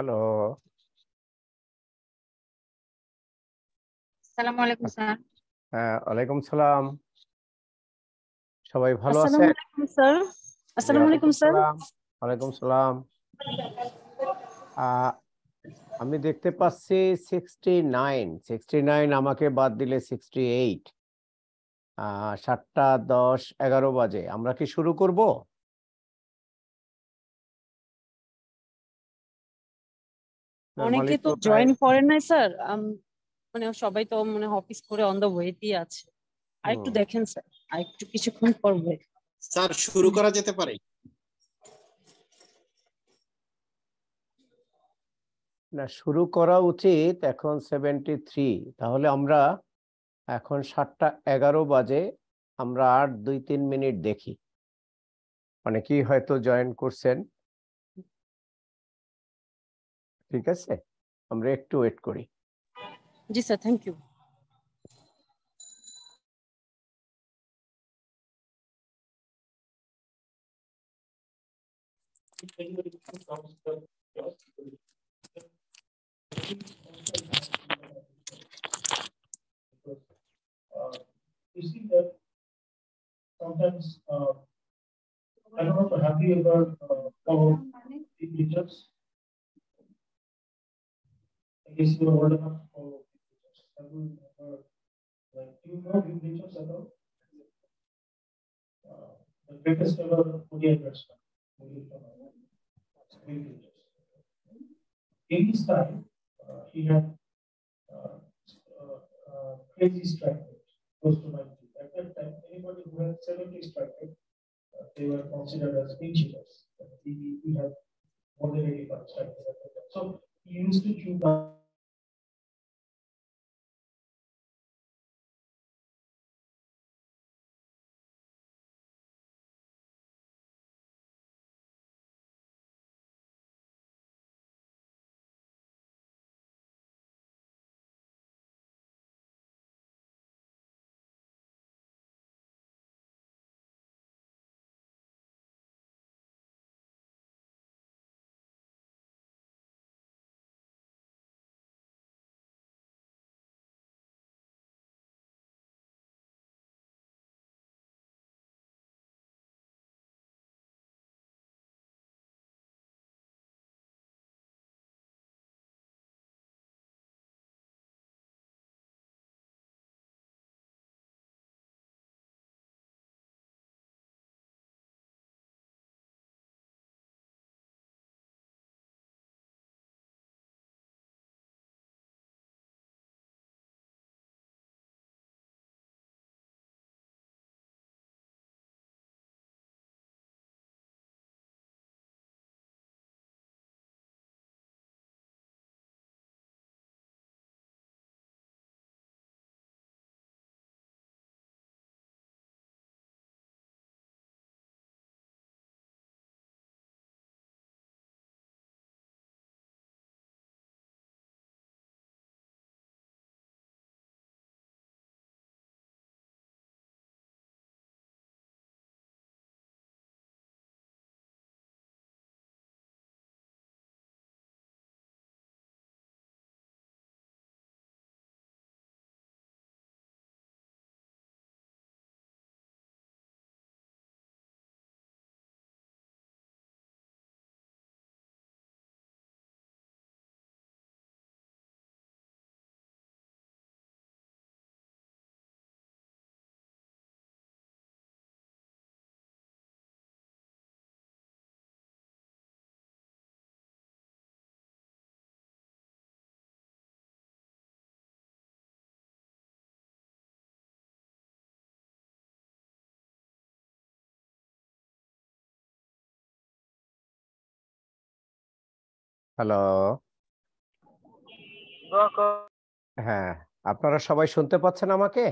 Hello. আসসালামু আলাইকুম sir. হ্যাঁ ওয়ালাইকুম সালাম। সবাই ভালো আসসালামু আলাইকুম স্যার। আসসালামু আলাইকুম স্যার। ওয়ালাইকুম সালাম। আহ, আমি দেখতে পাচ্ছি সিক্সটি নাইন সিক্সটি নাইন আমাকে বাদ দিলে সিক্সটি এইট সাতটা দশ এগারো বাজে। আমরা কি শুরু করব? অনেকে তো জয়েন করেন নাই স্যার মানে সবাই তো মানে অফিস করে অন দ্য ওয়েতেই আছে। আর একটু দেখেন স্যার আর একটু কিছুক্ষণ করবে স্যার শুরু করা যেতে পারে? না শুরু করা উচিত এখন সেভেন্টি থ্রি তাহলে আমরা এখন সাতটা এগারো বাজে আমরা আর দুই তিন মিনিট দেখি। অনেকেই হয়তো জয়েন করছেন। ঠিক আছে আমরা একটু ওয়েট করি জি sir thank you uh, you see that sometimes, uh, I don't know, have you ever, uh, followed the teachers? I guess you're old enough to follow the teachers. Have you ever, like, do you know the teachers at all? Uh, the greatest ever. ODI batsman. Big teachers. In his time, uh, he had, uh, uh, uh, crazy strike rate, close to 90. At that time, anybody who had 70 strike rate, uh, they were considered as pinch We, we had more than 85 strike rate. So he used to choose. uh, hello হ্যাঁ আপনারা সবাই শুনতে পাচ্ছেন আমাকে?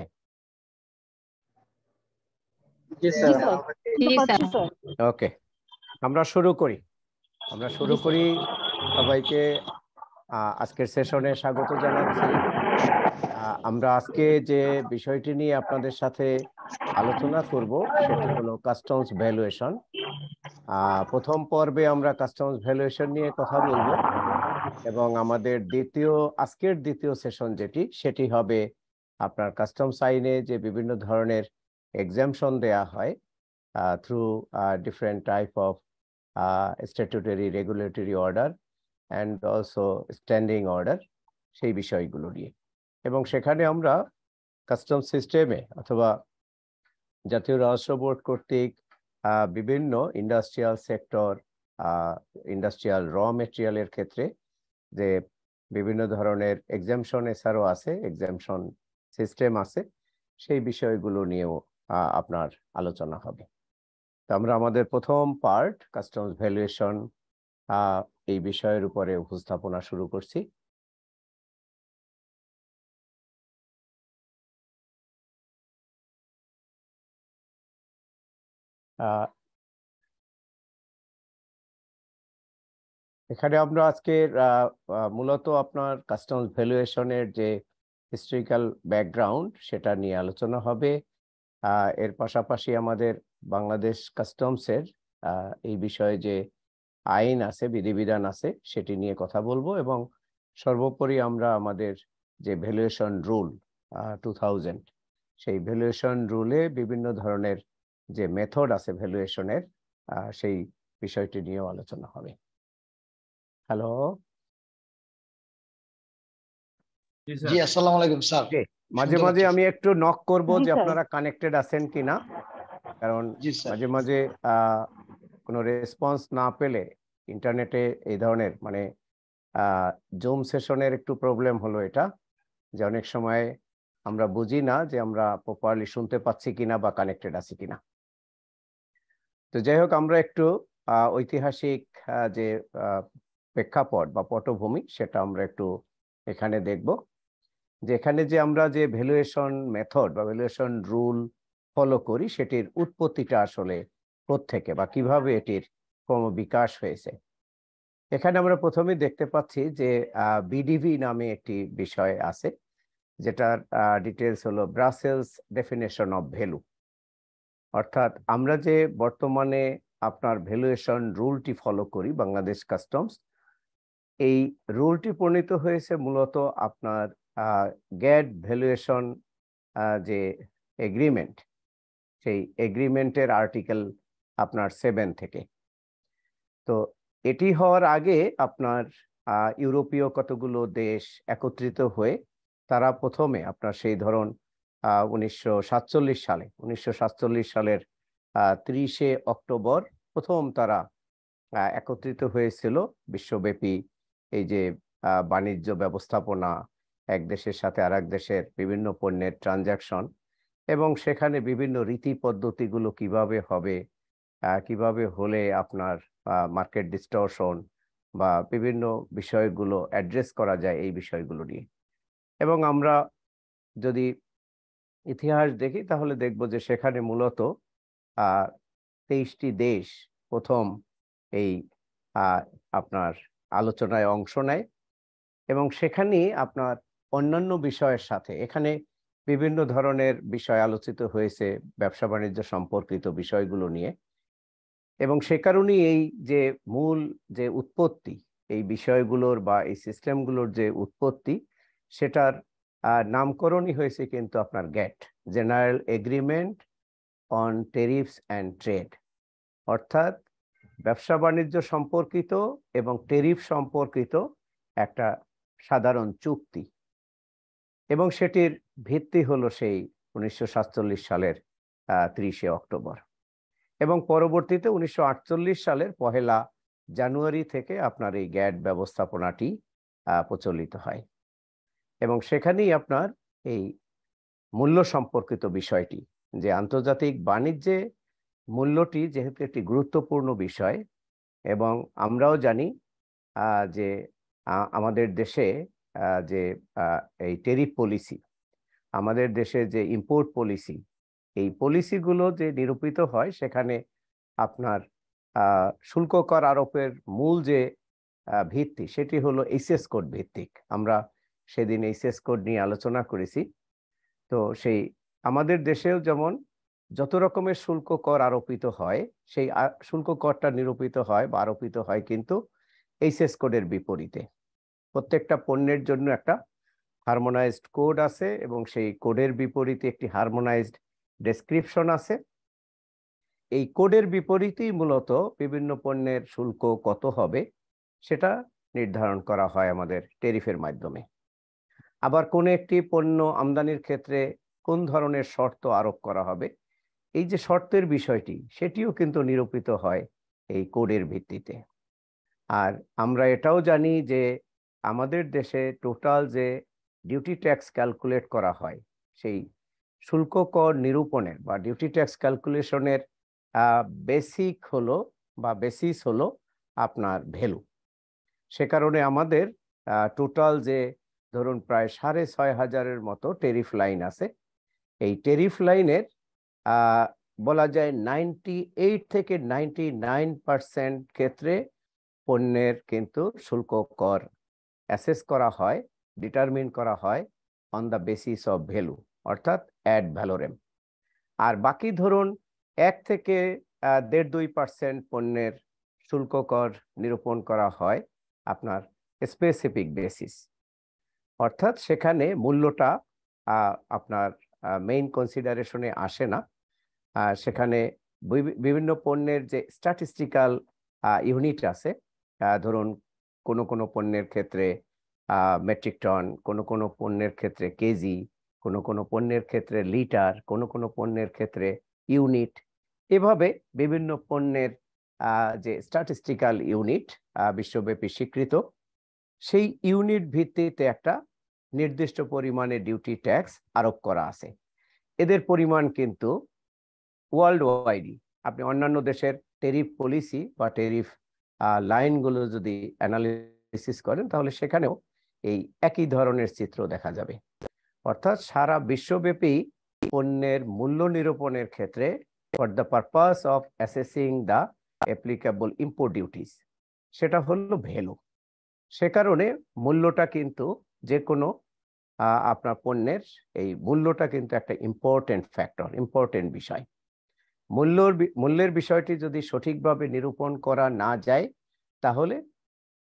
জি sir জি sir ওকে আমরা শুরু করি। আমরা শুরু করি সবাইকে আহ, আজকের সেশনে স্বাগত জানাচ্ছি। আহ, আমরা আজকে যে বিষয়টি নিয়ে আপনাদের সাথে আলোচনা করব সেটি হলো কাস্টমস ভ্যালুয়েশন প্রথম পর্বে আমরা কাস্টমস ভ্যালুয়েশন নিয়ে কথা বলব এবং আমাদের দ্বিতীয়, আজকের দ্বিতীয় সেশন যেটি, সেটি হবে আপনার কাস্টমস আইনে যে বিভিন্ন ধরনের এক্সামশন দেয়া হয় through different type of statutory regulatory order and also standing order সেই বিষয়গুলো নিয়ে। এবং সেখানে আমরা কাস্টম সিস্টেমে অথবা জাতীয় রাজস্ব বোর্ড কর্তৃক বিভিন্ন ইন্ডাস্ট্রিয়াল সেক্টর ইন্ডাস্ট্রিয়াল র মেটেরিয়ালের ক্ষেত্রে যে বিভিন্ন ধরনের এক্সামশন এছাড়াও আছে এক্সামশন সিস্টেম আছে, সেই বিষয়গুলো নিয়েও আপনার আলোচনা হবে। তো আমরা আমাদের প্রথম পার্ট কাস্টমস ভ্যালুয়েশন এই বিষয়ের উপরে উপস্থাপনা শুরু করছি। এখানে আমরা আজকে মূলত আপনার কাস্টমস ভ্যালুয়েশনের যে হিস্ট্রিক্যাল ব্যাকগ্রাউন্ড সেটা নিয়ে আলোচনা হবে। এর পাশাপাশি আমাদের বাংলাদেশ কাস্টমসের এই বিষয়ে যে আইন আছে, বিধিবিধান আছে, সেটি নিয়ে কথা বলব এবং সর্বোপরি আমরা আমাদের যে ভ্যালুয়েশন রুল টু সেই ভ্যালুয়েশন রুলে বিভিন্ন ধরনের যে মেথড আছে ভ্যালুয়েশনের সেই বিষয়টি নিয়েও আলোচনা হবে। হ্যালো জি আসসালামু আলাইকুম স্যার। মাঝে মাঝে আমি একটু নক করব যে আপনারা কানেক্টেড আছেন কিনা। কারণ মাঝে মাঝে আহ, কোনো রেসপন্স না পেলে ইন্টারনেটে এই ধরনের মানে জুম সেশনের একটু প্রবলেম হলো এটা যে অনেক সময় আমরা বুঝি না যে আমরা প্রপারলি শুনতে পাচ্ছি কিনা বা কানেক্টেড আছি কিনা। তো যাই হোক আমরা একটু ঐতিহাসিক যে প্রেক্ষাপট বা পটভূমি সেটা আমরা একটু এখানে দেখব। যে এখানে যে আমরা যে ভ্যালুয়েশন মেথড বা ভ্যালুয়েশন রুল ফলো করি, সেটির উৎপত্তিটা আসলে থেকে বা কীভাবে এটির ক্রমবিকাশ হয়েছে। এখানে আমরা প্রথমে দেখতে পাচ্ছি যে বিডিভি নামে একটি বিষয় আছে, যেটার ডিটেলস হলো ব্রাসেলস ডেফিনেশন অফ ভ্যালু অর্থাৎ আমরা যে বর্তমানে আপনার ভ্যালুয়েশন রুলটি ফলো করি বাংলাদেশ কাস্টমস এই রুলটি প্রণীত হয়েছে মূলত আপনার গ্যাড ভ্যালুয়েশন যে এগ্রিমেন্ট সেই এগ্রিমেন্টের আর্টিকেল আপনার সেভেন থেকে। তো এটি হওয়ার আগে আপনার ইউরোপীয় কতগুলো দেশ একত্রিত হয়ে তারা প্রথমে আপনার সেই ধরন উনিশশো সাতচল্লিশ সালে। উনিশশো সাতচল্লিশ সালের ত্রিশে অক্টোবর প্রথম তারা একত্রিত হয়েছিল বিশ্বব্যাপী এই যে বাণিজ্য ব্যবস্থাপনা, এক দেশের সাথে আরেক দেশের বিভিন্ন পণ্যের ট্রানজাকশন এবং সেখানে বিভিন্ন রীতি পদ্ধতিগুলো কীভাবে হবে কীভাবে হলে আপনার মার্কেট ডিস্টর্শন বা বিভিন্ন বিষয়গুলো অ্যাড্রেস করা যায় এই বিষয়গুলো নিয়ে। এবং আমরা যদি ইতিহাস দেখি, তাহলে দেখব যে সেখানে মূলত তেইশটি দেশ প্রথম এই আপনার আলোচনায় অংশ নেয় এবং সেখানেই আপনার অন্যান্য বিষয়ের সাথে, এখানে বিভিন্ন ধরনের বিষয় আলোচিত হয়েছে, ব্যবসা বাণিজ্য সম্পর্কিত বিষয়গুলো নিয়ে এবং সে কারণেই এই যে মূল যে উৎপত্তি, এই বিষয়গুলোর বা এই সিস্টেমগুলোর যে উৎপত্তি, সেটার নামকরণই হয়েছে কিন্তু আপনার GATT general agreement on tariffs and trade অর্থাৎ ব্যবসা বাণিজ্য সম্পর্কিত এবং টেরিফ সম্পর্কিত একটা সাধারণ চুক্তি। এবং সেটির ভিত্তি হলো সেই উনিশশো সাতচল্লিশ সালের ত্রিশে অক্টোবর। এবং পরবর্তীতে উনিশশো আটচল্লিশ সালের পহেলা জানুয়ারি থেকে আপনার এই গ্যাট ব্যবস্থাপনাটি প্রচলিত হয়। এবং সেখানেই আপনার এই মূল্য সম্পর্কিত বিষয়টি, যে আন্তর্জাতিক বাণিজ্যে মূল্যটি যেহেতু একটি গুরুত্বপূর্ণ বিষয় এবং আমরাও জানি যে আমাদের দেশে যে এই টেরিফ পলিসি আমাদের দেশে যে ইম্পোর্ট পলিসি এই পলিসিগুলো যে নিরূপিত হয়, সেখানে আপনার শুল্ক কর আরোপের মূল যে ভিত্তি, সেটি হলো এইচএস কোড ভিত্তিক। আমরা সেদিন এইচএস কোড নিয়ে আলোচনা করেছি। তো সেই আমাদের দেশেও যেমন যত রকমের শুল্ক কর আরোপিত হয়, সেই শুল্ক করটা নিরূপিত হয় বা আরোপিত হয় কিন্তু এইচএস কোডের বিপরীতে। প্রত্যেকটা পণ্যের জন্য একটা হারমোনাইজড কোড আছে এবং সেই কোডের বিপরীতে একটি হারমোনাইজড ডেসক্রিপশন আছে। এই কোডের বিপরীতেই মূলত বিভিন্ন পণ্যের শুল্ক কত হবে সেটা নির্ধারণ করা হয় আমাদের টেরিফের মাধ্যমে। আবার কোন একটি পণ্য আমদানির ক্ষেত্রে কোন ধরনের শর্ত আরোপ করা হবে? এই যে শর্তের বিষয়টি, সেটিও কিন্তু নিরূপিত হয় এই কোডের ভিত্তিতে। আর আমরা এটাও জানি যে আমাদের দেশে টোটাল যে ডিউটি ট্যাক্স ক্যালকুলেট করা হয়, সেই শুল্ক কর নিরূপণের বা ডিউটি ট্যাক্স ক্যালকুলেশনের বেসিক হলো বা বেসিস হলো আপনার ভ্যালু সে কারণে আমাদের টোটাল যে ধরুন প্রায় সাড়ে ছয় হাজারের মতো টেরিফ লাইন আছে। এই টেরিফ লাইনের বলা যায় নাইনটি এইট থেকে নাইনটি নাইন পার্সেন্ট ক্ষেত্রে পণ্যের কিন্তু শুল্ক কর অ্যাসেস করা হয়, ডিটারমিন করা হয় on the basis of value অর্থাৎ অ্যাড ভ্যালোরেম আর বাকি ধরুন এক থেকে দেড় দুই পার্সেন্ট পণ্যের শুল্ক কর নিরূপণ করা হয় আপনার স্পেসিফিক বেসিস অর্থাৎ সেখানে মূল্যটা আপনার মেইন কনসিডারেশনে আসে না। সেখানে বিভিন্ন পণ্যের যে স্ট্যাটিস্টিক্যাল ইউনিট আছে ধরুন কোনো কোনো পণ্যের ক্ষেত্রে মেট্রিক টন কোনো কোনো পণ্যের ক্ষেত্রে কেজি, কোনো কোনো পণ্যের ক্ষেত্রে লিটার, কোনো কোনো পণ্যের ক্ষেত্রে ইউনিট এভাবে বিভিন্ন পণ্যের যে স্ট্যাটিস্টিক্যাল ইউনিট বিশ্বব্যাপী স্বীকৃত, সেই ইউনিট ভিত্তিতে একটা নির্দিষ্ট পরিমাণে ডিউটি ট্যাক্স আরোপ করা আছে। এদের পরিমাণ কিন্তু ওয়ার্ল্ড ওয়াইডই আপনি অন্যান্য দেশের টেরিফ পলিসি বা টেরিফ লাইনগুলো যদি অ্যানালিসিস করেন, তাহলে সেখানেও এই একই ধরনের চিত্র দেখা যাবে। অর্থাৎ সারা বিশ্বব্যাপী পণ্যের মূল্য নিরূপণের ক্ষেত্রে for the purpose of assessing the applicable import duties সেটা হলো ভ্যালু। সে কারণে মূল্যটা কিন্তু যে কোনো আপনার পণ্যের এই মূল্যটা কিন্তু একটা ইম্পর্টেন্ট ফ্যাক্টর ইম্পর্টেন্ট বিষয়। মূল্যর মূল্যের বিষয়টি যদি সঠিকভাবে নিরূপণ করা না যায়, তাহলে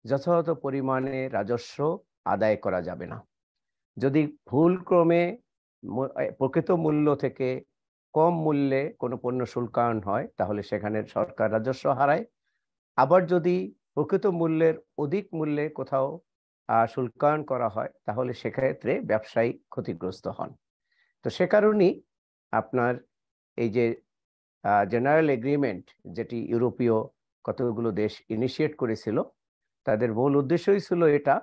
যথাযথ পরিমাণে রাজস্ব আদায় করা যাবে না। যদি ভুল ক্রমে প্রকৃত মূল্য থেকে কম মূল্যে কোনো পণ্য শুল্কায়ন হয়, তাহলে সেখানে সরকার রাজস্ব হারায়। আবার যদি প্রকৃত মূল্যের অধিক মূল্যে কোথাও শুল্কায়ন করা হয়, তাহলে সেক্ষেত্রে ব্যবসায়ী ক্ষতিগ্রস্ত হন। তো সে কারণেই আপনার এই যে জেনারেল এগ্রিমেন্ট যেটি ইউরোপীয় কতগুলো দেশ ইনিশিয়েট করেছিল, তাদের মূল উদ্দেশ্যই ছিল এটা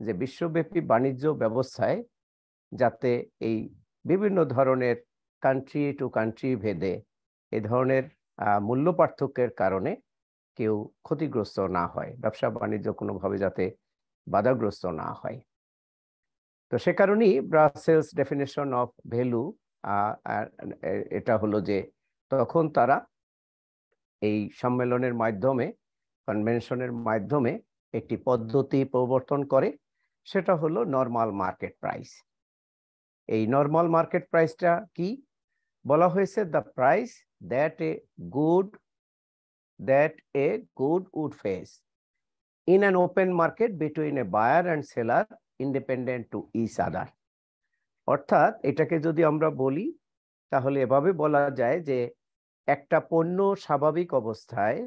যে বিশ্বব্যাপী বাণিজ্য ব্যবস্থায় যাতে এই বিভিন্ন ধরনের কান্ট্রি টু কান্ট্রি ভেদে এ ধরনের মূল্য পার্থক্যের কারণে কেউ ক্ষতিগ্রস্ত না হয়। ব্যবসা বাণিজ্য কোনোভাবে যাতে বাধাগ্রস্ত না হয়। তো সে কারণেই ব্রাসেলস ডেফিনেশন অফ ভ্যালু এটা হলো যে তখন তারা এই সম্মেলনের মাধ্যমে কনভেনশনের মাধ্যমে একটি পদ্ধতি প্রবর্তন করে, সেটা হলো নর্মাল মার্কেট প্রাইস এই নর্মাল মার্কেট প্রাইসটা কি? বলা হয়েছে the price that a good that a good would fetch in an open market between a buyer and seller independent to each other অর্থাৎ এটাকে যদি আমরা বলি, তাহলে এভাবে বলা যায় যে একটা পণ্য স্বাভাবিক অবস্থায়,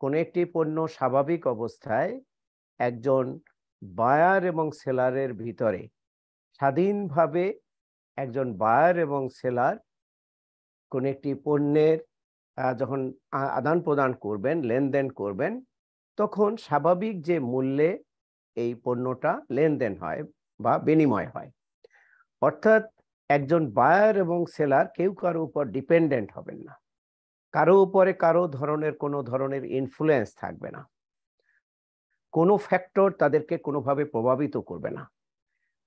কোনো একটি পণ্য স্বাভাবিক অবস্থায় একজন বায়ার এবং সেলারের ভিতরে স্বাধীনভাবে একজন বায়ার এবং সেলার কোন একটি পণ্যের যখন আদান প্রদান করবেন, লেনদেন করবেন তখন স্বাভাবিক যে মূল্যে এই পণ্যটা লেনদেন হয় বা বিনিময় হয়। অর্থাৎ একজন বায়ার এবং সেলার কেউ কারও উপর ডিপেন্ডেন্ট হবেন না। কারও উপরে কারও ধরনের কোনো ধরনের ইনফ্লুয়েন্স থাকবে না। কোনো ফ্যাক্টর তাদেরকে কোনোভাবে প্রভাবিত করবে না।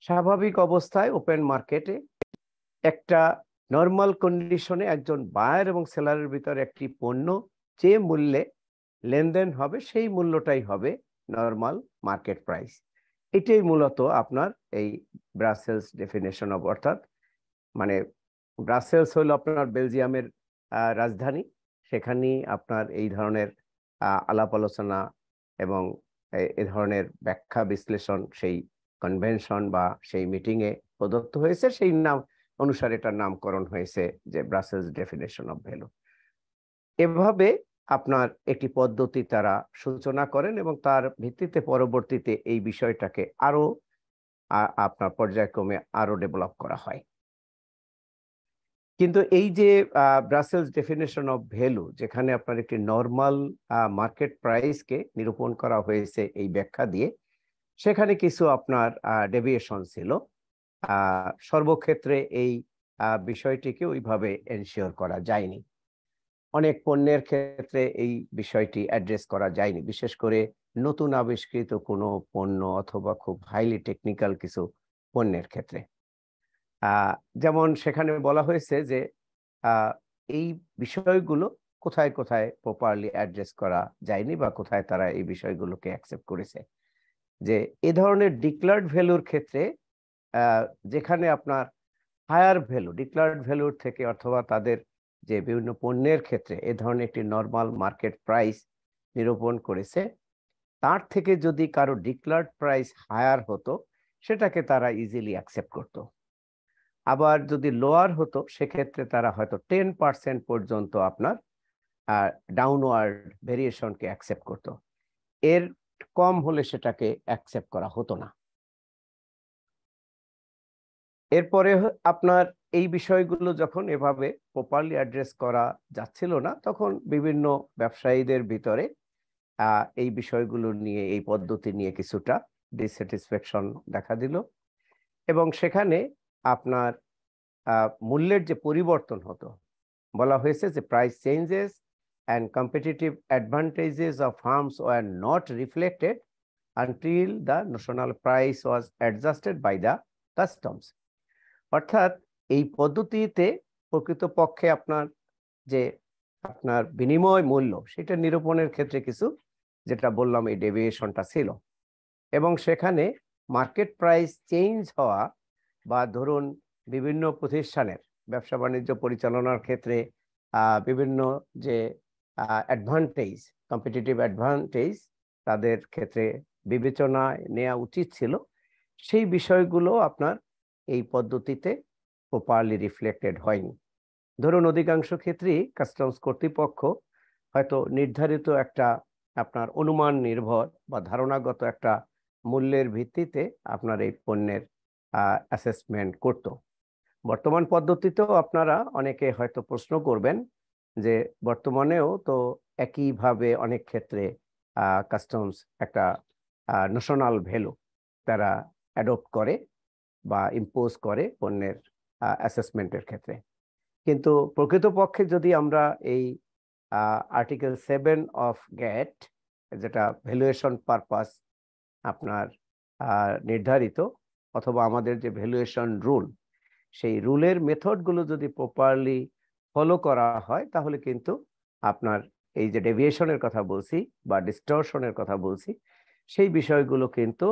স্বাভাবিক অবস্থায় ওপেন মার্কেটে একটা নর্মাল কন্ডিশনে একজন বায়ার এবং সেলারের ভিতরে একটি পণ্য যে মূল্যে লেনদেন হবে, সেই মূল্যটাই হবে নর্মাল মার্কেট প্রাইস এটাই মূলত আপনার এই ব্রাসেলস ডেফিনেশন অব অর্থাৎ মানে ব্রাসেলস হলো আপনার বেলজিয়ামের রাজধানী। সেখানেই আপনার এই ধরনের আলাপ আলোচনা এবং এ ধরনের ব্যাখ্যা বিশ্লেষণ, সেই কনভেনশন বা সেই মিটিং এ প্রদত্ত হয়েছে। সেই নাম অনুসারে এটার নামকরণ হয়েছে যে ব্রাসেলস ডেফিনেশন অফ ভ্যালু এভাবে আপনার একটি পদ্ধতি তারা সূচনা করেন এবং তার ভিত্তিতে পরবর্তীতে এই বিষয়টাকে আরও আপনার পর্যায়ক্রমে আরও ডেভেলপ করা হয়। কিন্তু এই যে ব্রাসেলস ডেফিনেশন অফ ভ্যালু যেখানে আপনার একটি নর্মাল মার্কেট প্রাইসকে নিরূপণ করা হয়েছে এই ব্যাখ্যা দিয়ে, সেখানে কিছু আপনার ডেভিয়েশন ছিল। সর্বক্ষেত্রে এই বিষয়টিকে ওইভাবে এনশিওর করা যায়নি। অনেক পণ্যের ক্ষেত্রে এই বিষয়টি অ্যাড্রেস করা যায়নি। বিশেষ করে নতুন আবিষ্কৃত কোনো পণ্য অথবা খুব হাইলি টেকনিক্যাল কিছু পণ্যের ক্ষেত্রে। যেমন সেখানে বলা হয়েছে যে এই বিষয়গুলো কোথায় কোথায় প্রপারলি অ্যাড্রেস করা যায়নি বা কোথায় তারা এই বিষয়গুলোকে অ্যাকসেপ্ট করেছে। যে এ ধরনের ডিক্লার্ড ভ্যালুর ক্ষেত্রে যেখানে আপনার হায়ার ভ্যালু ডিক্লার্ড ভ্যালুর থেকে অথবা তাদের যে বিভিন্ন পণ্যের ক্ষেত্রে এ ধরনের একটি নর্মাল মার্কেট প্রাইস নিরূপণ করেছে, তার থেকে যদি কারও ডিক্লার্ড প্রাইস হায়ার হতো, সেটাকে তারা ইজিলি অ্যাকসেপ্ট করতো। আবার যদি লোয়ার হতো, সেক্ষেত্রে তারা হয়তো টেন পার্সেন্ট পর্যন্ত আপনার ডাউনওয়ার্ড ভেরিয়েশনকে অ্যাকসেপ্ট করতো। এর কম হলে সেটাকে অ্যাকসেপ্ট করা হতো না। এরপরে আপনার এই বিষয়গুলো যখন এভাবে প্রপারলি অ্যাড্রেস করা যাচ্ছিল না, তখন বিভিন্ন ব্যবসায়ীদের ভিতরে এই বিষয়গুলো নিয়ে, এই পদ্ধতি নিয়ে কিছুটা ডিসস্যাটিসফ্যাকশন দেখা দিল। এবং সেখানে আপনার মূল্যের যে পরিবর্তন হতো, বলা হয়েছে যে price changes and competitive advantages of firms were not reflected until the national price was adjusted by the customs অর্থাৎ এই পদ্ধতিতে প্রকৃতপক্ষে আপনার যে আপনার বিনিময় মূল্য, সেটা নিরূপণের ক্ষেত্রে কিছু, যেটা বললাম এই ডেভিয়েশনটা ছিল। এবং সেখানে মার্কেট প্রাইস চেঞ্জ হওয়া বা ধরুন বিভিন্ন প্রতিষ্ঠানের ব্যবসা বাণিজ্য পরিচালনার ক্ষেত্রে বিভিন্ন যে অ্যাডভান্টেজ কম্পিটিটিভ অ্যাডভান্টেজ তাদের ক্ষেত্রে বিবেচনায় নেওয়া উচিত ছিল। সেই বিষয়গুলো আপনার এই পদ্ধতিতে প্রপারলি রিফ্লেক্টেড হয়নি। ধরুন অধিকাংশ ক্ষেত্রেই কাস্টমস কর্তৃপক্ষ হয়তো নির্ধারিত একটা আপনার অনুমান নির্ভর বা ধারণাগত একটা মূল্যের ভিত্তিতে আপনার এই পণ্যের অ্যাসেসমেন্ট করত। বর্তমান পদ্ধতিতেও আপনারা অনেকে হয়তো প্রশ্ন করবেন যে বর্তমানেও তো একইভাবে অনেক ক্ষেত্রে কাস্টমস একটা ন্যাশনাল ভ্যালু তারা অ্যাডপ্ট করে বা ইম্পোজ করে পণ্যের অ্যাসেসমেন্টের ক্ষেত্রে। কিন্তু প্রকৃতপক্ষে যদি আমরা এই আর্টিকেল সেভেন অফ গ্যাট যেটা ভ্যালুয়েশন পারপাস আপনার নির্ধারিত, অথবা আমাদের যে ভ্যালুয়েশন রুল সেই রুলের মেথডগুলো যদি প্রপারলি ফলো করা হয়, তাহলে কিন্তু আপনার এই যে ডেভিয়েশনের কথা বলছি বা ডিস্টর্শনের কথা বলছি, সেই বিষয়গুলো কিন্তু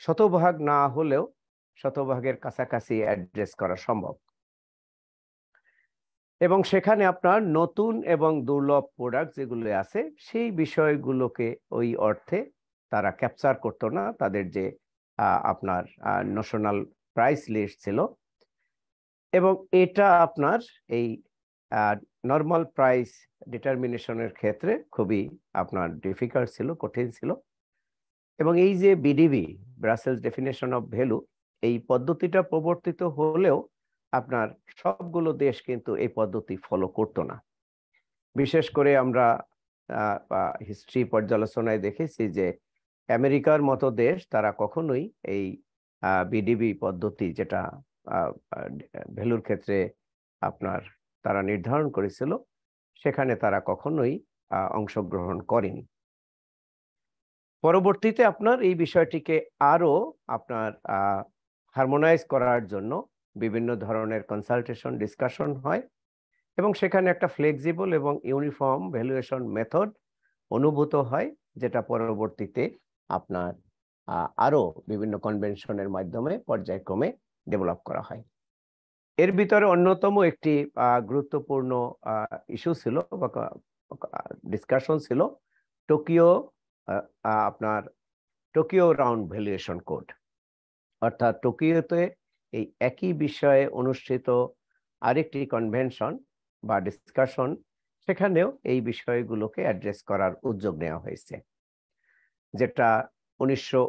শতভাগ না হলেও শতভাগের কাছাকাছি অ্যাড্রেস করা সম্ভব। এবং সেখানে আপনার নতুন এবং দুর্লভ প্রোডাক্ট যেগুলো আছে, সেই বিষয়গুলোকে ওই অর্থে তারা ক্যাপচার করতো না। তাদের যে আপনার ন্যাশনাল প্রাইস লিস্ট ছিল। এবং এটা আপনার এই নর্মাল প্রাইস ডিটারমিনেশনের ক্ষেত্রে খুবই আপনার ডিফিকাল্ট ছিল, কঠিন ছিল। এবং এই যে BDB Brussels definition of value এই পদ্ধতিটা প্রবর্তিত হলেও আপনার সবগুলো দেশ কিন্তু এই পদ্ধতি ফলো করতো না। বিশেষ করে আমরা হিস্ট্রি পর্যালোচনায় দেখেছি যে আমেরিকার মতো দেশ তারা কখনোই এই বিডিবি পদ্ধতি যেটা ভ্যালুর ক্ষেত্রে আপনার তারা নির্ধারণ করেছিল, সেখানে তারা কখনোই অংশগ্রহণ করেনি। পরবর্তীতে আপনার এই বিষয়টিকে আরও আপনার হারমোনাইজ করার জন্য বিভিন্ন ধরনের কনসালটেশন ডিসকাশন হয় এবং সেখানে একটা ফ্লেক্সিবল এবং ইউনিফর্ম ভ্যালুয়েশন মেথড অনুভূত হয়, যেটা পরবর্তীতে আপনার আরও বিভিন্ন কনভেনশনের মাধ্যমে পর্যায়ক্রমে ডেভেলপ করা হয়। এর ভিতরে অন্যতম একটি গুরুত্বপূর্ণ ইস্যু ছিল বা ডিসকাশন ছিল টোকিও আপনার টোকিও রাউন্ড ভ্যালুয়েশন কোড অর্থাৎ টোকিওতে এই একই বিষয়ে অনুষ্ঠিত আরেকটি কনভেনশন বা ডিসকাশন সেখানেও এই বিষয়গুলোকে অ্যাড্রেস করার উদ্যোগ নেওয়া হয়েছে। যেটা উনিশশো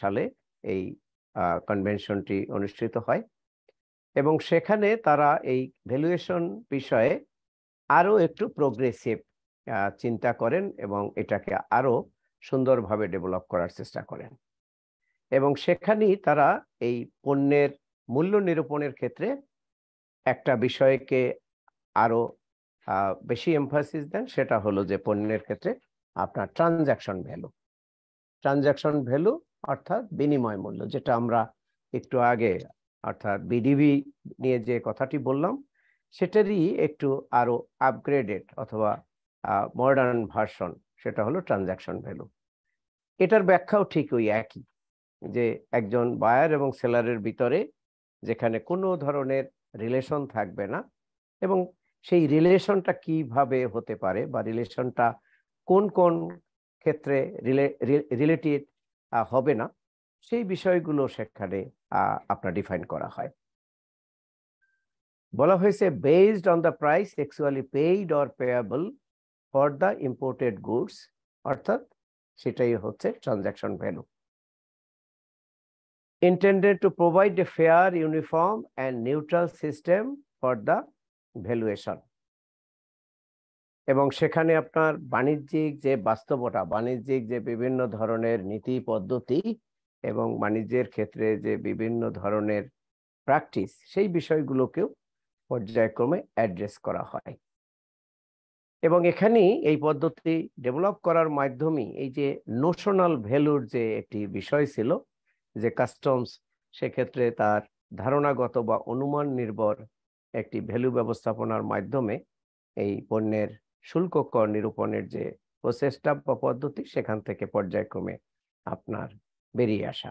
সালে এই কনভেনশনটি অনুষ্ঠিত হয় এবং সেখানে তারা এই ভ্যালুয়েশন বিষয়ে আরও একটু প্রোগ্রেসিভ চিন্তা করেন এবং এটাকে আরও সুন্দরভাবে ডেভেলপ করার চেষ্টা করেন। এবং সেখানেই তারা এই পণ্যের মূল্য নিরূপণের ক্ষেত্রে একটা বিষয়কে আরও বেশি এমফাসিস দেন, সেটা হলো যে পণ্যের ক্ষেত্রে আপনার ট্রানজাকশন ভ্যালু ট্রানজাকশন ভ্যালু অর্থাৎ বিনিময় মূল্য, যেটা আমরা একটু আগে অর্থাৎ বিডিবি নিয়ে যে কথাটি বললাম, সেটারই একটু আরও আপগ্রেডেড অথবা মডার্ন ভার্সন সেটা হলো ট্রানজাকশন ভ্যালু এটার ব্যাখ্যাও ঠিক ওই একই। যে একজন বায়ার এবং সেলারের ভিতরে যেখানে কোনো ধরনের রিলেশন থাকবে না এবং সেই রিলেশনটা কীভাবে হতে পারে বা রিলেশনটা কোন কোন ক্ষেত্রে রিলেটেড হবে না, সেই বিষয়গুলো সেখানে আপনার ডিফাইন করা হয়। বলা হয়েছে based on the price actually paid or payable for the imported goods অর্থাৎ সেটাই হচ্ছে transaction value intended to provide a fair, uniform, and neutral system for the valuation. এবং সেখানে আপনার বাণিজ্যিক যে বাস্তবতা বাণিজ্যিক যে বিভিন্ন ধরনের নীতি পদ্ধতি এবং বাণিজ্যের ক্ষেত্রে যে বিভিন্ন ধরনের প্র্যাকটিস সেই বিষয়গুলোকেও পর্যায়ক্রমে অ্যাড্রেস করা হয় এবং এখানেই এই পদ্ধতি ডেভেলপ করার মাধ্যমে এই যে নোশনাল ভ্যালুর যে একটি বিষয় ছিল যে কাস্টমস সেক্ষেত্রে তার ধারণাগত বা অনুমান নির্ভর একটি ভ্যালু ব্যবস্থাপনার মাধ্যমে এই পণ্যের শুল্ক কর নিরূপণের যে প্রচেষ্টা বা পদ্ধতি সেখান থেকে পর্যায়ক্রমে আপনার বেরিয়ে আসা।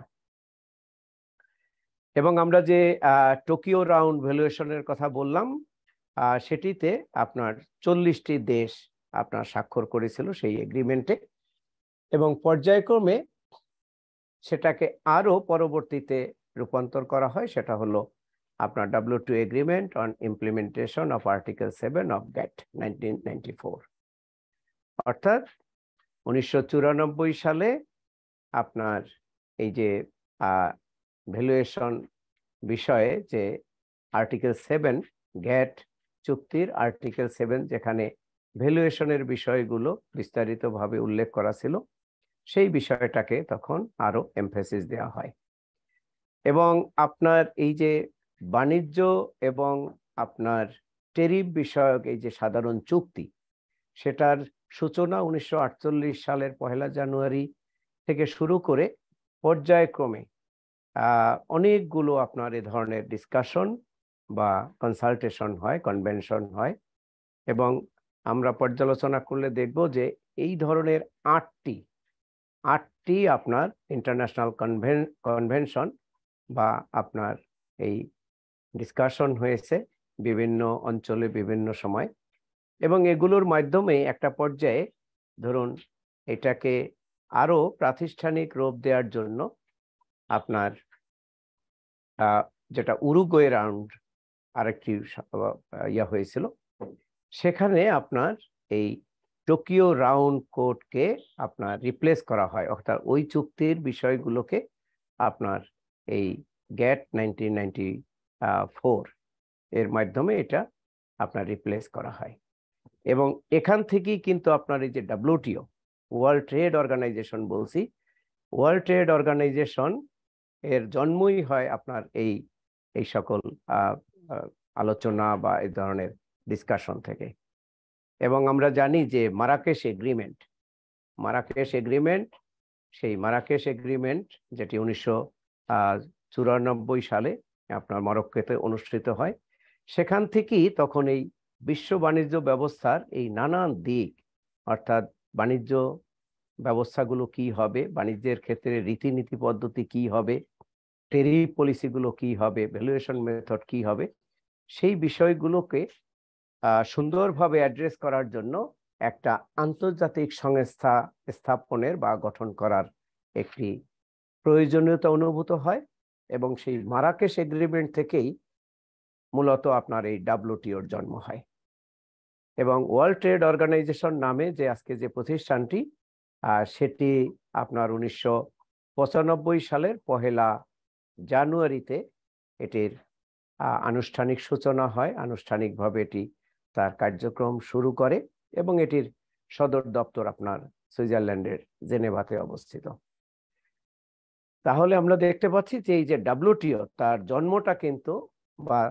এবং আমরা যে টোকিও রাউন্ড ভ্যালুয়েশনের কথা বললাম সেটিতে আপনার চল্লিশটি দেশ আপনার স্বাক্ষর করেছিল সেই এগ্রিমেন্টে এবং পর্যায়ক্রমে সেটাকে আরও পরবর্তীতে রূপান্তর করা হয়, সেটা হলো আপনার WTO agreement on implementation of article seven of GATT nineteen অর্থাৎ উনিশশো চুরানব্বই সালে আপনার এই যে ভ্যালুয়েশন বিষয়ে যে আর্টিকেল সেভেন গ্যাট চুক্তির আর্টিকেল সেভেন যেখানে ভ্যালুয়েশনের বিষয়গুলো বিস্তারিতভাবে উল্লেখ করা ছিল সেই বিষয়টাকে তখন আরও এমফেসিস দেওয়া হয়। এবং আপনার এই যে বাণিজ্য এবং আপনার টেরিফ বিষয়ক এই যে সাধারণ চুক্তি, সেটার সূচনা উনিশশো আটচল্লিশ সালের পহেলা জানুয়ারি থেকে শুরু করে পর্যায়ক্রমে অনেকগুলো আপনার এ ধরনের ডিসকাশন বা কনসালটেশন হয় কনভেনশন হয় এবং আমরা পর্যালোচনা করলে দেখব যে এই ধরনের আটটি আটটি আপনার ইন্টারন্যাশনাল কনভেন কনভেনশন বা আপনার এই ডিসকাশন হয়েছে বিভিন্ন অঞ্চলে বিভিন্ন সময়। এবং এগুলোর মাধ্যমে একটা পর্যায়ে ধরুন এটাকে আরও প্রাতিষ্ঠানিক রূপ দেওয়ার জন্য আপনার যেটা উরুগোয়ে রাউন্ড আরেকটি ইয়া হয়েছিল। সেখানে আপনার এই টোকিও রাউন্ড কোডকে আপনার রিপ্লেস করা হয়। অর্থাৎ ওই চুক্তির বিষয়গুলোকে আপনার এই গ্যাট নাইনটিন নাইনটি ফোর এর মাধ্যমে এটা আপনার রিপ্লেস করা হয়। এবং এখান থেকেই কিন্তু আপনার এই যে ডাব্লিউটিও, ওয়ার্ল্ড ট্রেড অর্গানাইজেশন বলছি, ওয়ার্ল্ড ট্রেড অর্গানাইজেশন এর জন্মই হয় আপনার এই এই সকল আলোচনা বা এই ধরনের ডিসকাশন থেকে। এবং আমরা জানি যে মারাকেশ এগ্রিমেন্ট মারাকেশ এগ্রিমেন্ট, সেই মারাকেশ এগ্রিমেন্ট যেটি উনিশশো চুরানব্বই সালে আপনার মরক্কোতে অনুষ্ঠিত হয়, সেখান থেকেই তখন এই বিশ্ব বাণিজ্য ব্যবস্থার এই নানান দিক, অর্থাৎ বাণিজ্য ব্যবস্থাগুলো কি হবে, বাণিজ্যের ক্ষেত্রে রীতিনীতি পদ্ধতি কি হবে টেরি পলিসিগুলো কি হবে ভ্যালুয়েশন মেথড কি হবে, সেই বিষয়গুলোকে সুন্দরভাবে অ্যাড্রেস করার জন্য একটা আন্তর্জাতিক সংস্থা স্থাপনের বা গঠন করার একটি প্রয়োজনীয়তা অনুভূত হয় এবং সেই মারাকেশ এগ্রিমেন্ট থেকেই মূলত আপনার এই ডাব্লিউটিওর জন্ম হয়। এবং ওয়ার্ল্ড ট্রেড অর্গানাইজেশন নামে যে আজকে যে প্রতিষ্ঠানটি সেটি আপনার উনিশশো পঁচানব্বই সালের পহেলা জানুয়ারিতে এটির আনুষ্ঠানিক সূচনা হয়। আনুষ্ঠানিকভাবে এটি তার কার্যক্রম শুরু করে এবং এটির সদর দপ্তর আপনার সুইজারল্যান্ডের জেনেভাতে অবস্থিত। তাহলে আমরা দেখতে পাচ্ছি যে এই যে ডাব্লিউটিও তার জন্মটা কিন্তু বা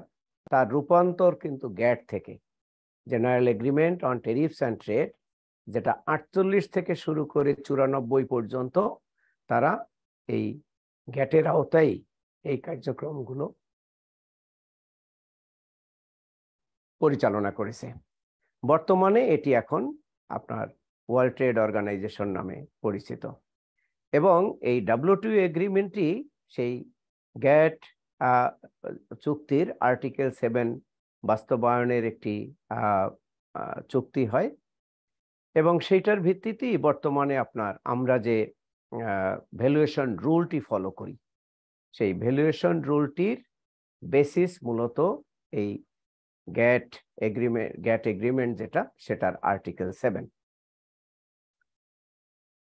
তার রূপান্তর কিন্তু গ্যাট থেকে। General agreement on tariffs and trade যেটা আটচল্লিশ থেকে শুরু করে চুরানব্বই পর্যন্ত তারা এই গ্যাটের আওতায় এই কার্যক্রমগুলো পরিচালনা করেছে। বর্তমানে এটি এখন আপনার ওয়ার্ল্ড ট্রেড অর্গানাইজেশন নামে পরিচিত। এবং এই ডাব্লিউটিও এগ্রিমেন্টটি সেই গ্যাট চুক্তির আর্টিকেল সেভেন বাস্তবায়নের একটি চুক্তি হয়। এবং সেইটার ভিত্তিতেই বর্তমানে আপনার আমরা যে ভ্যালুয়েশন রুলটি ফলো করি, সেই ভ্যালুয়েশন রুলটির বেসিস মূলত এই গ্যাট এগ্রিমেন্ট গ্যাট এগ্রিমেন্ট যেটা, সেটার আর্টিকেল সেভেন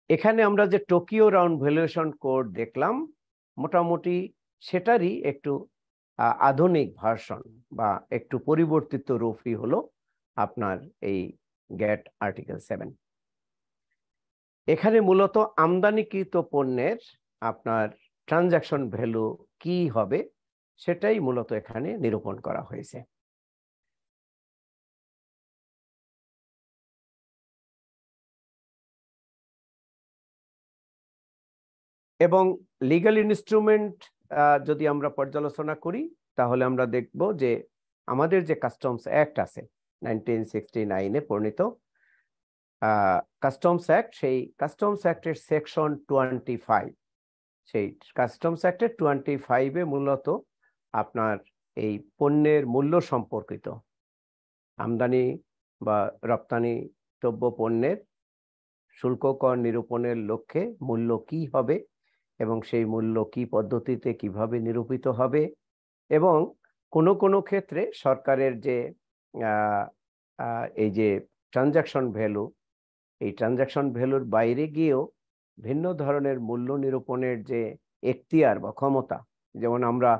এখানে আমরা যে টোকিও রাউন্ড ভ্যালুয়েশন কোড দেখলাম, মোটামুটি সেটারই একটু আধুনিক ভার্সন বা একটু পরিবর্তিত রূপই হলো আপনার এই গ্যাট আর্টিকেল সেভেন এখানে মূলত আমদানিকৃত পণ্যের আপনার ট্রানজাকশন ভ্যালু কি হবে, সেটাই মূলত এখানে নিরূপণ করা হয়েছে। এবং লিগাল ইনস্ট্রুমেন্ট যদি আমরা পর্যালোচনা করি, তাহলে আমরা দেখব যে আমাদের যে কাস্টমস অ্যাক্ট আছে নাইনটিন সিক্সটি নাইনে পরিণত কাস্টমস অ্যাক্ট সেই কাস্টমস অ্যাক্টের সেকশন টোয়েন্টি ফাইভ সেই কাস্টমস অ্যাক্টের টোয়েন্টি ফাইভে মূলত আপনার এই পণ্যের মূল্য সম্পর্কিত। আমদানি বা রপ্তানিতব্য পণ্যের শুল্ক কর নিরূপণের লক্ষ্যে মূল্য কি হবে এবং সেই মূল্য কি পদ্ধতিতে কীভাবে নিরূপিত হবে এবং কোনো কোনো ক্ষেত্রে সরকারের যে এই যে ট্রানজাকশন ভ্যালু এই ট্রানজাকশন ভ্যালুর বাইরে গিয়েও ভিন্ন ধরনের মূল্য নিরূপণের যে এখতিয়ার বা ক্ষমতা, যেমন আমরা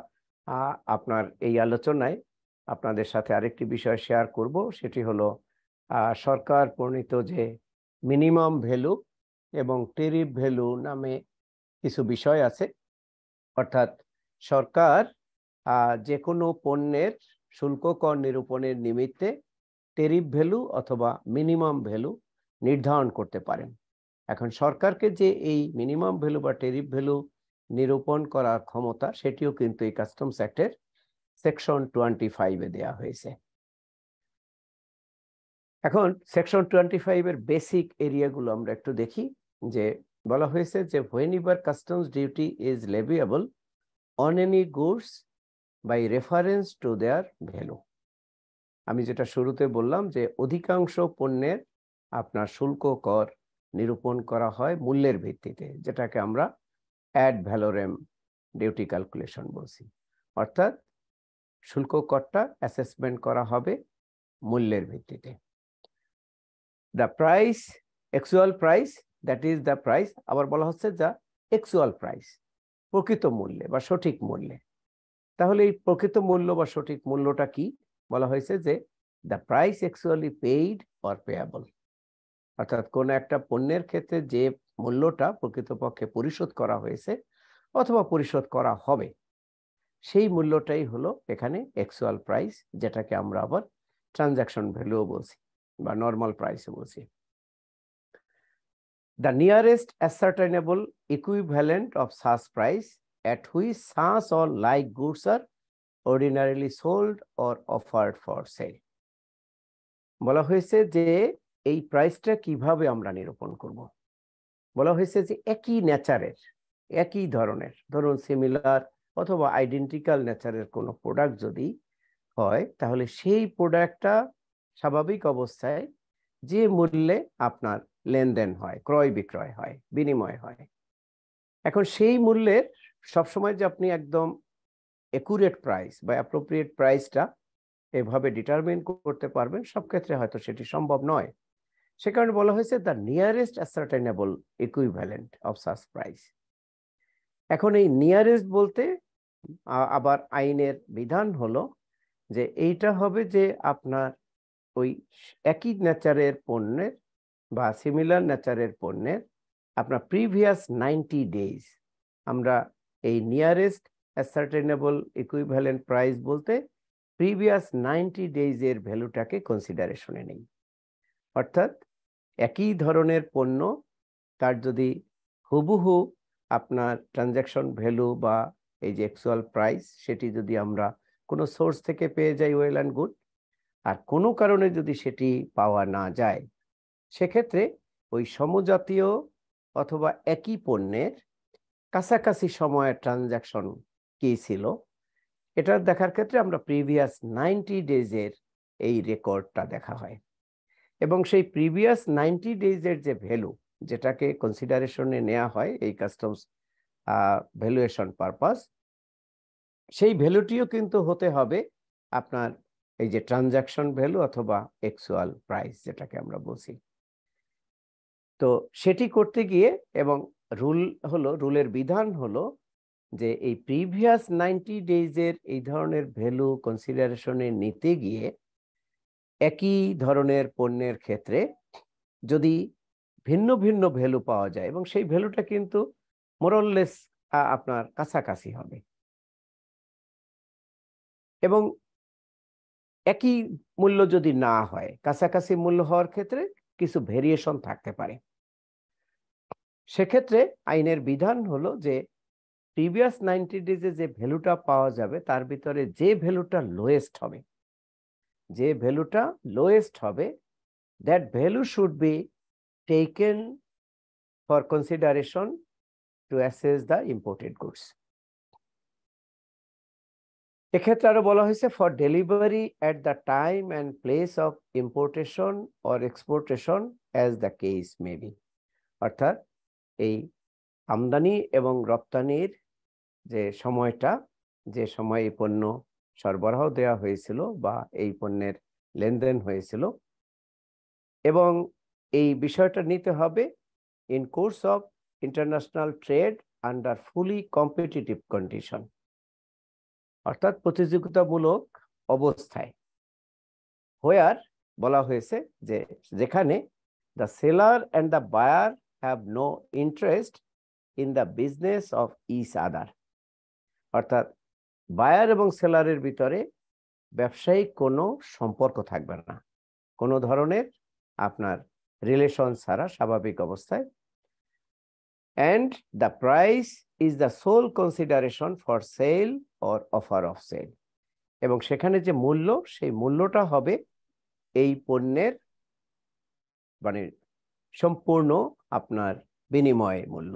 আপনার এই আলোচনায় আপনাদের সাথে আরেকটি বিষয় শেয়ার করব, সেটি হলো সরকার প্রণীত যে মিনিমাম ভ্যালু এবং টেরিফ ভ্যালু নামে কিছু বিষয় আছে। অর্থাৎ সরকার যে কোনো পণ্যের শুল্ক কর নিরূপণের নিমিত্তে টেরিফ ভ্যালু অথবা মিনিমাম ভ্যালু নির্ধারণ করতে পারেন। এখন সরকারকে যে এই মিনিমাম ভ্যালু বা টেরিফ ভ্যালু নিরূপণ করার ক্ষমতা, সেটিও কিন্তু এই কাস্টমস অ্যাক্টের সেকশন টোয়েন্টি ফাইভে দেওয়া হয়েছে। এখন সেকশন টোয়েন্টি ফাইভের বেসিক এরিয়াগুলো আমরা একটু দেখি, যে বলা হয়েছে যে whenever customs duty is leviable on any goods by reference to their value আমি যেটা শুরুতে বললাম যে, অধিকাংশ পণ্যের আপনার শুল্ক কর নিরূপণ করা হয় মূল্যের ভিত্তিতে, যেটাকে আমরা অ্যাড ভ্যালোরেম ডিউটি ক্যালকুলেশন বলছি। অর্থাৎ শুল্ক করটা অ্যাসেসমেন্ট করা হবে মূল্যের ভিত্তিতে। The price actual price that is the price আবার বলা হচ্ছে যা অ্যাকচুয়াল প্রাইস প্রকৃত মূল্যে বা সঠিক মূল্যে। তাহলে এই প্রকৃত মূল্য বা সঠিক মূল্যটা কি? বলা হয়েছে যে the price actually paid or payable অর্থাৎ কোন একটা পণ্যের ক্ষেত্রে যে মূল্যটা প্রকৃতপক্ষে পরিশোধ করা হয়েছে অথবা পরিশোধ করা হবে, সেই মূল্যটাই হলো এখানে অ্যাকচুয়াল প্রাইস যেটাকে আমরা আবার ট্রানজাকশন ভ্যালুও বলছি বা নর্মাল প্রাইসও বলছি। The nearest ascertainable equivalent of such price at which such or like goods are ordinarily sold or offered for sale. বলা হয়েছে যে এই প্রাইসটা কীভাবে আমরা নিরূপণ করব? বলা হয়েছে যে একই নেচারের একই ধরনের, ধরুন সিমিলার অথবা আইডেন্টিক্যাল নেচারের কোনো প্রোডাক্ট যদি হয়, তাহলে সেই প্রোডাক্টটা স্বাভাবিক অবস্থায় যে মূল্যে আপনার লেনদেন হয়, ক্রয় বিক্রয় হয়, বিনিময় হয়। এখন সেই মূল্যের সবসময় যে আপনি একদম একুরেট প্রাইস বা অ্যাপ্রোপ্রিয়েট প্রাইসটা এভাবে ডিটারমিন করতে পারবেন, সব ক্ষেত্রে হয়তো সেটি সম্ভব নয়। সে কারণে বলা হয়েছে the nearest ascertainable equivalent of such price এখন এই নিয়ারেস্ট বলতে আবার আইনের বিধান হলো যে এইটা হবে যে আপনার ওই একই নেচারের পণ্যের বা সিমিলার নেচারের পণ্যের আপনার প্রিভিয়াস নাইনটি ডেজ আমরা এই নিয়ারেস্ট অ্যাসার্টেনেবল ইকুইভ্যালেন্ট প্রাইস বলতে প্রিভিয়াস নাইনটি ডেজের ভ্যালুটাকে কনসিডারেশনে নেই। অর্থাৎ একই ধরনের পণ্য, তার যদি হুবহু আপনার ট্রানজ্যাকশন ভ্যালু বা এই যে অ্যাকচুয়াল প্রাইস সেটি যদি আমরা কোনো সোর্স থেকে পেয়ে যাই ওয়েল অ্যান্ড গুড আর কোনো কারণে যদি সেটি পাওয়া না যায় সেক্ষেত্রে ওই সমজাতীয় অথবা একই পণ্যের কাছাকাছি সময়ের ট্রানজ্যাকশন কি ছিল? এটা দেখার ক্ষেত্রে আমরা প্রিভিয়াস নাইনটি ডেজের এই রেকর্ডটা দেখা হয়। এবং সেই প্রিভিয়াস নাইনটি ডেজের যে ভ্যালু যেটাকে কনসিডারেশনে নেওয়া হয় এই কাস্টমস ভ্যালুয়েশন পারপাস সেই ভ্যালুটিও কিন্তু হতে হবে আপনার এই যে ট্রানজাকশন ভ্যালু অথবা অ্যাকচুয়াল প্রাইস যেটাকে আমরা বলছি। তো সেটি করতে গিয়ে এবং রুল হলো, রুলের বিধান হলো যে এই প্রিভিয়াস নাইনটি ডেজের এই ধরনের ভ্যালু কনসিডারেশনে নিতে গিয়ে একই ধরনের পণ্যের ক্ষেত্রে যদি ভিন্ন ভিন্ন ভ্যালু পাওয়া যায় এবং সেই ভ্যালুটা কিন্তু মোরললেস আপনার কাছাকাছি হবে। এবং একই মূল্য যদি না হয়, কাছাকাছি মূল্য হওয়ার ক্ষেত্রে কিছু ভেরিয়েশন থাকতে পারে। সেক্ষেত্রে আইনের বিধান হলো যে প্রিভিয়াস নাইনটি ডেজে যে ভ্যালুটা পাওয়া যাবে, তার ভিতরে যে ভ্যালুটা লোয়েস্ট হবে, যে ভ্যালুটা লোয়েস্ট হবে that value should be taken for consideration to assess the imported goods এক্ষেত্রে আরও বলা হয়েছে for delivery at the time and place of importation or exportation as the case may be অর্থাৎ এই আমদানি এবং রপ্তানির যে সময়টা, যে সময় এই পণ্য সরবরাহ দেওয়া হয়েছিল বা এই পণ্যের লেনদেন হয়েছিল এবং এই বিষয়টা নিতে হবে in course of international trade under fully competitive condition অর্থাৎ প্রতিযোগিতামূলক অবস্থায়। হোয়ার বলা হয়েছে যে যেখানে the seller and the buyer have no interest in the business of each other অর্থাৎ বায়ার এবং সেলারের ভিতরে ব্যবসায়িক কোনো সম্পর্ক থাকবে না। কোনো ধরনের আপনার রিলেশন ছাড়া স্বাভাবিক অবস্থায়। And the price is the sole consideration for sale or offer of sale এবং সেখানে যে মূল্য, সেই মূল্যটা হবে এই পণ্যের মানে সম্পূর্ণ আপনার বিনিময় মূল্য।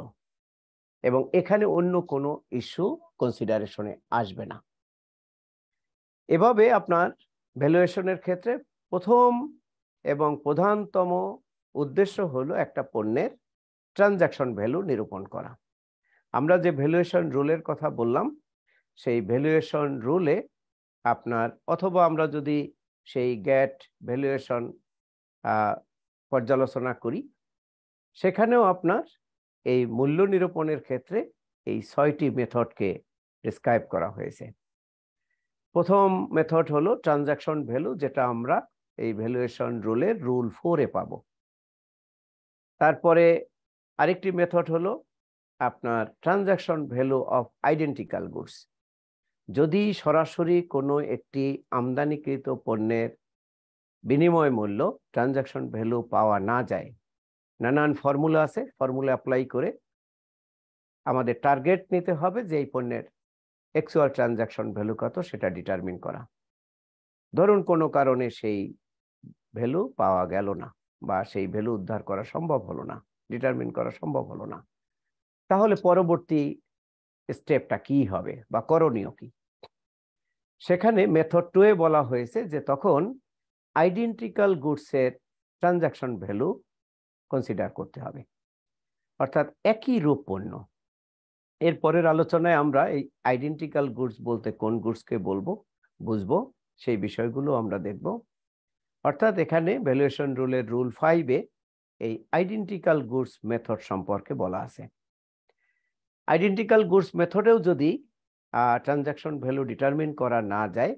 এবং এখানে অন্য কোনো ইস্যু কনসিডারেশনে আসবে না। এভাবে আপনার ভ্যালুয়েশনের ক্ষেত্রে প্রথম এবং প্রধানতম উদ্দেশ্য হলো একটা পণ্যের ট্রানজাকশন ভ্যালু নিরূপণ করা। আমরা যে ভ্যালুয়েশন রুলের কথা বললাম সেই ভ্যালুয়েশন রুলে আপনার, অথবা আমরা যদি সেই গ্যাট ভ্যালুয়েশন পর্যালোচনা করি, সেখানেও আপনার এই মূল্য নিরূপণের ক্ষেত্রে এই ছয়টি মেথডকে প্রেসক্রাইব করা হয়েছে। প্রথম মেথড হলো ট্রানজাকশন ভ্যালু যেটা আমরা এই ভ্যালুয়েশন রুলের রুল ফোরে পাব। তারপরে আরেকটি মেথড হলো আপনার transaction value of identical goods যদি সরাসরি কোনো একটি আমদানিকৃত পণ্যের বিনিময় মূল্য ট্রানজাকশন ভ্যালু পাওয়া না যায়, নানান ফর্মুলা আছে ফর্মুলা অ্যাপ্লাই করে আমাদের টার্গেট নিতে হবে যে এই পণ্যের অ্যাকচুয়াল ট্রানজাকশন ভ্যালু কত, সেটা ডিটারমিন করা। ধরুন কোনো কারণে সেই ভ্যালু পাওয়া গেল না বা সেই ভ্যালু উদ্ধার করা সম্ভব হলো না ডিটারমিন করা সম্ভব হলো না। তাহলে পরবর্তী স্টেপটা কি হবে বা করণীয় কি? সেখানে মেথড টুয়ে বলা হয়েছে যে তখন আইডেন্টিক্যাল গুডসের ট্রানজাকশন ভ্যালু কনসিডার করতে হবে। অর্থাৎ একই রূপ পণ্য। এর পরের আলোচনায় আমরা এই আইডেন্টিক্যাল গুডস বলতে কোন গুডসকে বলব, বুঝব, সেই বিষয়গুলো আমরা দেখব। অর্থাৎ এখানে ভ্যালুয়েশন রুলের রুল ফাইভে এই আইডেন্টিক্যাল গুডস মেথড সম্পর্কে বলা আছে। আইডেন্টিক্যাল গুডস মেথডেও যদি ট্রানজাকশন ভ্যালু ডিটারমিন করা না যায়,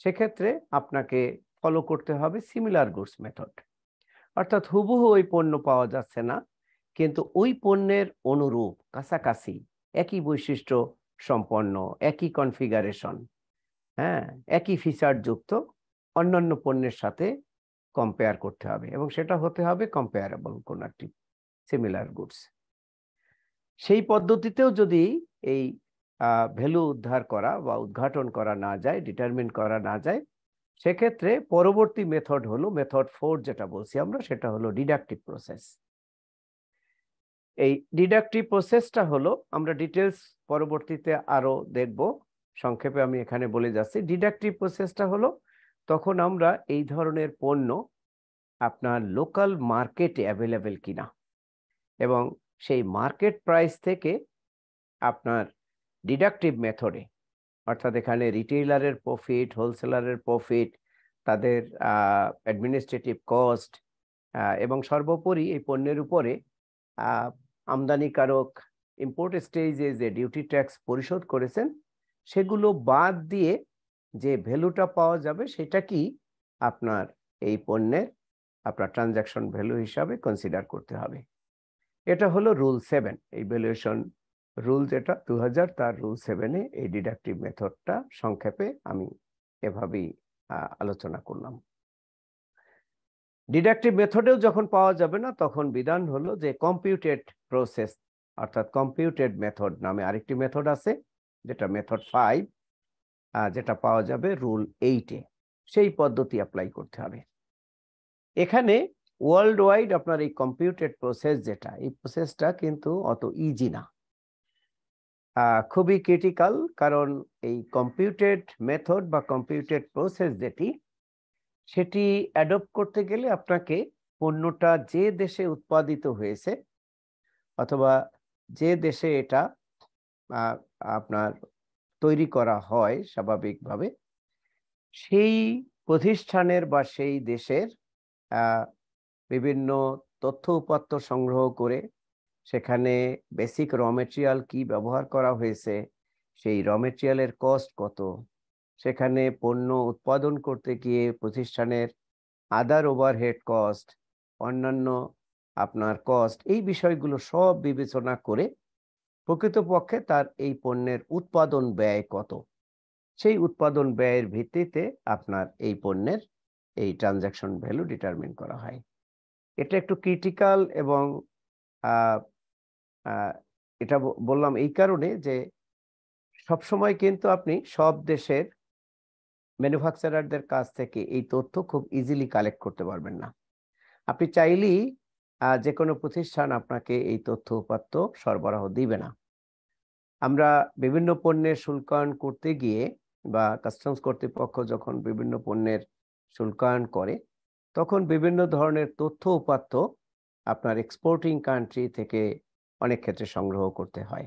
সেক্ষেত্রে আপনাকে ফলো করতে হবে সিমিলার গুডস মেথড অর্থাৎ হুবহু ওই পণ্য পাওয়া যাচ্ছে না, কিন্তু ওই পণ্যের অনুরূপ, কাছাকাছি, একই বৈশিষ্ট্য সম্পন্ন, একই কনফিগারেশন হ্যাঁ একই ফিচার যুক্ত, অন্যান্য পণ্যের সাথে কম্পেয়ার করতে হবে এবং সেটা হতে হবে কম্পেয়ারেবল কোন একটি সিমিলার গুডস সেই পদ্ধতিতেও যদি এই ভ্যালু উদ্ধার করা বা উদ্ঘাটন করা না যায় ডিটারমিন করা না যায়, সেক্ষেত্রে পরবর্তী মেথড হলো মেথড ফোর যেটা বলছি আমরা, সেটা হলো ডিডাকটিভ প্রসেস এই ডিডাকটিভ প্রসেসটা হলো, আমরা ডিটেলস পরবর্তীতে আরও দেখব। সংক্ষেপে আমি এখানে বলে যাচ্ছি। ডিডাকটিভ প্রসেসটা হলো, তখন আমরা এই ধরনের পণ্য আপনার লোকাল মার্কেটে অ্যাভেলেবেল কিনা এবং সেই মার্কেট প্রাইস থেকে আপনার ডিডাকটিভ মেথডে অর্থাৎ এখানে রিটেইলারের প্রফিট হোলসেলারের প্রফিট তাদের অ্যাডমিনিস্ট্রেটিভ কস্ট এবং সর্বোপরি এই পণ্যের উপরে আমদানিকারক ইম্পোর্ট স্টেজে যে ডিউটি ট্যাক্স পরিশোধ করেছেন, সেগুলো বাদ দিয়ে যে ভ্যালুটা পাওয়া যাবে সেটা কি আপনার এই পণ্যের, আপনার ট্রানজ্যাকশন ভ্যালু হিসাবে কনসিডার করতে হবে। এটা হলো রুল সেভেন এই ভ্যালুয়েশন রুল যেটা দু হাজার তার রুল সেভেনে এই ডিডাকটিভ মেথডটা সংক্ষেপে আমি এভাবেই আলোচনা করলাম। ডিডাকটিভ মেথডেও যখন পাওয়া যাবে না, তখন বিধান হলো যে কম্পিউটেড প্রসেস অর্থাৎ কম্পিউটেড মেথড নামে আরেকটি মেথড আছে, যেটা মেথড ফাইভ যেটা পাওয়া যাবে রুল এইটে সেই পদ্ধতি অ্যাপ্লাই করতে হবে। এখানে ওয়ার্ল্ড ওয়াইড আপনার এই কম্পিউটেড প্রসেস যেটা, এই প্রসেসটা কিন্তু অত ইজি না। খুবই ক্রিটিক্যাল কারণ এই কম্পিউটেড মেথড বা কম্পিউটেড প্রসেস যেটি, সেটি অ্যাডপ্ট করতে গেলে আপনাকে পণ্যটা যে দেশে উৎপাদিত হয়েছে অথবা যে দেশে এটা আপনার তৈরি করা হয় স্বাভাবিকভাবে, সেই প্রতিষ্ঠানের বা সেই দেশের বিভিন্ন তথ্য উপাত্ত সংগ্রহ করে সেখানে বেসিক র মেটেরিয়াল কি ব্যবহার করা হয়েছে, সেই র মেটেরিয়ালের কস্ট কত, সেখানে পণ্য উৎপাদন করতে গিয়ে প্রতিষ্ঠানের আদার ওভারহেড কস্ট অন্যান্য আপনার কস্ট এই বিষয়গুলো সব বিবেচনা করে প্রকৃতপক্ষে তার এই পণ্যের উৎপাদন ব্যয় কত, সেই উৎপাদন ব্যয়ের ভিত্তিতে আপনার এই পণ্যের এই ট্রানজাকশন ভ্যালু ডিটারমিন করা হয়। এটা একটু ক্রিটিক্যাল এবং এটা বললাম এই কারণে যে সবসময় কিন্তু আপনি সব দেশের ম্যানুফ্যাকচারারদের কাছ থেকে এই তথ্য খুব ইজিলি কালেক্ট করতে পারবেন না। আপনি চাইলেই যে কোনো প্রতিষ্ঠান আপনাকে এই তথ্য উপাত্ত সরবরাহ দিবে না। আমরা বিভিন্ন পণ্যের শুল্কায়ন করতে গিয়ে বা কাস্টমস কর্তৃপক্ষ যখন বিভিন্ন পণ্যের শুল্কায়ন করে তখন বিভিন্ন ধরনের তথ্য উপাত্ত আপনার এক্সপোর্টিং কান্ট্রি থেকে অনেক ক্ষেত্রে সংগ্রহ করতে হয়।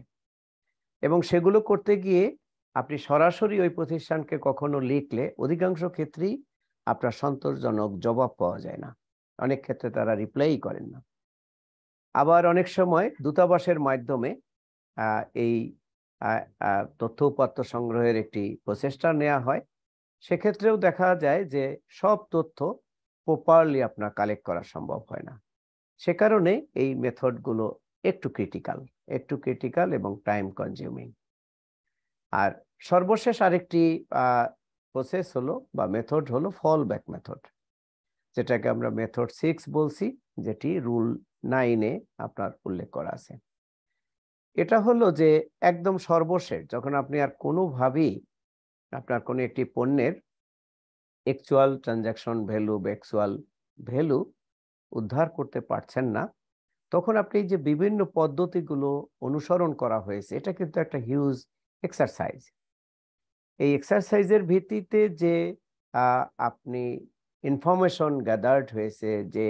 এবং সেগুলো করতে গিয়ে আপনি সরাসরি ওই প্রতিষ্ঠানকে কখনো লিখলে অধিকাংশ ক্ষেত্রেই আপনার সন্তোষজনক জবাব পাওয়া যায় না। অনেক ক্ষেত্রে তারা রিপ্লাই করেন না। আবার অনেক সময় দূতাবাসের মাধ্যমে এই তথ্য উপাত্ত সংগ্রহের একটি প্রচেষ্টা নেওয়া হয়। সেক্ষেত্রেও দেখা যায় যে সব তথ্য প্রপারলি আপনার কালেক্ট করা সম্ভব হয় না। সে কারণে এই মেথডগুলো একটু ক্রিটিক্যাল একটু ক্রিটিক্যাল এবং টাইম কনজিউমিং আর সর্বশেষ আরেকটি প্রসেস হলো বা মেথড হলো ফল ব্যাক মেথড যেটাকে আমরা মেথড সিক্স বলছি, যেটি রুল নাইনে আপনার উল্লেখ করা আছে। এটা হলো যে, একদম সর্বশেষ, যখন আপনি আর কোনোভাবেই আপনার কোনো একটি পণ্যের অ্যাকচুয়াল ট্রানজাকশন ভ্যালু বা অ্যাকচুয়াল ভ্যালু উদ্ধার করতে পারছেন না, তখন আপনি যে বিভিন্ন পদ্ধতিগুলো অনুসরণ করা হয়েছে, এটা কিন্তু একটা হিউজ এক্সারসাইজ এই এক্সারসাইজের ভিত্তিতে যে আপনি ইনফরমেশন গ্যাদার্ড হয়েছে, যে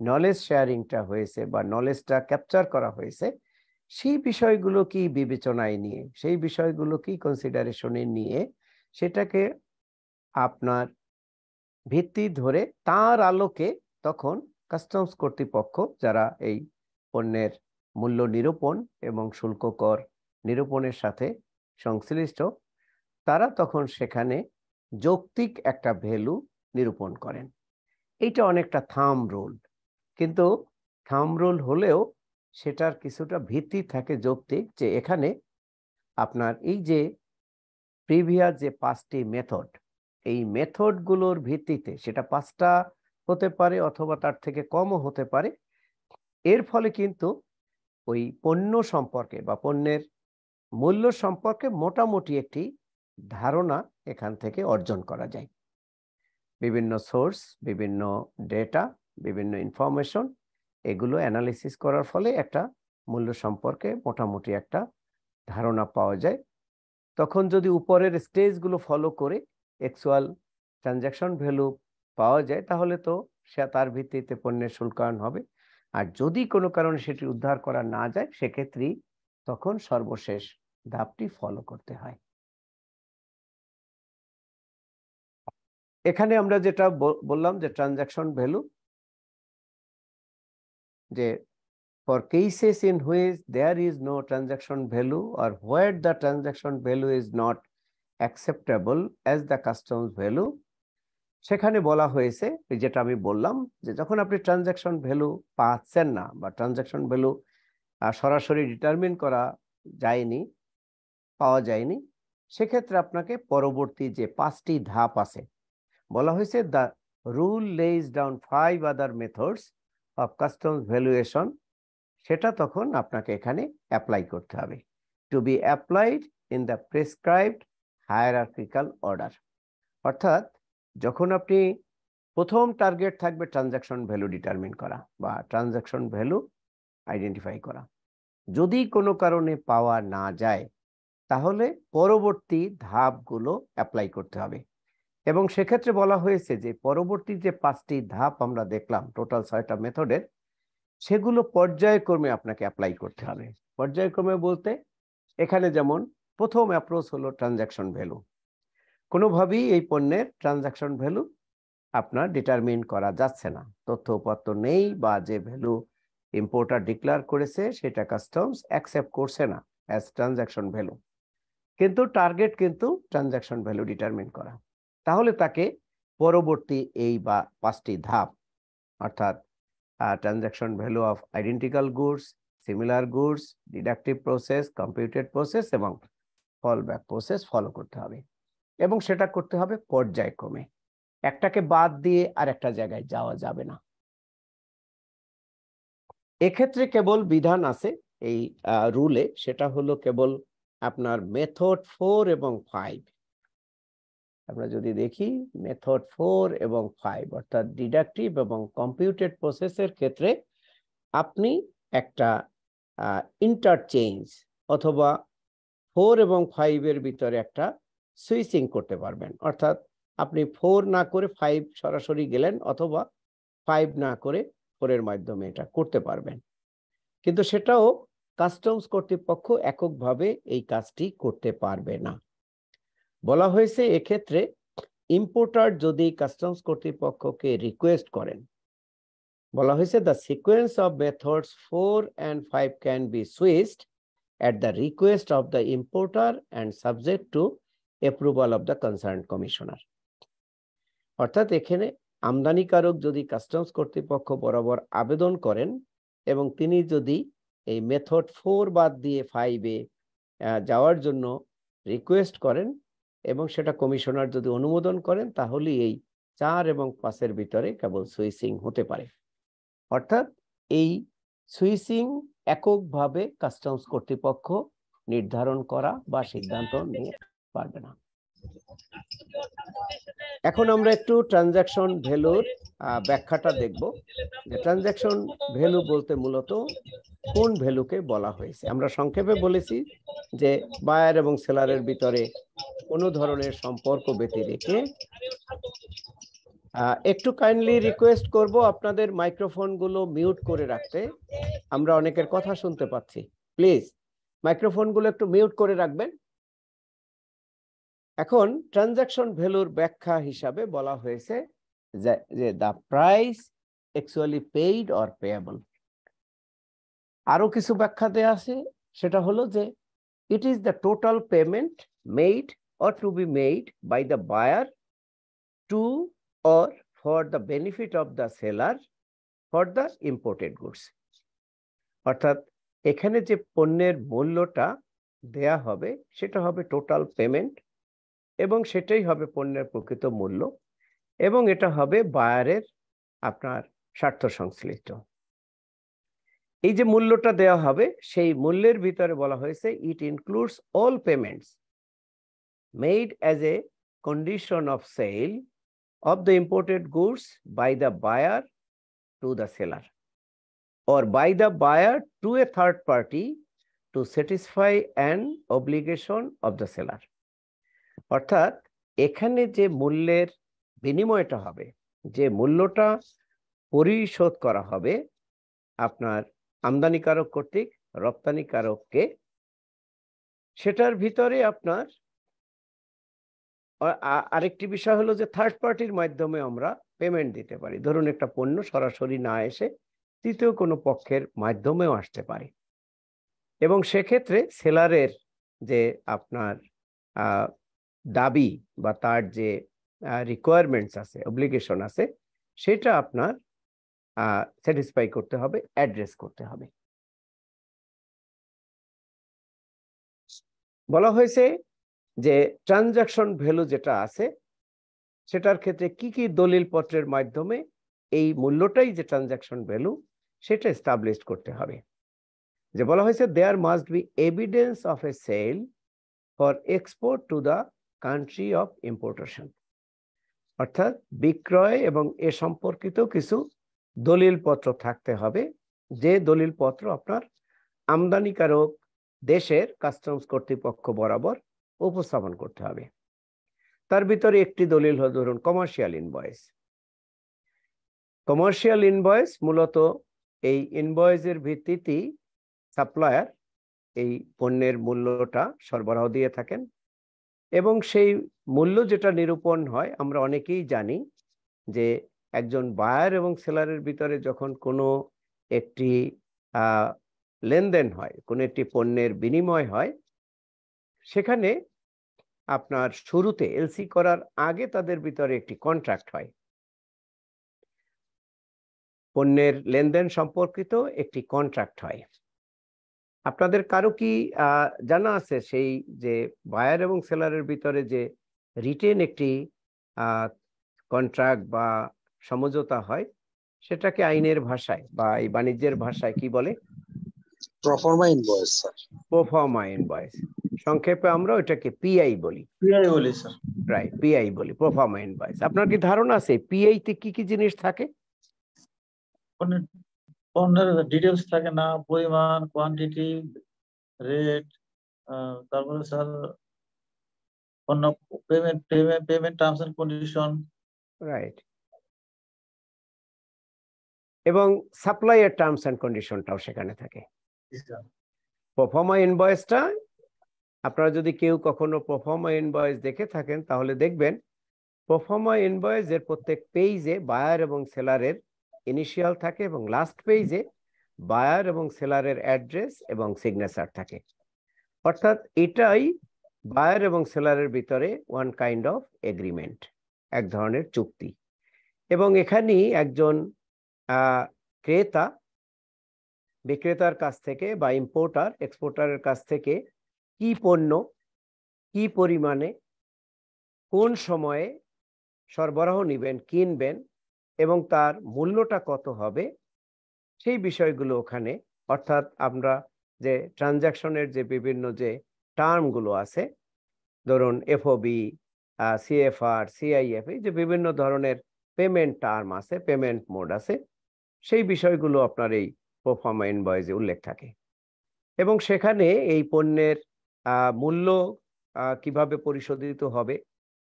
নলেজ শেয়ারিংটা হয়েছে বা নলেজটা ক্যাপচার করা হয়েছে, সেই বিষয়গুলো কি বিবেচনায় নিয়ে, সেই বিষয়গুলো কি কনসিডারেশনে নিয়ে সেটাকে আপনার ভিত্তি ধরে তার আলোকে তখন কাস্টমস কর্তৃপক্ষ, যারা এই পণ্যের মূল্য নিরূপণ এবং শুল্ক কর নিরূপণের সাথে সংশ্লিষ্ট, তারা তখন সেখানে যৌক্তিক একটা ভ্যালু নিরূপণ করেন। এইটা অনেকটা থাম রুল। কিন্তু থাম রুল হলেও সেটার কিছুটা ভিত্তি থাকে যৌক্তিক যে এখানে আপনার এই যে প্রিভিয়াস যে পাঁচটি মেথড এই মেথডগুলোর ভিত্তিতে সেটা পাঁচটা হতে পারে অথবা তার থেকে কমও হতে পারে, এর ফলে কিন্তু ওই পণ্য সম্পর্কে বা পণ্যের মূল্য সম্পর্কে মোটামুটি একটি ধারণা এখান থেকে অর্জন করা যায়। বিভিন্ন সোর্স বিভিন্ন ডেটা বিভিন্ন ইনফরমেশন এগুলো অ্যানালিসিস করার ফলে একটা মূল্য সম্পর্কে মোটামুটি একটা ধারণা পাওয়া যায়। তখন যদি উপরের স্টেজগুলো ফলো করে অ্যাকচুয়াল ট্রানজ্যাকশন ভ্যালু পাওয়া যায়, তাহলে তো সে তার ভিত্তিতে পণ্যের শুল্কায়ন হবে। আর যদি কোনো কারণে সেটি উদ্ধার করা না যায়, সেক্ষেত্রেই তখন সর্বশেষ ধাপটি ফলো করতে হয়। এখানে আমরা যেটা বললাম যে ট্রানজ্যাকশন ভ্যালু যে for cases in which there is no transaction value or where the transaction value is not acceptable as the customs value সেখানে বলা হয়েছে, যেটা আমি বললাম, যে যখন আপনি ট্রানজাকশন ভ্যালু পাচ্ছেন না বা ট্রানজাকশন ভ্যালু সরাসরি ডিটারমিন করা যায়নি, পাওয়া যায়নি, সেক্ষেত্রে আপনাকে পরবর্তী যে পাঁচটি ধাপ আছে, বলা হয়েছে the rule lays down five other methods of customs valuation সেটা তখন আপনাকে এখানে অ্যাপ্লাই করতে হবে। To be applied in the prescribed hierarchical order অর্থাৎ যখন আপনি প্রথম টার্গেট থাকবে ট্রানজাকশন ভ্যালু ডিটারমিন করা বা ট্রানজাকশন ভ্যালু আইডেন্টিফাই করা। যদি কোনো কারণে পাওয়া না যায়, তাহলে পরবর্তী ধাপগুলো অ্যাপ্লাই করতে হবে। এবং সেক্ষেত্রে বলা হয়েছে যে পরবর্তী যে পাঁচটি ধাপ আমরা দেখলাম টোটাল ছয়টা মেথডের সেগুলো পর্যায়ক্রমে আপনাকে অ্যাপ্লাই করতে হবে। পর্যায়ক্রমে বলতে এখানে যেমন প্রথম অ্যাপ্রোচ হলো ট্রানজাকশন ভ্যালু কোনোভাবেই এই পণ্যের ট্রানজাকশন ভ্যালু আপনার ডিটারমিন করা যাচ্ছে না। তথ্য উপাত্ত নেই বা যে ভ্যালু ইম্পোর্টার ডিক্লেয়ার করেছে সেটা কাস্টমস অ্যাকসেপ্ট করছে না অ্যাজ ট্রানজাকশন ভ্যালু কিন্তু টার্গেট কিন্তু ট্রানজাকশন ভ্যালু ডিটারমিন করা। তাহলে তাকে পরবর্তী এই বা পাঁচটি ধাপ, অর্থাৎ transaction value of identical goods similar goods deductive process computed process এবং ফল ব্যাক প্রসেস ফলো করতে হবে। এবং সেটা করতে হবে পর্যায়ক্রমে। একটাকে বাদ দিয়ে আর একটা জায়গায় যাওয়া যাবে না। এক্ষেত্রে কেবল বিধান আছে এই রুলে সেটা হলো কেবল আপনার মেথড ফোর এবং ফাইভ আমরা যদি দেখি মেথড ফোর এবং ফাইভ অর্থাৎ ডিডাকটিভ এবং কম্পিউটেড প্রসেসের ক্ষেত্রে আপনি একটা ইন্টারচেঞ্জ অথবা ফোর এবং ফাইভের ভিতরে একটা সুইচিং করতে পারবেন। অর্থাৎ আপনি ফোর না করে ফাইভ সরাসরি গেলেন অথবা ফাইভ না করে ফোরের মাধ্যমে এটা করতে পারবেন। কিন্তু সেটাও কাস্টমস কর্তৃপক্ষ এককভাবে এই কাজটি করতে পারবে না। বলা হয়েছে এক্ষেত্রে ইম্পোর্টার যদি কাস্টমস কর্তৃপক্ষকে রিকোয়েস্ট করেন, বলা হয়েছে the sequence of methods four and five can be switched at the request of the importer and subject to approval of the concerned commissioner. অর্থাৎ এখানে আমদানিকারক যদি কাস্টমস কর্তৃপক্ষ বরাবর আবেদন করেন এবং তিনি যদি এই মেথড ফোর বাদ দিয়ে ফাইভে যাওয়ার জন্য রিকোয়েস্ট করেন এবং সেটা কমিশনার যদি অনুমোদন করেন, তাহলে এই চার এবং পাঁচের ভিতরে কেবল সুইসিং হতে পারে। অর্থাৎ এই সুইচিং এককভাবে কাস্টমস কর্তৃপক্ষ নির্ধারণ করা বা সিদ্ধান্ত নিয়ে পারবে না। এখন আমরা একটু ট্রানজাকশন ভ্যালুর ব্যাখ্যাটা দেখব। যে ট্রানজাকশন ভ্যালু বলতে মূলত কোন ভ্যালুকে বলা হয়েছে। আমরা সংক্ষেপে বলেছি যে বায়ার এবং সেলারের ভিতরে কোনো ধরনের সম্পর্ক ব্যতি রেখে একটু কাইন্ডলি রিকোয়েস্ট করব আপনাদের মাইক্রোফোনগুলো মিউট করে রাখতে। আমরা অনেকের কথা শুনতে পাচ্ছি। প্লিজ মাইক্রোফোনগুলো একটু মিউট করে রাখবেন। এখন ট্রানজাকশন ভ্যালুর ব্যাখ্যা হিসাবে বলা হয়েছে যে- the price actually paid or payable আরও কিছু ব্যাখ্যা দেয়া আছে সেটা হলো যে it is the total payment made or to be made by the buyer to or for the benefit of the seller for the imported goods অর্থাৎ এখানে যে পণ্যের মূল্যটা দেয়া হবে, সেটা হবে টোটাল পেমেন্ট এবং সেটাই হবে পণ্যের প্রকৃত মূল্য এবং এটা হবে বায়ারের আপনার স্বার্থ সংশ্লিষ্ট। এই যে মূল্যটা দেওয়া হবে, সেই মূল্যের ভিতরে বলা হয়েছে it includes all payments made as a condition of sale of the imported goods by the buyer to the seller or by the buyer to a third party to satisfy an obligation of the seller. অর্থাৎ এখানে যে মূল্যের বিনিময়টা হবে, যে মূল্যটা পরিশোধ করা হবে, আপনার আমদানিকারক কর্তৃক রপ্তানিকারককে, সেটার ভিতরে আপনার আরেকটি বিষয় হলো যে থার্ড পার্টির মাধ্যমে আমরা পেমেন্ট দিতে পারি। ধরুন একটা পণ্য সরাসরি না এসে তৃতীয় কোনো পক্ষের মাধ্যমেও আসতে পারে। এবং সেক্ষেত্রে সেলারের যে আপনার দাবি বা তার যে রিকোয়ারমেন্টস আছে অব্লিগেশন আছে, সেটা আপনার স্যাটিসফাই করতে হবে অ্যাড্রেস করতে হবে। বলা হয়েছে যে ট্রানজাকশন ভ্যালু যেটা আছে, সেটার ক্ষেত্রে কি কি দলিল পত্রের মাধ্যমে এই মূল্যটাই যে ট্রানজাকশন ভ্যালু সেটা এস্টাবলিশ করতে হবে। যে বলা হয়েছে there must be evidence of a sale for export to the country of importation অর্থাৎ বিক্রয় এবং এ সম্পর্কিত কিছু দলিলপত্র থাকতে হবে, যে দলিলপত্র আপনার আমদানিকারক দেশের কাস্টমস কর্তৃপক্ষ বরাবর উপস্থাপন করতে হবে। তার ভিতরে একটি দলিল হল, ধরুন কমার্শিয়াল ইনভয়েস কমার্শিয়াল ইনভয়েস মূলত এই ইনভয়েসের ভিত্তিতেই সাপ্লায়ার এই পণ্যের মূল্যটা সরবরাহ দিয়ে থাকেন এবং সেই মূল্য যেটা নিরূপণ হয়, আমরা অনেকেই জানি যে একজন বায়ার এবং সেলারের ভিতরে যখন কোনো একটি লেনদেন হয়, কোনো একটি পণ্যের বিনিময় হয়, সেখানে আপনার শুরুতে এলসি করার আগে তাদের ভিতরে একটি কন্ট্রাক্ট হয়। পণ্যের লেনদেন সম্পর্কিত একটি কন্ট্রাক্ট হয়। আপনাদের কারও কি আহ, জানা আছে সেই যে বায়ার এবং সেলারের ভিতরে যে রিটেন একটি কন্ট্রাক্ট বা সমঝোতা হয় সেটাকে আইনের ভাষায় বা এই বাণিজ্যের ভাষায় কি বলে? Proforma invoice sir proforma invoice সংক্ষেপে আমরা ওইটাকে পিআই বলি। পিআই বলি স্যার রাইট পিআই বলি প্রোফর্মা ইনভয়েস আপনার কি ধারণা আছে পিআই তে কি কি জিনিস থাকে? পণ্যের পণ্যের ডিটেলস থাকে না পরিমাণ কোয়ান্টিটি রেট তারপরে স্যার পণ্য payment payment payment terms and condition right এবং সাপ্লাইয়ের টার্মস এন্ড কন্ডিশনটাও সেখানে থাকে। প্রফর্মা ইনভয়েসটা আপনারা যদি কেউ কখনো প্রফর্মা ইনভয়েস দেখে থাকেন, তাহলে দেখবেন প্রফর্মা ইনভয়েস এর প্রত্যেক পেজে বায়ার এবং সেলারের ইনিশিয়াল থাকে এবং লাস্ট পেজে বায়ার এবং সেলারের অ্যাড্রেস এবং সিগনেচার থাকে। অর্থাৎ এটাই বায়ার এবং সেলারের ভিতরে ওয়ান কাইন্ড অফ এগ্রিমেন্ট এক ধরনের চুক্তি। এবং এখানেই একজন ক্রেতা বিক্রেতার কাছ থেকে বা ইম্পোর্টার এক্সপোর্টারের কাছ থেকে কি পণ্য, কি পরিমাণে, কোন সময়ে সরবরাহ নেবেন, কিনবেন এবং তার মূল্যটা কত হবে, সেই বিষয়গুলো ওখানে, অর্থাৎ আমরা যে ট্রানজাকশনের যে বিভিন্ন যে টার্মগুলো আছে, ধরুন এফওবি সিএফআর সিআইএফ এই যে বিভিন্ন ধরনের পেমেন্ট টার্ম আছে, পেমেন্ট মোড আছে, সেই বিষয়গুলো আপনার এই প্রোফার্মা ইনভয়েসে উল্লেখ থাকে। এবং সেখানে এই পণ্যের মূল্য কীভাবে পরিশোধিত হবে,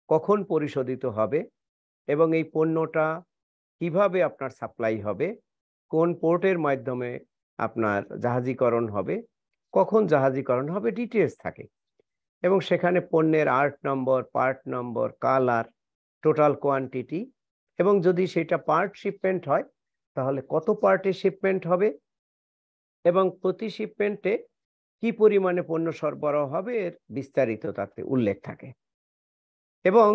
কখন পরিশোধিত হবে এবং এই পণ্যটা কীভাবে আপনার সাপ্লাই হবে, কোন পোর্টের মাধ্যমে আপনার জাহাজীকরণ হবে, কখন জাহাজীকরণ হবে ডিটেলস থাকে। এবং সেখানে পণ্যের art number, part number, colour, total quantity এবং যদি সেটা পার্ট শিপমেন্ট হয়, তাহলে কত পার্টে শিপমেন্ট হবে এবং প্রতি শিপমেন্টে কি পরিমাণে পণ্য সরবরাহ হবে এর বিস্তারিত তাতে উল্লেখ থাকে। এবং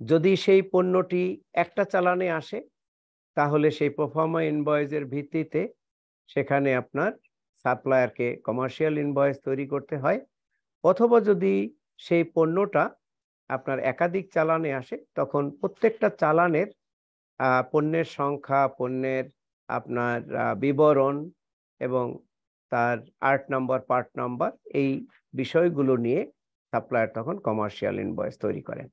যদি সেই পণ্যটি একটা চালানে আসে, তাহলে সেই প্রফর্মা ইনভয়েসের ভিত্তিতে সেখানে আপনার সাপ্লায়ারকে কমার্শিয়াল ইনভয়েস তৈরি করতে হয়। অথবা যদি সেই পণ্যটা আপনার একাধিক চালানে আসে, তখন প্রত্যেকটা চালানের পণ্যের সংখ্যা, পণ্যের আপনার বিবরণ এবং তার আর্ট নাম্বার পার্ট নাম্বার এই বিষয়গুলো নিয়ে সাপ্লায়ার তখন কমার্শিয়াল ইনভয়েস তৈরি করেন।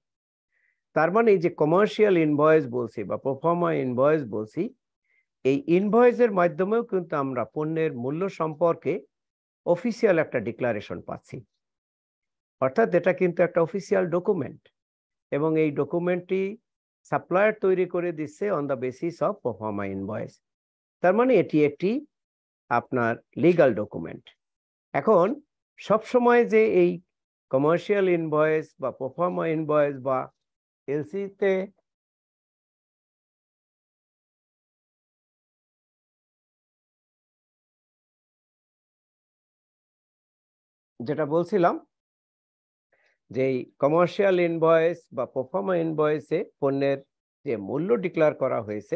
তার মানে এই যে কমার্শিয়াল ইনভয়েস বলছি বা প্রফর্মা ইনভয়েস বলছি, এই ইনভয়েসের মাধ্যমেও কিন্তু আমরা পণ্যের মূল্য সম্পর্কে অফিসিয়াল একটা ডিক্লারেশন পাচ্ছি। অর্থাৎ এটা কিন্তু একটা অফিসিয়াল ডকুমেন্ট এবং এই ডকুমেন্টটি সাপ্লায়ার তৈরি করে দিচ্ছে on the basis of proforma invoice তার মানে এটি একটি আপনার লিগাল ডকুমেন্ট এখন সবসময় যে এই কমার্শিয়াল ইনভয়েস বা প্রফর্মা ইনভয়েস বা এলসিতে যেটা বলছিলাম, যে কমার্শিয়াল ইনভয়েস বা প্রফর্মা ইনভয়েসে পণ্যের যে মূল্য ডিক্লেয়ার করা হয়েছে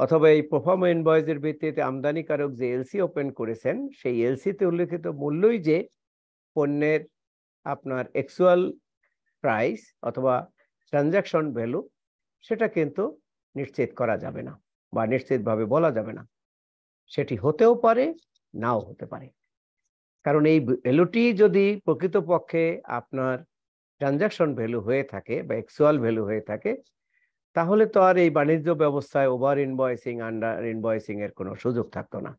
অথবা এই প্রফর্মা ইনভয়েসের ভিত্তিতে আমদানিকারক যে এলসি ওপেন করেছেন, সেই এলসিতে উল্লেখিত মূল্যই যে পণ্যের আপনার অ্যাকচুয়াল প্রাইস অথবা ট্রানজ্যাকশন ভ্যালু সেটা কিন্তু নিশ্চিত করা যাবে না বা নিশ্চিতভাবে বলা যাবে না। সেটি হতেও পারে, নাও হতে পারে। কারণ এই ভ্যালুটি যদি প্রকৃতপক্ষে আপনার ট্রানজাকশন ভ্যালু হয়ে থাকে বা অ্যাকচুয়াল ভ্যালু হয়ে থাকে তাহলে তো আর এই বাণিজ্য ব্যবস্থায় ওভার ইনভয়েসিং আন্ডার ইনভয়েসিং এর কোনো সুযোগ থাকতো না।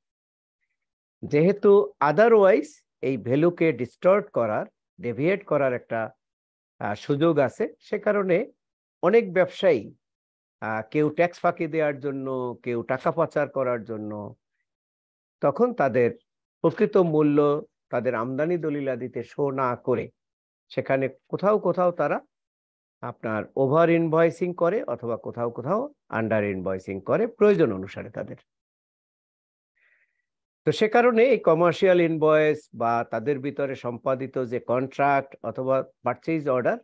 যেহেতু আদারওয়াইজ এই ভ্যালুকে ডিস্টর্ট করার ডেভিয়েট করার একটা সুযোগ আছে, সে কারণে অনেক ব্যবসায়ী কেউ ট্যাক্স ফাঁকি দেওয়ার জন্য, কেউ টাকা পাচার করার জন্য, তখন তাদের প্রকৃত মূল্য, তাদের আমদানি দলিলাদিতে শো না করে, সেখানে কোথাও কোথাও তারা আপনার ওভার ইনভয়েসিং করে অথবা কোথাও কোথাও আন্ডার ইনভয়েসিং করে প্রয়োজন অনুসারে তাদের। তো সে কারণে এই কমার্শিয়াল ইনভয়েস বা তাদের ভিতরে সম্পাদিত যে কন্ট্রাক্ট অথবা পারচেজ অর্ডার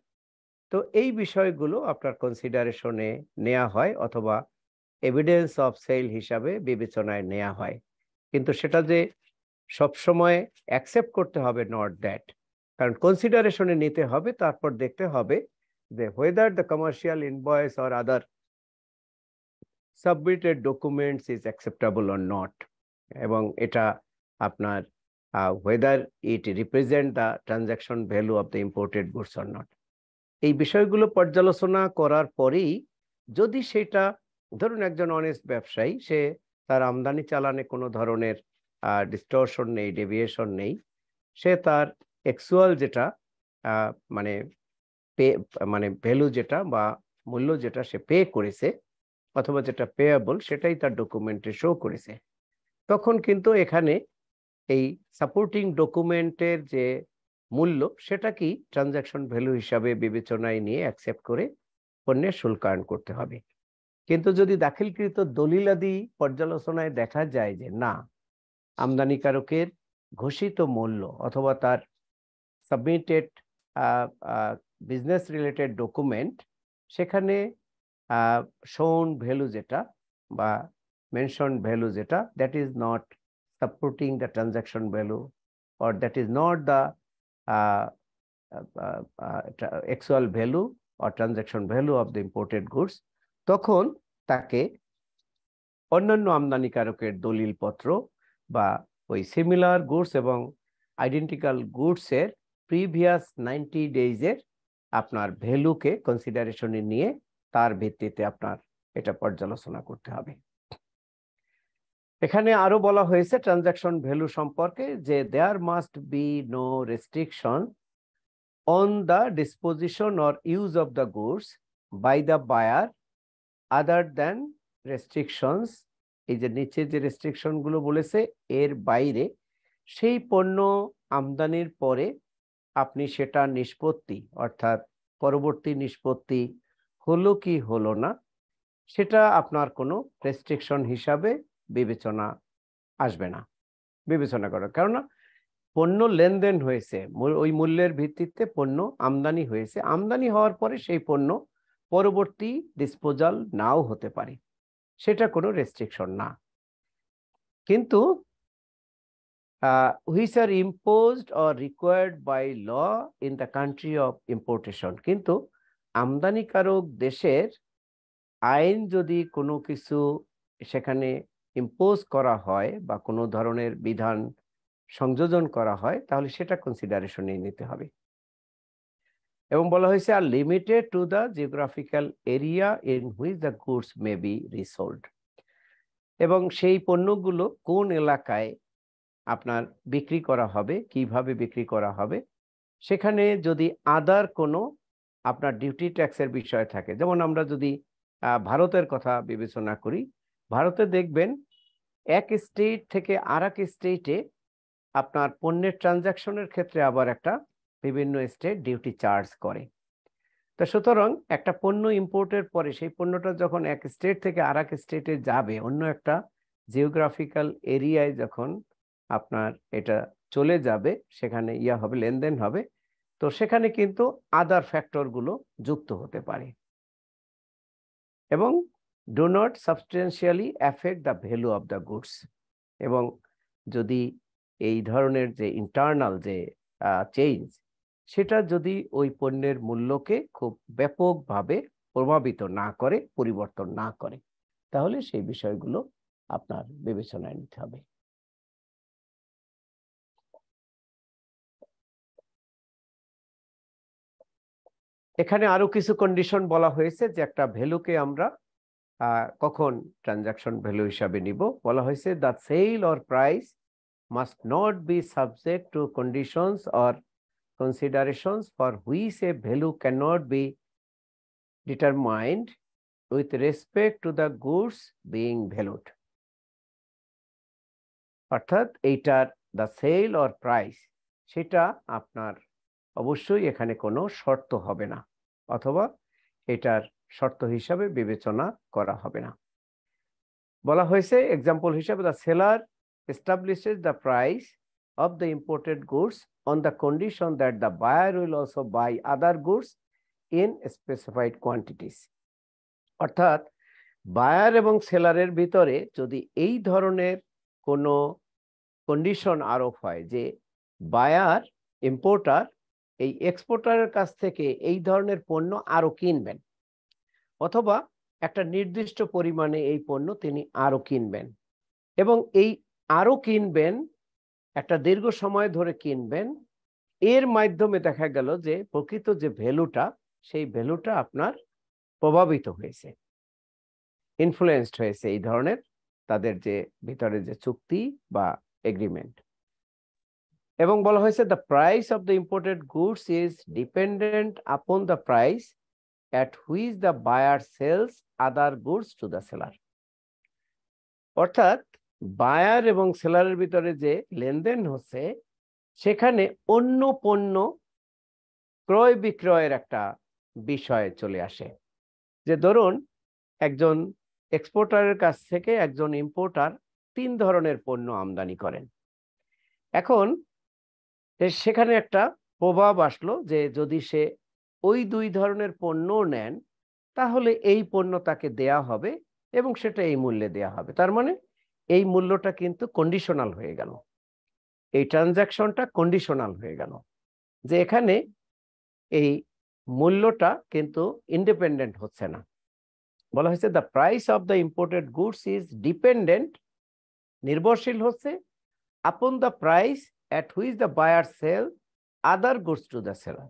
তো এই বিষয়গুলো আপনার কনসিডারেশনে নেওয়া হয় অথবা এভিডেন্স অফ সেল হিসাবে বিবেচনায় নেওয়া হয়। কিন্তু সেটা যে সবসময় অ্যাকসেপ্ট করতে হবে নট দ্যাট কারণ কনসিডারেশনে নিতে হবে, তারপর দেখতে হবে যে whether the commercial invoice or other submitted documents is acceptable or not এবং এটা আপনার whether it represent the transaction value of the imported goods or not এই বিষয়গুলো পর্যালোচনা করার পরেই যদি সেটা, ধরুন একজন অনেস্ট ব্যবসায়ী, সে তার আমদানি চালানে কোনো ধরনের ডিস্টর্শন নেই ডেভিয়েশন নেই, সে তার অ্যাকচুয়াল যেটা মানে পে মানে ভ্যালু যেটা বা মূল্য যেটা সে পে করেছে অথবা যেটা পেয়াবল সেটাই তার ডকুমেন্টে শো করেছে। তখন কিন্তু এখানে এই সাপোর্টিং ডকুমেন্টের যে মূল্য সেটা কি ট্রানজাকশন ভ্যালু হিসাবে বিবেচনায় নিয়ে অ্যাকসেপ্ট করে পণ্যের শুল্ক শুল্কায়ন করতে হবে। কিন্তু যদি দাখিলকৃত দলিলাদি পর্যালোচনায় দেখা যায় যে না, আমদানিকারকের ঘোষিত মূল্য অথবা তার সাবমিটেড বিজনেস রিলেটেড ডকুমেন্ট সেখানে শোন ভ্যালু যেটা বা মেনশন ভ্যালু যেটা that is not supporting the transaction value or that is not the actual value or transaction value of the imported goods তখন তাকে অন্যান্য আমদানিকারকের দলিলপত্র বা ওই সিমিলার গুডস এবং আইডেন্টিক্যাল গুডসের প্রিভিয়াস নাইনটি ডেইজের আপনার ভ্যালুকে কনসিডারেশনে নিয়ে তার ভিত্তিতে আপনার এটা পর্যালোচনা করতে হবে। এখানে আরও বলা হয়েছে ট্রানজাকশন ভ্যালু সম্পর্কে যে there must be no restriction on the disposition or use of the goods by the buyer other than restrictions এই যে নিচে যে রেস্ট্রিকশনগুলো বলেছে, এর বাইরে সেই পণ্য আমদানির পরে আপনি সেটা নিষ্পত্তি, অর্থাৎ পরবর্তী নিষ্পত্তি হলো কি হলো না, সেটা আপনার কোনো রেস্ট্রিকশন হিসাবে বিবেচনা আসবে না। বিবেচনা করা। কেননা পণ্য লেনদেন হয়েছে ওই মূল্যের ভিত্তিতে পণ্য আমদানি হয়েছে। আমদানি হওয়ার পরে সেই পণ্য পরবর্তী ডিসপোজাল নাও হতে পারে। সেটা কোনো রেস্ট্রিকশন না। কিন্তু which are imposed or required by law in the country of importation কিন্তু আমদানিকারক দেশের আইন যদি কোনো কিছু সেখানে ইম্পোজ করা হয় বা কোনো ধরনের বিধান সংযোজন করা হয় তাহলে সেটা কনসিডারেশনে নিতে হবে এবং বলা হয়েছে are limited to the geographical area in which the goods may be resold এবং সেই পণ্যগুলো কোন এলাকায় আপনার বিক্রি করা হবে, কীভাবে বিক্রি করা হবে। সেখানে যদি আদার কোনো আপনার ডিউটি ট্যাক্সের বিষয় থাকে, যেমন আমরা যদি ভারতের কথা বিবেচনা করি, ভারতে দেখবেন এক স্টেট থেকে আর এক স্টেটে আপনার পণ্যের ট্রানজাকশনের ক্ষেত্রে আবার একটা বিভিন্ন স্টেট ডিউটি চার্জ করে। তা সুতরাং একটা পণ্য ইম্পোর্টের পরে সেই পণ্যটা যখন এক স্টেট থেকে আর এক স্টেটে যাবে, অন্য একটা জিওগ্রাফিক্যাল এরিয়ায় যখন আপনার এটা চলে যাবে, সেখানে ইয়া হবে, লেনদেন হবে। তো সেখানে কিন্তু আদার ফ্যাক্টরগুলো যুক্ত হতে পারে। এবং do not substantially affect the value of the goods এবং যদি এই ধরনের যে ইন্টারনাল যে চেঞ্জ সেটা যদি ওই পণ্যের মূল্যকে খুব ব্যাপকভাবে প্রভাবিত না করে, পরিবর্তন না করে, তাহলে সেই বিষয়গুলো আপনার বিবেচনায় নিতে হবে। এখানে আরও কিছু কন্ডিশন বলা হয়েছে যে একটা ভ্যালুকে আমরা কখন ট্রানজাকশন ভ্যালু হিসাবে নিব। বলা হয়েছে the sale or price must not be subject to conditions or considerations for which a value cannot be determined with respect to the goods being valued. অর্থাৎ এইটার দ্য সেল অর প্রাইস সেটা আপনার অবশ্যই এখানে কোনো শর্ত হবে না, অথবা এটার শর্ত হিসাবে বিবেচনা করা হবে না। বলা হয়েছে এক্সাম্পল হিসাবে the seller establishes the price of the imported goods on the condition that the buyer will also buy other goods in specified quantities অর্থাৎ বায়ার এবং সেলারের ভিতরে যদি এই ধরনের কোনো কন্ডিশন আরোপ হয় যে বায়ার ইম্পোর্টার এই এক্সপোর্টারের কাছ থেকে এই ধরনের পণ্য আরও কিনবেন। অথবা একটা নির্দিষ্ট পরিমাণে এই পণ্য তিনি আরও কিনবেন। এবং এই আরও কিনবেন, একটা দীর্ঘ সময় ধরে কিনবেন, এর মাধ্যমে দেখা গেল যে প্রকৃত যে ভ্যালুটা, সেই ভ্যালুটা আপনার প্রভাবিত হয়েছে। ইনফ্লুয়েসড হয়েছে এই ধরনের তাদের যে ভিতরে যে চুক্তি বা এগ্রিমেন্ট এবং বলা হয়েছে the price of the imported goods is dependent upon the price at which the buyer sells other goods to the seller অর্থাৎ বায়ার এবং সেলারের ভিতরে যে লেনদেন হচ্ছে, সেখানে অন্য পণ্য ক্রয় বিক্রয়ের একটা বিষয় চলে আসে। যে ধরুন, একজন এক্সপোর্টারের কাছ থেকে একজন ইম্পোর্টার তিন ধরনের পণ্য আমদানি করেন। এখন সেখানে একটা প্রভাব আসলো যে যদি সে ওই দুই ধরনের পণ্য নেন, তাহলে এই পণ্য তাকে দেয়া হবে এবং সেটা এই মূল্যে দেয়া হবে। তার মানে এই মূল্যটা কিন্তু কন্ডিশনাল হয়ে গেল। এই ট্রানজাকশনটা কন্ডিশনাল হয়ে গেল। যে এখানে এই মূল্যটা কিন্তু ইন্ডিপেন্ডেন্ট হচ্ছে না। বলা হয়েছে the price of the imported goods is dependent নির্ভরশীল হচ্ছে। Upon the price at which the buyer sell other goods to the seller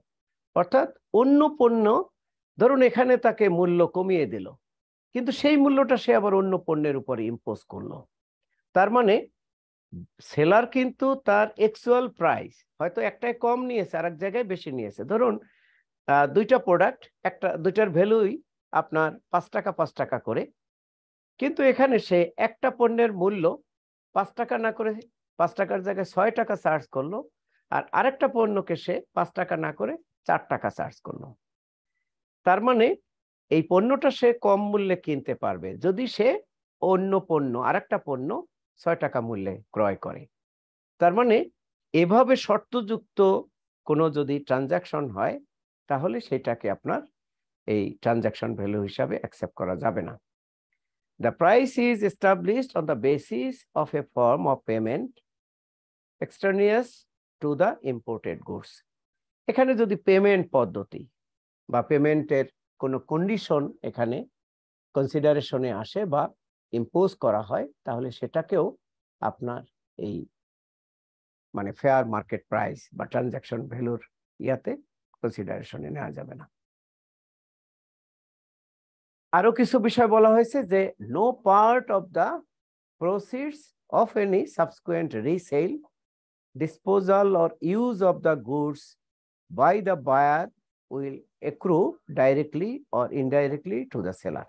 অর্থাৎ অন্য পণ্য, ধরুন এখানে তাকে মূল্য কমিয়ে দিল, কিন্তু সেই মূল্যটা সে আবার অন্য পণ্যের উপরে ইম্পোজ করল। তার মানে সেলার কিন্তু তার অ্যাকচুয়াল প্রাইস হয়তো একটাই কম নিয়েছে আর এক জায়গায় বেশি নিয়েছে। ধরুন দুইটা প্রোডাক্ট একটা, দুইটার ভ্যালুই আপনার পাঁচ টাকা পাঁচ টাকা করে, কিন্তু এখানে সে একটা পণ্যের মূল্য পাঁচ টাকা না করে পাঁচ টাকার জায়গায় ছয় টাকা চার্জ করল, আর আরেকটা পণ্যকে সে পাঁচ টাকা না করে চার টাকা চার্জ করল। তার মানে এই পণ্যটা সে কম মূল্যে কিনতে পারবে যদি সে অন্য পণ্য, আরেকটা পণ্য ছয় টাকা মূল্যে ক্রয় করে। তার মানে এভাবে শর্তযুক্ত কোনো যদি ট্রানজাকশন হয়, তাহলে সেটাকে আপনার এই ট্রানজাকশন ভ্যালু হিসাবে অ্যাকসেপ্ট করা যাবে না। The price is established on the basis of a form of payment extraneous to the imported goods এখানে যদি পেমেন্ট পদ্ধতি বা পেমেন্টের কোনো কন্ডিশন এখানে কনসিডারেশনে আসে বা ইম্পোজ করা হয়, তাহলে সেটাকেও আপনার এই মানে ফেয়ার মার্কেট প্রাইস বা ট্রানজাকশন ভ্যালুর ইয়াতে কনসিডারেশনে নেওয়া যাবে না। আরও কিছু বিষয় বলা হয়েছে যে no part of the proceeds of any subsequent resale disposal or use of the goods by the buyer will accrue directly or indirectly to the seller.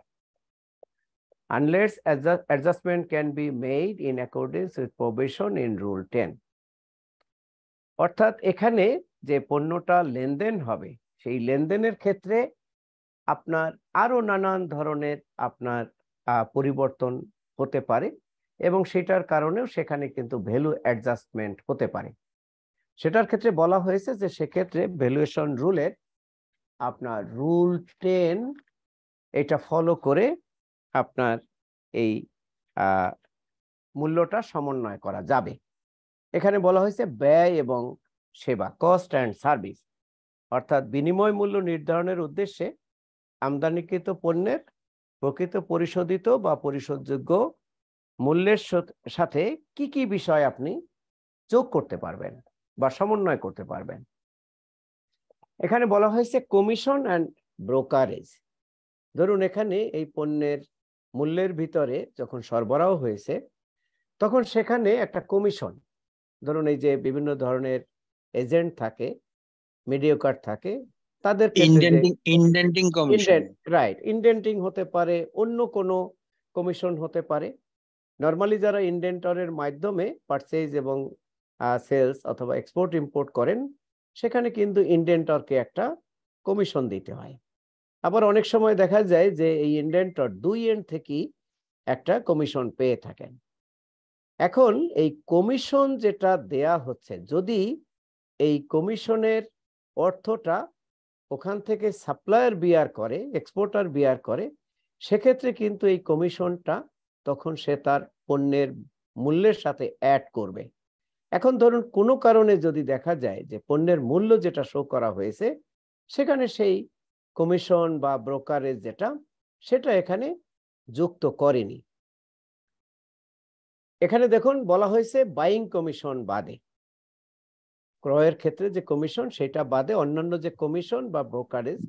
Unless adjust- adjustment can be made in accordance with provision in Rule 10. অর্থাৎ এখানে যে পণ্যটা লেনদেন হবে সেই লেনদেনের ক্ষেত্রে আপনার আরও নানান ধরনের আপনার পরিবর্তন হতে পারে এবং সেটার কারণেও সেখানে কিন্তু ভ্যালু অ্যাডজাস্টমেন্ট হতে পারে। সেটার ক্ষেত্রে বলা হয়েছে যে সেক্ষেত্রে ভ্যালুয়েশন রুলের আপনার রুল টেন এটা ফলো করে আপনার এই মূল্যটা সমন্বয় করা যাবে। এখানে বলা হয়েছে ব্যয় এবং সেবা কস্ট অ্যান্ড সার্ভিস অর্থাৎ বিনিময় মূল্য নির্ধারণের উদ্দেশ্যে আমদানিকৃত পণ্যের প্রকৃত পরিশোধিত বা পরিশোধযোগ্য মূল্যের সাথে কি কি বিষয় আপনি যোগ করতে পারবেন বা সমন্বয় করতে পারবেন। এখানে বলা হয়েছে কমিশন অ্যান্ড ব্রোকারেজ ধরুন এখানে এই পণ্যের মূল্যের ভিতরে যখন সরবরাহ হয়েছে তখন সেখানে একটা কমিশন ধরুন এই যে বিভিন্ন ধরনের এজেন্ট থাকে মিডিওকার থাকে তাদের indenting indenting commission right indenting হতে পারে অন্য কোনো কমিশন হতে পারে। নর্মালি যারা ইন্ডেন্টরের মাধ্যমে পারচেজ এবং সেলস অথবা এক্সপোর্ট ইম্পোর্ট করেন, সেখানে কিন্তু ইন্ডেন্টরকে একটা কমিশন দিতে হয়। আবার অনেক সময় দেখা যায় যে এই ইন্ডেন্টর দুই এন্ড থেকেই একটা কমিশন পেয়ে থাকেন। এখন এই কমিশন যেটা দেয়া হচ্ছে, যদি এই কমিশনের অর্থটা ওখান থেকে সাপ্লায়ার বিয়ার করে এক্সপোর্টার বিয়ার করে, সেক্ষেত্রে কিন্তু এই কমিশনটা তখন সে তার পণ্যের মূল্যের সাথে অ্যাড করবে। এখন ধরুন কোনো কারণে যদি দেখা যায় যে পণ্যের মূল্য যেটা শো করা হয়েছে, সেখানে সেই কমিশন বা ব্রোকারেজ যেটা, সেটা এখানে যুক্ত করেনি। এখানে দেখুন বলা হয়েছে বাইং কমিশন বাদে। ক্রয়ের ক্ষেত্রে যে কমিশন সেটা বাদে অন্যান্য যে কমিশন বা ব্রোকারেজ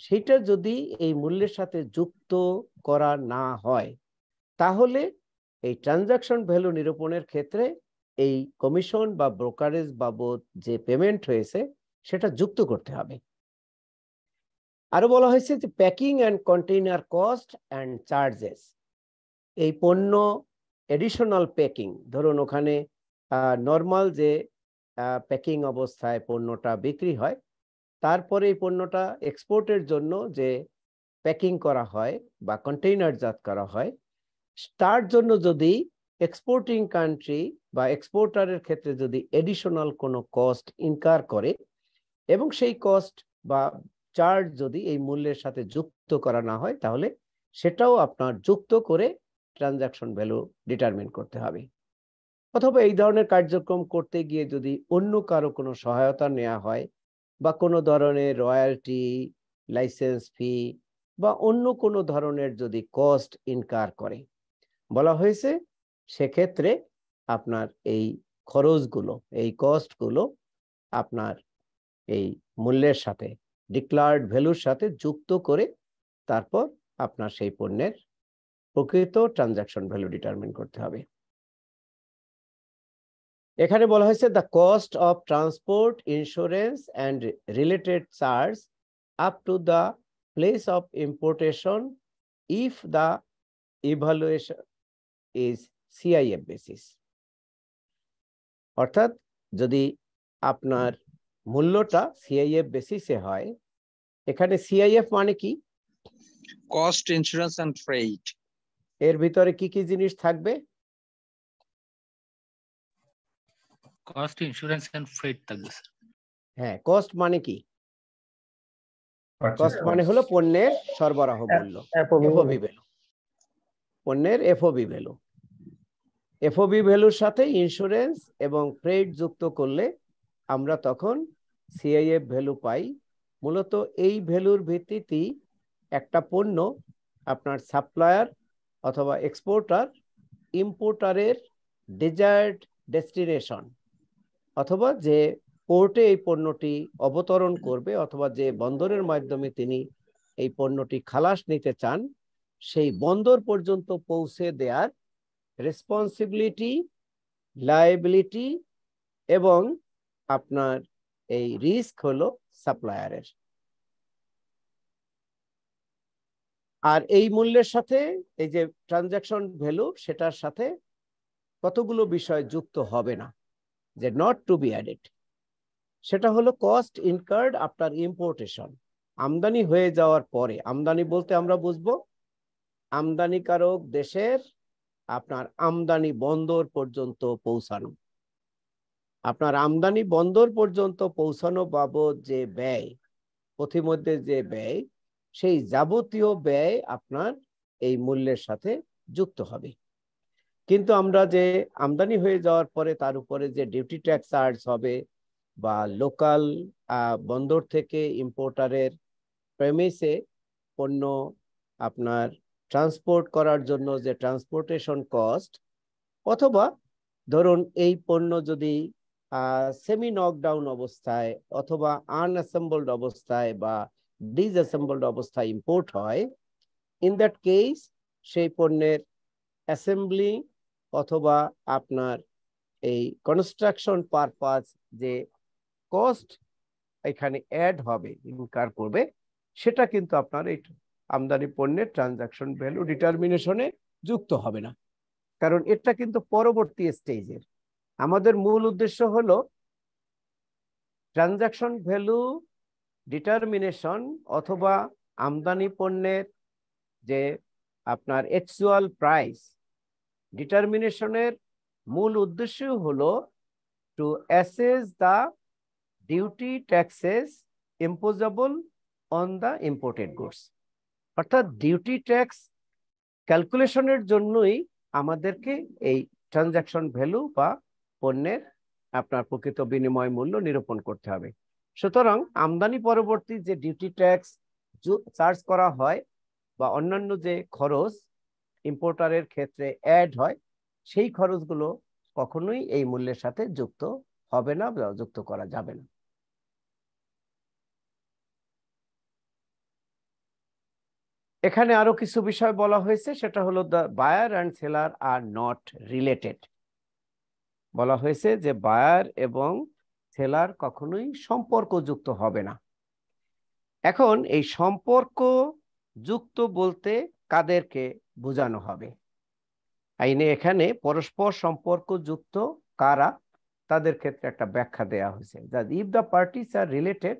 সেটা যদি এই মূল্যের সাথে যুক্ত করা না হয় তাহলে এই ট্রানজাকশন ভ্যালু নিরূপণের ক্ষেত্রে এই কমিশন বা ব্রোকারেজ বাবদ যে পেমেন্ট হয়েছে, সেটা যুক্ত করতে হবে। আরও বলা হয়েছে যে packing and container cost and charges এই পণ্য এডিশনাল প্যাকিং ধরুন ওখানে নর্মাল যে প্যাকিং অবস্থায় পণ্যটা বিক্রি হয়, তারপরে এই পণ্যটা এক্সপোর্টের জন্য যে প্যাকিং করা হয় বা কন্টেইনারজাত করা হয় তার জন্য যদি এক্সপোর্টিং কান্ট্রি বা এক্সপোর্টারের ক্ষেত্রে যদি এডিশনাল কোনো কস্ট ইনকার করে এবং সেই কস্ট বা চার্জ যদি এই মূল্যের সাথে যুক্ত করা না হয়, তাহলে সেটাও আপনার যুক্ত করে ট্রানজাকশন ভ্যালু ডিটারমিন করতে হবে। অথবা এই ধরনের কার্যক্রম করতে গিয়ে যদি অন্য কারও কোনো সহায়তা নেওয়া হয় বা কোনো ধরনের রয়্যালটি লাইসেন্স ফি বা অন্য কোনো ধরনের যদি কস্ট ইনকার করে বলা হয়েছে, সেক্ষেত্রে আপনার এই খরচগুলো, এই কস্টগুলো আপনার এই মূল্যের সাথে ডিক্লার্ড ভ্যালুর সাথে যুক্ত করে তারপর আপনার সেই পণ্যের প্রকৃত ট্রানজাকশন ভ্যালু ডিটারমিন করতে হবে। এখানে বলা হয়েছে the cost of transport insurance and related charge up to the place of importation if the evaluation is CIF basis অর্থাৎ যদি আপনার মূল্যটা সিআইএফ বেসিসে হয় এখানে সিআইএফ মানে কি? Cost, insurance and freight. এর ভিতরে কি কি জিনিস থাকবে? কস্ট ইন্স্যুরেন্স এন্ড ফ্রেট থাকবে হ্যাঁ কস্ট মানে কি? কস্ট মানে হলো পণ্যের সরবরাহ মূল্য এফওবি ভ্যালু পণ্যের এফওবি ভ্যালু এফওবি ভ্যালুর সাথে ইন্স্যুরেন্স এবং ফ্রেট যুক্ত করলে আমরা তখন সিআইএফ ভ্যালু পাই। মূলত এই ভ্যালুর ভিত্তিতেই একটা পণ্য আপনার সাপ্লায়ার অথবা এক্সপোর্টার ইম্পোর্টারের ডিজায়ার্ড ডেস্টিনেশন অথবা যে পোর্টে এই পণ্যটি অবতরণ করবে অথবা যে বন্দরের মাধ্যমে তিনি এই পণ্যটি খালাস নিতে চান, সেই বন্দর পর্যন্ত পৌঁছে দেওয়ার রেসপন্সিবিলিটি লাইবিলিটি এবং আপনার এই রিস্ক হলো সাপ্লায়ারের আর এই মূল্যের সাথে এই যে ট্রানজাকশন ভ্যালু সেটার সাথে কতগুলো বিষয় যুক্ত হবে না, যে নট টু বি অ্যাডেড সেটা হলো কস্ট ইনকার্ড আফটার ইম্পোর্টেশন আমদানি হয়ে যাওয়ার পরে, আমদানি বলতে আমরা বুঝব, আমদানিকারক দেশের আপনার আমদানি বন্দর পর্যন্ত পৌঁছানো। আপনার আমদানি বন্দর পর্যন্ত পৌঁছানো বাবদ যে ব্যয়, পথিমধ্যে যে ব্যয়, সেই যাবতীয় ব্যয় আপনার এই মূল্যের সাথে যুক্ত হবে। কিন্তু আমরা যে আমদানি হয়ে যাওয়ার পরে তার উপরে যে ডিউটি ট্যাক্স চার্জ হবে বা লোকাল বন্দর থেকে ইম্পোর্টারের প্রেমিসে পণ্য আপনার ট্রান্সপোর্ট করার জন্য যে ট্রান্সপোর্টেশন কস্ট, অথবা ধরুন এই পণ্য যদি সেমি নকডাউন অবস্থায় অথবা আনঅ্যাসেম্বলড অবস্থায় বা ডিসঅ্যাসেম্বলড অবস্থায় ইম্পোর্ট হয় ইন দ্যাট কেস সেই পণ্যের অ্যাসেম্বলি অথবা আপনার এই কনস্ট্রাকশন পারপাস যে কস্ট এখানে অ্যাড হবে ইনকার করবে, সেটা কিন্তু আপনার এই আমদানি পণ্যের ট্রানজাকশন ভ্যালু ডিটারমিনেশনে যুক্ত হবে না। কারণ এটা কিন্তু পরবর্তী স্টেজের আমাদের মূল উদ্দেশ্য হলো ট্রানজাকশন ভ্যালু ডিটারমিনেশন অথবা আমদানি পণ্যের যে আপনার অ্যাকচুয়াল প্রাইস ডিটারমিনেশনের মূল উদ্দেশ্য হলো to assess the duty taxes imposable on the imported goods অর্থাৎ ডিউটি ট্যাক্স ক্যালকুলেশনের জন্যই আমাদেরকে এই ট্রানজাকশন ভ্যালু বা পণ্যের আপনার প্রকৃত বিনিময় মূল্য নিরূপণ করতে হবে। সুতরাং আমদানি পরবর্তী যে ডিউটি ট্যাক্স চার্জ করা হয় বা অন্যান্য যে খরচ ইম্পোর্টারের ক্ষেত্রে অ্যাড হয়, সেই খরচগুলো কখনোই এই মূল্যের সাথে যুক্ত হবে না বা যুক্ত করা যাবে না। এখানে আরও কিছু বিষয় বলা হয়েছে, সেটা হলো the buyer and seller are not related বলা হয়েছে যে বায়ার এবং সেলার কখনোই সম্পর্কযুক্ত হবে না। এখন এই সম্পর্ক যুক্ত বলতে কাদেরকে বোঝানো হবে? আইনে এখানে পরস্পর সম্পর্ক যুক্ত কারা, তাদের ক্ষেত্রে একটা ব্যাখ্যা দেওয়া হয়েছে। The if the parties are related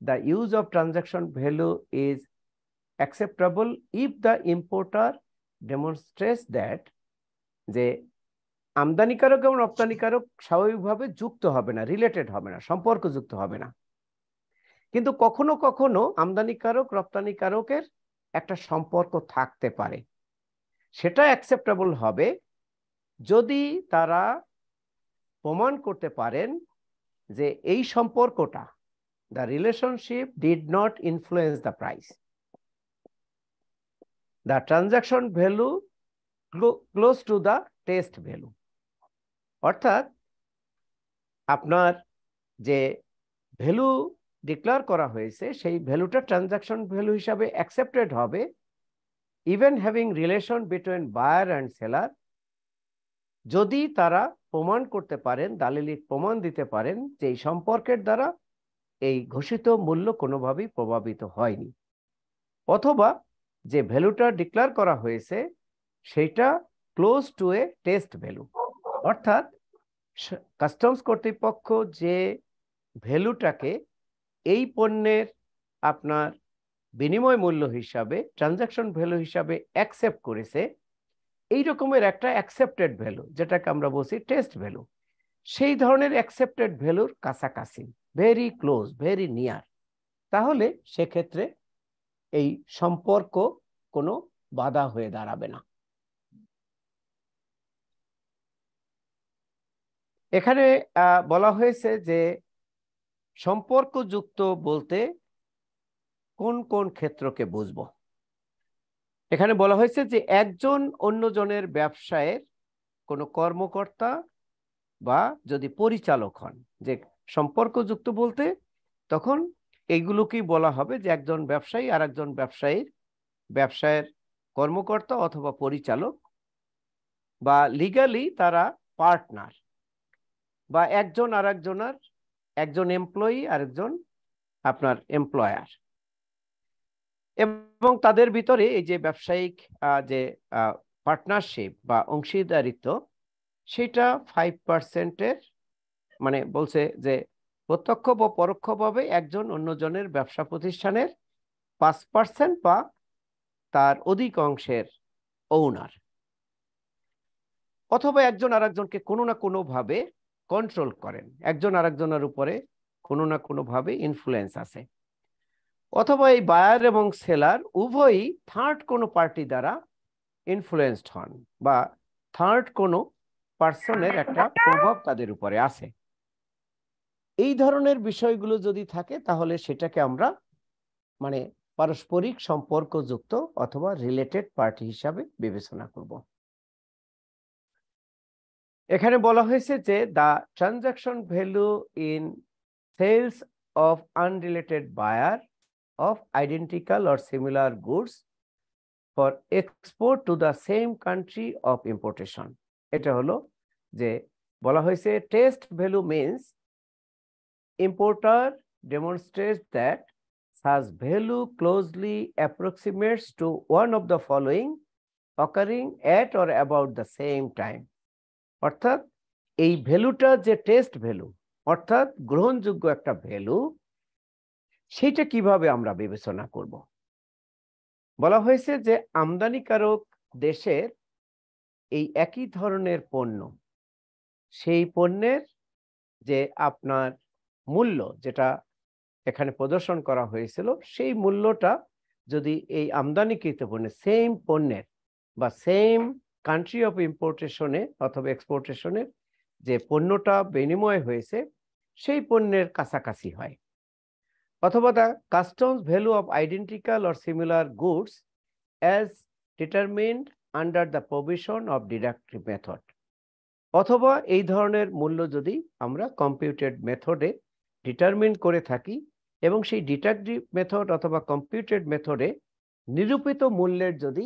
the use of transaction value is acceptable if the importer demonstrates that, যে আমদানিকারক এবং রপ্তানিকারক স্বাভাবিকভাবে যুক্ত হবে না রিলেটেড হবে না সম্পর্ক যুক্ত হবে না। কিন্তু কখনো কখনো আমদানিকারক, রপ্তানিকারকের একটা সম্পর্ক থাকতে পারে। সেটা অ্যাকসেপ্টেবল হবে যদি তারা প্রমাণ করতে পারেন যে এই সম্পর্কটা the relationship did not influence the price the transaction value close to the test value. অর্থাৎ আপনার যে ভ্যালু ডিক্লেয়ার করা হয়েছে, সেই ভ্যালুটা ট্রানজাকশন ভ্যালু হিসাবে অ্যাকসেপ্টেড হবে even having relation between buyer and seller যদি তারা প্রমাণ করতে পারেন দালিলিক প্রমাণ দিতে পারেন, যে এই সম্পর্কের দ্বারা এই ঘোষিত মূল্য কোনোভাবেই প্রভাবিত হয়নি। অথবা যে ভ্যালুটা ডিক্লেয়ার করা হয়েছে সেটা close to a test value অর্থাৎ কাস্টমস কর্তৃপক্ষ যে ভ্যালুটাকে এই পণ্যের আপনার বিনিময় মূল্য হিসাবে ট্রানজাকশন ভ্যালু হিসাবে অ্যাকসেপ্ট করেছে, এই রকমের একটা অ্যাকসেপ্টেড ভ্যালু যেটাকে আমরা বলছি টেস্ট ভ্যালু সেই ধরনের অ্যাকসেপ্টেড ভ্যালুর কাছাকাছি ভেরি ক্লোজ ভেরি নিয়ার তাহলে সেক্ষেত্রে এই সম্পর্ক কোনো বাধা হয়ে দাঁড়াবে না। এখানে বলা হয়েছে যে সম্পর্কযুক্ত বলতে কোন কোন ক্ষেত্রকে বুঝব? এখানে বলা হয়েছে যে একজন অন্যজনের ব্যবসায়ের কোনো কর্মকর্তা বা যদি পরিচালক হন, যে সম্পর্কযুক্ত বলতে তখন এইগুলোকেই বলা হবে যে একজন ব্যবসায়ী আর একজন ব্যবসায়ীর, ব্যবসায়ের কর্মকর্তা অথবা পরিচালক বা লিগালি তারা পার্টনার বা একজন আর একজনের, একজন এমপ্লয়ি আর একজন আপনার এমপ্লয়ার এবং তাদের ভিতরে এই যে ব্যবসায়িক যে পার্টনারশিপ বা অংশীদারিত্ব, সেটা ফাইভ পার্সেন্টের মানে বলছে যে প্রত্যক্ষ বা পরোক্ষভাবে একজন অন্যজনের ব্যবসা প্রতিষ্ঠানের পাঁচ পার্সেন্ট বা তার অধিক অংশের ওনার অথবা একজন আরেকজনকে কোনো না কোনোভাবে কন্ট্রোল করেন। একজন আরেকজনের উপরে কোনো না কোনো ভাবে ইনফ্লুয়েন্স আছে। অথবা এই বায়ার এবং সেলার উভয়ই থার্ড কোনো পার্টি দ্বারা ইনফ্লুয়েসড হন বা থার্ড কোনো পার্সনের একটা প্রভাব তাদের উপরে আছে। এই ধরনের বিষয়গুলো যদি থাকে, তাহলে সেটাকে আমরা মানে পারস্পরিক সম্পর্কযুক্ত অথবা রিলেটেড পার্টি হিসাবে বিবেচনা করব। এখানে বলা হয়েছে যে the transaction value in sales of unrelated buyer of identical or similar goods for export to the same country of importation এটা হলো যে বলা হয়েছে test value means importer demonstrates that such value closely approximates to one of the following occurring at or about the same time অর্থাৎ এই ভ্যালুটা যে test value অর্থাৎ গ্রহণযোগ্য একটা ভ্যালু সেটা কীভাবে আমরা বিবেচনা করব বলা হয়েছে যে আমদানিকারক দেশের এই একই ধরনের পণ্য সেই পণ্যের যে আপনার মূল্য যেটা এখানে প্রদর্শন করা হয়েছিল, সেই মূল্যটা যদি এই আমদানিকৃত পণ্যের সেম পণ্যের বা সেম কান্ট্রি অফ ইম্পোর্টেশনে অথবা এক্সপোর্টেশনের যে পণ্যটা বিনিময় হয়েছে, সেই পণ্যের কাছাকাছি হয়। অথবা the customs value of identical or similar goods as determined under the provision of deductive method অথবা এই ধরনের মূল্য যদি আমরা কম্পিউটেড মেথডে ডিটারমিন করে থাকি এবং সেই ডিটাকটিভ মেথড অথবা কম্পিউটেড মেথডে নিরূপিত মূল্যের যদি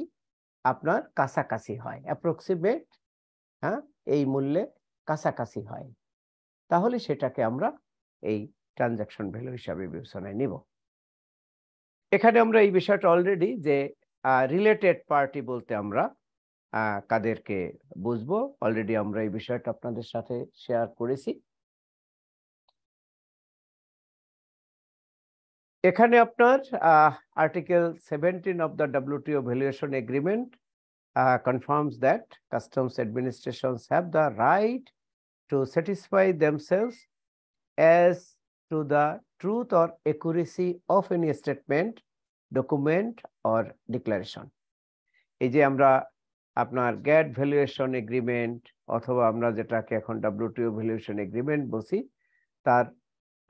আপনার কাছাকাছি হয় অ্যাপ্রক্সিমেট হ্যাঁ এই মূল্যে কাছাকাছি হয়, তাহলে সেটাকে আমরা এই ট্রানজাকশন ভ্যালু হিসাবে বিবেচনায় নিব। এখানে আমরা এই বিষয়টা অলরেডি যে রিলেটেড পার্টি বলতে আমরা কাদেরকে বুঝব। অলরেডি আমরা এই বিষয়টা আপনাদের সাথে শেয়ার করেছি। এখানে আপনার article seventeen of the WTO valuation agreement confirms that customs administration have the right to satisfy themselves as to the truth or accuracy of any statement document or declaration এই যে আমরা আপনার গ্যাট ভ্যালুয়েশন এগ্রিমেন্ট অথবা আমরা যেটাকে এখন WTO valuation agreement বসি তার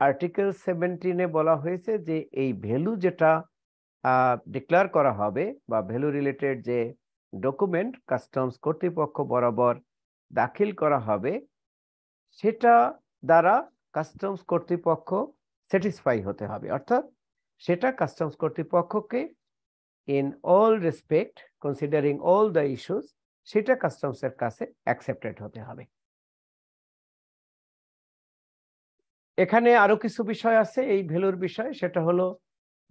আর্টিকেল সেভেন্টিনে বলা হয়েছে যে এই ভ্যালু যেটা ডিক্লেয়ার করা হবে বা ভ্যালু রিলেটেড যে ডকুমেন্ট কাস্টমস কর্তৃপক্ষ বরাবর দাখিল করা হবে, সেটা দ্বারা কাস্টমস কর্তৃপক্ষ স্যাটিসফাই হতে হবে। অর্থাৎ সেটা কাস্টমস কর্তৃপক্ষকে in all respect considering all the issues সেটা কাস্টমসের কাছে অ্যাকসেপ্টেড হতে হবে। এখানে আরও কিছু বিষয় আছে, এই ভ্যালুর বিষয়। সেটা হলো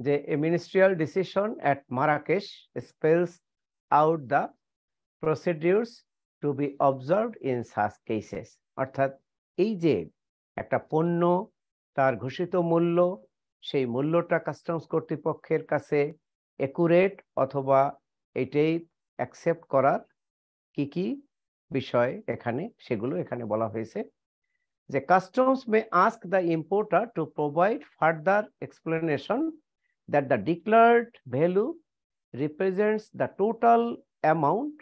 যে a ministerial decision at Marrakesh spells out the procedures to be observed in such cases অর্থাৎ এই যে একটা পণ্য, তার ঘোষিত মূল্য, সেই মূল্যটা কাস্টমস কর্তৃপক্ষের কাছে একুরেট অথবা এটাই অ্যাকসেপ্ট করার কি কি বিষয় এখানে, সেগুলো এখানে বলা হয়েছে। যে customs may ask the importer to provide further explanation that the declared value represents the total amount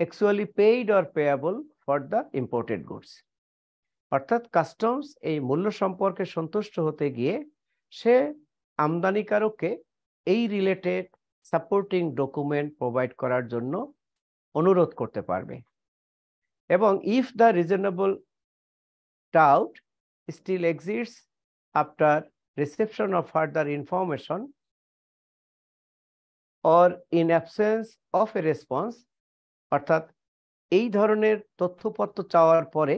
actually paid or payable for the imported goods. অর্থাৎ কাস্টমস এই মূল্য সম্পর্কে সন্তুষ্ট হতে গিয়ে সে আমদানিকারককে এই রিলেটেড সাপোর্টিং ডকুমেন্ট প্রোভাইড করার জন্য অনুরোধ করতে পারবে। এবং if the reasonable doubt still exists after reception of further information or in absence of a response অর্থাৎ এই ধরনের তথ্যপত্র চাওয়ার পরে,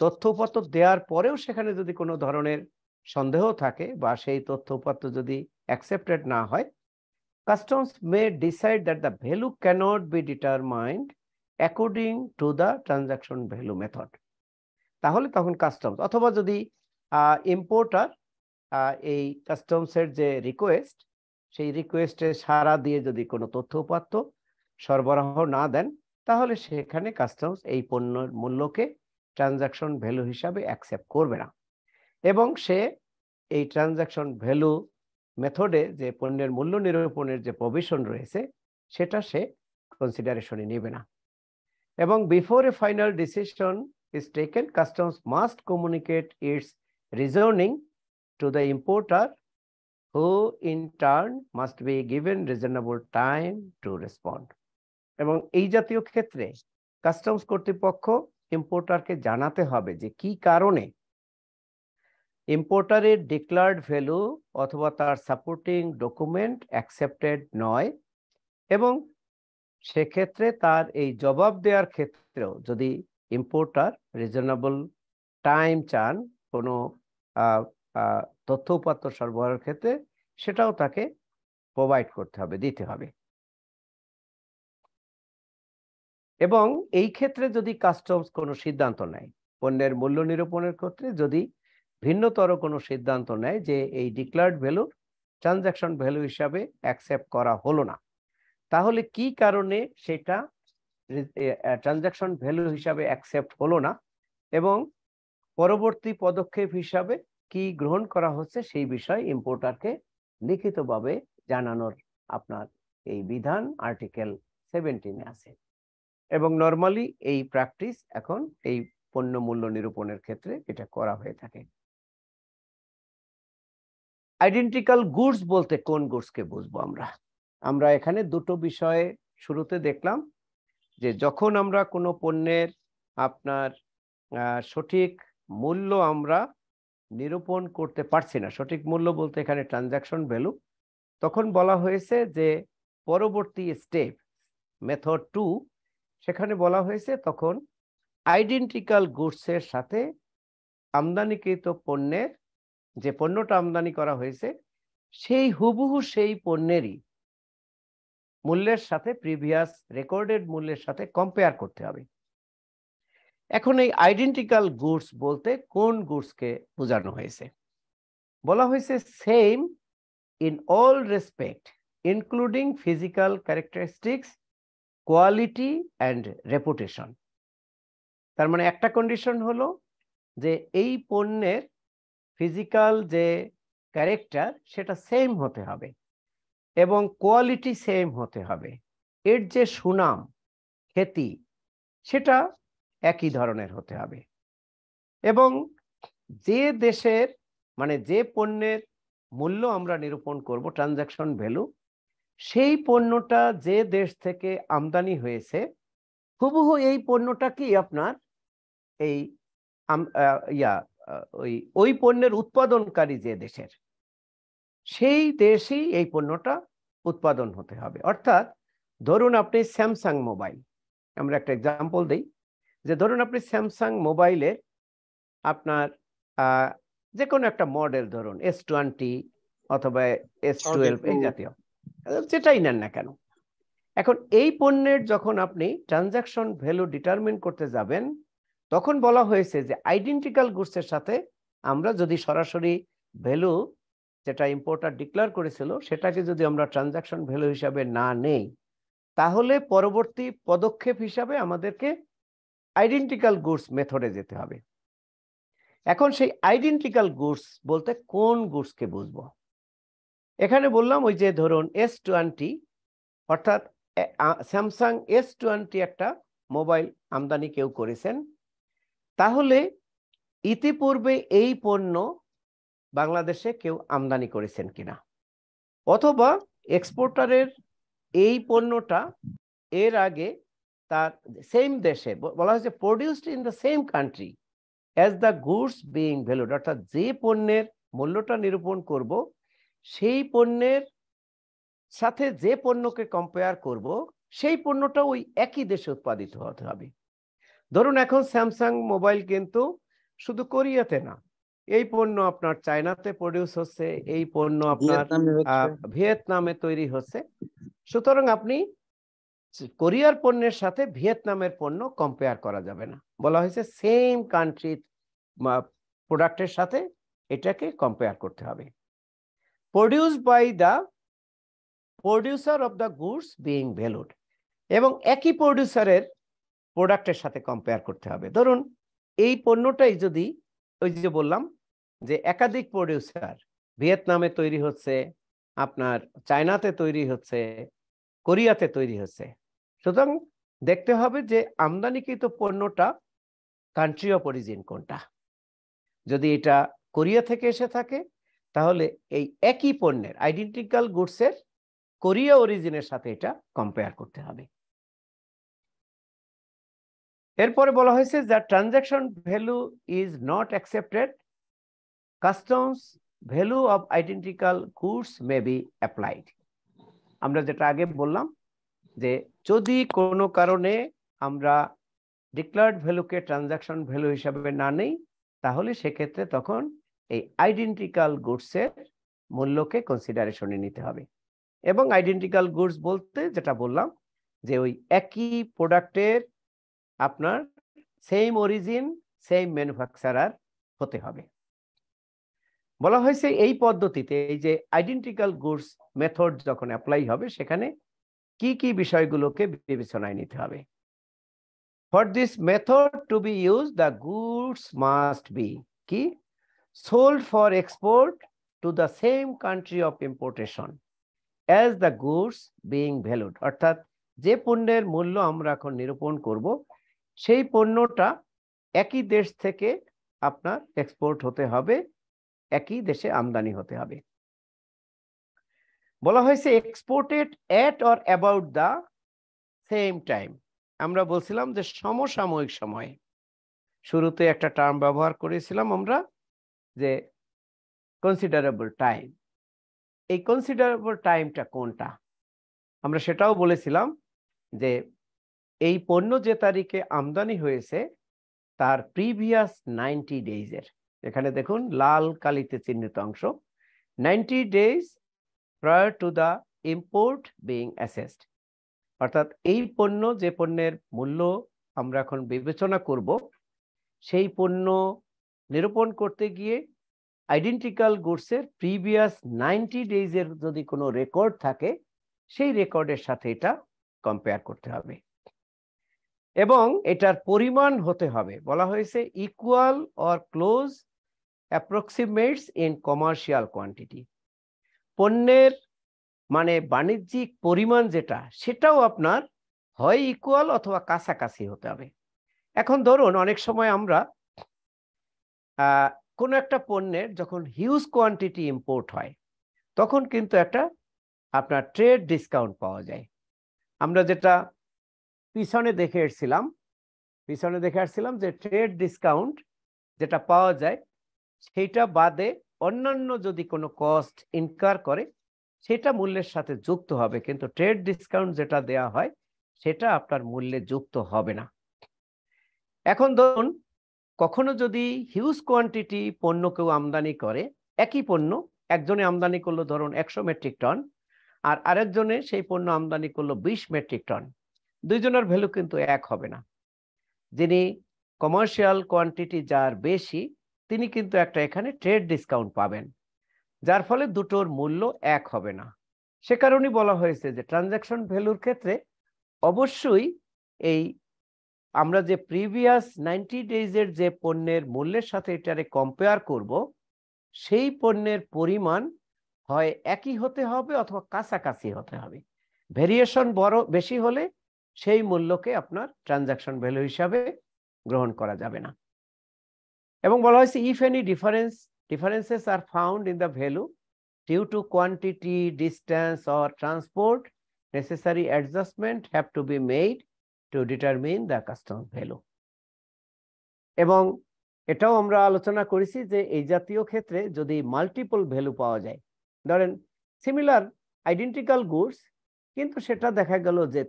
তথ্যপত্র দেওয়ার পরেও সেখানে যদি কোনো ধরনের সন্দেহ থাকে বা সেই তথ্যপত্র যদি অ্যাকসেপ্টেড না হয় customs may decide that the value cannot be determined according to the transaction value method তাহলে তখন কাস্টমস অথবা যদি ইম্পোর্টার এই কাস্টমসের যে রিকোয়েস্ট সেই রিকোয়েস্টে সাড়া দিয়ে যদি কোনো তথ্যপাত্র সরবরাহ না দেন, তাহলে সেখানে কাস্টমস এই পণ্যের মূল্যকে ট্রানজাকশন ভ্যালু হিসাবে অ্যাকসেপ্ট করবে না। এবং সে এই ট্রানজাকশন ভ্যালু মেথডে যে পণ্যের মূল্য নিরূপণের যে প্রভিশন রয়েছে, সেটা সে কনসিডারেশনে নেবে না। এবং before a final decision is taken customs must communicate its reasoning to the importer who in turn must be given reasonable time to respond. এবং এই জাতীয় ক্ষেত্রে কাস্টমস কর্তৃপক্ষ ইম্পোর্টারকে জানাতে হবে যে কি কারণে ইম্পোর্টারের ডিক্লার্ড ভ্যালু অথবা তার সাপোর্টিং ডকুমেন্ট অ্যাকসেপ্টেড নয় এবং সেক্ষেত্রে তার এই জবাব দেওয়ার ক্ষেত্রেও যদি ইম্পোর্টার রিজনেবল টাইম চান কোনো তথ্য উপাত্ত সরবরাহের ক্ষেত্রে, সেটাও তাকে প্রোভাইড করতে হবে, দিতে হবে। এবং এই ক্ষেত্রে যদি কাস্টমস কোনো সিদ্ধান্ত নেয়, পণ্যের মূল্য নিরূপণের ক্ষেত্রে যদি ভিন্নতর কোনো সিদ্ধান্ত নেয় যে এই ডিক্লার্ড ভ্যালু ট্রানজাকশন ভ্যালু হিসাবে অ্যাকসেপ্ট করা হলো না, তাহলে কি কারণে সেটা ট্রানজাকশন ভ্যালু হিসাবে অ্যাকসেপ্ট হলো না এবং পরবর্তী পদক্ষেপ হিসাবে কি গ্রহণ করা হচ্ছে সেই বিষয়ে ইম্পোর্টারকে লিখিতভাবে জানানোর আপনার এই বিধান আর্টিকেল সেভেন্টিনে আছে। এবং নর্মালি এই প্র্যাকটিস এখন এই পণ্য মূল্য নিরূপণের ক্ষেত্রে এটা করা হয়ে থাকে। আইডেন্টিক্যাল গুডস বলতে কোন গুডসকে বুঝব আমরা? আমরা এখানে দুটো বিষয়ে শুরুতে দেখলাম। যে যখন আমরা কোনো পণ্যের আপনার সঠিক মূল্য আমরা নিরূপণ করতে পারছি না, সঠিক মূল্য বলতে এখানে ট্রানজাকশন ভ্যালু তখন বলা হয়েছে যে পরবর্তী স্টেপ মেথড টু সেখানে বলা হয়েছে তখন আইডেন্টিক্যাল গুডসের সাথে আমদানিকৃত পণ্যের যে পণ্যটা আমদানি করা হয়েছে, সেই হুবহু সেই পণ্যেরই মূল্যের সাথে প্রিভিয়াস রেকর্ডেড মূল্যের সাথে কম্পেয়ার করতে হবে। এখন এই আইডেন্টিক্যাল গুডস বলতে কোন গুডসকে বোঝানো হয়েছে? বলা হয়েছে same in all respect including physical characteristics quality and reputation তার মানে একটা কন্ডিশন হলো যে এই পণ্যের ফিজিক্যাল যে ক্যারেক্টার সেটা সেম হতে হবে। এবং কোয়ালিটি সেম হতে হবে। এর যে সুনাম, খ্যাতি, সেটা একই ধরনের হতে হবে। এবং যে দেশের মানে যে পণ্যের মূল্য আমরা নিরূপণ করব ট্রানজাকশন ভ্যালু সেই পণ্যটা যে দেশ থেকে আমদানি হয়েছে, হুবহু এই পণ্যটা কি আপনার? এই ইয়া ওই ওই পণ্যের উৎপাদনকারী যে দেশের। সেই দেশেই এই পণ্যটা উৎপাদন হতে হবে। অর্থাৎ ধরুন আপনি স্যামসাং মোবাইল আমরা একটা এক্সাম্পল দিই যে ধরুন আপনি স্যামসাং মোবাইলের আপনার যে কোনো একটা মডেল ধরুন এস টোয়েন্টি অথবা এস টুয়েলভ এই জাতীয় যেটাই নেন না কেন। এখন এই পণ্যের যখন আপনি ট্রানজাকশন ভ্যালু ডিটারমিন করতে যাবেন তখন বলা হয়েছে যে আইডেন্টিক্যাল গুডসের সাথে আমরা যদি সরাসরি ভ্যালু যেটা ইম্পোর্টার ডিক্লেয়ার করেছিল, সেটাকে যদি আমরা ট্রানজাকশন ভ্যালু হিসাবে না নেই, তাহলে পরবর্তী পদক্ষেপ হিসাবে আমাদেরকে আইডেন্টিক্যাল গুডস মেথডে যেতে হবে। এখন সেই আইডেন্টিক্যাল গুডস বলতে কোন গুডসকে বুঝব? এখানে বললাম ওই যে ধরুন এস টোয়েন্টি অর্থাৎ স্যামসাং এস টোয়েন্টি একটা মোবাইল আমদানি কেউ করেছেন। তাহলে ইতিপূর্বে এই পণ্য বাংলাদেশে কেউ আমদানি করেছেন কিনা? অথবা এক্সপোর্টারের এই পণ্যটা এর আগে তার সেম দেশে বলা হয়েছে produced in the same country as the goods being valued অর্থাৎ যে পণ্যের মূল্যটা নিরূপণ করব, সেই পণ্যের সাথে যে পণ্যকে কম্পেয়ার করব, সেই পণ্যটা ওই একই দেশে উৎপাদিত হতে হবে। ধরুন এখন স্যামসাং মোবাইল কিন্তু শুধু কোরিয়াতে না এই পণ্য আপনার চায়নাতে প্রডিউস হচ্ছে এই পণ্য আপনার ভিয়েতনামে তৈরি হচ্ছে। সুতরাং আপনি কোরিয়ার পণ্যের সাথে ভিয়েতনামের পণ্য কম্পেয়ার করা যাবে না। বলা হয়েছে সেম কান্ট্রি প্রোডাক্টের সাথে এটাকে কম্পেয়ার করতে হবে। Produce by the producer of the goods being valued এবং একই প্রডিউসারের প্রোডাক্টের সাথে কম্পেয়ার করতে হবে। ধরুন এই পণ্যটাই যদি ওই যে বললাম যে একাধিক প্রডিউসার ভিয়েতনামে তৈরি হচ্ছে, আপনার চায়নাতে তৈরি হচ্ছে, কোরিয়াতে তৈরি হচ্ছে। সুতরাং দেখতে হবে যে আমদানিকৃত পণ্যটা কান্ট্রি অফ অরিজিন কোনটা। যদি এটা কোরিয়া থেকে এসে থাকে, তাহলে এই একই পণ্যের আইডেন্টিক্যাল গুডসের কোরিয়া অরিজিনের সাথে এটা কম্পেয়ার করতে হবে। এরপরে বলা হয়েছে যা transaction value is not accepted customs value of identical goods may be applied আমরা যেটা আগে বললাম যে যদি কোনো কারণে আমরা ডিক্লার্ড ভ্যালুকে ট্রানজাকশন ভ্যালু হিসাবে না নেই, তাহলে সেক্ষেত্রে তখন এই আইডেন্টিক্যাল গুডসের মূল্যকে কনসিডারেশনে নিতে হবে। এবং আইডেন্টিক্যাল গুডস বলতে যেটা বললাম যে ওই একই প্রোডাক্টের আপনার সেম অরিজিন সেম ম্যানুফ্যাকচারার হতে হবে। বলা হয়েছে এই পদ্ধতিতে এই যে আইডেন্টিক্যাল গুডস মেথড যখন অ্যাপ্লাই হবে, সেখানে কি কি বিষয়গুলোকে বিবেচনায় নিতে হবে। For this method to be use the goods must be কি? Sold for export to the same country of importation as the goods being valued অর্থাৎ যে পণ্যের মূল্য আমরা এখন নিরূপণ করব, সেই পণ্যটা একই দেশ থেকে আপনার এক্সপোর্ট হতে হবে। একই দেশে আমদানি হতে হবে। বলা হয়েছে exported at or about the same time আমরা বলছিলাম যে সমসাময়িক সময়ে। শুরুতে একটা টার্ম ব্যবহার করেছিলাম আমরা যে কনসিডারেবল টাইম এই কনসিডারেবল টাইমটা কোনটা? আমরা সেটাও বলেছিলাম যে এই পণ্য যে তারিখে আমদানি হয়েছে, তার প্রিভিয়াস নাইনটি ডেইজের এখানে দেখুন, লাল কালিতে চিহ্নিত অংশ। Ninety days prior to the import being assessed. অর্থাৎ এই পণ্য, যে পণ্যের মূল্য আমরা এখন বিবেচনা করব, সেই পণ্য নিরূপণ করতে গিয়ে আইডেন্টিক্যাল গুডসের প্রিভিয়াস নাইনটি ডেইজের যদি কোনো রেকর্ড থাকে, সেই রেকর্ডের সাথে এটা কম্পেয়ার করতে হবে। এবং এটার পরিমাণ হতে হবে। বলা হয়েছে equal or close approximates in commercial quantity পণ্যের মানে বাণিজ্যিক পরিমাণ যেটা, সেটাও আপনার হয় ইকুয়াল অথবা কাছাকাছি হতে হবে। এখন ধরুন, অনেক সময় আমরা কোনো একটা পণ্যের যখন হিউজ কোয়ান্টিটি ইম্পোর্ট হয়, তখন কিন্তু একটা আপনার ট্রেড ডিসকাউন্ট পাওয়া যায়। আমরা যেটা পিছনে দেখে এসছিলাম, পিছনে দেখে আসছিলাম যে ট্রেড ডিসকাউন্ট যেটা পাওয়া যায় সেইটা বাদে অন্যান্য যদি কোনো কস্ট ইনকার করে, সেটা মূল্যের সাথে যুক্ত হবে, কিন্তু ট্রেড ডিসকাউন্ট যেটা দেয়া হয়, সেটা আপনার মূল্যে যুক্ত হবে না। এখন ধরুন, কখনো যদি হিউজ কোয়ান্টিটি পণ্য কেউ আমদানি করে, একই পণ্য, একজনে আমদানি করল ধরুন একশো মেট্রিক টন আর আরেকজনে সেই পণ্য আমদানি করল বিশ মেট্রিক টন দুইজনের ভ্যালু কিন্তু এক হবে না। যিনি কমার্শিয়াল কোয়ান্টিটি যার বেশি তিনি কিন্তু একটা এখানে ট্রেড ডিসকাউন্ট পাবেন, যার ফলে দুটোর মূল্য এক হবে না। সে কারণেই বলা হয়েছে যে ট্রানজ্যাকশন ভ্যালুর ক্ষেত্রে অবশ্যই এই আমরা যে প্রিভিয়াস নাইনটি ডেজের যে পণ্যের মূল্যের সাথে এটারে কম্পেয়ার করব, সেই পণ্যের পরিমাণ হয় একই হতে হবে অথবা কাছাকাছি হতে হবে। ভেরিয়েশন বড় বেশি হলে সেই মূল্যকে আপনার ট্রানজাকশন ভ্যালু হিসাবে গ্রহণ করা যাবে না। এবং বলা হয়েছে if any difference differences are found in the value due to quantity distance or transport necessary adjustment have to be made to determine the custom value. এবং এটাও আমরা আলোচনা করেছি যে এই জাতীয় ক্ষেত্রে যদি মাল্টিপল ভ্যালু পাওয়া যায়, ধরেন সিমিলার আইডেন্টিক্যাল গুডস কিন্তু সেটা দেখা গেল যে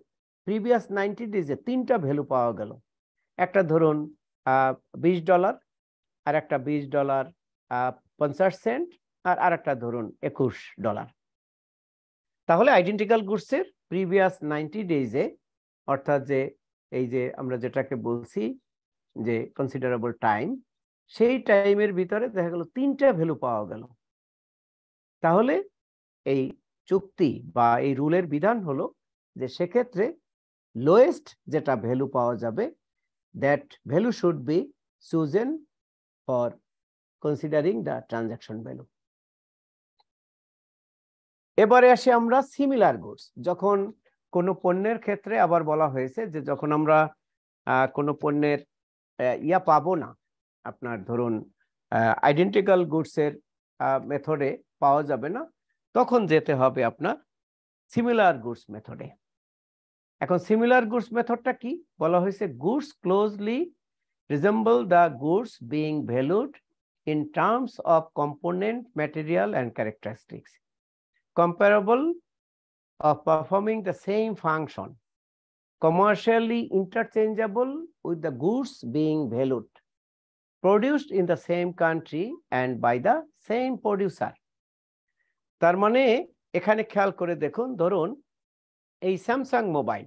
প্রিভিয়াস নাইনটি ডেজে তিনটা ভ্যালু পাওয়া গেল। একটা ধরুন বিশ ডলার আর একটা বিশ ডলার পঞ্চাশ সেন্ট, আর আর একটা ধরুন একুশ ডলার। তাহলে আইডেন্টিক্যাল গুডসের প্রিভিয়াস নাইনটি ডেজে অর্থাৎ যে এই যে আমরা যেটাকে বলছি যে কনসিডারেবল টাইম সেই টাইমের ভিতরে দেখা গেল তিনটা ভ্যালু পাওয়া গেল। তাহলে এই চুক্তি বা এই রুলের বিধান হলো যে সেক্ষেত্রে লোয়েস্ট যেটা ভ্যালু পাওয়া যাবে that value should be chosen for considering the transaction value এবারে আসি আমরা সিমিলার গুডস যখন কোনো পণ্যের ক্ষেত্রে আবার বলা হয়েছে যে যখন আমরা কোনো পণ্যের ইয়া পাবো না, আপনার ধরুন আইডেন্টিক্যাল গুডসের মেথডে পাওয়া যাবে না, তখন যেতে হবে আপনার সিমিলার গুডস মেথডে এখন সিমিলার গুডস মেথডটা কি? বলা হয়েছে goods closely resemble the goods being valued in terms of component material and characteristics comparable of performing the same function, commercially interchangeable with the goods being valued, produced in the same country and by the same producer. তার মানে এখানে খেয়াল করে দেখুন ধরুন এই Samsung mobile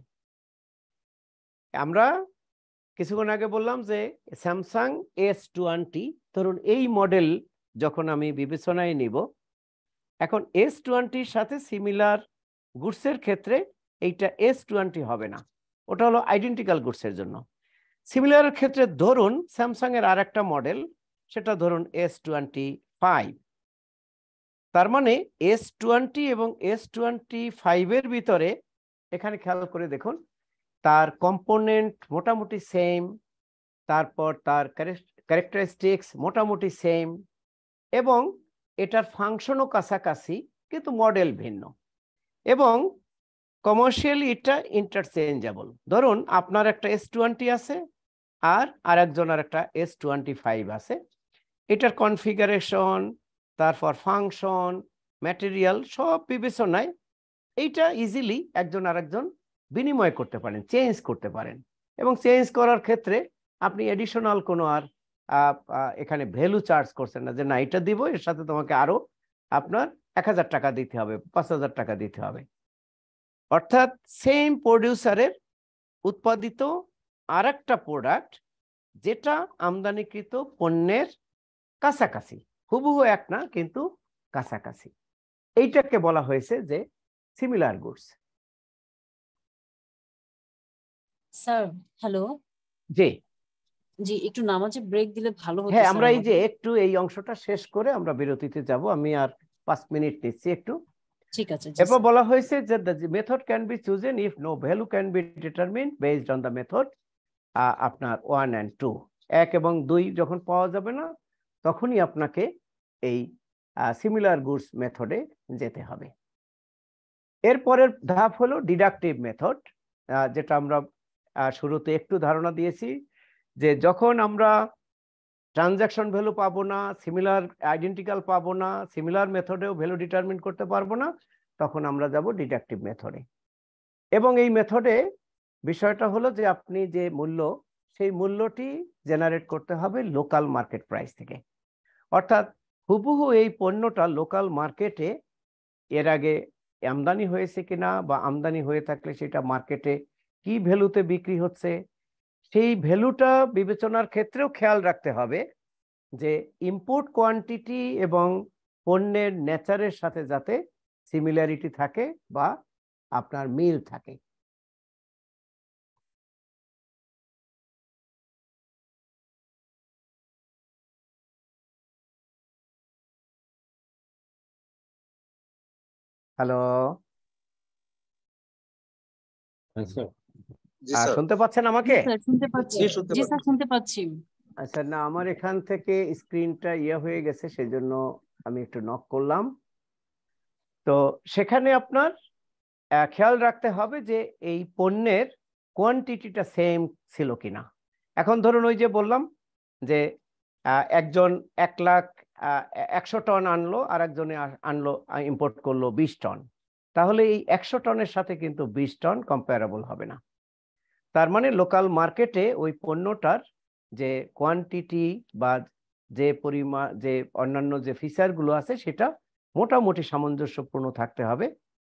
আমরা কিছুক্ষণ আগে বললাম যে স্যামসাং এস টোয়েন্টি ধরুন এই মডেল যখন আমি বিবেচনায় নিব, এখন এস টোয়েন্টির সাথে সিমিলার গুডসের ক্ষেত্রে এইটা এস টোয়েন্টি হবে না। ওটা হলো আইডেন্টিক্যাল গুডসের জন্য। সিমিলারের ক্ষেত্রে ধরুন স্যামসাং এর আর একটা মডেল সেটা ধরুন এস টোয়েন্টি ফাইভ তার মানে এস টোয়েন্টি এবং এস টোয়েন্টি ফাইভের ভিতরে, এখানে খেয়াল করে দেখুন তার কম্পোনেন্ট মোটামুটি সেম তারপর তার ক্যারেক্টারিস্টিক্স মোটামুটি সেম এবং এটার ফাংশনও কাছাকাছি কিন্তু মডেল ভিন্ন। এবং কমার্শিয়ালি এটা ইন্টারচেঞ্জেবল ধরুন, আপনার একটা এস টোয়েন্টি আছে আর আরেকজনের একটা এস টোয়েন্টি ফাইভ আছে। এটার কনফিগারেশন তারপর ফাংশন ম্যাটেরিয়াল সব বিবেচনায় এইটা ইজিলি একজন আরেকজন বিনিময় করতে পারেন চেঞ্জ করতে পারেন। এবং চেঞ্জ করার ক্ষেত্রে আপনি এডিশনাল কোনো আর এখানে ভ্যালু চার্জ করছেন না যে, না, এটা দিব, এর সাথে তোমাকে আরও আপনার এক হাজার টাকা দিতে হবে, পাঁচ হাজার টাকা দিতে হবে। অর্থাৎ সেম প্রডিউসারের উৎপাদিত আর একটা প্রোডাক্ট যেটা আমদানিকৃত পণ্যের কাছাকাছি, হুবহু এক না, কিন্তু কাছাকাছি। এইটাকে বলা হয়েছে যে সিমিলার গুডস স্যার হ্যালো? জি। জি একটু নামাজে ব্রেক দিলে ভালো হতো হ্যাঁ আমরা এই যে একটু এই অংশটা শেষ করে আমরা বিরতিতে যাব আমি আর পাঁচ মিনিট নিচ্ছি একটু। ঠিক আছে এরপর বলা হয়েছে যে method can be chosen if no value can be determine based on the method আপনার ওয়ান অ্যান্ড টু এক এবং দুই যখন পাওয়া যাবে না তখনই আপনাকে এই সিমিলার গুডস মেথডে যেতে হবে। এরপরের ধাপ হলো ডিডাকটিভ মেথড যেটা আমরা শুরুতে একটু ধারণা দিয়েছি যে যখন আমরা ট্রানজাকশন ভ্যালু পাবো না সিমিলার আইডেন্টিক্যাল পাবো না সিমিলার মেথডেও ভ্যালু ডিটারমিন করতে পারব না, তখন আমরা যাব ডিডাকটিভ মেথডে এবং এই মেথডে বিষয়টা হলো যে আপনি যে মূল্য, সেই মূল্যটি জেনারেট করতে হবে লোকাল মার্কেট প্রাইস থেকে। অর্থাৎ হুবহু এই পণ্যটা লোকাল মার্কেটে এর আগে আমদানি হয়েছে কিনা বা আমদানি হয়ে থাকলে সেটা মার্কেটে কি ভ্যালুতে বিক্রি হচ্ছে? সেই ভ্যালুটা বিবেচনার ক্ষেত্রেও খেয়াল রাখতে হবে যে ইম্পোর্ট কোয়ান্টিটি এবং পণ্যের নেচারের সাথে যাতে সিমিলারিটি থাকে বা আপনার মিল থাকে। হ্যালো শুনতে পাচ্ছেন আমাকে? শুনতে পাচ্ছি। জি, শুনতে জি পাচ্ছি। স্যার শুনতে পাচ্ছি। আচ্ছা না আমার এখান থেকে স্ক্রিনটা ইয়ে হয়ে গেছে সেজন্য আমি একটু নক করলাম। তো সেখানে আপনার খেয়াল রাখতে হবে যে এই পণ্যের কোয়ান্টিটিটা সেম ছিল কিনা। এখন ধরুন ওই যে বললাম যে আহ, একজন এক লাখ একশো টন আনলো আর একজনে আনলো ইম্পোর্ট করল বিশ টন। তাহলে এই একশো টনের সাথে কিন্তু বিশ টন কম্পারেবল হবে না। তার মানে লোকাল মার্কেটে ওই পণ্যটার যে কোয়ান্টিটি বা যে পরিমাণ যে অন্যান্য যে ফিচারগুলো আছে সেটা মোটামুটি সামঞ্জস্যপূর্ণ থাকতে হবে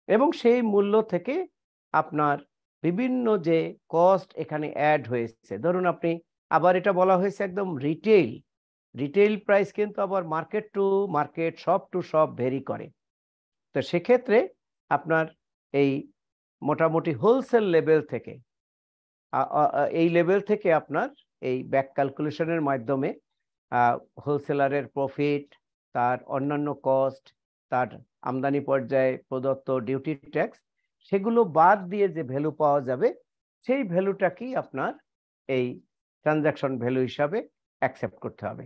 এবং সেই মূল্য থেকে আপনার বিভিন্ন যে কস্ট এখানে অ্যাড হয়েছে। ধরুন আপনি, আবার এটা বলা হয়েছে একদম রিটেইল রিটেইল প্রাইস কিন্তু আবার market to market shop to shop vary করে। তো সেক্ষেত্রে আপনার এই মোটামুটি হোলসেল লেভেল থেকে এই লেভেল থেকে আপনার এই ব্যাক ক্যালকুলেশনের মাধ্যমে হোলসেলারের প্রফিট তার অন্যান্য কস্ট তার আমদানি পর্যায়ে প্রদত্ত ডিউটি ট্যাক্স সেগুলো বাদ দিয়ে যে ভ্যালু পাওয়া যাবে, সেই ভ্যালুটাকেই আপনার এই ট্রানজাকশন ভ্যালু হিসাবে অ্যাকসেপ্ট করতে হবে।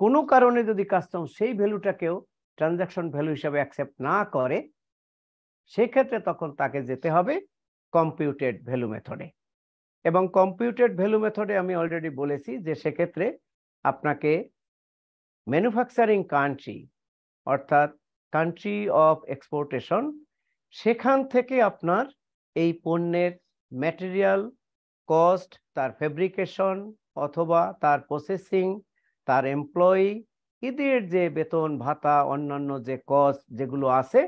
কোনো কারণে যদি কাস্টম সেই ভ্যালুটাকেও ট্রানজাকশন ভ্যালু হিসাবে অ্যাকসেপ্ট না করে, সেক্ষেত্রে তখন তাকে যেতে হবে কম্পিউটেড ভ্যালু মেথডে এবং কম্পিউটেড ভ্যালু মেথডে আমি অলরেডি বলেছি যে সেক্ষেত্রে আপনাকে ম্যানুফ্যাকচারিং কান্ট্রি অর্থাৎ কান্ট্রি অফ এক্সপোর্টেশন সেখান থেকে আপনার এই পণ্যের ম্যাটেরিয়াল কস্ট তার ফেব্রিকেশন অথবা তার প্রসেসিং তার এমপ্লয়ি এদের যে বেতন, ভাতা, অন্যান্য যে কস্ট যেগুলো আছে,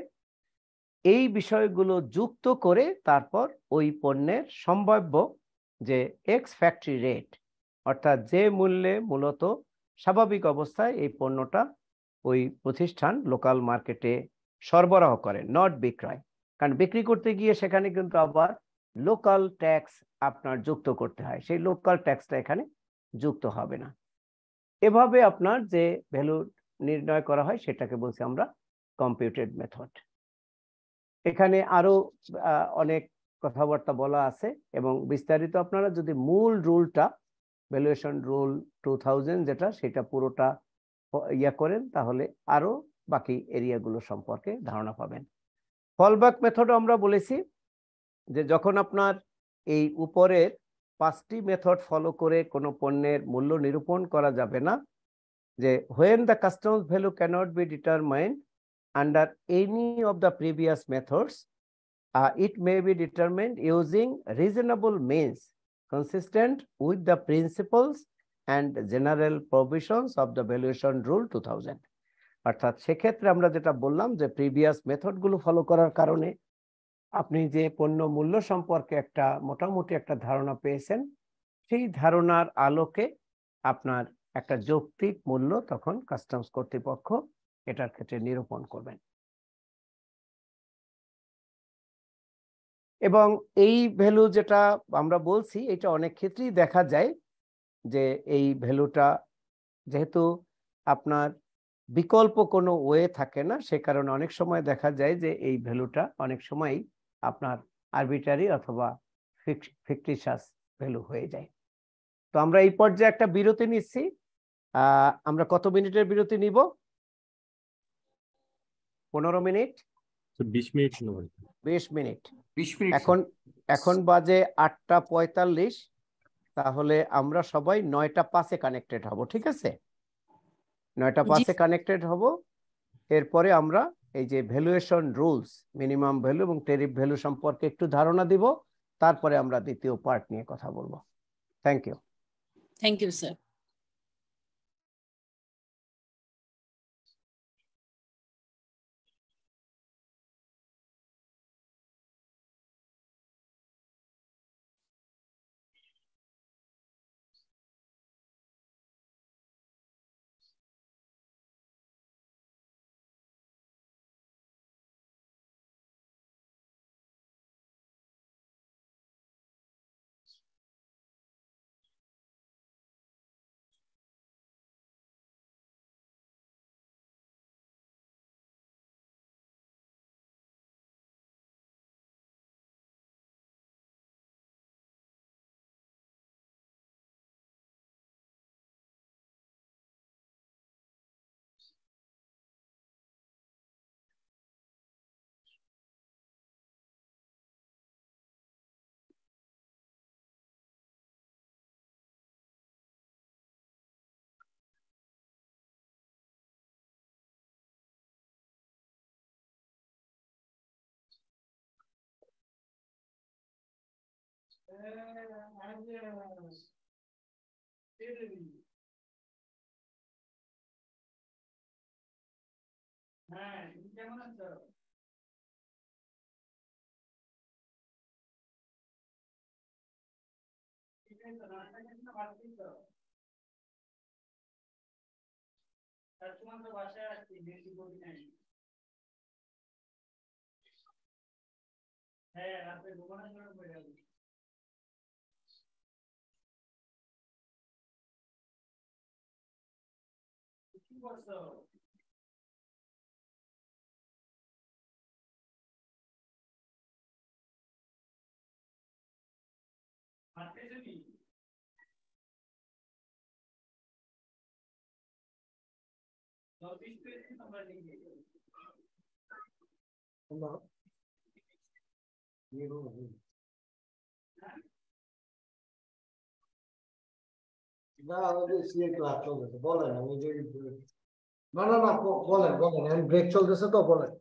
এই বিষয়গুলো যুক্ত করে তারপর ওই পণ্যের সম্ভাব্য যে এক্স ফ্যাক্টরি রেট অর্থাৎ যে মূল্যে মূলত স্বাভাবিক অবস্থায় এই পণ্যটা ওই প্রতিষ্ঠান লোকাল মার্কেটে সরবরাহ করে নট বিক্রয়। কারণ বিক্রি করতে গিয়ে সেখানে কিন্তু আবার লোকাল ট্যাক্স আপনার যুক্ত করতে হয়। সেই লোকাল ট্যাক্সটা এখানে যুক্ত হবে না। এভাবে আপনার যে ভ্যালু নির্ণয় করা হয় সেটাকে বলছি আমরা কম্পিউটেড মেথড এখানে আরও আহ, অনেক কথাবার্তা বলা আছে এবং বিস্তারিত আপনারা যদি মূল রুলটা ভ্যালুয়েশন রুল টু থাউজেন্ড যেটা সেটা পুরোটা ইয়া করেন তাহলে আরও বাকি এরিয়াগুলো সম্পর্কে ধারণা পাবেন। ফলব্যাক মেথড আমরা বলেছি যে যখন আপনার এই উপরের পাঁচটি মেথড ফলো করে কোনো পণ্যের মূল্য নিরূপণ করা যাবে না যে when the customs value cannot be determined under any of the previous methods, uh, it may be determined using reasonable means consistent with the principles and general provisions of the valuation rule 2000 অর্থাৎ সেক্ষেত্রে আমরা যেটা বললাম যে previous মেথডগুলো follow করার কারণে আপনি যে পণ্য মূল্য সম্পর্কে একটা মোটামুটি একটা ধারণা পেয়েছেন সেই ধারণার আলোকে আপনার একটা যৌক্তিক মূল্য তখন কাস্টমস কর্তৃপক্ষ এটার ক্ষেত্রে নিরূপণ করবেন। এবং এই ভ্যালু যেটা আমরা বলছি, এটা অনেক ক্ষেত্রেই দেখা যায় যে এই ভ্যালুটা যেহেতু আপনার বিকল্প কোনো ওয়ে থাকে না, সে কারণে অনেক সময় দেখা যায় যে এই ভ্যালুটা অনেক সময় আপনার আরবিটারি অথবা ফিকটিশাস ভ্যালু হয়ে যায়। তো আমরা এই পর্যায়ে একটা বিরতি নিচ্ছি। আমরা কত মিনিটের বিরতি নিব? পনেরো মিনিট। বিশ মিনিট বিশ মিনিট। এখন এখন বাজে আটটা পঁয়তাল্লিশ তাহলে আমরা সবাই নয়টা পাঁচে কানেক্টেড হব ঠিক আছে? নয়টা। পাঁচে কানেক্টেড হব এরপরে আমরা এই যে ভ্যালুয়েশন রুলস মিনিমাম ভ্যালু এবং টেরিফ ভ্যালু সম্পর্কে একটু ধারণা দিব তারপরে আমরা দ্বিতীয় পার্ট নিয়ে কথা বলব। Thank you thank you sir হ্যাঁ কেমন আছো তোমার তো বাসায় আসছি বেশি বলি নাই হ্যাঁ রাতে ঘুমানোর সময় পড়ে যাবে কি করছ ভাত খেয়েছো কি দশ পিস পেয়েছি তোমরা নিয়ে না আমাদের সিএ ক্লাস চলতেছে বলেন আমি যে না না না বলেন বলেন ব্রেক চলতেছে তো, বলেন।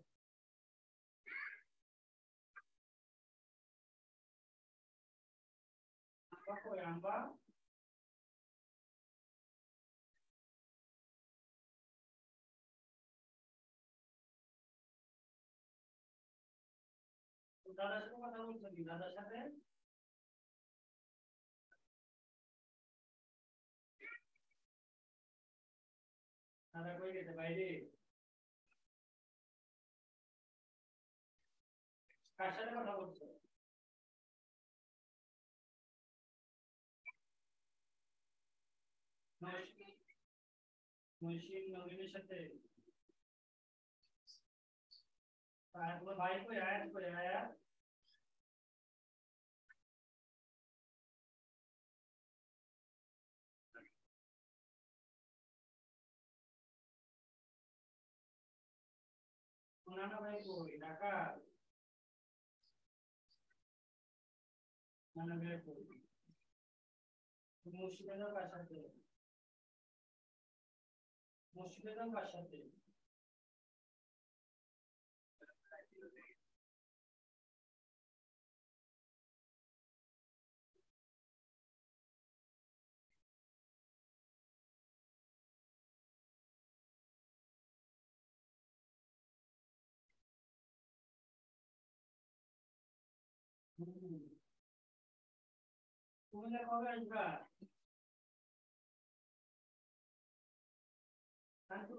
তো দাদার সাথে কথা বলছো কি? দাদার সাথে? কার সাথে কথা বলছো? মহসিন নবীনের সাথে? ভাই কই? আয়াত কই? আয়াত? অন্যান্য ভাই কই ঢাকা নানা ভাই কই মুর্শিদাবাদ কার সাথে মুর্শিদাবাদ কার সাথে হুম। তুমি না কবে আসবা কানপুর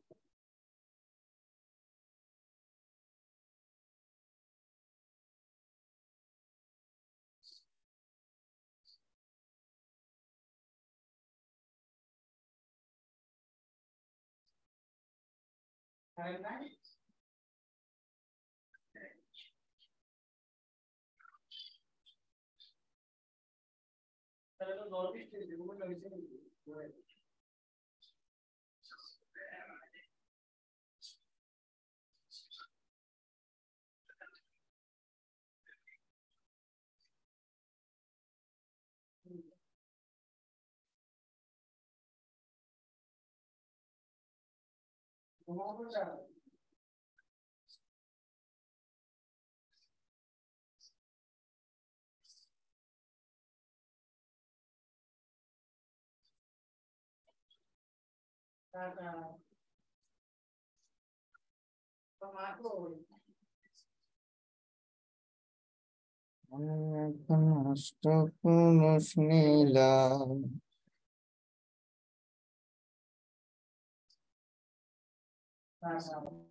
ঢাকার জন্য এটা হুম? না अष्टकुमुष्णीला Bao.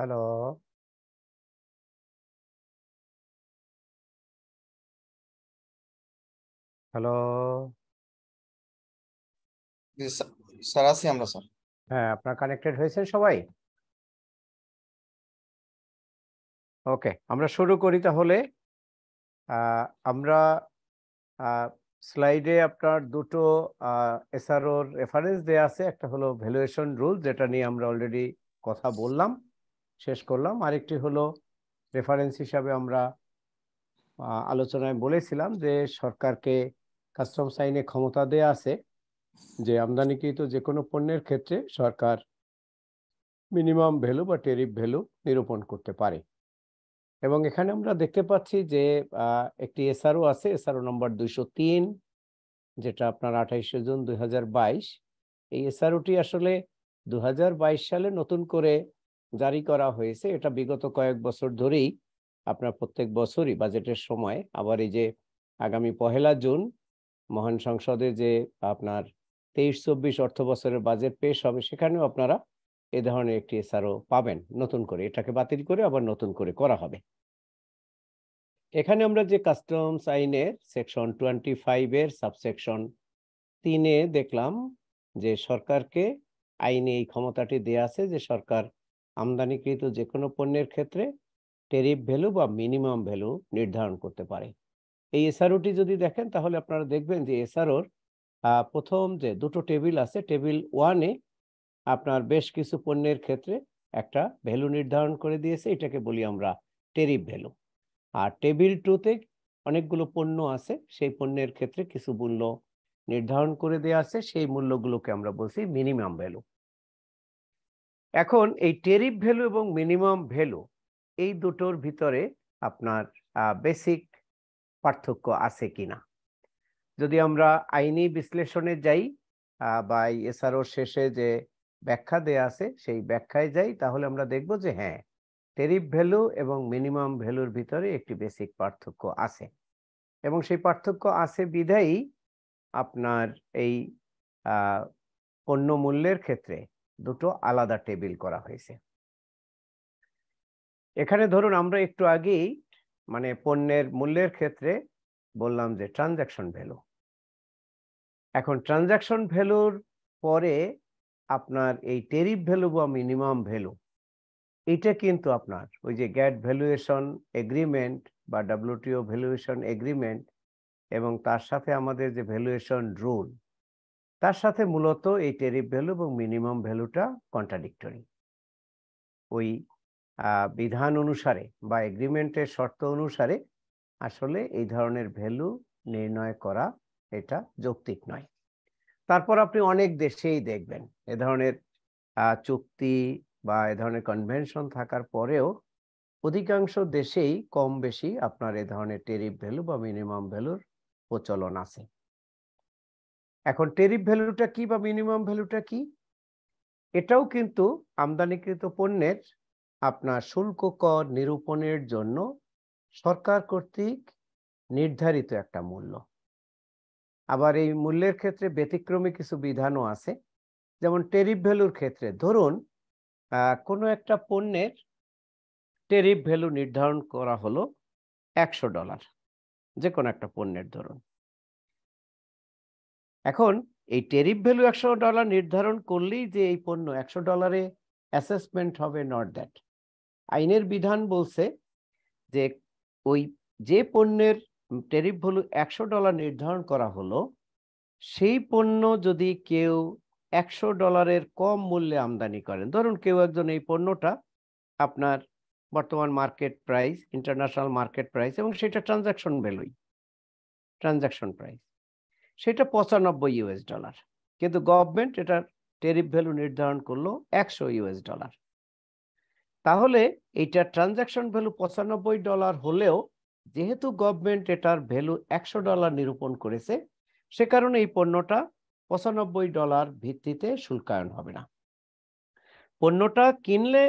হ্যালো হ্যালো স্যার- আছি আমরা স্যার। হ্যাঁ আপনার কানেক্টেড হয়েছেন সবাই? ওকে আমরা শুরু করি তাহলে। আমরা স্লাইডে আপনার দুটো এসআরওর রেফারেন্স দেয়া আছে। একটা হলো ভ্যালুয়েশন রুল যেটা নিয়ে আমরা অলরেডি কথা বললাম। শেষ করলাম। আরেকটি হলো রেফারেন্স হিসাবে আমরা আলোচনায় বলেছিলাম যে সরকারকে কাস্টমস আইনে ক্ষমতা দেয়া আছে যে আমদানিকৃত যে কোনো পণ্যের ক্ষেত্রে সরকার মিনিমাম ভ্যালু বা টেরিফ ভ্যালু নিরূপণ করতে পারে। এবং এখানে আমরা দেখতে পাচ্ছি যে একটি এসআরও আছে এসআরও নম্বর দুইশো তিন, যেটা আপনার আঠাইশে জুন দু হাজার বাইশ। এই এসআরওটি আসলে দু হাজার বাইশ সালে নতুন করে জারি করা হয়েছে, এটা বিগত কয়েক বছর ধরেই আপনার প্রত্যেক বছরই বাজেটের সময়। আবার এই যে আগামী পহেলা জুন মহান সংসদে যে আপনার তেইশ চব্বিশ অর্থ বছরের বাজেট পেশ হবে, সেখানেও আপনারা এ ধরনের একটি এসআরও পাবেন নতুন করে। এটাকে বাতিল করে আবার নতুন করে করা হবে। এখানে আমরা যে কাস্টমস আইনের সেকশন টোয়েন্টি ফাইভের সাবসেকশন তিনে দেখলাম যে সরকারকে আইনে এই ক্ষমতাটি দেয়া আছে যে সরকার আমদানিকৃত যে কোনো পণ্যের ক্ষেত্রে টেরিফ ভ্যালু বা মিনিমাম ভ্যালু নির্ধারণ করতে পারে। এই এসআরওটি যদি দেখেন, তাহলে আপনারা দেখবেন যে এসআরওর প্রথম যে দুটো টেবিল আছে টেবিল ওয়ানে আপনার বেশ কিছু পণ্যের ক্ষেত্রে একটা ভ্যালু নির্ধারণ করে দিয়েছে, এটাকে বলি আমরা টেরিফ ভ্যালু আর টেবিল টুতে অনেকগুলো পণ্য আছে, সেই পণ্যের ক্ষেত্রে কিছু মূল্য নির্ধারণ করে দেওয়া আছে, সেই মূল্যগুলোকে আমরা বলছি মিনিমাম ভ্যালু এখন এই টেরিফ ভ্যালু এবং মিনিমাম ভ্যালু এই দুটোর ভিতরে আপনার বেসিক পার্থক্য আছে কিনা? যদি আমরা আইনি বিশ্লেষণে যাই বা এসআরও শেষে যে ব্যাখ্যা দেয়া আছে, সেই ব্যাখ্যায় যাই, তাহলে আমরা দেখব যে হ্যাঁ টেরিফ ভ্যালু এবং মিনিমাম ভ্যালুর ভিতরে একটি বেসিক পার্থক্য আছে। এবং সেই পার্থক্য আছে বিধায়ী আপনার এই পণ্য মূল্যের ক্ষেত্রে। দুটো আলাদা টেবিল করা হয়েছে। এখানে ধরুন আমরা একটু আগেই মানে পণ্যের মূল্যের ক্ষেত্রে বললাম যে ট্রানজাকশন ভ্যালু এখন ট্রানজাকশন ভ্যালুর পরে আপনার এই টেরিফ ভ্যালু বা মিনিমাম ভ্যালু এটা কিন্তু আপনার ওই যে গ্যাট ভ্যালুয়েশন এগ্রিমেন্ট বা ডাব্লিউটিও ভ্যালুয়েশন এগ্রিমেন্ট এবং তার সাথে আমাদের যে ভ্যালুয়েশন রুল তার সাথে মূলত এই টেরিফ ভ্যালু এবং মিনিমাম ভ্যালুটা কন্ট্রাডিক্টরি। ওই বিধান অনুসারে বা এগ্রিমেন্টের শর্ত অনুসারে আসলে এই ধরনের ভ্যালু নির্ণয় করা এটা যৌক্তিক নয়। তারপর আপনি অনেক দেশেই দেখবেন এ ধরনের চুক্তি বা এ ধরনের কনভেনশন থাকার পরেও অধিকাংশ দেশেই কম বেশি আপনার এ ধরনের টেরিফ ভ্যালু বা মিনিমাম ভ্যালুর প্রচলন আছে। এখন টেরিফ ভ্যালুটা কি বা মিনিমাম ভ্যালুটা কি? এটাও কিন্তু আমদানিকৃত পণ্যের আপনার শুল্ক কর নিরূপণের জন্য সরকার কর্তৃক নির্ধারিত একটা মূল্য। আবার এই মূল্যের ক্ষেত্রে ব্যতিক্রমী কিছু বিধানও আছে। যেমন টেরিফ ভ্যালুর ক্ষেত্রে ধরুন কোনো একটা পণ্যের টেরিফ ভ্যালু নির্ধারণ করা হলো একশো ডলার যে কোনো একটা পণ্যের ধরুন। এখন এই টেরিফ ভ্যালু একশো ডলার নির্ধারণ করলেই যে এই পণ্য একশো ডলারে অ্যাসেসমেন্ট হবে নট দ্যাট আইনের বিধান বলছে যে ওই যে পণ্যের টেরিফ ভ্যালু একশো ডলার নির্ধারণ করা হলো, সেই পণ্য যদি কেউ একশো ডলারের কম মূল্যে আমদানি করেন, ধরুন কেউ একজন এই পণ্যটা আপনার বর্তমান market price international market price এবং সেটা ট্রানজাকশন ভ্যালুই ট্রানজাকশন প্রাইস সেটা পঁচানব্বই ইউএস ডলার কিন্তু গভর্নমেন্ট এটার টেরিফ ভ্যালু নির্ধারণ করল একশো ইউএস ডলার তাহলে এইটা ট্রানজাকশন ভ্যালু পঁচানব্বই ডলার হলেও যেহেতু গভর্নমেন্ট এটার ভ্যালু একশো ডলার নিরূপণ করেছে, সে কারণে এই পণ্যটা পঁচানব্বই ডলার ভিত্তিতে শুল্কায়ন হবে না। পণ্যটা কিনলে,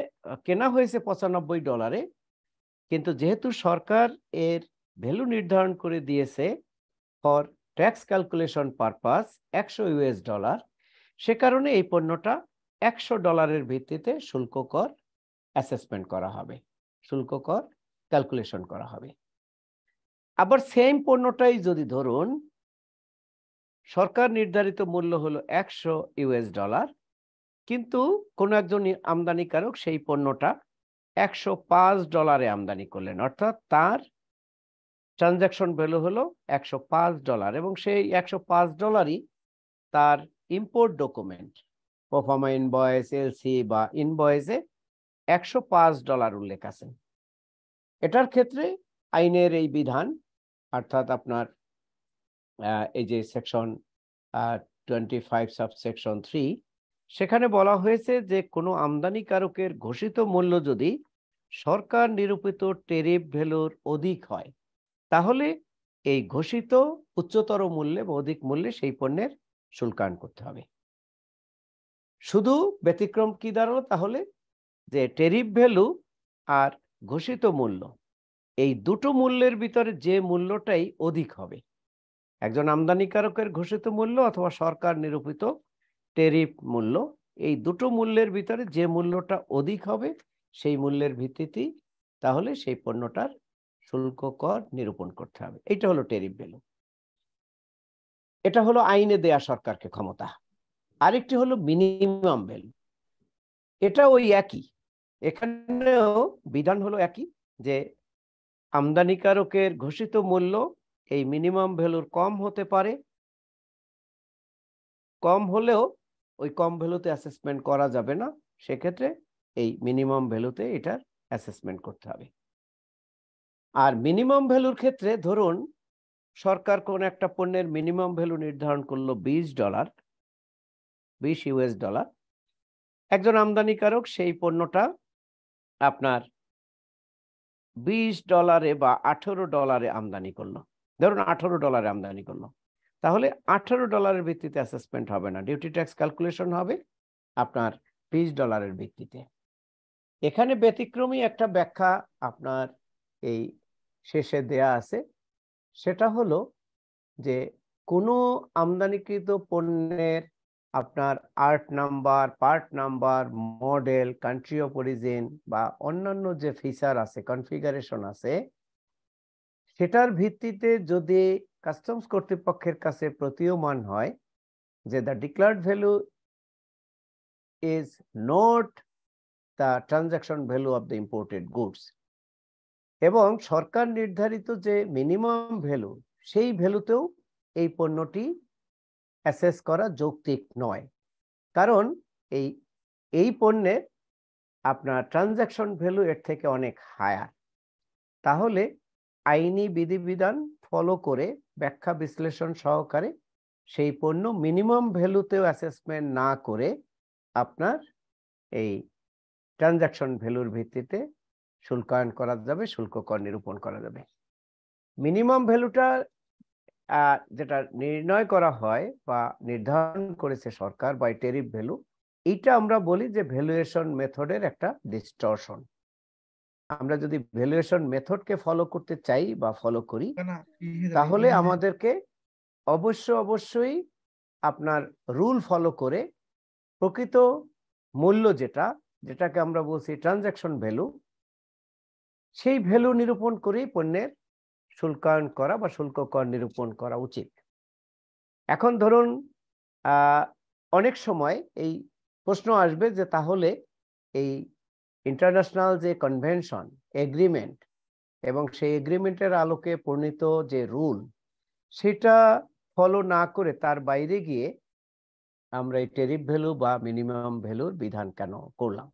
কেনা হয়েছে পঁচানব্বই ডলারে কিন্তু যেহেতু সরকার এর ভ্যালু নির্ধারণ করে দিয়েছে ফর ট্যাক্স ক্যালকুলেশন পারপাস একশো ইউএস ডলার সে কারণে এই পণ্যটা একশো ডলারের ভিত্তিতে শুল্ক কর অ্যাসেসমেন্ট করা হবে, শুল্ক কর ক্যালকুলেশন করা হবে। আবার সেম পণ্যটাই যদি ধরুন, সরকার নির্ধারিত মূল্য হলো একশো ইউএস ডলার কিন্তু কোনো একজন আমদানিকারক সেই পণ্যটা একশো পাঁচ ডলারে আমদানি করলেন, অর্থাৎ তার ট্রানজাকশন ভ্যালু হলো একশো পাঁচ ডলার এবং সেই একশো পাঁচ ডলারই তার import document proforma invoice LC বা ইনভয়েসে একশো পাঁচ ডলার উল্লেখ আছে। এটার ক্ষেত্রে আইনের এই বিধান, অর্থাৎ আপনার এই যে section twenty five sub section three সেখানে বলা হয়েছে যে কোনো আমদানিকারকের ঘোষিত মূল্য যদি সরকার নিরূপিত টেরিফ ভ্যালুর অধিক হয় তাহলে এই ঘোষিত উচ্চতর মূল্যে বা অধিক মূল্যে সেই পণ্যের শুল্কায়ন করতে হবে। শুধু ব্যতিক্রম কি দাঁড়াল তাহলে? যে টেরিফ ভ্যালু আর ঘোষিত মূল্য, এই দুটো মূল্যের ভিতরে যে মূল্যটাই অধিক হবে, একজন আমদানিকারকের ঘোষিত মূল্য অথবা সরকার নিরূপিত টেরিফ মূল্য, এই দুটো মূল্যের ভিতরে যে মূল্যটা অধিক হবে সেই মূল্যের ভিত্তিতেই তাহলে সেই পণ্যটার শুল্ক কর, নিরূপণ করতে হবে। এটা হলো টেরিফ ভ্যালু এটা হলো আইনে দেয়া সরকারকে ক্ষমতা। আরেকটি হলো মিনিমাম ভ্যালু এটা ওই একই। এখানেও বিধান হলো একই যে আমদানিকারকের ঘোষিত মূল্য এই মিনিমাম ভ্যালুর কম হতে পারে। কম হলেও ওই কম ভ্যালুতে অ্যাসেসমেন্ট করা যাবে না। সেক্ষেত্রে এই মিনিমাম ভ্যালুতে এটার অ্যাসেসমেন্ট করতে হবে। আর মিনিমাম ভ্যালুর ক্ষেত্রে ধরুন, সরকার কোন একটা পণ্যের মিনিমাম ভ্যালু নির্ধারণ করল বিশ ডলার বিশ ইউএস ডলার একজন আমদানিকারক সেই পণ্যটা আপনার বিশ ডলারে বা আঠেরো ডলারে আমদানি করল। ধরুন আঠেরো ডলারে আমদানি করল। তাহলে আঠেরো ডলারের ভিত্তিতে অ্যাসেসমেন্ট হবে না ডিউটি ট্যাক্স ক্যালকুলেশন হবে আপনার বিশ ডলারের ভিত্তিতে। এখানে ব্যতিক্রমী একটা ব্যাখ্যা আপনার এই শেষে দেয়া আছে। সেটা হলো যে কোনো আমদানিকৃত পণ্যের আপনার art number part number model country of origin বা অন্যান্য যে ফিচার আছে কনফিগারেশন আছে, সেটার ভিত্তিতে যদি কাস্টমস কর্তৃপক্ষের কাছে প্রতীয়মান হয় যে the declared value is not the transaction value of the imported goods এবং সরকার নির্ধারিত যে মিনিমাম ভ্যালু সেই ভ্যালুতেও এই পণ্যটি অ্যাসেস করা যৌক্তিক নয়। কারণ এই এই পণ্যের আপনার ট্রানজ্যাকশন ভ্যালু এর থেকে অনেক হায়ার তাহলে আইনি বিধিবিধান ফলো করে ব্যাখ্যা বিশ্লেষণ সহকারে সেই পণ্য মিনিমাম ভ্যালুতেও অ্যাসেসমেন্ট না করে আপনার এই ট্রানজ্যাকশন ভ্যালুর ভিত্তিতে শুল্কায়ন করা যাবে শুল্ক কর নিরূপণ করা যাবে। মিনিমাম ভ্যালুটা যেটা নির্ণয় করা হয় বা নির্ধারণ করেছে সরকার বা টেরিফ ভ্যালু এইটা আমরা বলি যে ভ্যালুয়েশন মেথডের একটা ডিস্টর্শন আমরা যদি ভ্যালুয়েশন মেথডকে ফলো করতে চাই বা ফলো করি তাহলে আমাদেরকে অবশ্য অবশ্যই আপনার রুল ফলো করে প্রকৃত মূল্য যেটা যেটাকে আমরা বলছি ট্রানজাকশন ভ্যালু সেই ভ্যালু নিরূপণ করেই পণ্যের শুল্কায়ন করা বা শুল্ক কর নিরূপণ করা উচিত। এখন ধরুন অনেক সময় এই প্রশ্ন আসবে যে তাহলে এই ইন্টারন্যাশনাল যে কনভেনশন এগ্রিমেন্ট এবং সেই এগ্রিমেন্টের আলোকে প্রণীত যে রুল সেটা ফলো না করে তার বাইরে গিয়ে আমরা এই টেরিফ ভ্যালু বা মিনিমাম ভ্যালুর বিধান কেন করলাম?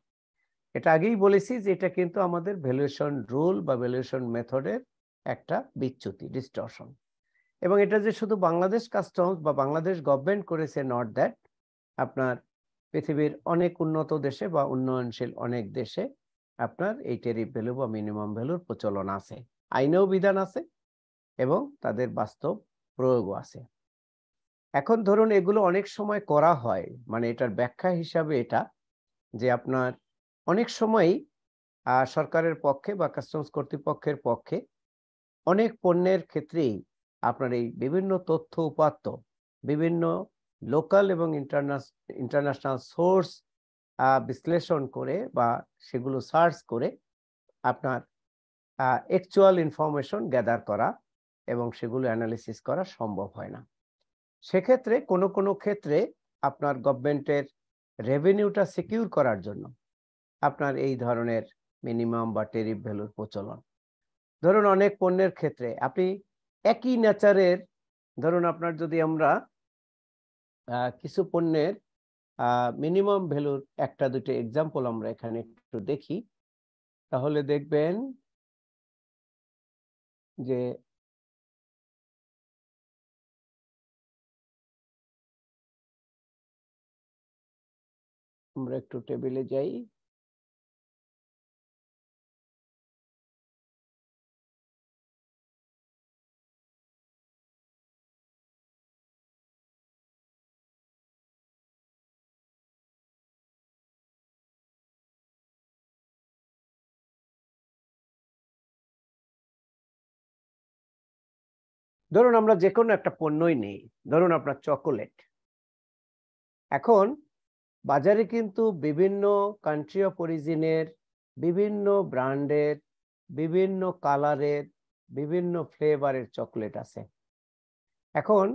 এটা আগেই বলেছি যে এটা কিন্তু আমাদের ভ্যালুয়েশন রুল বা ভ্যালুয়েশন মেথডের একটা বিচ্যুতি ডিস্টর্শন এবং এটা যে শুধু বাংলাদেশ কাস্টমস বা বাংলাদেশ গভর্নমেন্ট করেছে নট দ্যাট আপনার পৃথিবীর অনেক উন্নত দেশে বা উন্নয়নশীল অনেক দেশে আপনার এই টেরিফ ভ্যালু বা মিনিমাম ভ্যালুর প্রচলন আছে, আইনেও বিধান আছে এবং তাদের বাস্তব প্রয়োগও আছে। এখন ধরুন এগুলো অনেক সময় করা হয় মানে এটার ব্যাখ্যা হিসাবে এটা যে আপনার অনেক সময়ই সরকারের পক্ষে বা কাস্টমস কর্তৃপক্ষের পক্ষে অনেক পণ্যের ক্ষেত্রেই আপনার এই বিভিন্ন তথ্য উপাত্ত, বিভিন্ন লোকাল এবং ইন্টারন্যাশনাল সোর্স বিশ্লেষণ করে বা সেগুলো সার্চ করে আপনার অ্যাকচুয়াল ইনফরমেশন গ্যাদার করা এবং সেগুলো অ্যানালিসিস করা সম্ভব হয় না। সেক্ষেত্রে কোনো কোনো ক্ষেত্রে আপনার গভর্নমেন্টের রেভিনিউটা সিকিউর করার জন্য আপনার এই ধরনের মিনিমাম বা টেরিফ ভ্যালুর প্রচলন। ধরুন অনেক পণ্যের ক্ষেত্রে আপনি একই নেচারের ধরুন আপনার যদি আমরা কিছু পণ্যের মিনিমাম ভ্যালুর একটা দুটো এক্সাম্পল আমরা এখানে একটু দেখি। তাহলে দেখবেন যে আমরা একটু টেবিলে যাই। ধরুন আমরা যে কোনো একটা পণ্যই নেই, ধরুন আপনার চকোলেট। এখন বাজারে কিন্তু বিভিন্ন কান্ট্রি অফ অরিজিনের বিভিন্ন ব্র্যান্ডের বিভিন্ন কালারের বিভিন্ন ফ্লেভারের চকলেট আছে। এখন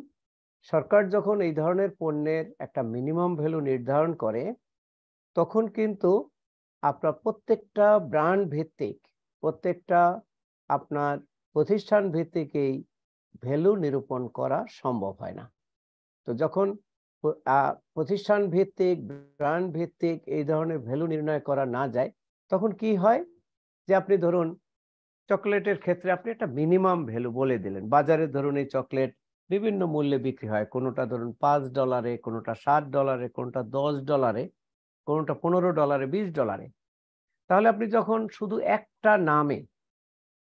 সরকার যখন এই ধরনের পণ্যের একটা মিনিমাম ভ্যালু নির্ধারণ করে, তখন কিন্তু আপনার প্রত্যেকটা ব্র্যান্ড ভিত্তিক, প্রত্যেকটা আপনার প্রতিষ্ঠান ভিত্তিক এই ভ্যালু নিরূপণ করা সম্ভব হয় না। তো যখন প্রতিষ্ঠান ভিত্তিক, ব্র্যান্ড ভিত্তিক এই ধরনের ভ্যালু নির্ণয় করা না যায়, তখন কি হয়? যে আপনি ধরুন চকলেটের ক্ষেত্রে আপনি একটা মিনিমাম ভ্যালু বলে দিলেন। বাজারে ধরুন এই চকলেট বিভিন্ন মূল্যে বিক্রি হয়। কোনোটা ধরুন পাঁচ ডলারে, কোনোটা সাত ডলারে, কোনোটা দশ ডলারে, কোনোটা পনেরো ডলারে, বিশ ডলারে। তাহলে আপনি যখন শুধু একটা নামে,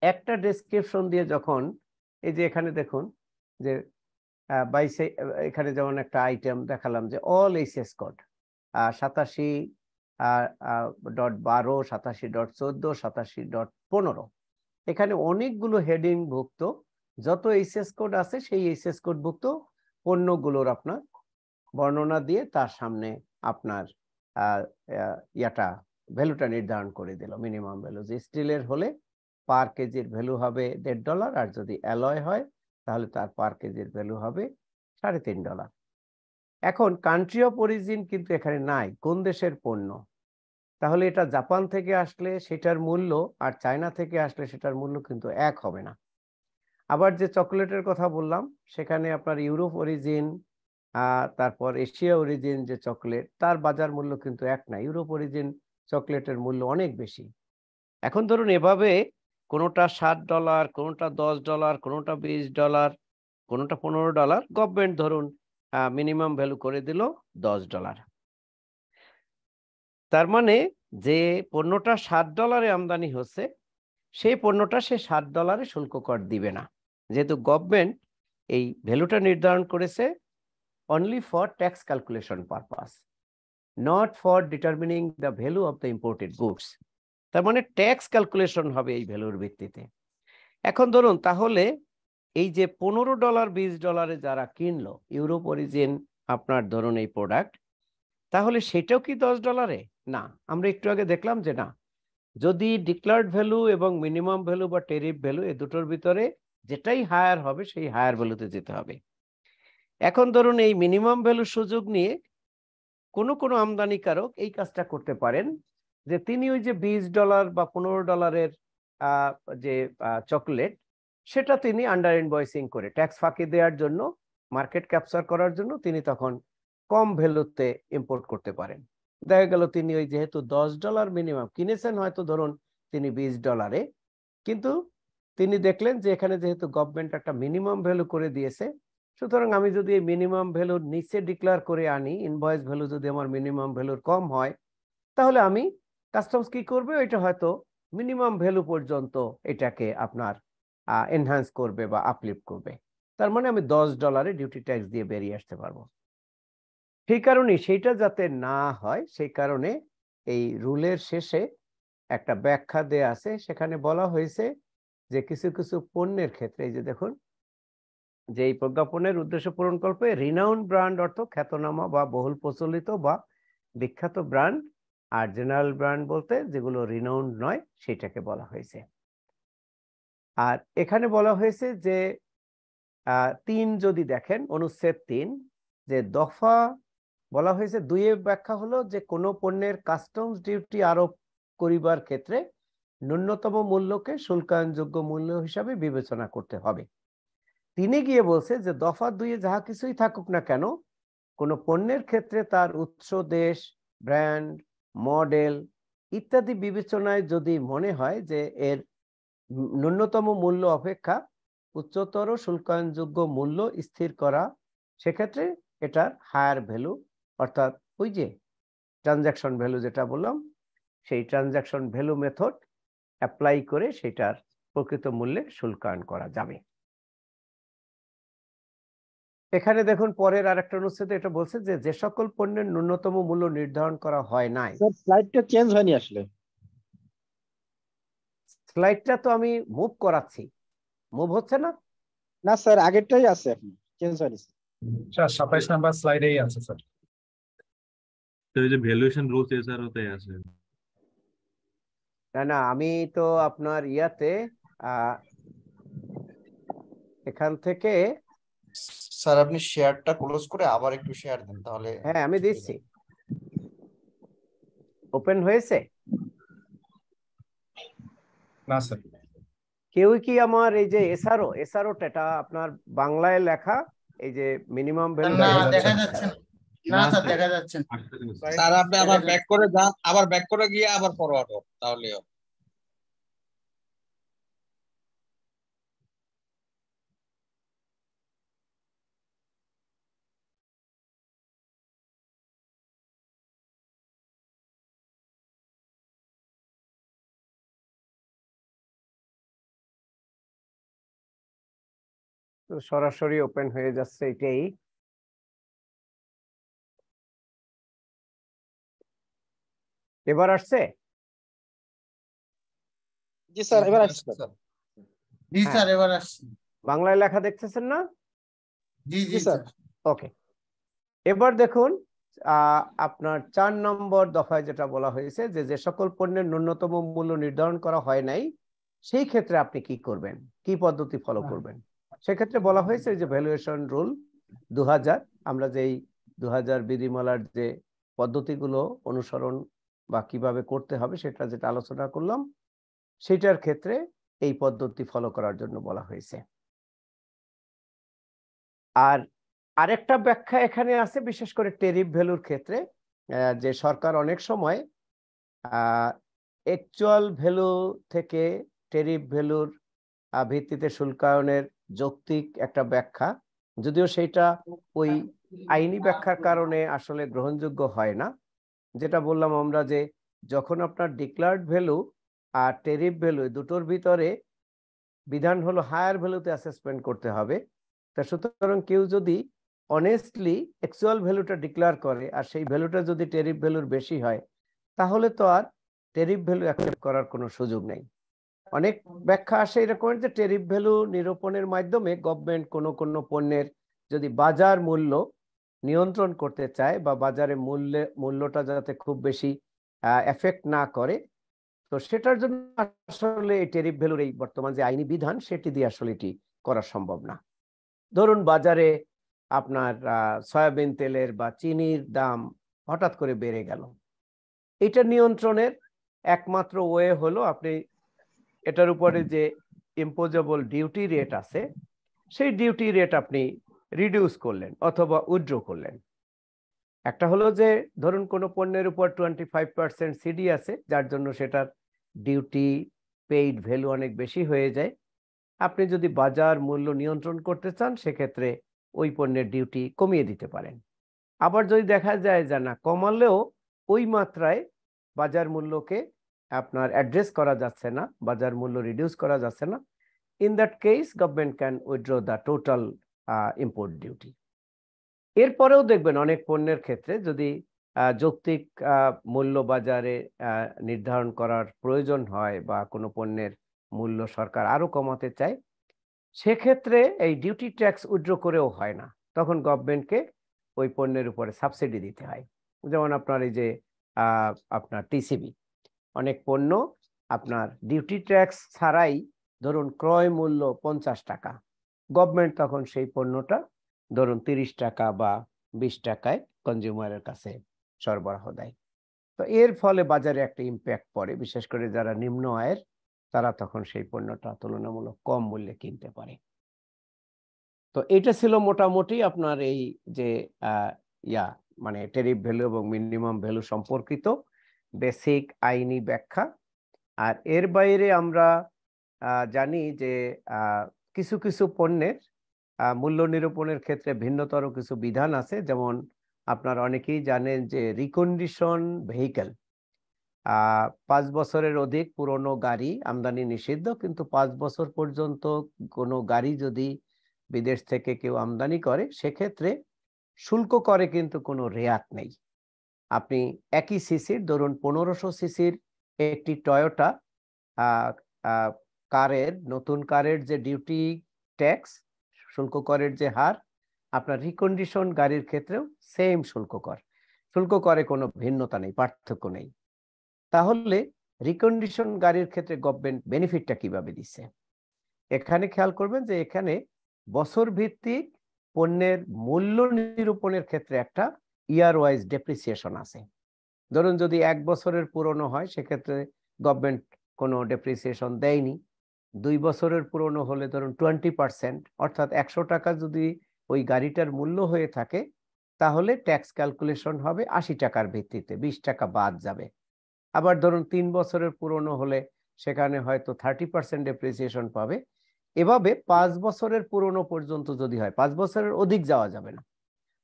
একটা ডেসক্রিপশন দিয়ে যখন এই যে এখানে দেখুন যে বাইশে এখানে যেমন একটা আইটেম দেখালাম যে অল এইচএস কোড সাতাশি ডট বারো, সাতাশি ডট চোদ্দ, সাতাশি ডট পনেরো। এখানে অনেকগুলো হেডিং ভুক্ত, যত এইচএস কোড আছে সেই এইচএস কোড ভুক্ত পণ্যগুলোর আপনার বর্ণনা দিয়ে তার সামনে আপনার ইয়াটা ভ্যালুটা নির্ধারণ করে দিল মিনিমাম ভ্যালু যে স্টিলের হলে পার কেজির ভ্যালু হবে দেড় ডলার আর যদি অ্যালয় হয়, তাহলে তার পার কেজির ভ্যালু হবে সাড়ে তিন ডলার এখন কান্ট্রি অফ অরিজিন কিন্তু এখানে নাই, কোন দেশের পণ্য? তাহলে এটা জাপান থেকে আসলে সেটার মূল্য আর চায়না থেকে আসলে সেটার মূল্য কিন্তু এক হবে না। আবার যে চকোলেটের কথা বললাম, সেখানে আপনার ইউরোপ অরিজিন তারপর এশিয়া অরিজিন যে চকলেট তার বাজার মূল্য কিন্তু এক না। ইউরোপ অরিজিন চকলেটের মূল্য অনেক বেশি। এখন ধরুন এভাবে কোনোটা সাত ডলার কোনোটা দশ ডলার কোনোটা বিশ ডলার কোনোটা পনেরো ডলার গভর্নমেন্ট ধরুন মিনিমাম ভ্যালু করে দিল দশ ডলার তার মানে যে পণ্যটা সাত ডলারে আমদানি হচ্ছে, সেই পণ্যটা সে সাত ডলারে শুল্ক কর দিবে না। যেহেতু গভর্নমেন্ট এই ভ্যালুটা নির্ধারণ করেছে only for tax calculation purpose not for determining the value of the imported goods তার মানে ট্যাক্স ক্যালকুলেশন হবে এই ভ্যালুর ভিত্তিতে। এখন ধরুন, তাহলে এই যে পনেরো ডলার বিশ ডলারে যারা কিনলো ইউরোপ অরিজিন আপনার ধরুন এই প্রোডাক্ট তাহলে সেটাও কি দশ ডলারে না। আমরা একটু আগে দেখলাম যে না। যদি ডিক্লার্ড ভ্যালু এবং মিনিমাম ভ্যালু বা টেরিফ ভ্যালু এ দুটোর ভিতরে যেটাই হায়ার হবে, সেই হায়ার ভ্যালুতে যেতে হবে। এখন ধরুন এই মিনিমাম ভ্যালু সুযোগ নিয়ে কোনো কোনো আমদানিকারক এই কাজটা করতে পারেন। যে তিনি ওই যে বিশ ডলার বা পনেরো ডলারের যে চকলেট সেটা তিনি আন্ডার ইনভয়েসিং করে ট্যাক্স ফাঁকি দেওয়ার জন্য মার্কেট ক্যাপচার করার জন্য তিনি তখন কম ভ্যালুতে ইম্পোর্ট করতে পারেন। দেখা গেল তিনি ওই যেহেতু দশ ডলার মিনিমাম কিনেছেন, হয়তো ধরুন তিনি বিশ ডলারে কিন্তু তিনি দেখলেন যে এখানে যেহেতু গভর্নমেন্ট একটা মিনিমাম ভ্যালু করে দিয়েছে, সুতরাং আমি যদি এই মিনিমাম ভ্যালুর নিচে ডিক্লেয়ার করে আনি ইনভয়েস ভ্যালু যদি আমার মিনিমাম ভ্যালুর কম হয়, তাহলে আমি কাস্টমস কি করবে? ওইটা হয়তো মিনিমাম ভ্যালু পর্যন্ত এটাকে আপনার এনহ্যান্স করবে বা আপলিফট করবে। তার মানে আমি দশ ডলারে ডিউটি ট্যাক্স দিয়ে বেরিয়ে আসতে পারব। সেই কারণে সেইটা যাতে না হয়, সেই কারণে এই রুলের শেষে একটা ব্যাখ্যা দেয়া আছে। সেখানে বলা হয়েছে যে কিছু কিছু পণ্যের ক্ষেত্রে, এই যে দেখুন, যে এই প্রজ্ঞাপনের উদ্দেশ্য পূরণকল্পে রিনাউন ব্র্যান্ড অর্থ খ্যাতনামা বা বহুল প্রচলিত বা বিখ্যাত ব্র্যান্ড আর জেনারেল ব্র্যান্ড বলতে যেগুলো রিনাউন্ড নয়, সেটাকে বলা হয়েছে। আর এখানে বলা হয়েছে যে তিন যদি দেখেন, অনুচ্ছেদ তিন, যে দফা বলা হয়েছে দুইয়ের ব্যাখ্যা হলো যে কোনো পণ্যের কাস্টমস ডিউটি আরোপ করিবার ক্ষেত্রে ন্যূনতম মূল্যকে শুল্কায়নযোগ্য মূল্য হিসাবে বিবেচনা করতে হবে। তিনি গিয়ে বলছে যে দফা দুইয়ে যাহা কিছুই থাকুক না কেন, কোনো পণ্যের ক্ষেত্রে তার উৎস, দেশ, ব্র্যান্ড মডেল ইত্যাদি বিবেচনায় যদি মনে হয় যে এর ন্যূনতম মূল্য অপেক্ষা উচ্চতর শুল্কায়নযোগ্য মূল্য স্থির করা, সেক্ষেত্রে এটার হায়ার ভ্যালু অর্থাৎ ওই যে ট্রানজাকশন ভ্যালু যেটা বললাম, সেই ট্রানজাকশন ভ্যালু মেথড অ্যাপ্লাই করে সেটার প্রকৃত মূল্যে শুল্কায়ন করা যাবে। এখানে দেখুন পরের আরেকটা অনুচ্ছেদে এটা বলছে যে যে সকল পণ্যের ন্যূনতম মূল্য নির্ধারণ করা হয় নাই। স্যার স্লাইডটা চেঞ্জ হয়নি আসলে। স্লাইডটা তো আমি মুভ করাচ্ছি। মুভ হচ্ছে না? না স্যার আগেরটাই আছে এখন। চেঞ্জ হয়নি স্যার সাতাইশ নাম্বার স্লাইডেই আছে স্যার তো এই যে ভ্যালুয়েশন রুলস এসআরওতে আছে। না না আমি তো আপনার ইয়াতে আহ, এখান থেকে স্যার আপনি শেয়ারটা ক্লোজ করে আবার একটু শেয়ার দেন তাহলে হ্যাঁ আমি দিচ্ছি। ওপেন হয়েছে? না স্যার। কেউ কি আমার এই যে এসআরও এসআরও এটা আপনার বাংলায় লেখা? এই যে মিনিমাম ভ্যালু না, দেখা যাচ্ছে না। না স্যার দেখা যাচ্ছে স্যার আপনি আবার ব্যাক করে যান আবার ব্যাক করে গিয়ে আবার ফরওয়ার্ড হোক তাহলে সরাসরি ওপেন হয়ে যাচ্ছে এটাই এবার আসছে? জি স্যার এবার আসছে। স্যার। জি স্যার এবার আসছি। বাংলায় লেখা দেখতেছেন না? জি জি স্যার। ওকে। এবার দেখুন আহ, আপনার চার নম্বর দফায় যেটা বলা হয়েছে যে যে সকল পণ্যের ন্যূনতম মূল্য নির্ধারণ করা হয় নাই সেই ক্ষেত্রে আপনি কি করবেন? কি পদ্ধতি ফলো করবেন? সেক্ষেত্রে বলা হয়েছে যে ভ্যালুয়েশন রুল দু হাজার আমরা যেই দু হাজার বিধিমালার যে পদ্ধতিগুলো অনুসরণ বা কীভাবে করতে হবে সেটা যেটা আলোচনা করলাম, সেটার ক্ষেত্রে এই পদ্ধতি ফলো করার জন্য বলা হয়েছে। আর আরেকটা ব্যাখ্যা এখানে আছে, বিশেষ করে টেরিফ ভ্যালুর ক্ষেত্রে যে সরকার অনেক সময় অ্যাকচুয়াল ভ্যালু থেকে টেরিফ ভ্যালুর ভিত্তিতে শুল্কায়নের যৌক্তিক একটা ব্যাখ্যা। যদিও সেটা ওই আইনি ব্যাখ্যার কারণে আসলে গ্রহণযোগ্য হয় না। যেটা বললাম আমরা যে যখন আপনার ডিক্লার্ড ভ্যালু আর টেরিফ ভ্যালু দুটোর ভিতরে বিধান হলো হায়ার ভ্যালুতে অ্যাসেসমেন্ট করতে হবে। তা সুতরাং কেউ যদি অনেস্টলি অ্যাকচুয়াল ভ্যালুটা ডিক্লেয়ার করে আর সেই ভ্যালুটা যদি টেরিফ ভ্যালুর বেশি হয় তাহলে তো আর টেরিফ ভ্যালু অ্যাকসেপ্ট করার কোনো সুযোগ নেই। অনেক ব্যাখ্যা আসে এরকম যে টেরিফ ভ্যালু নিরূপণের মাধ্যমে গভর্নমেন্ট কোনো কোনো পণ্যের যদি বাজার মূল্য নিয়ন্ত্রণ করতে চায় বা বাজারে মূল্যে, মূল্যটা যাতে খুব বেশি এফেক্ট না করে, তো সেটার জন্য আসলে এই টেরিফ ভ্যালুর এই বর্তমান যে আইনি বিধান সেটি দিয়ে আসলে এটি করা সম্ভব না। ধরুন বাজারে আপনার সয়াবিন তেলের বা চিনির দাম হঠাৎ করে বেড়ে গেল। এটা নিয়ন্ত্রণের একমাত্র ওয়ে হলো আপনি এটার উপরে যে ইম্পোজেবল ডিউটি রেট আছে, সেই ডিউটি রেট আপনি রিডিউস করলেন অথবা উইথড্র করলেন। একটা হলো যে, ধরুন কোনো পণ্যের উপর টোয়েন্টি ফাইভ পার্সেন্ট সিডি আছে, যার জন্য সেটার ডিউটি পেইড ভ্যালু অনেক বেশি হয়ে যায়। আপনি যদি বাজার মূল্য নিয়ন্ত্রণ করতে চান, সেক্ষেত্রে ওই পণ্যের ডিউটি কমিয়ে দিতে পারেন। আবার যদি দেখা যায় যে না, কমালেও ওই মাত্রায় বাজার মূল্যকে আপনার অ্যাড্রেস করা যাচ্ছে না বাজার মূল্য রিডিউস করা যাচ্ছে না in that case government can withdraw the total import duty এরপরেও দেখবেন অনেক পণ্যের ক্ষেত্রে যদি যৌক্তিক মূল্য বাজারে নির্ধারণ করার প্রয়োজন হয় বা কোনো পণ্যের মূল্য সরকার আরও কমাতে চায়, সেক্ষেত্রে এই ডিউটি ট্যাক্স উইথড্র করেও হয় না। তখন গভর্নমেন্টকে ওই পণ্যের উপরে সাবসিডি দিতে হয়। যেমন আপনার এই যে আপনার টিসিবি অনেক পণ্য। আপনার ডিউটি ট্যাক্স ছাড়াই ধরুন ক্রয় মূল্য পঞ্চাশ টাকা। গভর্নমেন্ট তখন সেই পণ্যটা ধরুন তিরিশ টাকা বা বিশ টাকায় কনজিউমারের কাছে সরবরাহ দেয়। তো এর ফলে বাজারে একটা ইম্প্যাক্ট পড়ে, বিশেষ করে যারা নিম্ন আয়ের, তারা তখন সেই পণ্যটা তুলনামূলক কম মূল্যে কিনতে পারে। তো এটা ছিল মোটামুটি আপনার এই যে ইয়া মানে টেরিফ ভ্যালু এবং মিনিমাম ভ্যালু সম্পর্কিত বেসিক আইনি ব্যাখ্যা। আর এর বাইরে আমরা জানি যে কিছু কিছু পণ্যের মূল্য নিরূপণের ক্ষেত্রে ভিন্নতর কিছু বিধান আছে। যেমন আপনার অনেকেই জানেন যে রিকন্ডিশন ভেহিকেল পাঁচ বছরের অধিক পুরনো গাড়ি আমদানি নিষিদ্ধ, কিন্তু পাঁচ বছর পর্যন্ত কোনো গাড়ি যদি বিদেশ থেকে কেউ আমদানি করে, সেক্ষেত্রে শুল্ক করে কিন্তু কোনো রেয়াত নেই। আপনি একই সিসির ধরুন পনেরোশো সিসির একটি টয়োটা কারের, নতুন কারের যে ডিউটি ট্যাক্স শুল্ক করের যে হার, আপনার রিকন্ডিশন গাড়ির ক্ষেত্রেও সেম শুল্ক কর। শুল্ক করে কোনো ভিন্নতা নেই, পার্থক্য নেই। তাহলে রিকন্ডিশন গাড়ির ক্ষেত্রে গভর্নমেন্ট বেনিফিটটা কীভাবে দিচ্ছে? এখানে খেয়াল করবেন যে এখানে বছর ভিত্তিক পণ্যের মূল্য নিরূপণের ক্ষেত্রে একটা ইয়ার ওয়াইজ ডেপ্রিসিয়েশন আছে। ধরুন যদি এক বছরের পুরনো হয়, সেক্ষেত্রে গভর্নমেন্ট কোনো ডেপ্রিসিয়েশন দেয়নি। দুই বছরের পুরনো হলে ধরুন টোয়েন্টি পার্সেন্ট অর্থাৎ একশো টাকা যদি ওই গাড়িটার মূল্য হয়ে থাকে, তাহলে ট্যাক্স ক্যালকুলেশন হবে আশি টাকার ভিত্তিতে, বিশ টাকা বাদ যাবে। আবার ধরুন তিন বছরের পুরনো হলে সেখানে হয়তো থার্টি পার্সেন্ট ডেপ্রিসিয়েশন পাবে। এভাবে পাঁচ বছরের পুরনো পর্যন্ত যদি হয়, পাঁচ বছরের অধিক যাওয়া যাবে না।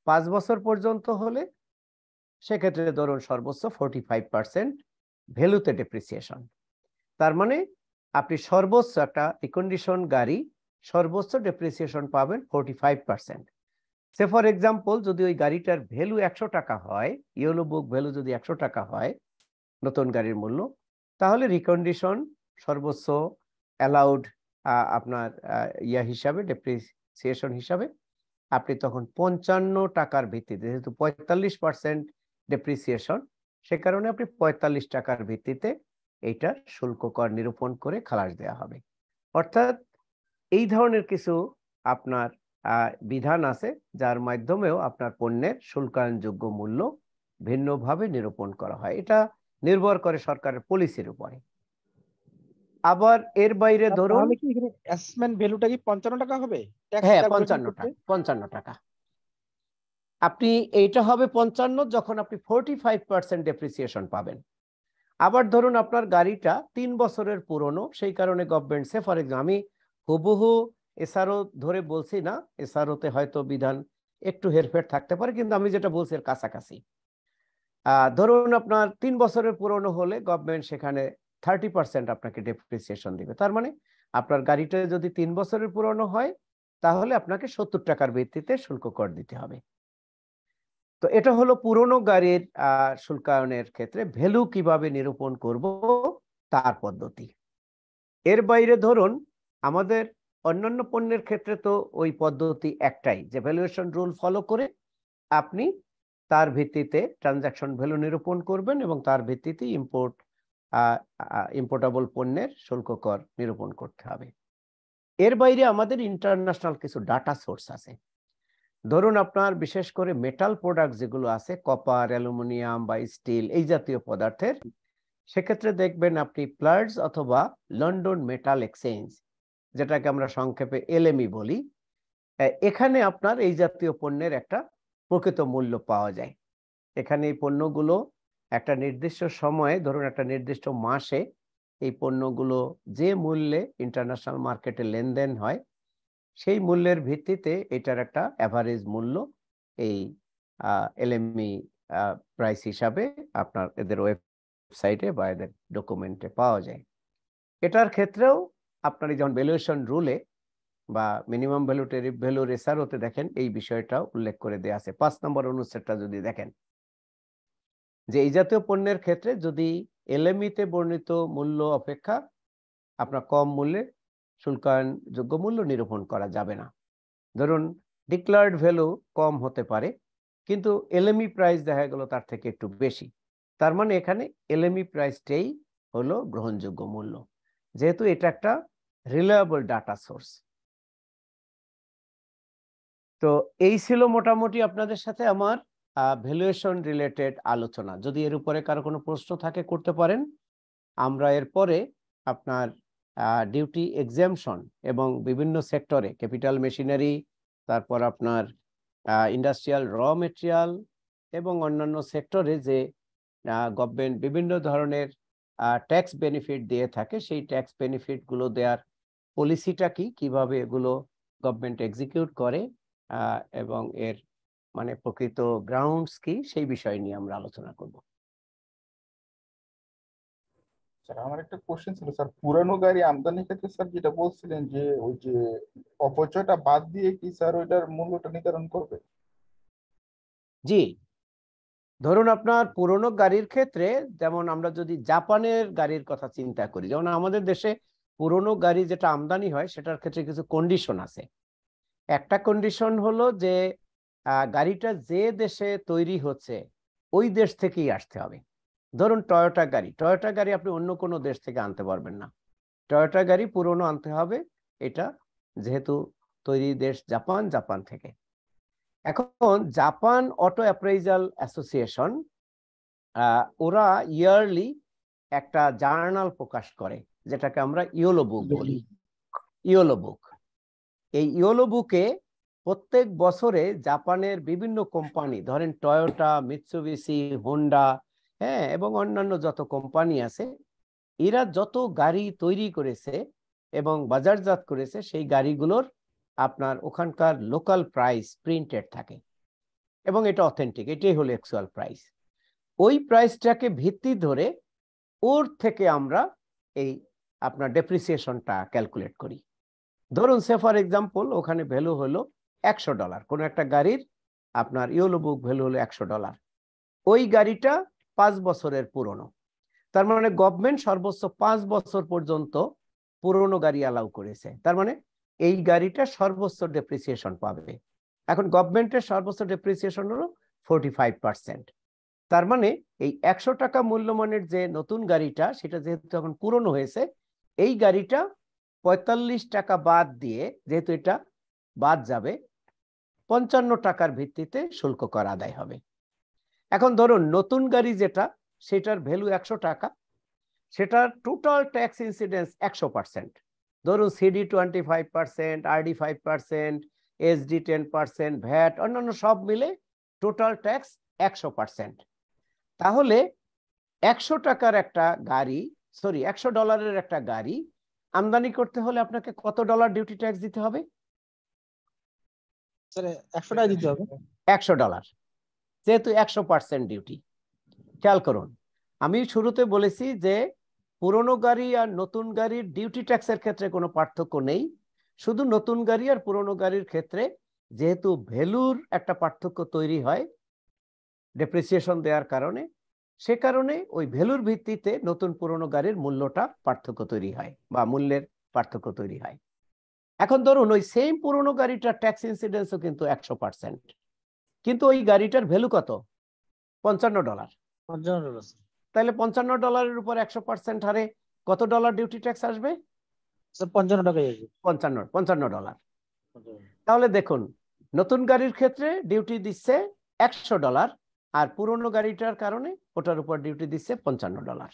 পাঁচ বছর পর্যন্ত হলে সেক্ষেত্রে ধরুন সর্বোচ্চ ফোরটি ফাইভ পার্সেন্ট ভ্যালুতে ডেপ্রিসিয়েশন তার মানে আপনি সর্বোচ্চ একটা রিকন্ডিশন গাড়ি সর্বোচ্চ ডেপ্রিসিয়েশন পাবেন forty five percent say for example যদি ওই গাড়িটার ভ্যালু একশো টাকা হয় ইয়েলো বুক ভ্যালু যদি একশো টাকা হয়, নতুন গাড়ির মূল্য, তাহলে রিকন্ডিশন সর্বোচ্চ অ্যালাউড আপনার ইয়া হিসাবে ডেপ্রিসিয়েশন হিসাবে আপনি তখন পঞ্চান্ন টাকার ভিত্তিতে, যেহেতু পঁয়তাল্লিশ পার্সেন্ট ডেপ্রিসিয়েশন সে কারণে আপনি পঁয়তাল্লিশ টাকার ভিত্তিতে এইটা শুল্ক কর নিরূপণ করে খালাস দেওয়া হবে। অর্থাৎ এই ধরনের কিছু আপনার বিধান আছে, যার মাধ্যমেও আপনার পণ্যের শুল্কায়নযোগ্য মূল্য ভিন্নভাবে নিরূপণ করা হয়। এটা নির্ভর করে সরকারের পলিসির উপরে। আবার এর বাইরে ধরুন তাহলে কি এখানে অ্যাসেসমেন্ট ভ্যালুটা কি 55 টাকা হবে? হ্যাঁ পঞ্চান্ন টাকা পঞ্চান্ন টাকা। আপনি এইটা হবে পঞ্চান্ন যখন আপনি ফোরটি ফাইভ পার্সেন্ট ডেপ্রিসিয়েশন পাবেন। আবার ধরুন আপনার গাড়িটা তিন বছরের পুরনো সেই কারণে গভর্নমেন্ট সে ফর এক্সাম্পল আমি হুবহু এসআরও ধরে বলছি না এসআরওতে হয়তো বিধান একটু হেরফের থাকতে পারে কিন্তু আমি যেটা বলছি এর কাছাকাছি। ধরুন আপনার তিন বছরের পুরনো হলে গভর্নমেন্ট সেখানে থার্টি পার্সেন্ট আপনাকে ডেপ্রিসিয়েশন দিবে। তার মানে আপনার গাড়িটা যদি তিন বছরের পুরনো হয়, তাহলে আপনাকে সত্তর টাকার ভিত্তিতে শুল্ক কর দিতে হবে। তো এটা হলো পুরনো গাড়ির শুল্কায়নের ক্ষেত্রে ভ্যালু কীভাবে নিরূপণ করব তার পদ্ধতি। এর বাইরে ধরুন, আমাদের অন্যান্য পণ্যের ক্ষেত্রে তো ওই পদ্ধতি একটাই, যে ভ্যালুয়েশন রুল ফলো করে আপনি তার ভিত্তিতে ট্রানজাকশন ভ্যালু নিরূপণ করবেন এবং তার ভিত্তিতে ইম্পোর্ট ইম্পোর্টেবল পণ্যের শুল্ক কর নিরূপণ করতে হবে। এর বাইরে আমাদের ইন্টারন্যাশনাল কিছু ডাটা সোর্স আছে। ধরুন আপনার বিশেষ করে মেটাল প্রোডাক্ট যেগুলো আছে কপার অ্যালুমিনিয়াম বা স্টিল এই জাতীয় পদার্থের, সেক্ষেত্রে দেখবেন আপনি প্লার্স অথবা লন্ডন মেটাল এক্সচেঞ্জ যেটাকে আমরা সংক্ষেপে এলএমই বলি এখানে আপনার এই জাতীয় পণ্যের একটা প্রকৃত মূল্য পাওয়া যায়। এখানে এই পণ্যগুলো একটা নির্দিষ্ট সময়ে, ধরুন একটা নির্দিষ্ট মাসে এই পণ্যগুলো যে মূল্যে ইন্টারন্যাশনাল মার্কেটে লেনদেন হয়, সেই মূল্যের ভিত্তিতে এটার একটা অ্যাভারেজ মূল্য এই এলএমই প্রাইস হিসাবে আপনার এদের ওয়েবসাইটে বা এদের ডকুমেন্টে পাওয়া যায়। এটার ক্ষেত্রেও আপনার যেমন ভ্যালুয়েশন রুলে বা মিনিমাম ভ্যালু টেরিফ ভ্যালু রেসারোতে দেখেন, এই বিষয়টা উল্লেখ করে দেওয়া আছে। পাঁচ নম্বর অনুচ্ছেদটা যদি দেখেন যে এই জাতীয় পণ্যের ক্ষেত্রে যদি এলএমইতে বর্ণিত মূল্য অপেক্ষা আপনার কম মূল্যে শুল্কায়ন যোগ্য মূল্য নিরূপণ করা যাবে না। ধরুন, ডিক্লার্ড ভ্যালু কম হতে পারে, কিন্তু এলএমই প্রাইস দেখা গেল তার থেকে একটু বেশি। তার মানে এখানে এলএমই প্রাইসটাই হলো গ্রহণযোগ্য মূল্য। যেহেতু এটা একটা রিলায়েবল ডাটা সোর্স তো এই ছিল মোটামুটি আপনাদের সাথে আমার ভ্যালুয়েশন রিলেটেড আলোচনা। যদি এর উপরে কারও কোনো প্রশ্ন থাকে, করতে পারেন। আমরা এরপরে আপনার ডিউটি এক্সামশন এবং বিভিন্ন সেক্টরে ক্যাপিটাল মেশিনারি তারপর আপনার ইন্ডাস্ট্রিয়াল র মেটেরিয়াল এবং অন্যান্য সেক্টরে যে গভর্নমেন্ট বিভিন্ন ধরনের ট্যাক্স বেনিফিট দিয়ে থাকে, সেই ট্যাক্স বেনিফিটগুলো দেওয়ার পলিসিটা কি? কীভাবে এগুলো গভর্নমেন্ট এক্সিকিউট করে এবং এর মানে প্রকৃত গ্রাউন্ডস কি? সেই বিষয় নিয়ে আমরা আলোচনা করব। স্যার আমার একটা কোশ্চেন ছিল। স্যার পুরানো গাড়ি আমদানির ক্ষেত্রে স্যার যেটা বলছিলেন যে ওই যে অপচয়টা বাদ দিয়ে কি স্যার ওইটার মূল্যটা নির্ধারণ করবে? জি। ধরুন আপনার পুরনো গাড়ির ক্ষেত্রে যেমন আমরা যদি জাপানের গাড়ির কথা চিন্তা করি যেমন আমাদের দেশে পুরনো গাড়ি যেটা আমদানি হয় সেটার ক্ষেত্রে কিছু কন্ডিশন আছে। একটা কন্ডিশন হলো যে গাড়িটা যে দেশে তৈরি হচ্ছে ওই দেশ থেকেই আসতে হবে। ধরুন টয়োটা গাড়ি টয়োটা গাড়ি আপনি অন্য কোনো দেশ থেকে আনতে পারবেন না। টয়োটা গাড়ি পুরনো আনতে হবে এটা যেহেতু তৈরি দেশ জাপান জাপান থেকে। এখন জাপান অটো অ্যাপ্রাইজাল অ্যাসোসিয়েশন ওরা ইয়ারলি একটা জার্নাল প্রকাশ করে যেটাকে আমরা ইয়োলো বুক বলি। Yellow book. এই ইয়োলো বুকে প্রত্যেক বছরে জাপানের বিভিন্ন কোম্পানি, ধরেন টয়োটা মিৎসুবিসি হোন্ডা হ্যাঁ এবং অন্যান্য যত কোম্পানি আছে, এরা যত গাড়ি তৈরি করেছে এবং বাজারজাত করেছে, সেই গাড়িগুলোর আপনার ওখানকার লোকাল প্রাইস প্রিন্টেড থাকে। এবং এটা অথেন্টিক এটাই হলো অ্যাকচুয়াল প্রাইস ওই প্রাইসটাকে ভিত্তি ধরে ওর থেকে আমরা এই আপনার ডেপ্রিসিয়েশনটা ক্যালকুলেট করি। ধরুন সে ফর এক্সাম্পল ওখানে ভ্যালু হলো একশো ডলার। কোনো একটা গাড়ির আপনার ইয়োলো বুক ভ্যালু হলো একশো ডলার। ওই গাড়িটা পাঁচ বছরের পুরনো। তার মানে গভর্নমেন্ট সর্বোচ্চ পাঁচ বছর পর্যন্ত পুরনো গাড়ি অ্যালাউ করেছে। তার মানে এই গাড়িটা সর্বোচ্চ ডেপ্রিসিয়েশন পাবে। এখন গভর্নমেন্টের সর্বোচ্চ ডেপ্রিসিয়েশন হলো ফোরটি ফাইভ পার্সেন্ট তার মানে এই একশো টাকা মূল্যমানের যে নতুন গাড়িটা, সেটা যেহেতু এখন পুরনো হয়েছে, এই গাড়িটা পঁয়তাল্লিশ টাকা বাদ দিয়ে, যেহেতু এটা বাদ যাবে পঞ্চান্ন টাকার ভিত্তিতে শুল্ক কর আদায় হবে। এখন ধরুন নতুন গাড়ি যেটা, সেটার ভ্যালু একশো টাকা, সেটার টোটাল ট্যাক্স ইনসিডেন্স একশো পার্সেন্ট ধরুন CD twenty five percent RD five percent SD ten percent VAT অন্যান্য সব মিলে টোটাল ট্যাক্স একশো পার্সেন্ট তাহলে একশো টাকার একটা গাড়ি সরি একশো ডলারের একটা গাড়ি, আমদানি করতে হলে আপনাকে কত ডলার ডিউটি ট্যাক্স দিতে হবে? একশো টাকা দিতে হবে। একশো ডলার। যেহেতু একশো পার্সেন্ট ডিউটি খেয়াল করুন আমি শুরুতে বলেছি যে পুরনো গাড়ি আর নতুন গাড়ির ডিউটি ট্যাক্সের ক্ষেত্রে কোনো পার্থক্য নেই। শুধু নতুন গাড়ি আর পুরনো গাড়ির ক্ষেত্রে যেহেতু ভ্যালুর একটা পার্থক্য তৈরি হয় ডেপ্রিসিয়েশন দেওয়ার কারণে সে কারণে ওই ভ্যালুর ভিত্তিতে নতুন পুরনো গাড়ির মূল্যটা পার্থক্য তৈরি হয় বা মূল্যের পার্থক্য তৈরি হয়। এখন ধরুন ওই সেম পুরনো গাড়িটার ট্যাক্স ইনসিডেন্সও কিন্তু একশো পার্সেন্ট কিন্তু ওই গাড়িটার ভ্যালু কত? পঞ্চান্ন ডলার তাহলে পঞ্চান্ন ডলারের উপর একশো পার্সেন্ট হারে কত ডলার ডিউটি ট্যাক্স আসবে? পঞ্চান্ন টাকাই আসবে। পঞ্চান্ন পঞ্চান্ন ডলার তাহলে দেখুন নতুন গাড়ির ক্ষেত্রে ডিউটি দিচ্ছে একশো ডলার আর পুরনো গাড়িটার কারণে ওটার উপর ডিউটি দিচ্ছে পঞ্চান্ন ডলার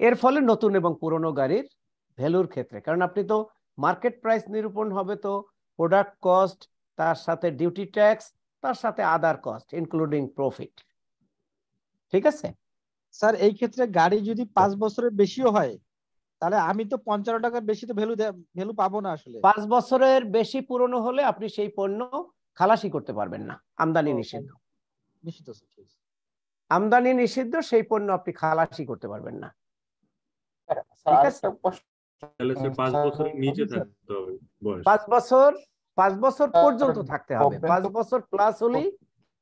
এর ফলে নতুন এবং পুরনো গাড়ির ভ্যালুর ক্ষেত্রে কারণ আপনি তো মার্কেট প্রাইস নিরূপণ হবে তো প্রোডাক্ট কস্ট তার সাথে ডিউটি ট্যাক্স তার সাথে আদার কস্ট ইনক্লুডিং প্রফিট ঠিক আছে? স্যার এই ক্ষেত্রে গাড়ি যদি পাঁচ বছরের বেশিও হয় তাহলে আমি তো পঞ্চান্ন টাকার বেশি তো ভ্যালু ভ্যালু পাবো না আসলে। পাঁচ বছরের বেশি পুরনো হলে আপনি সেই পণ্য খালাসি করতে পারবেন না। আমদানি নিষিদ্ধ। ঠিক আমদানি নিষিদ্ধ সেই পণ্য আপনি খালাসি করতে পারবেন না। ঠিক আছে? তাহলে সে পাঁচ বছরের নিচে থাকতে হবে বয়স। পাঁচ বছর পাঁচ বছর হ্যাঁ, পর্যন্ত থাকতে হবে। পাঁচ বছর প্লাস হলেই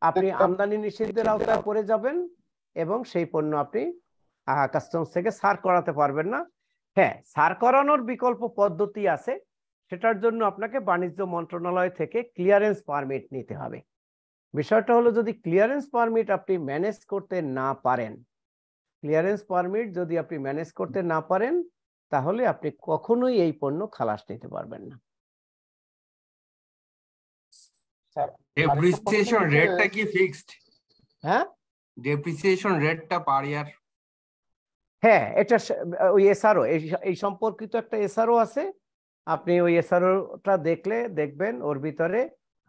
আপনি আমদানি নিষিদ্ধের আওতায় পড়ে যাবেন এবং সেই পণ্য আপনি কাস্টমস থেকে সার করাতে পারবেন না। হ্যাঁ সার করানোর বিকল্প পদ্ধতি আছে। সেটার জন্য আপনাকে বাণিজ্য মন্ত্রণালয় থেকে ক্লিয়ারেন্স পারমিট নিতে হবে। বিষয়টা হলো যদি ক্লিয়ারেন্স পারমিট আপনি ম্যানেজ করতে না পারেন ক্লিয়ারেন্স পারমিট যদি আপনি ম্যানেজ করতে না পারেন তাহলে আপনি কখনোই এই পণ্য খালাস নিতে পারবেন না। ডেপ্রিসিয়েশন রেটটা কি ফিক্সড হ্যাঁ? ডেপ্রিসিয়েশন রেটটা পার ইয়ার হ্যাঁ এটা ওই এসআরও এই সম্পর্কিত একটা এসআরও আছে। আপনি ওই এসআরওটা দেখলে দেখবেন ওর ভিতরে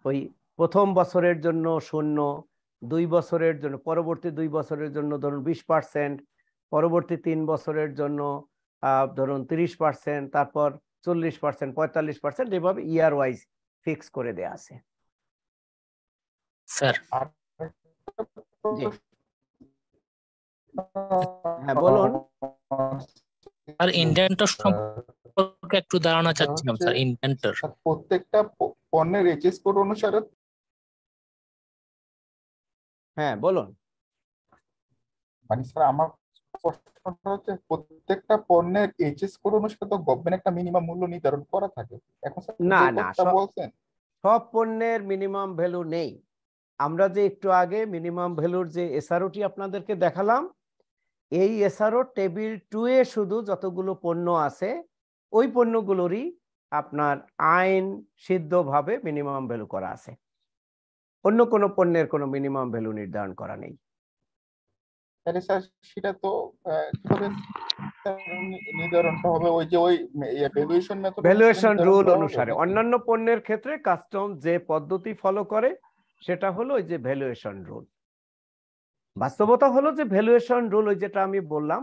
ওই প্রথম বছরের জন্য শূন্য দুই বছরের জন্য পরবর্তী দুই বছরের জন্য ধরুন বিশ পার্সেন্ট পরবর্তী তিন বছরের জন্য ধরুন তিরিশ পার্সেন্ট তারপর চল্লিশ পার্সেন্ট পঁয়তাল্লিশ পার্সেন্ট এভাবে ইয়ার ওয়াইজ ফিক্স করে দেয়া আছে। স্যার। হ্যাঁ বলুন। আর ইন্ডেন্টার সম্পর্কে একটু ধারণা চাচ্ছিলাম স্যার ইন্ডেন্টার। প্রত্যেকটা পণ্যের এইচএস কোড অনুসারে হ্যাঁ বলুন। মানে স্যার আমার প্রশ্নটা হচ্ছে প্রত্যেকটা পণ্যের এইচএস কোড অনুসারে তো গভর্নমেন্ট একটা মিনিমাম মূল্য নির্ধারণ করা থাকে। এখন না, না, বলছেন সব পণ্যের মিনিমাম ভ্যালু নেই। আমরা যে একটু আগে মিনিমাম ভ্যালুর যে এসআরওটি আপনাদেরকে দেখালাম এই এসআরও টেবিল টু এ শুধু যতগুলো পণ্য আছে ওই পণ্যগুলোরই আপনার আইন সিদ্ধভাবে মিনিমাম ভ্যালু করা আছে। অন্য কোনো পণ্যের কোনো মিনিমাম ভ্যালু নির্ধারণ করা নেই। তাহলে স্যার সেটা তো কীভাবে নির্ধারণটা হবে? ওই যে ওই ভ্যালুয়েশন মেথড ভ্যালুয়েশন রুল অনুসারে। অন্যান্য পণ্যের ক্ষেত্রে কাস্টম যে পদ্ধতি ফলো করে সেটা হলো ওই যে ভ্যালুয়েশন রুল বাস্তবতা হলো যে ভ্যালুয়েশন রুল ওই যেটা আমি বললাম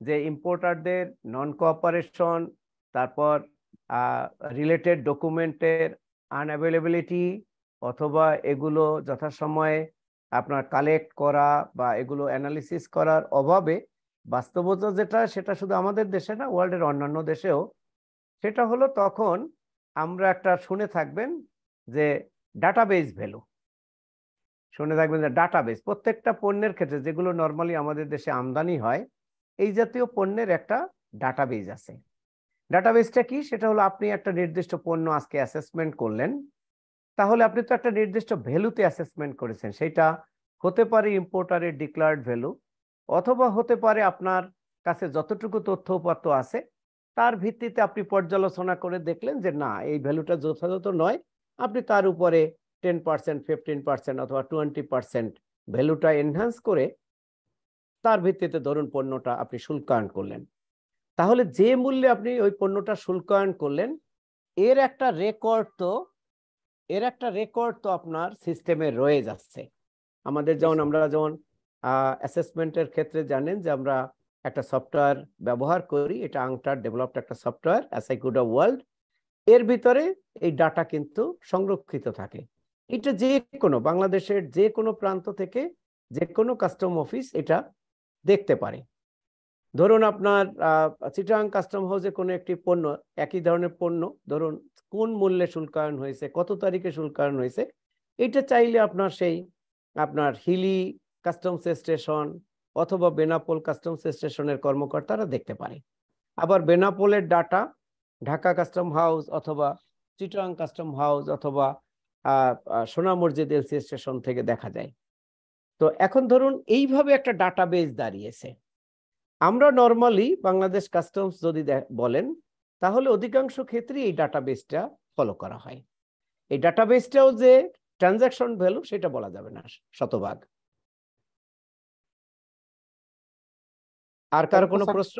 যে ইম্পোর্টারদের নন কোঅপারেশন তারপর রিলেটেড ডকুমেন্টের আনঅ্যাভেলেবিলিটি অথবা এগুলো যথাসময়ে আপনার কালেক্ট করা বা এগুলো অ্যানালিসিস করার অভাবে বাস্তবতা যেটা, সেটা শুধু আমাদের দেশে না ওয়ার্ল্ডের অন্যান্য দেশেও, সেটা হলো তখন আমরা একটা শুনে থাকবেন যে ডাটাবেস ভ্যালু শুনে থাকবেন যে ডাটাবেস প্রত্যেকটা পণ্যের ক্ষেত্রে যেগুলো নর্মালি আমাদের দেশে আমদানি হয়, এই জাতীয় পণ্যের একটা ডাটাবেস আছে। ডাটাবেসটা কি? সেটা হলো আপনি একটা নির্দিষ্ট পণ্য আজকে অ্যাসেসমেন্ট করলেন তাহলে আপনি তো একটা নির্দিষ্ট ভ্যালুতে অ্যাসেসমেন্ট করেছেন সেটা হতে পারে ইম্পোর্টারের ডিক্লার্ড ভ্যালু, অথবা হতে পারে আপনার কাছে যতটুকু তথ্য উপাত্ত আছে, তার ভিত্তিতে আপনি পর্যালোচনা করে দেখলেন যে না, এই ভ্যালুটা যথাযথ নয়, আপনি তার উপরে টেন পার্সেন্ট ফিফটিন পার্সেন্ট অথবা টোয়েন্টি পার্সেন্ট ভ্যালুটা এনহ্যান্স করে তার ভিত্তিতে ধরুন পণ্যটা আপনি শুল্কায়ন করলেন। তাহলে যে মূল্যে আপনি ওই পণ্যটা শুল্কায়ন করলেন, এর একটা রেকর্ড তো এর একটা রেকর্ড তো আপনার সিস্টেমে রয়ে যাচ্ছে। আমাদের যেমন আমরা যেমন অ্যাসেসমেন্টের ক্ষেত্রে জানেন যে আমরা একটা সফটওয়্যার ব্যবহার করি এটা আংটার ডেভেলপড একটা সফটওয়্যার অ্যাসাইকুডা ওয়ার্ল্ড এর ভিতরে এই ডাটা কিন্তু সংরক্ষিত থাকে। এটা যে কোনো বাংলাদেশের যে কোনো প্রান্ত থেকে যে কোনো কাস্টম অফিস এটা দেখতে পারে। ধরুন আপনার চিটাং কাস্টম হাউসে কোনো একটি পণ্য, একই ধরনের পণ্য, ধরুন কোন মূল্যে শুল্কায়ন হয়েছে, কত তারিখে শুল্কায়ন হয়েছে, এটা চাইলে আপনার সেই, আপনার হিলি কাস্টমস স্টেশন অথবা বেনাপোল কাস্টমস স্টেশনের কর্মকর্তারা দেখতে পারে। আবার বেনাপোলের ডাটা, ঢাকা কাস্টম হাউস অথবা চিটাং কাস্টম হাউস অথবা সোনা মসজিদ এলসি স্টেশন থেকে দেখা যায়। তো এখন ধরুন এইভাবে একটা ডাটাবেস দাঁড়িয়েছে। আমরা নর্মালি বাংলাদেশ কাস্টমস যদি বলেন তাহলে অধিকাংশ ক্ষেত্রে এই ডাটাবেসটা ফলো করা হয়। এই ডাটাবেসটাও যে ট্রানজাকশন ভ্যালু সেটা বলা যাবে না শতভাগ। আর কারও কোনো প্রশ্ন?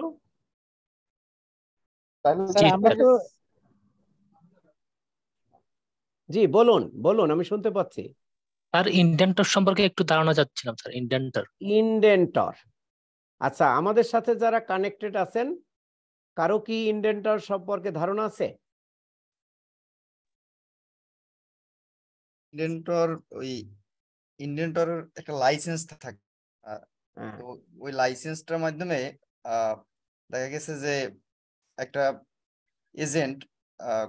জি বলুন বলুন আমি শুনতে পাচ্ছি। আর ইন্ডেন্টার সম্পর্কে একটু ধারণা চাচ্ছিলাম স্যার ইন্ডেন্টার ইন্ডেন্টর আচ্ছা আমাদের সাথে যারা কানেক্টেড আছেন কারও কি ইন্ডেন্টর সম্পর্কে ধারণা আছে? ইন্ডেন্টর ওই ইন্ডেন্টরের একটা লাইসেন্স থাকে। তো ওই লাইসেন্সটার মাধ্যমে দেখা গেছে যে একটা এজেন্ট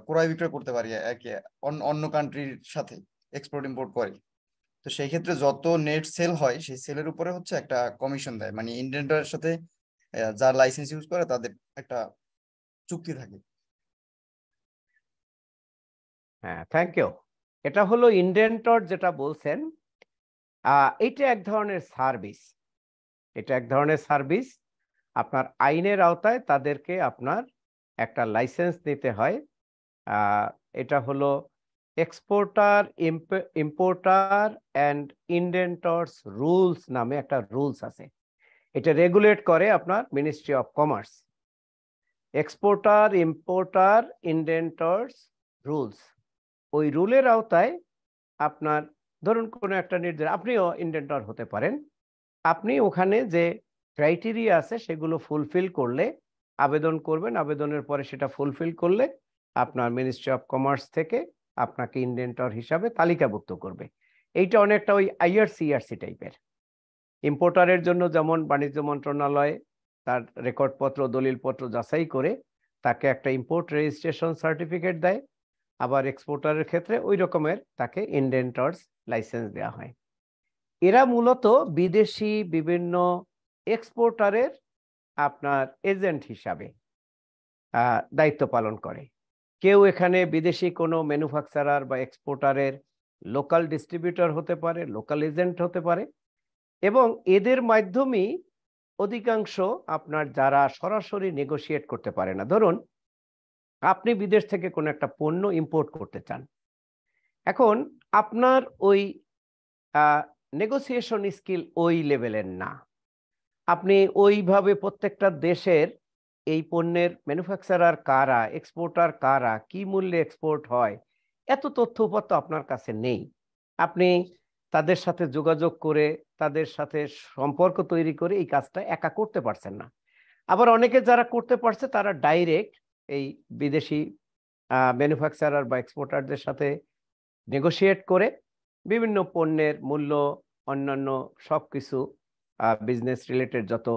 ক্রয় বিক্রয় করতে পারি একে অন্য কান্ট্রির সাথে এক্সপোর্ট ইম্পোর্ট করে। তো সেই ক্ষেত্রে যত নেট সেল হয়, সেই সেলের উপরে হচ্ছে একটা কমিশন দেয়। মানে ইন্ডেন্টারের সাথে যার লাইসেন্স ইউজ করে, তাদের একটা চুক্তি থাকে। হ্যাঁ থ্যাংক ইউ এটা হলো ইন্ডেন্টর যেটা বলছেন এটা এক ধরনের সার্ভিস এটা এক ধরনের সার্ভিস আপনার আইনের আওতায় তাদেরকে আপনার একটা লাইসেন্স নিতে হয়। এটা হলো exporter importer and indentors rules নামে একটা রুলস আছে। এটা রেগুলেট করে আপনার ministry of commerce exporter importer indentors rules ওই রুলের আওতায় আপনার ধরুন কোনো একটা নির্দেশ, আপনিও ইন্ডেন্টর হতে পারেন। আপনি ওখানে যে ক্রাইটেরিয়া আছে সেগুলো ফুলফিল করলে, আবেদন করবেন, আবেদনের পরে সেটা ফুলফিল করলে আপনার মিনিস্ট্রি অফ কমার্স থেকে আপনাকে ইন্ডেন্টর হিসাবে তালিকাভুক্ত করবে। এইটা অনেকটা ওই আইআরসিআরসি টাইপের ইম্পোর্টারের জন্য যেমন বাণিজ্য মন্ত্রণালয় তার রেকর্ডপত্র, দলিলপত্র যাচাই করে তাকে একটা ইম্পোর্ট রেজিস্ট্রেশন সার্টিফিকেট দেয়। আবার এক্সপোর্টারের ক্ষেত্রে ওই রকমের তাকে ইন্ডেন্টর্স লাইসেন্স দেওয়া হয়। এরা মূলত বিদেশি বিভিন্ন এক্সপোর্টারের আপনার এজেন্ট হিসাবে দায়িত্ব পালন করে। কেউ এখানে বিদেশি কোনো ম্যানুফ্যাকচারার বা এক্সপোর্টারের লোকাল ডিস্ট্রিবিউটর হতে পারে লোকাল এজেন্ট হতে পারে এবং এদের মাধ্যমেই অধিকাংশ আপনার যারা সরাসরি নেগোশিয়েট করতে পারে না। ধরুন, আপনি বিদেশ থেকে কোনো একটা পণ্য ইম্পোর্ট করতে চান। এখন আপনার ওই নেগোসিয়েশন স্কিল ওই লেভেলের না। আপনি ওইভাবে প্রত্যেকটা দেশের এই পণ্যের ম্যানুফ্যাকচারার কারা এক্সপোর্টার কারা, কি মূল্যে এক্সপোর্ট হয়, এত তথ্য উপাত্ত আপনার কাছে নেই। আপনি তাদের সাথে যোগাযোগ করে, তাদের সাথে সম্পর্ক তৈরি করে এই কাজটা একা করতে পারছেন না। আবার অনেকে যারা করতে পারছে, তারা ডাইরেক্ট এই বিদেশি ম্যানুফ্যাকচারার বা এক্সপোর্টারদের সাথে নেগোশিয়েট করে বিভিন্ন পণ্যের মূল্য, অন্যান্য সব কিছু বিজনেস রিলেটেড যত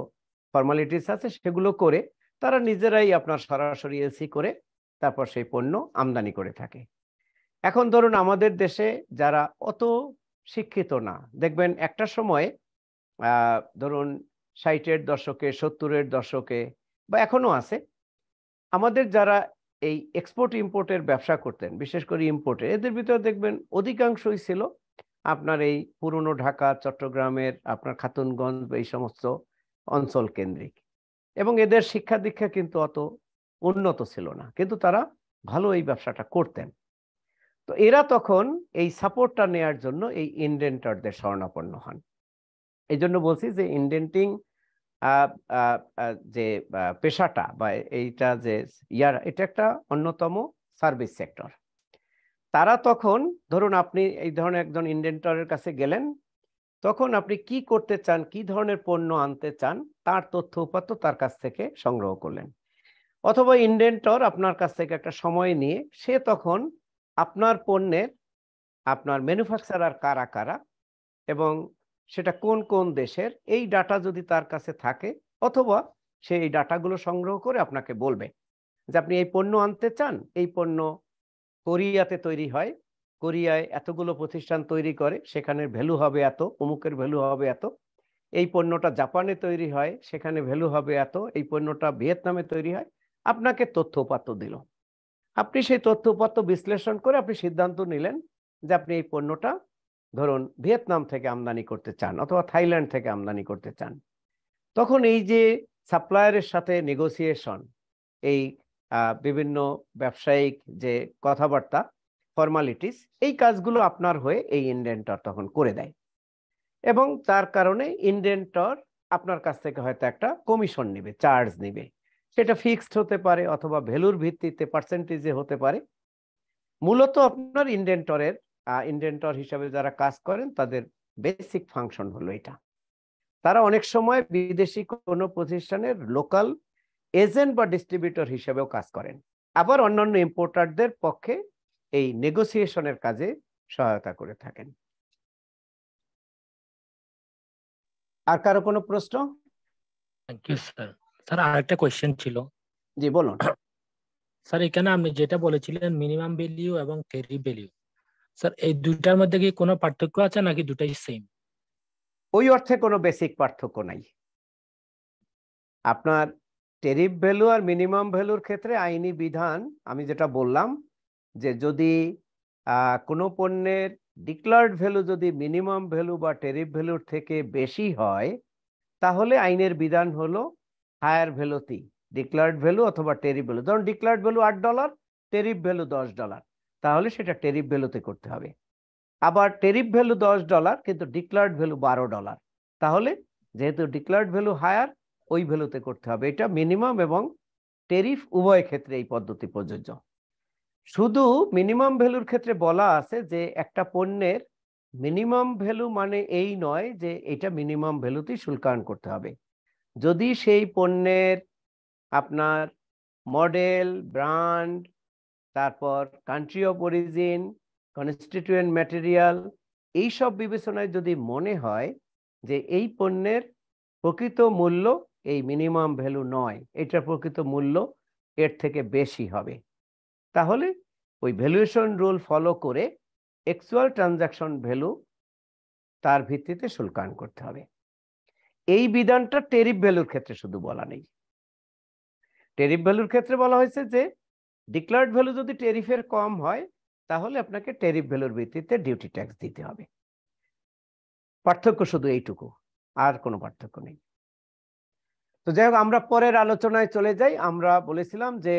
ফর্মালিটিস আছে সেগুলো করে তারা নিজেরাই আপনার সরাসরি এসি করে তারপর সেই পণ্য আমদানি করে থাকে। এখন ধরুন আমাদের দেশে যারা অত শিক্ষিত না, দেখবেন একটা সময় ধরুন ষাটের দশকে, সত্তরের দশকে বা এখনও আছে, আমাদের যারা এই এক্সপোর্ট ইম্পোর্টের ব্যবসা করতেন, বিশেষ করে ইম্পোর্টে এদের ভিতরে দেখবেন অধিকাংশই ছিল আপনার এই পুরনো ঢাকা, চট্টগ্রামের আপনার খাতুনগঞ্জ এই সমস্ত অঞ্চল কেন্দ্রিক। এবং এদের শিক্ষা দীক্ষা কিন্তু অত উন্নত ছিল না। কিন্তু তারা ভালো এই ব্যবসাটা করতেন। তো এরা তখন এই সাপোর্টটা নেয়ার জন্য এই ইন্ডেন্টারদের শরণাপন্ন হন। এই জন্য বলছি যে ইন্ডেন্টিং যে পেশাটা বা এইটা যে ইয়ার, এটা একটা অন্যতম সার্ভিস সেক্টর। তারা তখন, ধরুন আপনি এই ধরনের একজন ইন্ডেন্টরের কাছে গেলেন তখন আপনি কি করতে চান, কি ধরনের পণ্য আনতে চান, তার তথ্য উপাত্ত তার কাছ থেকে সংগ্রহ করলেন। অথবা ইন্ডেন্টর আপনার কাছ থেকে একটা সময় নিয়ে সে তখন আপনার পণ্যের, আপনার ম্যানুফ্যাকচারার কারা কারা এবং সেটা কোন কোন দেশের, এই ডাটা যদি তার কাছে থাকে অথবা সে এই ডাটাগুলো সংগ্রহ করে আপনাকে বলবে যে আপনি এই পণ্য আনতে চান, এই পণ্য কোরিয়াতে তৈরি হয় কোরিয়ায় এতগুলো প্রতিষ্ঠান তৈরি করে সেখানের ভ্যালু হবে এত, অমুকের ভ্যালু হবে এত। এই পণ্যটা জাপানে তৈরি হয়, সেখানে ভ্যালু হবে এত, এই পণ্যটা ভিয়েতনামে তৈরি হয়। আপনাকে তথ্য উপাত্ত দিল। আপনি সেই তথ্য উপাত্ত বিশ্লেষণ করে আপনি সিদ্ধান্ত নিলেন যে আপনি এই পণ্যটা ধরুন ভিয়েতনাম থেকে আমদানি করতে চান অথবা থাইল্যান্ড থেকে আমদানি করতে চান। তখন এই যে সাপ্লায়ারের সাথে নেগোসিয়েশন, এই বিভিন্ন ব্যবসায়িক যে কথাবার্তা ফর্মালিটিস এই কাজগুলো আপনার হয়ে এই ইন্ডেন্টর তখন করে দেয়। এবং তার কারণে ইন্ডেন্টর আপনার কাছ থেকে হয়তো একটা কমিশন নেবে চার্জ নেবে। সেটা ফিক্সড হতে পারে অথবা ভ্যালুর ভিত্তিতে পার্সেন্টেজে হতে পারে। মূলত আপনার ইন্ডেন্টরের ইন্ডেন্টর হিসাবে যারা কাজ করেন, তাদের বেসিক ফাংশন হলো এটা। তারা অনেক সময় বিদেশি কোনো প্রতিষ্ঠানের লোকাল এজেন্ট বা ডিস্ট্রিবিউটর হিসেবেও কাজ করেন। আবার অন্যান্য ইম্পোর্টারদের পক্ষে এই নেগোসিয়েশনের কাজে সহায়তা করে থাকেন। আর কারও কোনো প্রশ্ন? স্যার স্যার আরেকটা কোয়েশ্চেন ছিল। জি বলুন। স্যার এখানে আপনি যেটা বলেছিলেন মিনিমাম ভ্যালিউ এবং টেরিফ ভ্যালিউ স্যার এই দুইটার মধ্যে কি কোনো পার্থক্য আছে নাকি দুটাই সেম ওই অর্থে কোনো বেসিক পার্থক্য নাই। আপনার টেরিফ ভ্যালু আর মিনিমাম ভ্যালুর ক্ষেত্রে আইনি বিধান আমি যেটা বললাম যে যদি কোনো পণ্যের ডিক্লার্ড ভ্যালু যদি মিনিমাম ভ্যালু বা টেরিফ ভ্যালুর থেকে বেশি হয়, তাহলে আইনের বিধান হলো হায়ার ভ্যালুতি ডিক্লার্ড ভ্যালু অথবা টেরিফ ভ্যালু ধরুন ডিক্লার্ড ভ্যালু আট ডলার টেরিফ ভ্যালু দশ ডলার তাহলে সেটা টেরিফ ভ্যালুতে করতে হবে। আবার টেরিফ ভ্যালু দশ ডলার কিন্তু ডিক্লার্ড ভ্যালু বারো ডলার তাহলে যেহেতু ডিক্লার্ড ভ্যালু হায়ার ওই ভ্যালুতে করতে হবে। এটা মিনিমাম এবং টেরিফ উভয় ক্ষেত্রে এই পদ্ধতি প্রযোজ্য। শুধু মিনিমাম ভ্যালুর ক্ষেত্রে বলা আছে যে একটা পণ্যের মিনিমাম ভ্যালু মানে এই নয় যে এটা মিনিমাম ভ্যালুতেই শুল্কায়ন করতে হবে। যদি সেই পণ্যের আপনার মডেল ব্র্যান্ড তারপর country of origin constituent material এইসব বিবেচনায় যদি মনে হয় যে এই পণ্যের প্রকৃত মূল্য এই মিনিমাম ভ্যালু নয়, এটার প্রকৃত মূল্য এর থেকে বেশি হবে। তাহলে ওই ভ্যালুয়েশন রুল ফলো করে অ্যাকচুয়াল ট্রানজাকশন ভ্যালু তার ভিত্তিতে শুল্কায়ন করতে হবে। এই বিধানটা টেরিফ ভ্যালুর ক্ষেত্রে শুধু বলা নেই। টেরিফ ভ্যালুর ক্ষেত্রে বলা হয়েছে যে ডিক্লার্ড ভ্যালু যদি টেরিফের কম হয়, তাহলে আপনাকে টেরিফ ভ্যালুর ভিত্তিতে ডিউটি ট্যাক্স দিতে হবে। পার্থক্য শুধু এইটুকু, আর কোনো পার্থক্য নেই। তো যাই হোক, আমরা পরের আলোচনায় চলে যাই। আমরা বলেছিলাম যে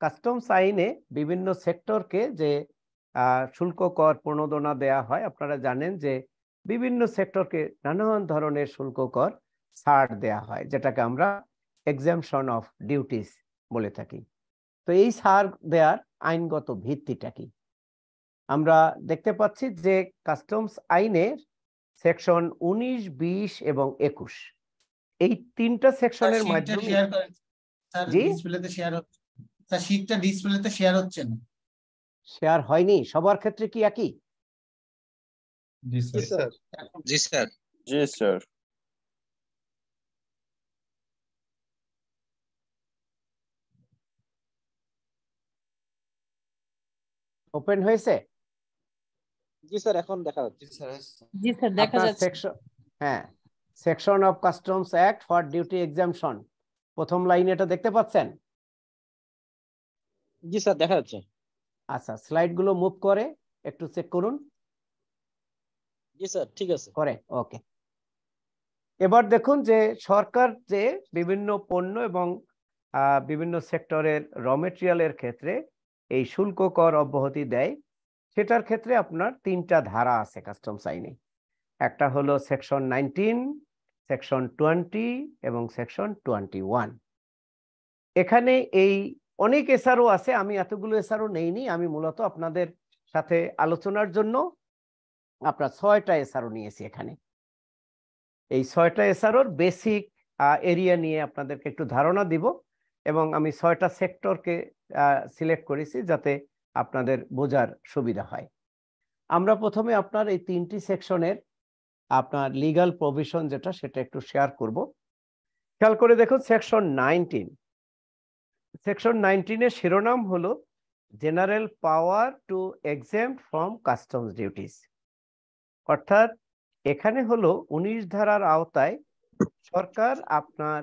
কাস্টমস আইনে বিভিন্ন সেক্টরকে যে শুল্ক কর প্রণোদনা দেয়া হয় আপনারা জানেন যে বিভিন্ন সেক্টরকে নানান ধরনের শুল্ক কর ছাড় দেয়া হয় যেটাকে আমরা এক্সামশন অফ ডিউটিস বলে থাকি। তো এই ছাড় দেওয়ার আইনগত ভিত্তিটা কি? আমরা দেখতে পাচ্ছি যে কাস্টমস আইনের সেকশন উনিশ বিশ এবং একুশ এই তিনটা সেকশনের মাধ্যমে জি? শেয়ার হচ্ছে। স্যার শীটটা ডিসপ্লেতে শেয়ার হচ্ছে না। শেয়ার হয়নি সবার ক্ষেত্রে কি একই? জি স্যার জি স্যার জি স্যার ওপেন হয়েছে? জি স্যার এখন দেখা যাচ্ছে। জি স্যার দেখা যাচ্ছে। সেকশন হ্যাঁ section of customs act for duty exemption প্রথম লাইনে এটা দেখতে পাচ্ছেন? জি স্যার দেখা যাচ্ছে। আচ্ছা স্লাইডগুলো মুভ করে একটু চেক করুন। জি স্যার ঠিক আছে। করে ওকে এবার দেখুন যে সরকার যে বিভিন্ন পণ্য এবং বিভিন্ন সেক্টরের র মেটেরিয়ালের ক্ষেত্রে এই শুল্ক কর অব্যাহতি দেয় সেটার ক্ষেত্রে আপনার তিনটা ধারা আছে কাস্টমস আইনে একটা হলো সেকশন নাইনটিন সেকশন টোয়েন্টি এবং সেকশন টোয়েন্টি ওয়ান এখানে এই অনেক এসআরও আছে, আমি এতগুলো এসআরও নেইনি, আমি মূলত আপনাদের সাথে আলোচনার জন্য আপনার ছয়টা এসআরও নিয়েছি এখানে। এই ছয়টা এসআরওর বেসিক এরিয়া নিয়ে আপনাদেরকে একটু ধারণা দিব এবং আমি ছয়টা সেক্টরকে সিলেক্ট করেছি যাতে আপনাদের বোঝার সুবিধা হয়। আমরা প্রথমে আপনার এই তিনটি সেকশনের আপনার লিগাল প্রভিশন যেটা, সেটা একটু শেয়ার করব। খেয়াল করে দেখুন সেকশন নাইনটিন সেকশন নাইনটিনের শিরোনাম হলো general power to exempt from customs duties অর্থাৎ এখানে হলো উনিশ ধারার আওতায় সরকার আপনার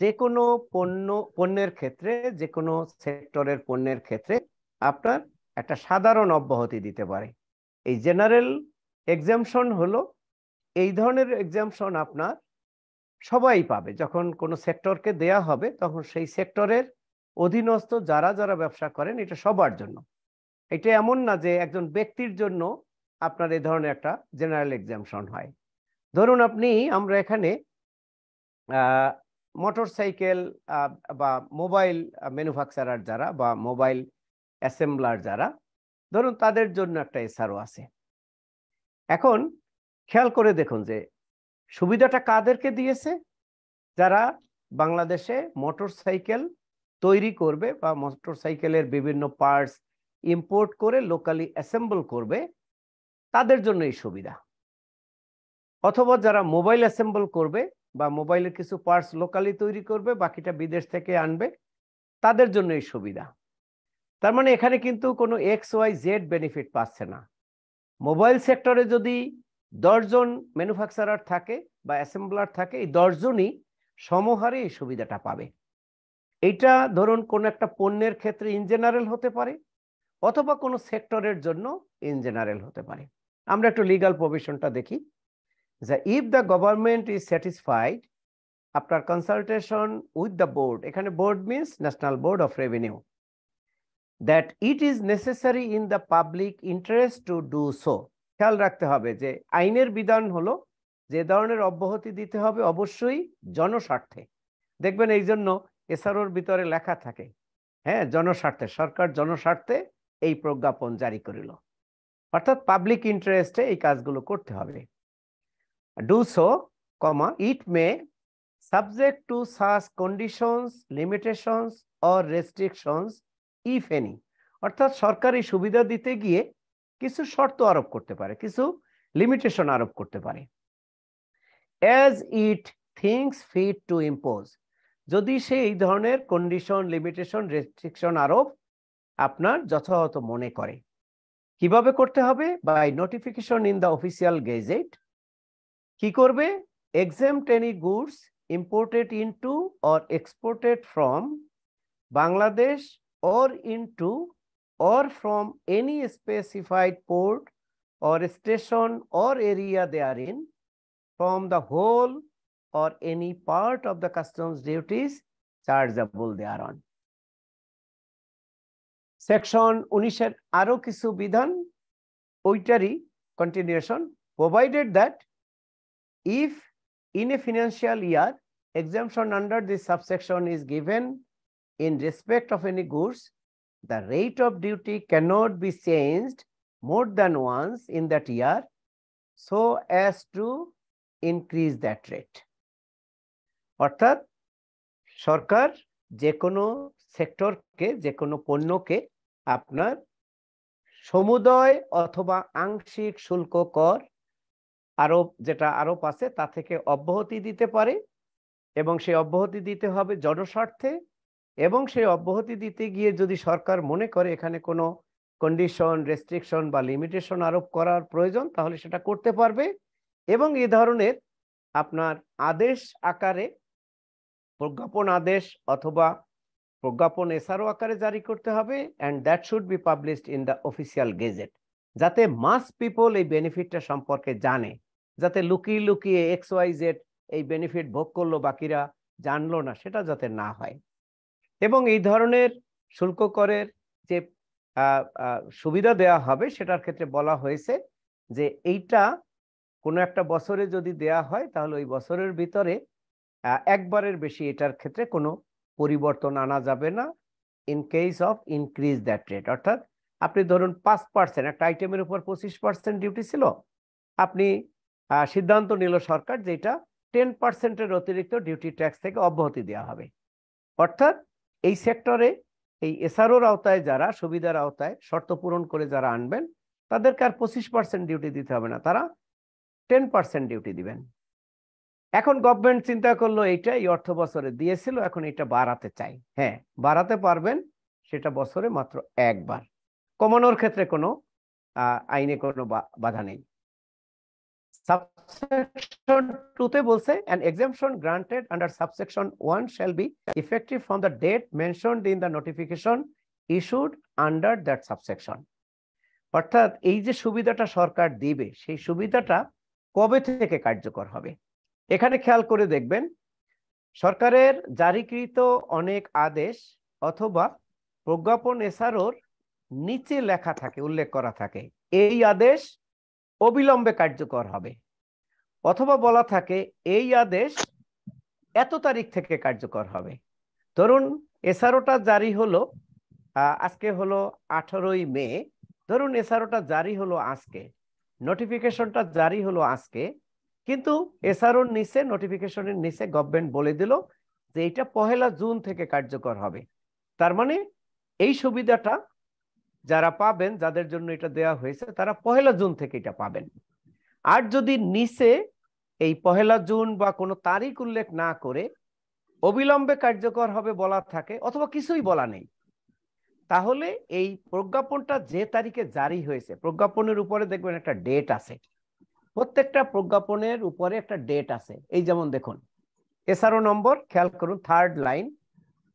যে কোনো পণ্য, পণ্যের ক্ষেত্রে যে কোনো সেক্টরের পণ্যের ক্ষেত্রে আপনার একটা সাধারণ অব্যাহতি দিতে পারে। এই জেনারেল এক্সামশন হলো এই ধরনের এক্সামশন আপনার সবাই পাবে। যখন কোনো সেক্টরকে দেয়া হবে, তখন সেই সেক্টরের অধীনস্থ যারা যারা ব্যবসা করেন, এটা সবার জন্য। এটা এমন না যে একজন ব্যক্তির জন্য আপনার এই ধরনের একটা জেনারেল এক্সামশন হয়। ধরুন আপনি, আমরা এখানে মোটর সাইকেল বা মোবাইল ম্যানুফ্যাকচারার যারা, বা মোবাইল অ্যাসেম্বলার যারা, ধরুন তাদের জন্য একটা এসআরও আছে। এখন খেয়াল করে দেখুন যে সুবিধাটা কাদেরকে দিয়েছে? যারা বাংলাদেশে মোটর সাইকেল তৈরি করবে বা মোটর সাইকেলের বিভিন্ন পার্টস ইম্পোর্ট করে লোকালি অ্যাসেম্বল করবে, তাদের জন্য এই সুবিধা। অথবা যারা মোবাইল অ্যাসেম্বল করবে বা মোবাইলের কিছু পার্টস লোকালি তৈরি করবে, বাকিটা বিদেশ থেকে আনবে, তাদের জন্য এই সুবিধা। তার মানে এখানে কিন্তু কোনো এক্স ওয়াই জেড বেনিফিট পাচ্ছে না। মোবাইল সেক্টরে যদি দশজন ম্যানুফ্যাকচারার থাকে বা অ্যাসেম্বলার থাকে, এই দশজনই সমহারে এই সুবিধাটা পাবে। এইটা ধরুন কোন একটা পণ্যের ক্ষেত্রে ইন জেনারেল হতে পারে, অথবা কোনো সেক্টরের জন্য ইন জেনারেল হতে পারে। আমরা একটু লিগাল প্রভিশনটা দেখি। যে if the government is satisfied after consultation with the board এখানে board means national board of revenue that it is necessary in the public interest to do so খেয়াল রাখতে হবে যে আইনের বিধান হলো যে ধরনের অব্যাহতি দিতে হবে অবশ্যই জনস্বার্থে। দেখবেন এই জন্য এসআরওর ভিতরে লেখা থাকে হ্যাঁ জনস্বার্থে, সরকার জনস্বার্থে এই প্রজ্ঞাপন জারি করিল। অর্থাৎ পাবলিক ইন্টারেস্টে এই কাজগুলো করতে হবে। Do so comma it may subject to such conditions limitations or restrictions if any অর্থাৎ সরকারি সুবিধা দিতে গিয়ে কিছু শর্ত আরোপ করতে পারে, কিছু লিমিটেশন আরোপ করতে পারে। As it thinks fit to impose যদি সে এই ধরনের কন্ডিশন লিমিটেশন রেস্ট্রিকশন আরোপ আপনার যথাযথ মনে করে, কীভাবে করতে হবে? By notification in the official gazette কি করবে? Any goods imported into or exported from Bangladesh or into or from any specified port or station or area therein from the whole or any part of the customs duties chargeable thereon. Section উনিশের আরো কিছু বিধান ওইটারই continuation provided that if in a financial year exemption under this subsection is given in respect of any goods, the rate of duty cannot be changed more than once in that year so as to increase that rate. অর্থাৎ সরকার যে কোনো সেক্টরকে যে কোনো পণ্যকে আপনার সমুদয় অথবা আংশিক শুল্ক কর আরোপ, যেটা আরোপ আছে, তা থেকে অব্যাহতি দিতে পারে এবং সেই অব্যাহতি দিতে হবে জনস্বার্থে এবং সেই অব্যাহতি দিতে গিয়ে যদি সরকার মনে করে এখানে কোনো কন্ডিশন রেস্ট্রিকশন বা লিমিটেশন আরোপ করার প্রয়োজন, তাহলে সেটা করতে পারবে এবং এ ধরনের আপনার আদেশ আকারে, প্রজ্ঞাপন আদেশ অথবা প্রজ্ঞাপন এসআরও আকারে জারি করতে হবে and that should be published in the official gazette যাতে মাস পিপল এই বেনিফিটটা সম্পর্কে জানে, যাতে লুকিয়ে লুকিয়ে এক্স ওয়াই জেড এই বেনিফিট ভোগ করল বাকিরা জানলো না, সেটা যাতে না হয়। এবং এই ধরনের শুল্ক করের যে সুবিধা দেওয়া হবে সেটার ক্ষেত্রে বলা হয়েছে যে এইটা কোনো একটা বছরে যদি দেয়া হয় তাহলে ওই বছরের ভিতরে একবারের বেশি এটার ক্ষেত্রে কোনো পরিবর্তন আনা যাবে না in case of increase that rate অর্থাৎ আপনি ধরুন পাঁচ পার্সেন্ট একটা আইটেমের উপর পঁচিশ পার্সেন্ট ডিউটি ছিল, আপনি সিদ্ধান্ত নিল সরকার যেটা টেন পার্সেন্টের অতিরিক্ত ডিউটি ট্যাক্স থেকে অব্যাহতি দেওয়া হবে। অর্থাৎ এই সেক্টরে এই এসআরওর আওতায় যারা, সুবিধার আওতায় শর্ত পূরণ করে যারা আনবেন, তাদেরকে আর পঁচিশ পার্সেন্ট ডিউটি দিতে হবে না। তারা টেন পার্সেন্ট ডিউটি দিবেন। এখন গভর্নমেন্ট চিন্তা করল এইটা, এই অর্থ বছরে দিয়েছিল, এখন এটা বাড়াতে চাই। হ্যাঁ বাড়াতে পারবেন, সেটা বছরে মাত্র একবার। কমানোর ক্ষেত্রে কোনো আইনে কোনো বাধা নেই। Subsection 2 তে বলছে an exemption granted under subsection 1 shall be effective from the date mentioned in the notification issued under that subsection অর্থাৎ এই যে সুবিধাটা সরকার দিবে সেই সুবিধাটা কবে থেকে কার্যকর হবে এখানে খেয়াল করে দেখবেন সরকারের জারিকৃত অনেক আদেশ অথবা প্রজ্ঞাপন এসারোর নিচে লেখা থাকে উল্লেখ করা থাকে এই আদেশ অবিলম্বে কার্যকর হবে। অথবা বলা থাকে, এই আদেশ এত তারিখ থেকে কার্যকর হবে। ধরুন এসআরওটা জারি হলো আজকে হলো আঠারোই মে। ধরুন এসআরওটা জারি হলো আজকে। নোটিফিকেশনটা জারি হলো আজকে। কিন্তু এসআরওর নিচে নোটিফিকেশনের নিচে গভর্নমেন্ট বলে দিল যে এটা পহেলা জুন থেকে কার্যকর হবে। তার মানে এই সুবিধাটা যারা পাবেন, যাদের জন্য এটা দেয়া হয়েছে, তারা পহেলা জুন থেকে এটা পাবেন। আর যদি নিচে এই পহেলা জুন বা কোনো তারিখ উল্লেখ না করে অবিলম্বে কার্যকর হবে বলা থাকে, অথবা কিছুই বলা নেই, তাহলে এই প্রজ্ঞাপনটা যে তারিখে জারি হয়েছে, প্রজ্ঞাপনের উপরে দেখবেন একটা ডেট আছে। প্রত্যেকটা প্রজ্ঞাপনের উপরে একটা ডেট আছে। এই যেমন দেখুন এসআরও নম্বর, খেয়াল করুন থার্ড লাইন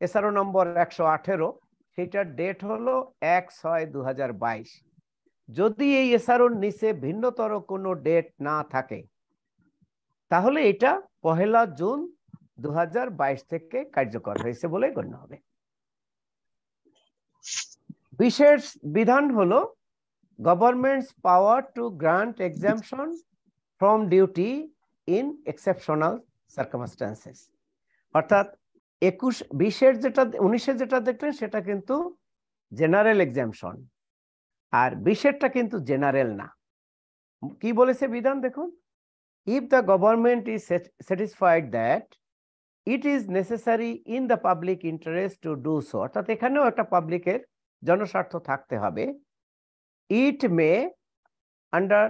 এসআরও নম্বর একশো আঠেরো সেটার ডেট হলো এক ছয় দু যদি এই এসআরওর নিচে ভিন্নতর কোনো ডেট না থাকে, তাহলে এটা পহেলা জুন দু হাজার বাইশ থেকে কার্যকর হয়েছে বলে গণ্য হবে। বিশেষ বিধান হলো government's power to grant exemption from duty in exceptional circumstances অর্থাৎ একুশ, বিশের যেটা, উনিশে যেটা দেখলেন সেটা কিন্তু জেনারেল এক্সামশন আর বিশেরটা কিন্তু জেনারেল না। কি বলেছে বিধান দেখুন? If the government is satisfied that it is necessary in the public interest to do so অর্থাৎ এখানেও একটা পাবলিকের জনস্বার্থ থাকতে হবে it may under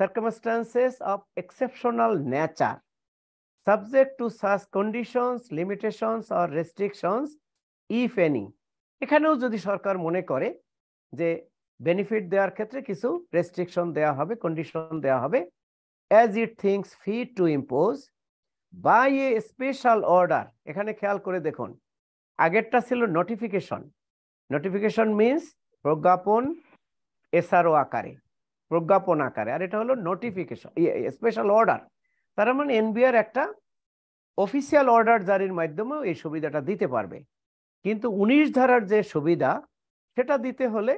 circumstances of exceptional nature subject to such conditions, limitations, or restrictions, if any. এখানেও যদি সরকার মনে করে যে বেনিফিট দেওয়ার ক্ষেত্রে কিছু রেস্ট্রিকশন দেওয়া হবে কন্ডিশন দেওয়া হবে as it thinks fit to impose by a special order এখানে খেয়াল করে দেখুন, আগেরটা ছিল নোটিফিকেশন নোটিফিকেশন মিনস প্রজ্ঞাপন এসআরও আকারে, প্রজ্ঞাপন আকারে, আর এটা হলো নোটিফিকেশন স্পেশাল অর্ডার তার মানে এনবিআর একটা অফিসিয়াল অর্ডার জারির মাধ্যমেও এই সুবিধাটা দিতে পারবে। কিন্তু উনিশ ধারার যে সুবিধা, সেটা দিতে হলে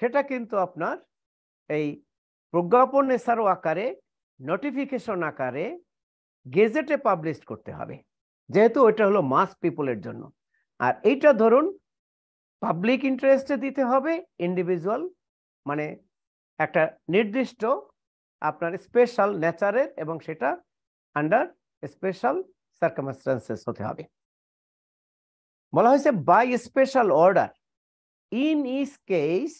সেটা কিন্তু আপনার এই প্রজ্ঞাপন এছাড়াও আকারে নোটিফিকেশন আকারে গেজেটে পাবলিশ করতে হবে। যেহেতু ওইটা হলো মাস পিপলের জন্য। আর এইটা ধরুন পাবলিক ইন্টারেস্টে দিতে হবে ইন্ডিভিজুয়াল মানে একটা নির্দিষ্ট আপনার স্পেশাল নেচারের এবং সেটা আন্ডার স্পেশাল সার্কামস্টান্সেস হতে হবে। বলা হয়েছে by special order in this case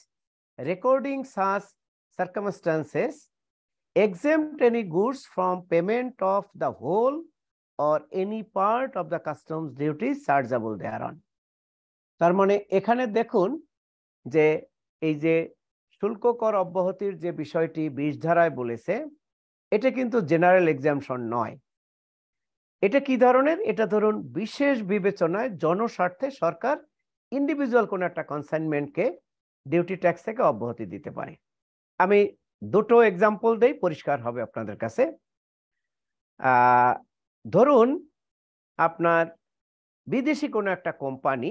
recording such circumstances exempt any goods from payment of the whole or any part of the customs duties chargeable thereon তার মানে এখানে দেখুন যে এই যে শুল্ক কর অব্যাহতির যে বিষয়টি বিশ ধারায় বলেছে, এটা কিন্তু জেনারেল এক্সামশন নয়। এটা কি ধরনের? এটা ধরুন বিশেষ বিবেচনায় জনস্বার্থে সরকার ইন্ডিভিজুয়াল কোনো একটা কনসাইনমেন্টকে ডিউটি ট্যাক্স থেকে অব্যাহতি দিতে পারে। আমি দুটো এক্সাম্পল দেই, পরিষ্কার হবে আপনাদের কাছে। ধরুন আপনার বিদেশি কোনো একটা কোম্পানি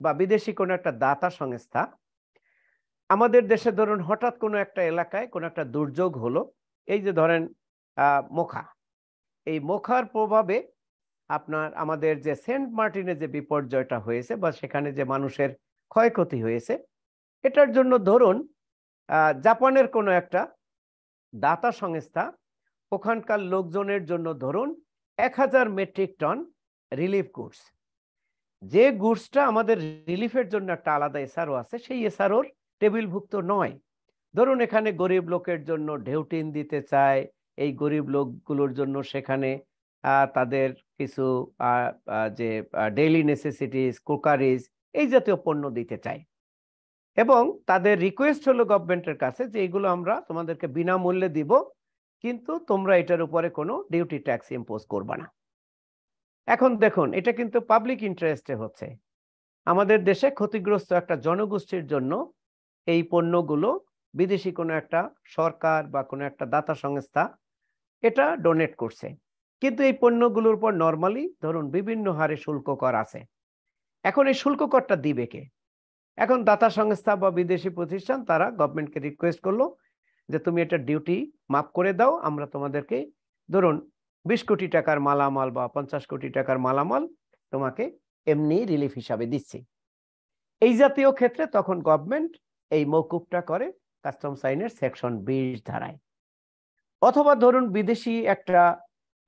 বা বিদেশি কোনো একটা দাতা সংস্থা আমাদের দেশে ধরুন হঠাৎ কোনো একটা এলাকায় কোনো একটা দুর্যোগ হলো, এই যে ধরেন মোখা। এই মোখার প্রভাবে আপনার আমাদের যে সেন্ট মার্টিনে যে বিপর্যয়টা হয়েছে বা সেখানে যে মানুষের ক্ষয়ক্ষতি হয়েছে, এটার জন্য ধরুন জাপানের কোনো একটা দাতা সংস্থা ওখানকার লোকজনের জন্য ধরুন এক হাজার মেট্রিক টন রিলিফ গুডস। যে গুডসটা আমাদের রিলিফের জন্য একটা আলাদা এসআরও আছে, সেই এসআরওর টেবিলভুক্ত নয়। ধরুন এখানে গরিব লোকের জন্য ঢেউটিন দিতে চায়, এই গরিব লোকগুলোর জন্য সেখানে তাদের কিছু যে ডেইলি নেসেসিটিস কুকারিজ এই জাতীয় পণ্য দিতে চায়। এবং তাদের রিকোয়েস্ট হলো গভর্নমেন্টের কাছে যে, এগুলো আমরা তোমাদেরকে বিনামূল্যে দিব, কিন্তু তোমরা এটার উপরে কোনো ডিউটি ট্যাক্স ইম্পোজ করবে না। এখন দেখুন, এটা কিন্তু পাবলিক ইন্টারেস্টে হচ্ছে। আমাদের দেশে ক্ষতিগ্রস্ত একটা জনগোষ্ঠীর জন্য এই পণ্যগুলো বিদেশি কোনো একটা সরকার বা কোনো একটা দাতা সংস্থা এটা ডোনেট করছে। কিন্তু এই পণ্যগুলোর উপর নর্মালি ধরুন বিভিন্ন হারে শুল্ক কর আছে। এখন এই শুল্ক করটা দিবে কে? এখন দাতা সংস্থা বা বিদেশি প্রতিষ্ঠান তারা গভর্নমেন্টকে রিকোয়েস্ট করল যে তুমি এটা ডিউটি মাফ করে দাও, আমরা তোমাদেরকে ধরুন বিশ কোটি টাকার মালামাল বা পঞ্চাশ কোটি টাকার মালামাল তোমাকে এমনি রিলিফ হিসাবে দিচ্ছি। এই জাতীয় ক্ষেত্রে তখন গভর্নমেন্ট এই মৌকুবটা করে কাস্টমস আইনের সেকশন বিশ ধারায়। অথবা ধরুন বিদেশি একটা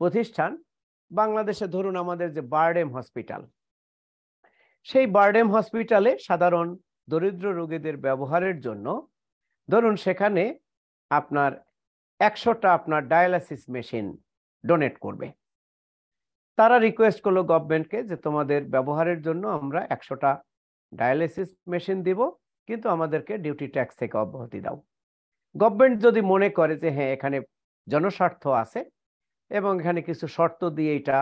প্রতিষ্ঠান, বাংলাদেশে ধরুন আমাদের যে বার্ডেম হসপিটাল সেই বার্ডেম হসপিটালে সাধারণ দরিদ্র রোগীদের ব্যবহারের জন্য ধরুন সেখানে আপনার একশোটা আপনার ডায়ালাসিস মেশিন ডোনেট করবে। তারা রিকোয়েস্ট করল গভর্নমেন্টকে যে তোমাদের ব্যবহারের জন্য আমরা একশোটা ডায়ালিসিস মেশিন দিব। কিন্তু আমাদেরকে ডিউটি ট্যাক্স থেকে অব্যাহতি দাও। গভর্নমেন্ট যদি মনে করে যে হ্যাঁ এখানে জনস্বার্থ আছে এবং এখানে কিছু শর্ত দিয়ে এটা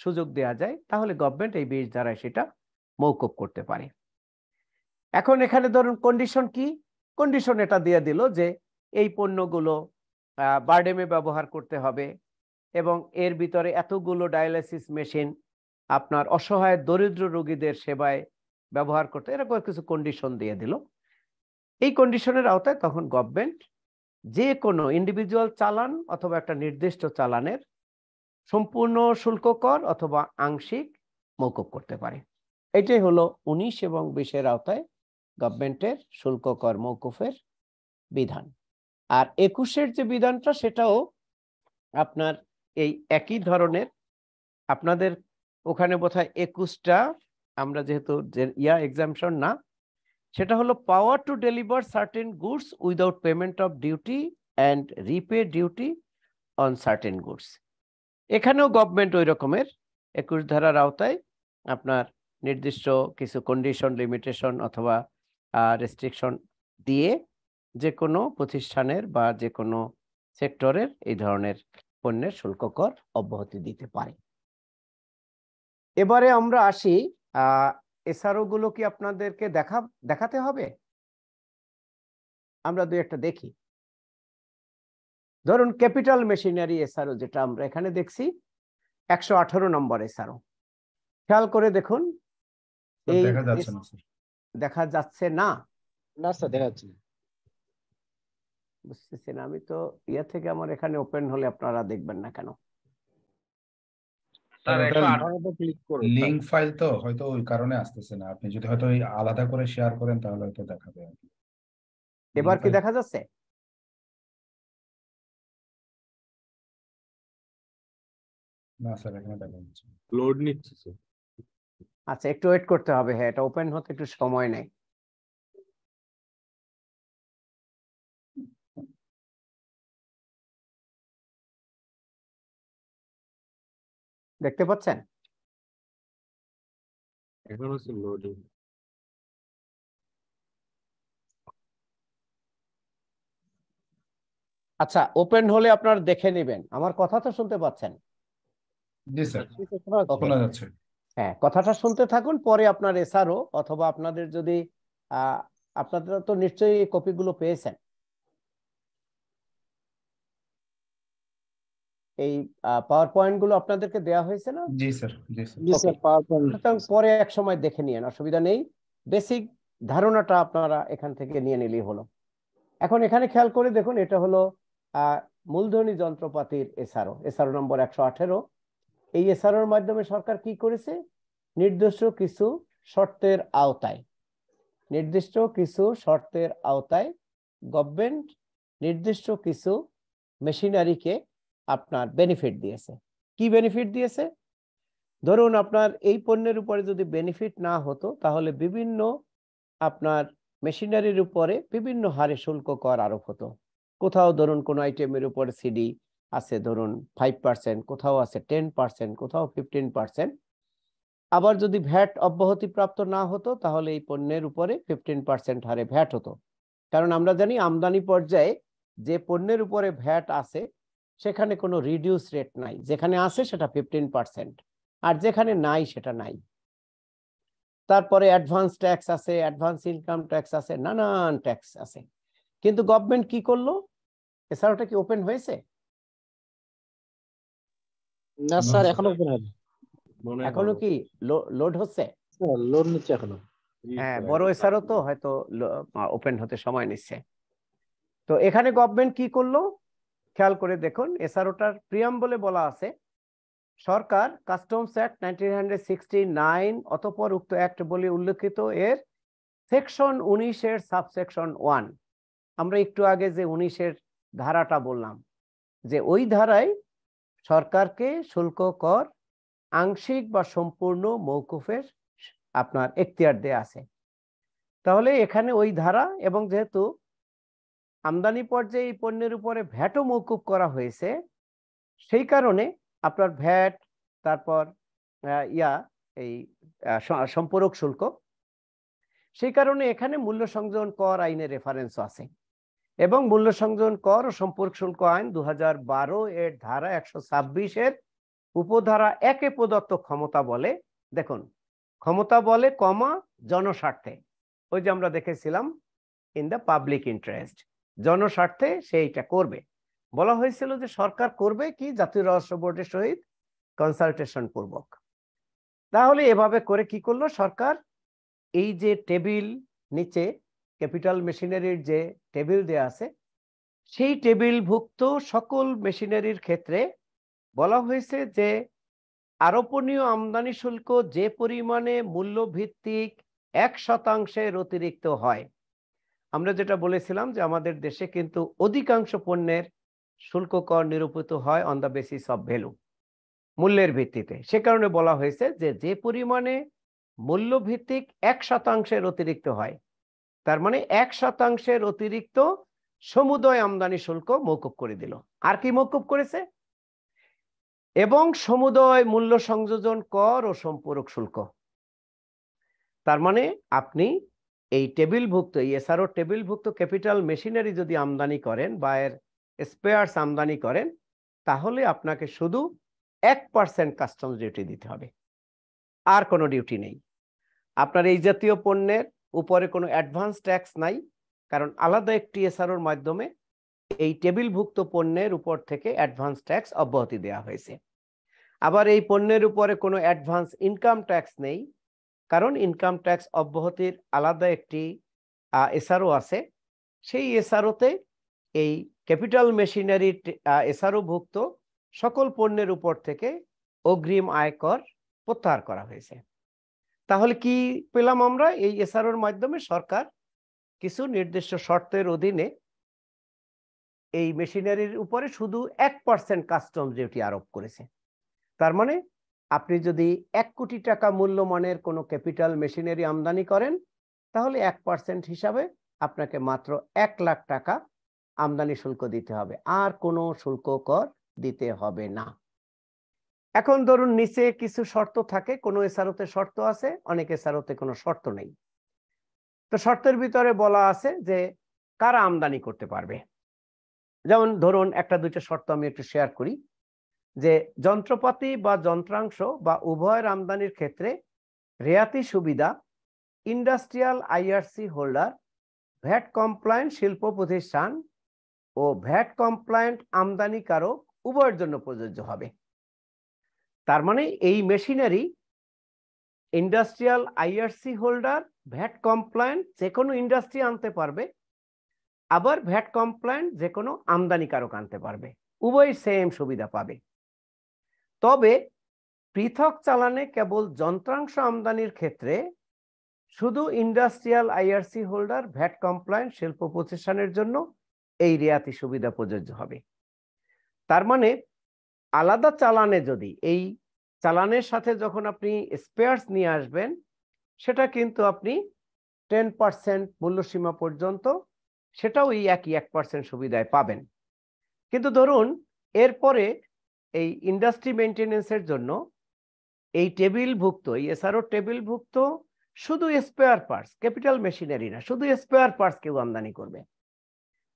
সুযোগ দেওয়া যায়, তাহলে গভর্নমেন্ট এই বিষ দ্বারায় সেটা মৌকুব করতে পারে। এখন এখানে ধরুন কন্ডিশন কি? কন্ডিশন এটা দিয়ে দিল যে, এই পণ্যগুলো বার্ডেমে ব্যবহার করতে হবে এবং এর ভিতরে এতগুলো ডায়ালিসিস মেশিন আপনার অসহায়, দরিদ্র রোগীদের সেবায় ব্যবহার করতে। এরকম কিছু কন্ডিশন দিয়ে দিল। এই কন্ডিশনের আওতায় তখন গভর্নমেন্ট যে কোনো ইন্ডিভিজুয়াল চালান অথবা একটা নির্দিষ্ট চালানের সম্পূর্ণ শুল্ক কর অথবা আংশিক মৌকুব করতে পারে। এটাই হলো উনিশ এবং বিশের আওতায় গভর্নমেন্টের শুল্ক কর মৌকুফের বিধান। আর একুশের যে বিধানটা, সেটাও আপনার এই একই ধরনের। আপনাদের ওখানে বোধহয় একুশটা আমরা যেহেতু ইয়া এক্সামশন না, সেটা হলো power to deliver certain goods without payment of duty and repay duty on certain goods এখানেও গভর্নমেন্ট ওই রকমের, একুশ ধারার আওতায় আপনার নির্দিষ্ট কিছু কন্ডিশন লিমিটেশন অথবা রেস্ট্রিকশন দিয়ে যে কোনো প্রতিষ্ঠানের বা যে কোনো সেক্টরের এই ধরনের পণ্যের শুল্ক কর অব্যাহতি দিতে পারে। এবারে আমরা আসি এসআরও গুলো কি আপনাদেরকে দেখা দেখাতে হবে? আমরা দুই একটা দেখি। ধরুন ক্যাপিটাল মেশিনারি এসআরও যেটা আমরা এখানে দেখছি একশো আঠারো নম্বর এসআরও খেয়াল করে দেখুন এই দেখা যাচ্ছে না স্যার। না। না স্যার দেখা যাচ্ছে বুঝতেছি না আমি তো ইয়ে থেকে আমার এখানে ওপেন হলে আপনারা দেখবেন না কেন? লিঙ্ক ফাইল তো হয়তো ওই কারণে আসতেছে না। আপনি যদি হয়তো আলাদা করে শেয়ার করেন তাহলে হয়তো দেখাবে আর কি। এবার কি দেখা যাচ্ছে? না স্যার এখানে দেখা যাচ্ছে লোড নিচ্ছে আচ্ছা একটু ওয়েট করতে হবে। হ্যাঁ এটা ওপেন হতে একটু সময় নেয়। দেখতে পাচ্ছেন? এখনও স্যার লোডিং আচ্ছা ওপেন হলে আপনার দেখে নেবেন। আমার কথা তো শুনতে পাচ্ছেন? জি স্যার। শোনা যাচ্ছে। হ্যাঁ কথাটা শুনতে থাকুন পরে আপনার এসআরও অথবা আপনাদের যদি আহ, আপনারা তো নিশ্চয়ই কপিগুলো পেয়েছেন। এই পাওয়ার পয়েন্টগুলো আপনাদেরকে দেওয়া হয়েছে না? জি স্যার জি স্যার। জি স্যার পাওয়ার পয়েন্ট সুতরাং পরে এক সময় দেখে নিয়েন অসুবিধা নেই। বেসিক ধারণাটা আপনারা এখান থেকে নিয়ে নিলেই হলো। এখন এখানে খেয়াল করে দেখুন এটা হলো আহ, মূলধনী যন্ত্রপাতির এসআরও এসআরও নম্বর একশো আঠেরো। এই এসআরওর মাধ্যমে সরকার কি করেছে? নির্দিষ্ট কিছু শর্তের আওতায় নির্দিষ্ট কিছু শর্তের আওতায় গভর্নমেন্ট নির্দিষ্ট কিছু মেশিনারিকে আপনার বেনিফিট দিয়েছে। কি বেনিফিট দিয়েছে? ধরুন আপনার এই পণ্যের উপরে যদি বেনিফিট না হতো, তাহলে বিভিন্ন আপনার মেশিনারির উপরে বিভিন্ন হারে শুল্ক কর আরোপ হতো। কোথাও ধরুন কোন আইটেমের উপরে সিডি আছে, ধরুন ফাইভ পার্সেন্ট কোথাও আছে টেন পার্সেন্ট কোথাও ফিফটিন পার্সেন্ট আবার যদি ভ্যাট অব্যাহতিপ্রাপ্ত না হতো, তাহলে এই পণ্যের উপরে ফিফটিন পার্সেন্ট হারে ভ্যাট হতো। কারণ আমরা জানি আমদানি পর্যায়ে যে পণ্যের উপরে ভ্যাট আছে সেখানে কোনো রিডিউস রেট নাই। যেখানে আছে সেটা ফিফটিন পার্সেন্ট আর যেখানে নাই সেটা নাই। তারপরে অ্যাডভান্স ট্যাক্স আছে অ্যাডভান্স ইনকাম ট্যাক্স আছে নানান ট্যাক্স আছে। কিন্তু গভর্নমেন্ট কি করল? এছাড়াটা কি ওপেন হয়েছে? না স্যার এখনও ওপেন হয়নি। এখনও কি লোড হচ্ছে? লোড নিচ্ছে এখনও। হ্যাঁ বড় এসআরও তো হয়তো ওপেন হতে সময় নিচ্ছে। তো এখানে গভর্নমেন্ট কি করল? খেয়াল করে দেখুন, এসআরওটার প্রিয়াম বলে আছে, সরকার কাস্টমস অ্যাক্ট নাইনটিন অতপর উক্ত অ্যাক্ট বলে উল্লেখিত এর সেকশন উনিশের সাবসেকশন ওয়ান আমরা একটু আগে যে উনিশের ধারাটা বললাম, যে ওই ধারায় সরকারকে শুল্ক, কর, আংশিক বা সম্পূর্ণ মৌকুফের আপনার এখতিয়ার দেয়া আছে। তাহলে এখানে ওই ধারা এবং যেহেতু আমদানি পর্যায়ে এই পণ্যের উপরে ভ্যাটও মৌকুব করা হয়েছে। সেই কারণে আপনার ভ্যাট, তারপর ইয়া, এই সম্পূরক শুল্ক। সেই কারণে এখানে মূল্য সংযোজন কর আইনের রেফারেন্স আছে। এবং মূল্য সংযোজন কর ও সম্পর্ক শুল্ক আইন দু বারো এর ধারা একশো ছাব্বিশের উপধারা একে প্রদত্ত ক্ষমতা বলে। দেখুন, ক্ষমতা বলে, কমা, জনস্বার্থে। ওই যে আমরা দেখেছিলাম ইন দ্য পাবলিক ইন্টারেস্ট জনস্বার্থে সে এইটা করবে। বলা হয়েছিল যে সরকার করবে কি? জাতীয় রহস্য বোর্ডের সহিত কনসালটেশন পূর্বক। তাহলে এভাবে করে কি করল সরকার? এই যে টেবিল নিচে, ক্যাপিটাল মেশিনারির যে টেবিল দেয়া আছে, সেই টেবিলভুক্ত সকল মেশিনারির ক্ষেত্রে বলা হয়েছে যে আরোপনীয় আমদানি শুল্ক যে পরিমাণে মূল্যভিত্তিক এক শতাংশের অতিরিক্ত হয়। আমরা যেটা বলেছিলাম যে আমাদের দেশে কিন্তু অধিকাংশ পণ্যের শুল্ক কর নিরূপিত হয় on the basis of value মূল্যের ভিত্তিতে। সে কারণে বলা হয়েছে যে যে পরিমাণে মূল্যভিত্তিক এক শতাংশের অতিরিক্ত হয়, তার মানে এক শতাংশের অতিরিক্ত সমুদয় আমদানি শুল্ক মৌকুব করে দিল। আর কি মৌকুব করেছে? এবং সমুদয় মূল্য সংযোজন কর ও সম্পূরক শুল্ক। তার মানে আপনি এই টেবিলভুক্ত এসআরও টেবিলভুক্ত ক্যাপিটাল মেশিনারি যদি আমদানি করেন বা এর স্পেয়ার্স আমদানি করেন, তাহলে আপনাকে শুধু এক পার্সেন্ট কাস্টমস ডিউটি দিতে হবে। আর কোনো ডিউটি নেই। আপনার এই জাতীয় পণ্যের উপরে কোনো অ্যাডভান্স ট্যাক্স নাই, কারণ আলাদা একটি এসআরওর মাধ্যমে এই টেবিলভুক্ত পণ্যের উপর থেকে অ্যাডভান্স ট্যাক্স অব্যাহতি দেওয়া হয়েছে। আবার এই পণ্যের উপরে কোনো অ্যাডভান্স ইনকাম ট্যাক্স নেই কারণ ইনকাম ট্যাক্স অব্যাহতির আলাদা একটি এসআরও আছে। সেই এসআরওতে এই ক্যাপিটাল মেশিনারি এসআরও ভুক্ত সকল পণ্যের উপর থেকে অগ্রিম আয়কর প্রত্যাহার করা হয়েছে। তাহলে কি পেলাম আমরা? এই এসআরওর মাধ্যমে সরকার কিছু নির্দিষ্ট শর্তের অধীনে এই মেশিনারির উপরে শুধু এক পার্সেন্ট কাস্টম ডিউটি আরোপ করেছে। তার মানে আপনি যদি এক কোটি টাকা মূল্যমানের কোনো ক্যাপিটাল মেশিনারি আমদানি করেন, তাহলে এক পার্সেন্ট হিসাবে আপনাকে মাত্র এক লাখ টাকা আমদানি শুল্ক দিতে হবে। আর কোনো শুল্ক কর দিতে হবে না। এখন ধরুন নিচে কিছু শর্ত থাকে, কোনো এসআরওতে শর্ত আছে, অনেক এসআরওতে কোনো শর্ত নেই। তো শর্তের ভিতরে বলা আছে যে, কারা আমদানি করতে পারবে? যেমন ধরুন একটা দুইটা শর্ত আমি একটু শেয়ার করি। যে যন্ত্রপাতি বা যন্ত্রাংশ বা উভয়ের আমদানির ক্ষেত্রে রেয়াতি সুবিধা, industrial IRC holder, VAT compliant শিল্প প্রতিষ্ঠান ও ভ্যাট কমপ্লায়েন্ট আমদানিকারক উভয়ের জন্য প্রযোজ্য হবে। তার মানে এই machinery industrial IRC holder VAT compliant যে কোনো ইন্ডাস্ট্রি আনতে পারবে, আবার ভ্যাট কমপ্লায়েন্ট যে কোনো আমদানিকারক আনতে পারবে। উভয় সেম সুবিধা পাবে। তবে পৃথক চালানে কেবল যন্ত্রাংশ আমদানির ক্ষেত্রে শুধু industrial IRC holder VAT compliant শিল্প প্রতিষ্ঠানের জন্য এই রিয়াতি সুবিধা প্রযোজ্য হবে। তার মানে আলাদা চালানে যদি এই চালানের সাথে যখন আপনি স্পেয়ার্স নিয়ে আসবেন, সেটা কিন্তু আপনি টেন পার্সেন্ট মূল্যসীমা পর্যন্ত সেটাও এই একই এক পার্সেন্ট সুবিধায় পাবেন। কিন্তু ধরুন, এরপরে এই ইন্ডাস্ট্রি মেনটেনেন্সের জন্য এই টেবিলভুক্ত এই এসআরও টেবিলভুক্ত শুধু স্পেয়ার পার্টস ক্যাপিটাল মেশিনারি না, শুধু স্পেয়ার পার্টস কেউ আমদানি করবে।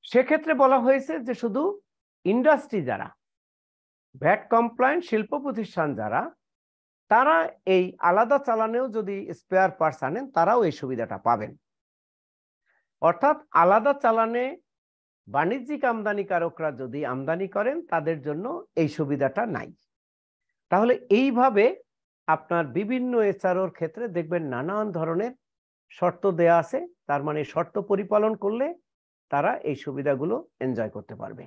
সেক্ষেত্রে বলা হয়েছে যে শুধু ইন্ডাস্ট্রি যারা ভ্যাট কমপ্লায়েন্ট শিল্প প্রতিষ্ঠান যারা, তারা এই আলাদা চালানেও যদি স্পেয়ার পার্টস আনেন, তারাও এই সুবিধাটা পাবেন। অর্থাৎ আলাদা চালানে বাণিজ্যিক আমদানিকারকরা যদি আমদানি করেন, তাদের জন্য এই সুবিধাটা নাই। তাহলে এইভাবে আপনার বিভিন্ন এসআরওর ক্ষেত্রে দেখবেন নানান ধরনের শর্ত দেয়া আছে। তার মানে শর্ত পরিপালন করলে তারা এই সুবিধাগুলো এনজয় করতে পারবে।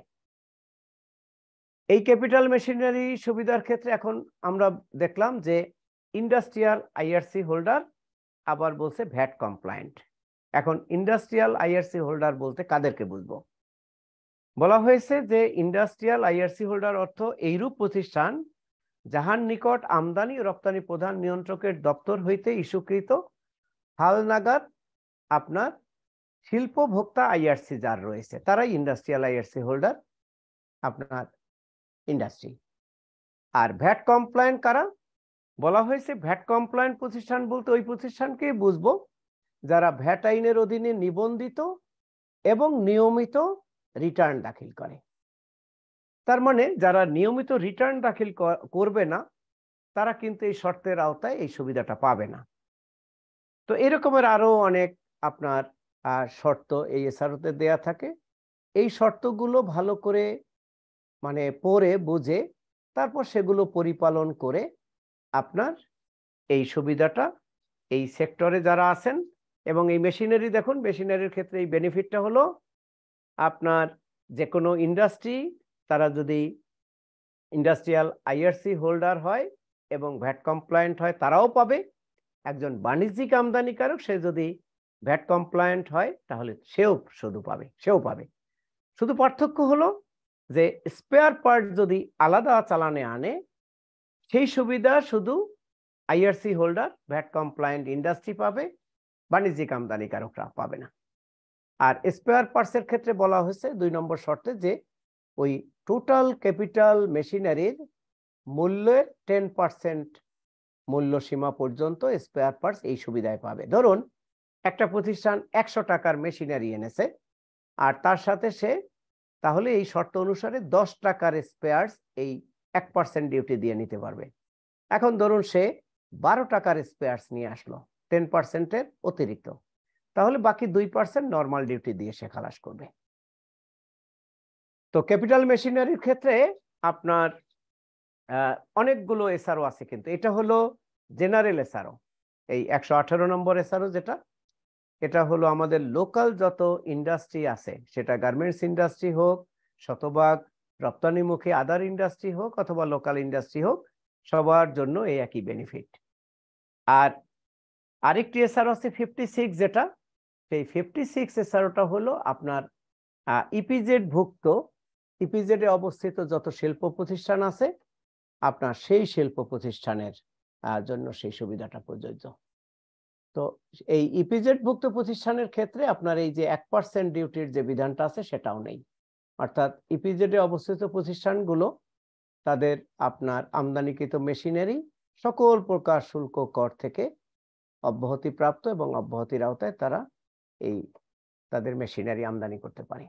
এই ক্যাপিটাল মেশিনারি সুবিধার ক্ষেত্রে এখন আমরা দেখলাম যে ইন্ডাস্ট্রিয়াল আইআরসি হোল্ডার আবার বলছে ভ্যাট কমপ্লায়েন্ট এখন ইন্ডাস্ট্রিয়াল আইআরসি হোল্ডার বলতে কাদেরকে বুঝব? বলা হয়েছে যে ইন্ডাস্ট্রিয়াল আইআরসি হোল্ডার অর্থ এইরূপ প্রতিষ্ঠান যাহার নিকট আমদানি ও রপ্তানি প্রধান নিয়ন্ত্রকের দপ্তর হইতে ইস্যুকৃত হালনাগাদ আপনার শিল্প ভোক্তা আইআরসি যার রয়েছে, তারাই ইন্ডাস্ট্রিয়াল আইআরসি হোল্ডার আপনার ইন্ডাস্ট্রি। আর ভ্যাট কমপ্লায়েন্ট কারা? বলা হয়েছে ভ্যাট কমপ্লায়েন্ট প্রতিষ্ঠান বলতে ওই প্রতিষ্ঠানকে বুঝব, যারা ভ্যাট আইনের অধীনে নিবন্ধিত এবং নিয়মিত রিটার্ন দাখিল করে। তার মানে যারা নিয়মিত রিটার্ন দাখিল করবে না, তারা কিন্তু এই শর্তের আওতায় এই সুবিধাটা পাবে না। তো এরকমের আরও অনেক আপনার শর্ত এই এসআরওতে দেয়া থাকে। এই শর্তগুলো ভালো করে মানে পড়ে, বুঝে, তারপর সেগুলো পরিপালন করে আপনার এই সুবিধাটা এই সেক্টরে যারা আছেন এবং এই মেশিনারি দেখুন মেশিনারির ক্ষেত্রে এই বেনিফিটটা হলো আপনার যে কোনো ইন্ডাস্ট্রি তারা যদি ইন্ডাস্ট্রিয়াল আইআরসি হোল্ডার হয় এবং ভ্যাট কমপ্লায়েন্ট হয়, তারাও পাবে। একজন বাণিজ্যিক আমদানিকারক, সে যদি ভ্যাট কমপ্লায়েন্ট হয়, তাহলে সেও শুধু পাবে, সেও পাবে। শুধু পার্থক্য হলো যে স্পেয়ার পার্ট যদি আলাদা চালানে আনে, সেই সুবিধা শুধু IRC holder VAT compliant industry পাবে, বাণিজ্যিক আমদানিকারকরা পাবে না। আর স্পেয়ার পার্টসের ক্ষেত্রে বলা হয়েছে দুই নম্বর শর্তে যে ওই টোটাল ক্যাপিটাল মেশিনারির মূল্যের টেন পার্সেন্ট মূল্য সীমা পর্যন্ত স্পেয়ার পার্টস এই সুবিধায় পাবে। ধরুন, একটা প্রতিষ্ঠান একশো টাকার মেশিনারি এনেছে, আর তার সাথে সে তাহলে এই শর্ত অনুসারে দশ টাকার স্পেয়ার্স এই এক পার্সেন্ট ডিউটি দিয়ে নিতে পারবে। এখন ধরুন সে বারো টাকার স্পেয়ার্স নিয়ে আসলো টেন পার্সেন্টের অতিরিক্ত। তাহলে বাকি দুই পার্সেন্ট নর্মাল ডিউটি দিয়ে সে খালাস করবে। তো ক্যাপিটাল মেশিনারির ক্ষেত্রে আপনার অনেকগুলো এসআরও আছে কিন্তু। এটা হলো জেনারেল এসআরও এই একশো আঠারো নম্বর এসআরও যেটা, এটা হলো আমাদের লোকাল যত ইন্ডাস্ট্রি আছে, সেটা গার্মেন্টস ইন্ডাস্ট্রি হোক, শতভাগ রপ্তানিমুখী আদার ইন্ডাস্ট্রি হোক অথবা লোকাল ইন্ডাস্ট্রি হোক, সবার জন্য এই একই বেনিফিট আর আরেকটি এসআরও আছে ফিফটি সিক্স যেটা সেই ফিফটি সিক্স এসআরওটা হলো আপনার ইপিজেড ভুক্ত। ইপিজেডে অবস্থিত যত শিল্প প্রতিষ্ঠান আছে, আপনার সেই শিল্প প্রতিষ্ঠানের জন্য সেই সুবিধাটা প্রযোজ্য। তো এই ইপিজেড ভুক্ত প্রতিষ্ঠানের ক্ষেত্রে আপনার এই যে এক পার্সেন্ট ডিউটির যে বিধানটা আছে, সেটাও নেই। অর্থাৎ ইপিজেডে অবস্থিত প্রতিষ্ঠানগুলো, তাদের আপনার আমদানিকৃত মেশিনারি সকল প্রকার শুল্ক কর থেকে অব্যাহতিপ্রাপ্ত এবং অব্যাহতির আওতায় তারা এই তাদের মেশিনারি আমদানি করতে পারে।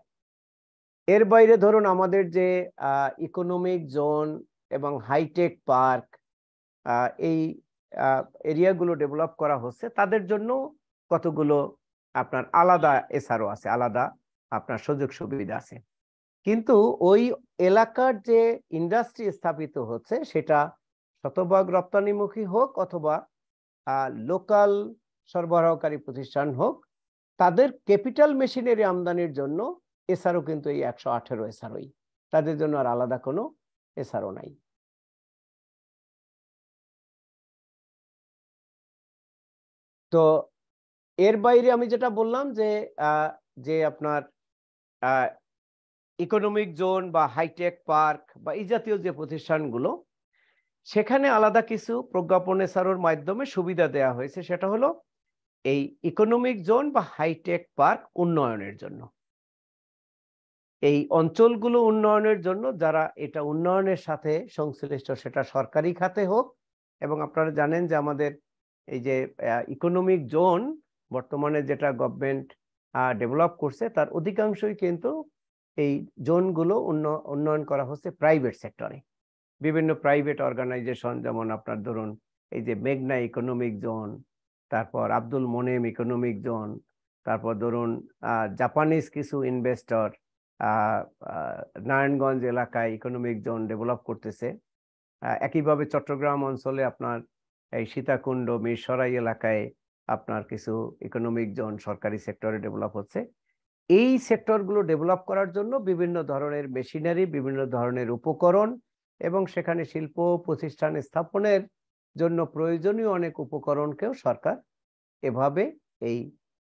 এর বাইরে ধরুন আমাদের যে ইকোনমিক জোন এবং হাইটেক পার্ক এই এরিয়াগুলো ডেভেলপ করা হচ্ছে, তাদের জন্য কতগুলো আপনার আলাদা এসআরও আছে, আলাদা আপনার সুযোগ সুবিধা আছে। কিন্তু ওই এলাকার যে ইন্ডাস্ট্রি স্থাপিত হচ্ছে, সেটা শতভাগ রপ্তানিমুখী হোক অথবা লোকাল সরবরাহকারী প্রতিষ্ঠান হোক তাদের ক্যাপিটাল মেশিনারি আমদানির জন্য এসআরও কিন্তু এই একশো আঠেরো এসআরওই। তাদের জন্য আর আলাদা কোনো এসআরও নাই। তো এর বাইরে আমি যেটা বললাম যে যে আপনার ইকোনমিক জোন বা হাইটেক পার্ক বা এই জাতীয় যে প্রতিষ্ঠানগুলো, সেখানে আলাদা কিছু প্রজ্ঞাপন এসারোর মাধ্যমে সুবিধা দেওয়া হয়েছে। সেটা হলো এই ইকোনমিক জোন বা হাইটেক পার্ক উন্নয়নের জন্য। এই অঞ্চলগুলো উন্নয়নের জন্য যারা এটা উন্নয়নের সাথে সংশ্লিষ্ট, সেটা সরকারি খাতে হোক এবং আপনারা জানেন যে আমাদের এই যে ইকোনমিক জোন বর্তমানে যেটা গভর্নমেন্ট ডেভেলপ করছে, তার অধিকাংশই কিন্তু এই জোনগুলো উন্নয়ন করা হচ্ছে প্রাইভেট সেক্টরে বিভিন্ন প্রাইভেট অর্গানাইজেশন যেমন আপনার ধরুন এই যে মেঘনা ইকোনমিক জোন তারপর আব্দুল মোনেম ইকোনমিক জোন, তারপর ধরুন জাপানিজ কিছু ইনভেস্টর নারায়ণগঞ্জ এলাকায় ইকোনমিক জোন ডেভেলপ করতেছে। একইভাবে চট্টগ্রাম অঞ্চলে আপনার এই সীতাকুণ্ড, মিরসরাই এলাকায় আপনার কিছু ইকোনমিক জোন সরকারি সেক্টরে ডেভেলপ হচ্ছে। এই সেক্টরগুলো ডেভেলপ করার জন্য বিভিন্ন ধরনের মেশিনারি বিভিন্ন ধরনের উপকরণ এবং সেখানে শিল্প প্রতিষ্ঠান স্থাপনের জন্য প্রয়োজনীয় অনেক উপকরণকেও সরকার এভাবে এই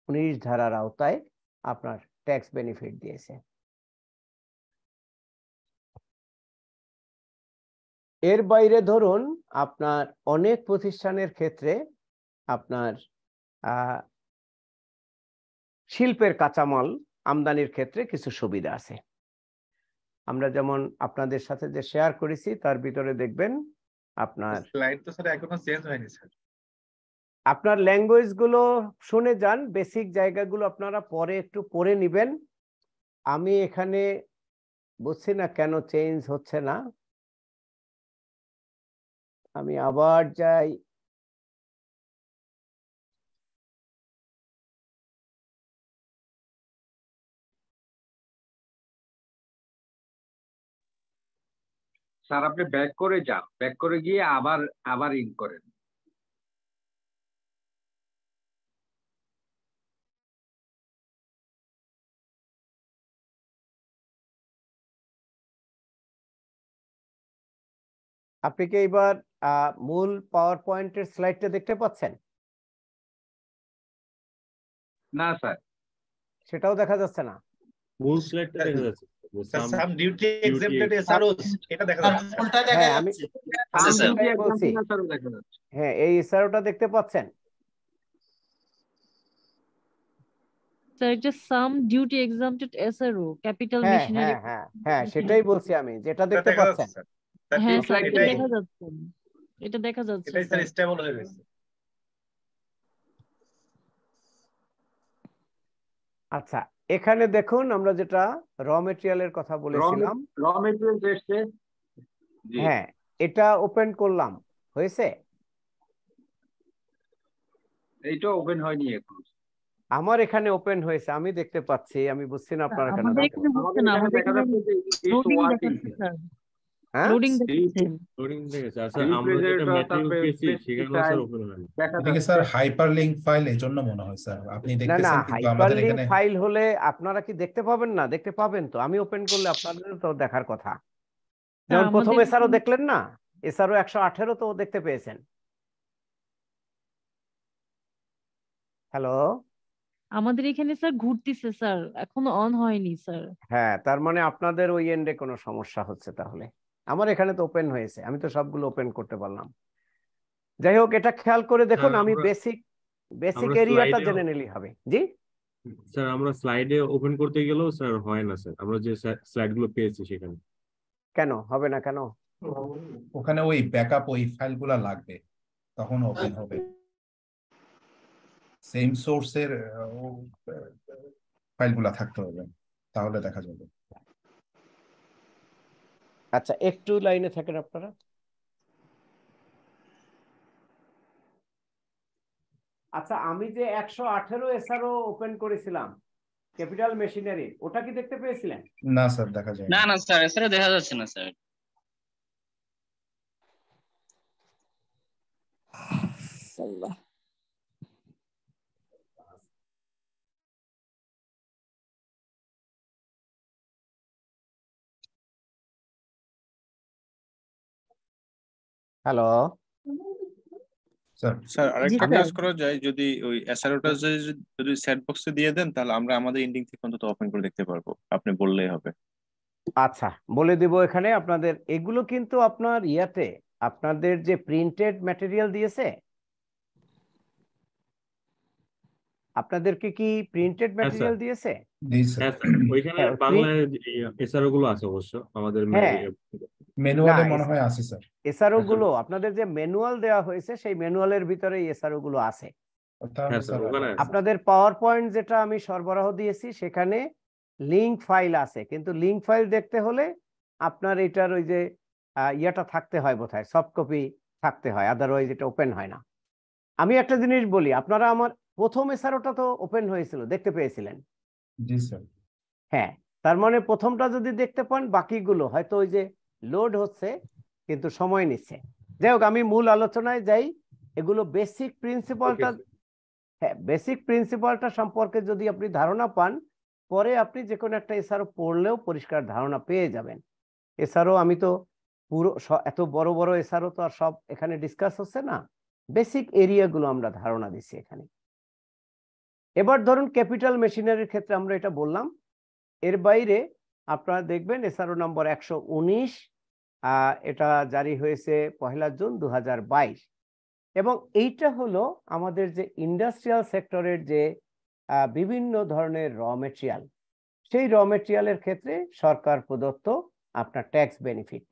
উনিশ ধারার আওতায় আপনার ট্যাক্স বেনিফিট দিয়েছে। এর বাইরে ধরুন আপনার অনেক প্রতিষ্ঠানের ক্ষেত্রে আপনার শিল্পের কাঁচামাল আমদানির ক্ষেত্রে কিছু সুবিধা আছে। আমরা যেমন আপনাদের সাথে যে শেয়ার করেছি, তার ভিতরে দেখবেন আপনার স্লাইড তো স্যার এখনও চেঞ্জ হয়নি স্যার আপনার ল্যাঙ্গুয়েজগুলো শুনে যান বেসিক জায়গাগুলো আপনারা পরে একটু পড়ে নেবেন। আমি এখানে বুঝছি না কেন চেঞ্জ হচ্ছে না। আমি আবার যাই। স্যার আপনি ব্যাক করে যান। ব্যাক করে গিয়ে আবার আবার ইন করেন। আপনি কি এবার আহ, মূল পাওয়ার পয়েন্টের স্লাইডটা দেখতে পাচ্ছেন? না স্যার। সেটাও দেখা যাচ্ছে না। মূল স্লাইডটা দেখা যাচ্ছে। সাম ডিউটি এক্সেপ্টেড এসআরওস এটা দেখা যাচ্ছে। ফুলটা দেখা হ্যাঁ যাচ্ছে। দেখা যাচ্ছে। হ্যাঁ এই ইসারোটা দেখতে পাচ্ছেন? স্যার এটা some duty exempted SRO capital হ্যাঁ মেশিনারি হ্যাঁ হ্যাঁ সেটাই বলছি আমি যেটা দেখতে দেখা পাচ্ছেন। হ্যাঁ স্যার এটা দেখা যাচ্ছে। এটা দেখা যাচ্ছে এটাই স্যার স্যার স্টেবল হয়ে গেছে। আচ্ছা এখানে দেখুন আমরা যেটা র মেটেরিয়ালের কথা বলেছিলাম। র মেটেরিয়াল এসেছে। হ্যাঁ এটা ওপেন করলাম। হয়েছে? এইটা ওপেন হয়নি এখন। আমার এখানে ওপেন হয়েছে আমি দেখতে পাচ্ছি আমি বুঝছি না আপনারা কেন আপনারা কি দেখতে পাবেন না? দেখতে পাবেন তো আমি ওপেন করলে আপনাদের তো দেখার কথা। যেমন প্রথম এসআরও দেখলেন না? এসআরও একশো আঠেরো তো দেখতে পেয়েছেন। হ্যালো? আমাদের এখানে স্যার ঘুরতেছে স্যার এখনও অন হয়নি স্যার। হ্যাঁ তার মানে আপনাদের ওই এন্ডে কোনো সমস্যা হচ্ছে তাহলে। আমার এখানে তো ওপেন হয়েছে আমি তো সবগুলো ওপেন করতে পারলাম। যাই হোক এটা খেয়াল করে দেখুন আমি বেসিক বেসিক এরিয়াটা স্লাইডে জেনে নিলেই হবে। জি? স্যার আমরা স্লাইডে ওপেন করতে গেলেও স্যার হয় না স্যার। আমরা যে স্লাইডগুলো পেয়েছি সেখানে। কেন? হবে না কেন? ওখানে ওই ব্যাকআপ ওই ফাইলগুলা লাগবে তখন ওপেন হবে। সেম সোর্সের ফাইলগুলা থাকতে হবে তাহলে দেখা যাবে। আচ্ছা একটু লাইনে থাকেন আপনারা। আচ্ছা আমি যে একশো আঠেরো এসআরও ওপেন করেছিলাম ক্যাপিটাল মেশিনারি ওটা কি দেখতে পেয়েছিলেন? না স্যার দেখা যায় না না স্যার এছাড়া দেখা যাচ্ছে না স্যার। আল্লাহ। হ্যালো স্যার স্যার আরেকটা কাজ করা যায় যদি ওই এসআরওটা যদি সেট বক্সে দিয়ে দেন তাহলে আমরা আমাদের এন্ডিং থেকে অন্তত ওপেন করে দেখতে পারব। আপনি বললেই হবে। আচ্ছা বলে দেব এখানে আপনাদের এগুলো কিন্তু আপনার ইয়াতে আপনাদের যে প্রিন্টেড ম্যাটেরিয়াল দিয়েছে আপনাদেরকে কি প্রিন্টেড ম্যাটেরিয়াল দিয়েছে? হ্যাঁ ওইখানে হ্যাঁ বাংলায় এসআরও গুলো আছে অবশ্য আমাদের হ্যাঁ। ম্যানুয়ালে মনে হয় আছে স্যার এসআরও গুলো আপনাদের যে ম্যানুয়াল দেওয়া হয়েছে সেই ম্যানুয়ালের ভিতরে এসআরও গুলো আছে হ্যাঁ আপনাদের পাওয়ার পয়েন্ট যেটা আমি সরবরাহ দিয়েছি সেখানে লিংক ফাইল আছে। কিন্তু লিংক ফাইল দেখতে হলে আপনার এটার ওই যে ইয়েটা থাকতে হয় বোধহয় সফট কপি থাকতে হয় আদারওয়াইজ এটা ওপেন হয় না। আমি একটা জিনিস বলি আপনারা আমার প্রথম এসআরওটা তো ওপেন হয়েছিল দেখতে পেয়েছিলেন। জি স্যার। হ্যাঁ তার মানে প্রথমটা যদি দেখতে পান বাকিগুলো হয়তো ওই যে লোড হচ্ছে কিন্তু সময় নিচ্ছে। যাই হোক আমি মূল আলোচনায় যাই। এগুলো বেসিক প্রিন্সিপালটা হ্যাঁ বেসিক প্রিন্সিপালটা সম্পর্কে যদি আপনি ধারণা পান পরে আপনি যে কোনো একটা এসআরও পড়লেও পরিষ্কার ধারণা পেয়ে যাবেন। এছাড়াও আমি তো পুরো এত বড় বড় এসআরও তো আর সব এখানে ডিসকাস হচ্ছে না। বেসিক এরিয়াগুলো আমরা ধারণা দিচ্ছি এখানে। এবার ধরুন ক্যাপিটাল মেশিনারির ক্ষেত্রে আমরা এটা বললাম। এর বাইরে আপনারা দেখবেন এসআরও নম্বর একশো উনিশ এটা জারি হয়েছে পহেলা জুন দু হাজার বাইশ। এবং এইটা হলো আমাদের যে ইন্ডাস্ট্রিয়াল সেক্টরের যে বিভিন্ন ধরনের র মেটেরিয়াল সেই র মেটেরিয়ালের ক্ষেত্রে সরকার প্রদত্ত আপনার ট্যাক্স বেনিফিট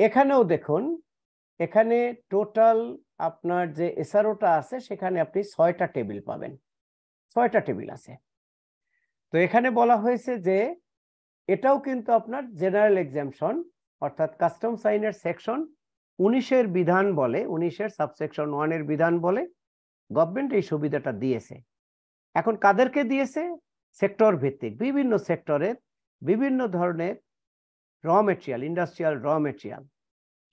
এখানেও দেখুন, এখানে টোটাল আপনার যে এসআরওটা আছে, সেখানে আপনি ছয়টা টেবিল পাবেন। ছয়টা টেবিল আছে। তো এখানে বলা হয়েছে যে এটাও কিন্তু আপনার জেনারেল এক্সামশন, অর্থাৎ কাস্টমস আইনের সেকশন উনিশের বিধান বলে, উনিশের সাবসেকশন ওয়ানের বিধান বলে গভর্নমেন্ট এই সুবিধাটা দিয়েছে। এখন কাদেরকে দিয়েছে? সেক্টর ভিত্তিক, বিভিন্ন সেক্টরের, বিভিন্ন ধরনের র মেটেরিয়াল, ইন্ডাস্ট্রিয়াল র মেটেরিয়াল।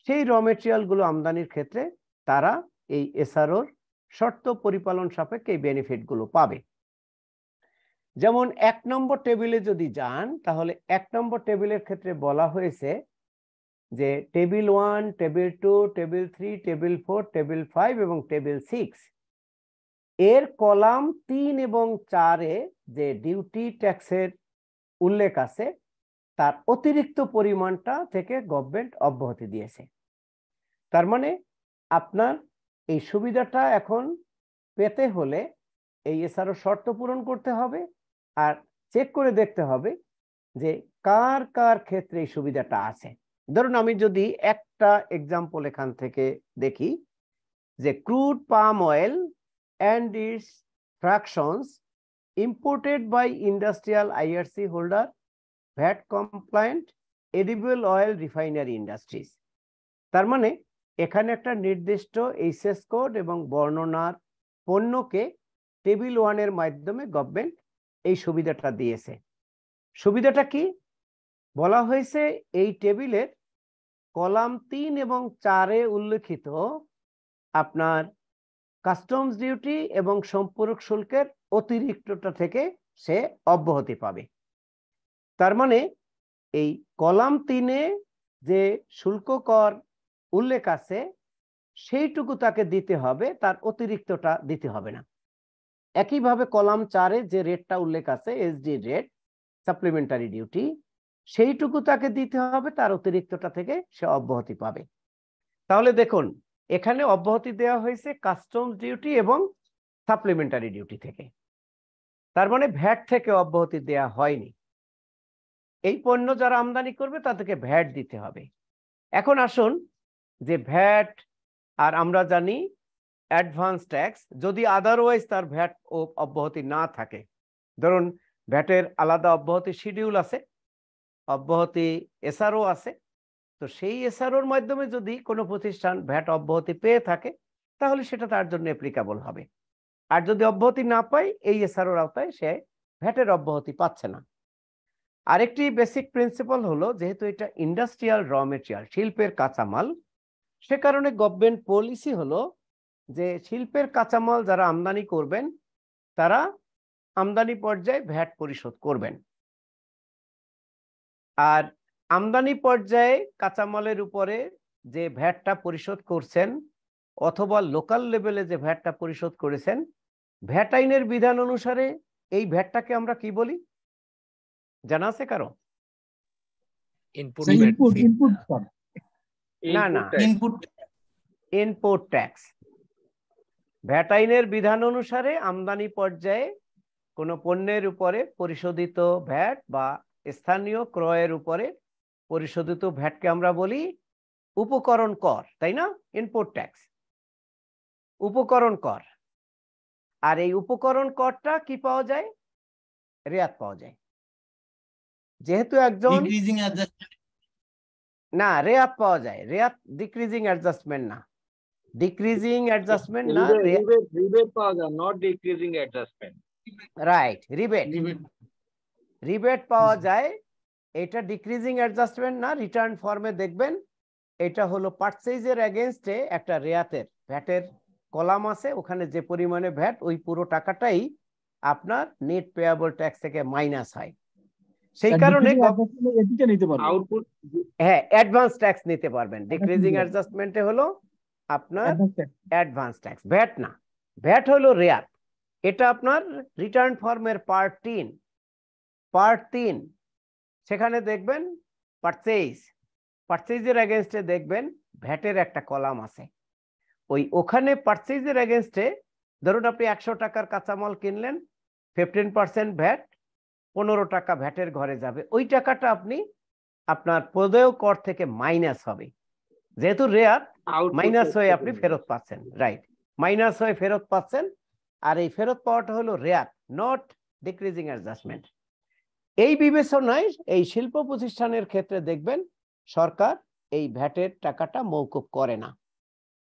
সেই র মেটেরিয়ালগুলো আমদানির ক্ষেত্রে তারা এই এসআরওর শর্ত পরিপালন সাপেক্ষে এই বেনিফিটগুলো পাবে। যেমন এক নম্বর টেবিলে যদি যান, তাহলে এক নম্বর টেবিলের ক্ষেত্রে বলা হয়েছে যে table one, table two, table three, table four, table five এবং টেবিল সিক্স। এর কলাম তিন এবং চারে যে ডিউটি ট্যাক্সের উল্লেখ আছে, তার অতিরিক্ত পরিমাণটা থেকে গভর্নমেন্ট অব্যাহতি দিয়েছে। তার মানে আপনার এই সুবিধাটা এখন পেতে হলে এই এসআরও শর্ত পূরণ করতে হবে আর চেক করে দেখতে হবে যে কার কার ক্ষেত্রে এই সুবিধাটা আছে। ধরুন আমি যদি একটা এক্সাম্পল এখান থেকে দেখি যে crude palm oil and its fractions imported by industrial IRC holder VAT compliant edible oil refinery industries তার মানে এখানে একটা নির্দিষ্ট এইচএস কোড এবং বর্ণনার পণ্যকে টেবিল ওয়ানের মাধ্যমে গভর্নমেন্ট এই সুবিধাটা দিয়েছে। সুবিধাটা কি? বলা হয়েছে এই টেবিলের কলাম তিন এবং চারে উল্লেখিত আপনার কাস্টমস ডিউটি এবং সম্পূরক শুল্কের অতিরিক্তটা থেকে সে অব্যাহতি পাবে। তার মানে এই কলাম তিনে যে শুল্ক কর উল্লেখ আছে, সেইটুকু তাকে দিতে হবে, তার অতিরিক্তটা দিতে হবে না। একইভাবে কলাম চারে যে রেটটা উল্লেখ আছে এসডি রেট সাপ্লিমেন্টারি ডিউটি সেইটুকু তাকে দিতে হবে, তার অতিরিক্তটা থেকে সে অব্যাহতি পাবে। তাহলে দেখুন, এখানে অব্যাহতি দেওয়া হয়েছে কাস্টমস ডিউটি এবং সাপ্লিমেন্টারি ডিউটি থেকে। তার মানে ভ্যাট থেকে অব্যাহতি দেয়া হয়নি। এই পণ্য যারা আমদানি করবে তাদেরকে ভ্যাট দিতে হবে। এখন আসুন যে ভ্যাট আর আমরা জানি অ্যাডভান্স ট্যাক্স যদি আদারওয়াইজ তার ভ্যাট ও অব্যাহতি না থাকে। ধরুন, ভ্যাটের আলাদা অব্যাহতি শিডিউল আছে, অব্যাহতি এসআরও আছে, তো সেই এসআরওর মাধ্যমে যদি কোনো প্রতিষ্ঠান ভ্যাট অব্যাহতি পেয়ে থাকে, তাহলে সেটা তার জন্য অ্যাপ্লিকেবল হবে। আর যদি অব্যাহতি না পায়, এই এসআরওর আওতায় সে ভ্যাটের অব্যাহতি পাচ্ছে না। আরেকটি বেসিক প্রিন্সিপাল হলো, যেহেতু এটা ইন্ডাস্ট্রিয়াল র মেটেরিয়াল শিল্পের কাঁচামাল, সে কারণে গভর্নমেন্ট পলিসি হলো যে শিল্পের কাঁচামাল যারা আমদানি করবেন তারা আমদানি পর্যায়ে ভ্যাট পরিশোধ করবেন। আর আমদানি পর্যায়ে কাঁচামালের উপরে যে ভ্যাটটা পরিশোধ করছেন অথবা লোকাল লেভেলে যে ভ্যাটটা পরিশোধ করেছেন ভ্যাট আইনের বিধান অনুসারে এই ভ্যাটটাকে আমরা কি বলি? জানা আছে কারও? ইনপুট ইনপুট ইনপুট না না। ইনপুট ইনপুট ট্যাক্স ভ্যাট আইনের বিধান অনুসারে আমদানি পর্যায়ে কোনো পণ্যের উপরে পরিশোধিত ভ্যাট বা স্থানীয় ক্রয়ের উপরে পরিশোধিত ভ্যাটকে আমরা বলি উপকরণ কর তাই না? ইনপুট ট্যাক্স উপকরণ কর। আর এই উপকরণ করটা কি পাওয়া যায়? রেয়াত পাওয়া যায়। যেহেতু একজন না রেয়াত পাওয়া যায়। রেয়াত ডিক্রিজিং অ্যাডজাস্টমেন্ট না। ডিক্রিজিং অ্যাডজাস্টমেন্ট না রিবেট পাওয়া যায় not decreasing adjustment right rebate rebate পাওয়া যায় এটা ডিক্রিজিং অ্যাডজাস্টমেন্ট না রিটার্ন ফর্মে দেখবেন এটা হলো পার্চেজের এগেনস্টে একটা রেয়াতের ভ্যাটের কলাম আছে ওখানে যে পরিমাণে ভ্যাট ওই পুরো টাকাটাই আপনার নেট পেয়াবল ট্যাক্স থেকে মাইনাস হয় সেই কারণে হ্যাঁ অ্যাডভান্স ট্যাক্স নিতে পারবেন ডিক্রিজিং অ্যাডজাস্টমেন্টে হলো আপনার অ্যাডভান্স ট্যাক্স ভ্যাট না। ভ্যাট হলো রেয়াত। এটা আপনার রিটার্ন ফর্মের পার্ট তিন। পার্ট তিন। সেখানে দেখবেন পারচেজ পারচেজের এগেনস্টে দেখবেন ভ্যাটের একটা কলাম আছে। ওই ওখানে পারচেজের এগেনস্টে ধরুন আপনি একশো টাকার কাঁচামাল কিনলেন ফিফটিন পার্সেন্ট ভ্যাট পনেরো টাকা ভ্যাটের ঘরে যাবে। ওই টাকাটা আপনি আপনার প্রদেয় কর থেকে মাইনাস হবে। যেহেতু রেয়াত মাইনাস হয়ে আপনি ফেরত পাচ্ছেন রাইট মাইনাস হয়ে ফেরত পাচ্ছেন আর এই ফেরত পাওয়াটা হলো রেয়াত নট ডিক্রিজিং অ্যাডজাস্টমেন্ট এই বিবেচনায় এই শিল্প প্রতিষ্ঠানের ক্ষেত্রে দেখবেন সরকার এই ভ্যাটের টাকাটা মৌকুব করে না।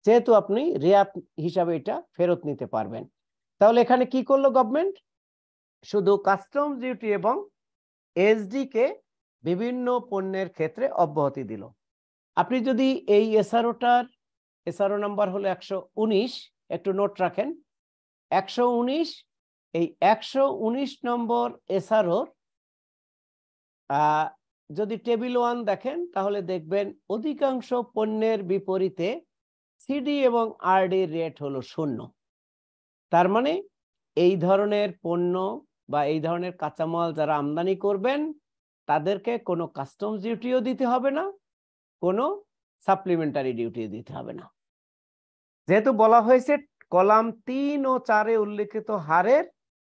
যেহেতু আপনি রেয়াত হিসাবে এটা ফেরত নিতে পারবেন। তাহলে এখানে কি করল গভর্নমেন্ট শুধু কাস্টম ডিউটি এবং এসডি কে বিভিন্ন পণ্যের ক্ষেত্রে অব্যাহতি দিল। আপনি যদি এই এসআরওটার এসআরও নাম্বার হলো একশো উনিশ, একটু নোট রাখেন। একশো উনিশ, এই একশো উনিশ নম্বর এসআরওর যদি টেবিল ওয়ান দেখেন, তাহলে দেখবেন অধিকাংশ পণ্যের বিপরীতে সিডি এবং আরডি রেট হলো শূন্য। তার মানে এই ধরনের পণ্য বা এই ধরনের কাঁচামাল যারা আমদানি করবেন, তাদেরকে কোনো কাস্টমস ডিউটিও দিতে হবে না। কোনো সাপ্লিমেন্টারি ডিউটি দিতে হবে না। যেহেতু বলা হয়েছে, কলাম তিন ও চারে উল্লেখিত হারের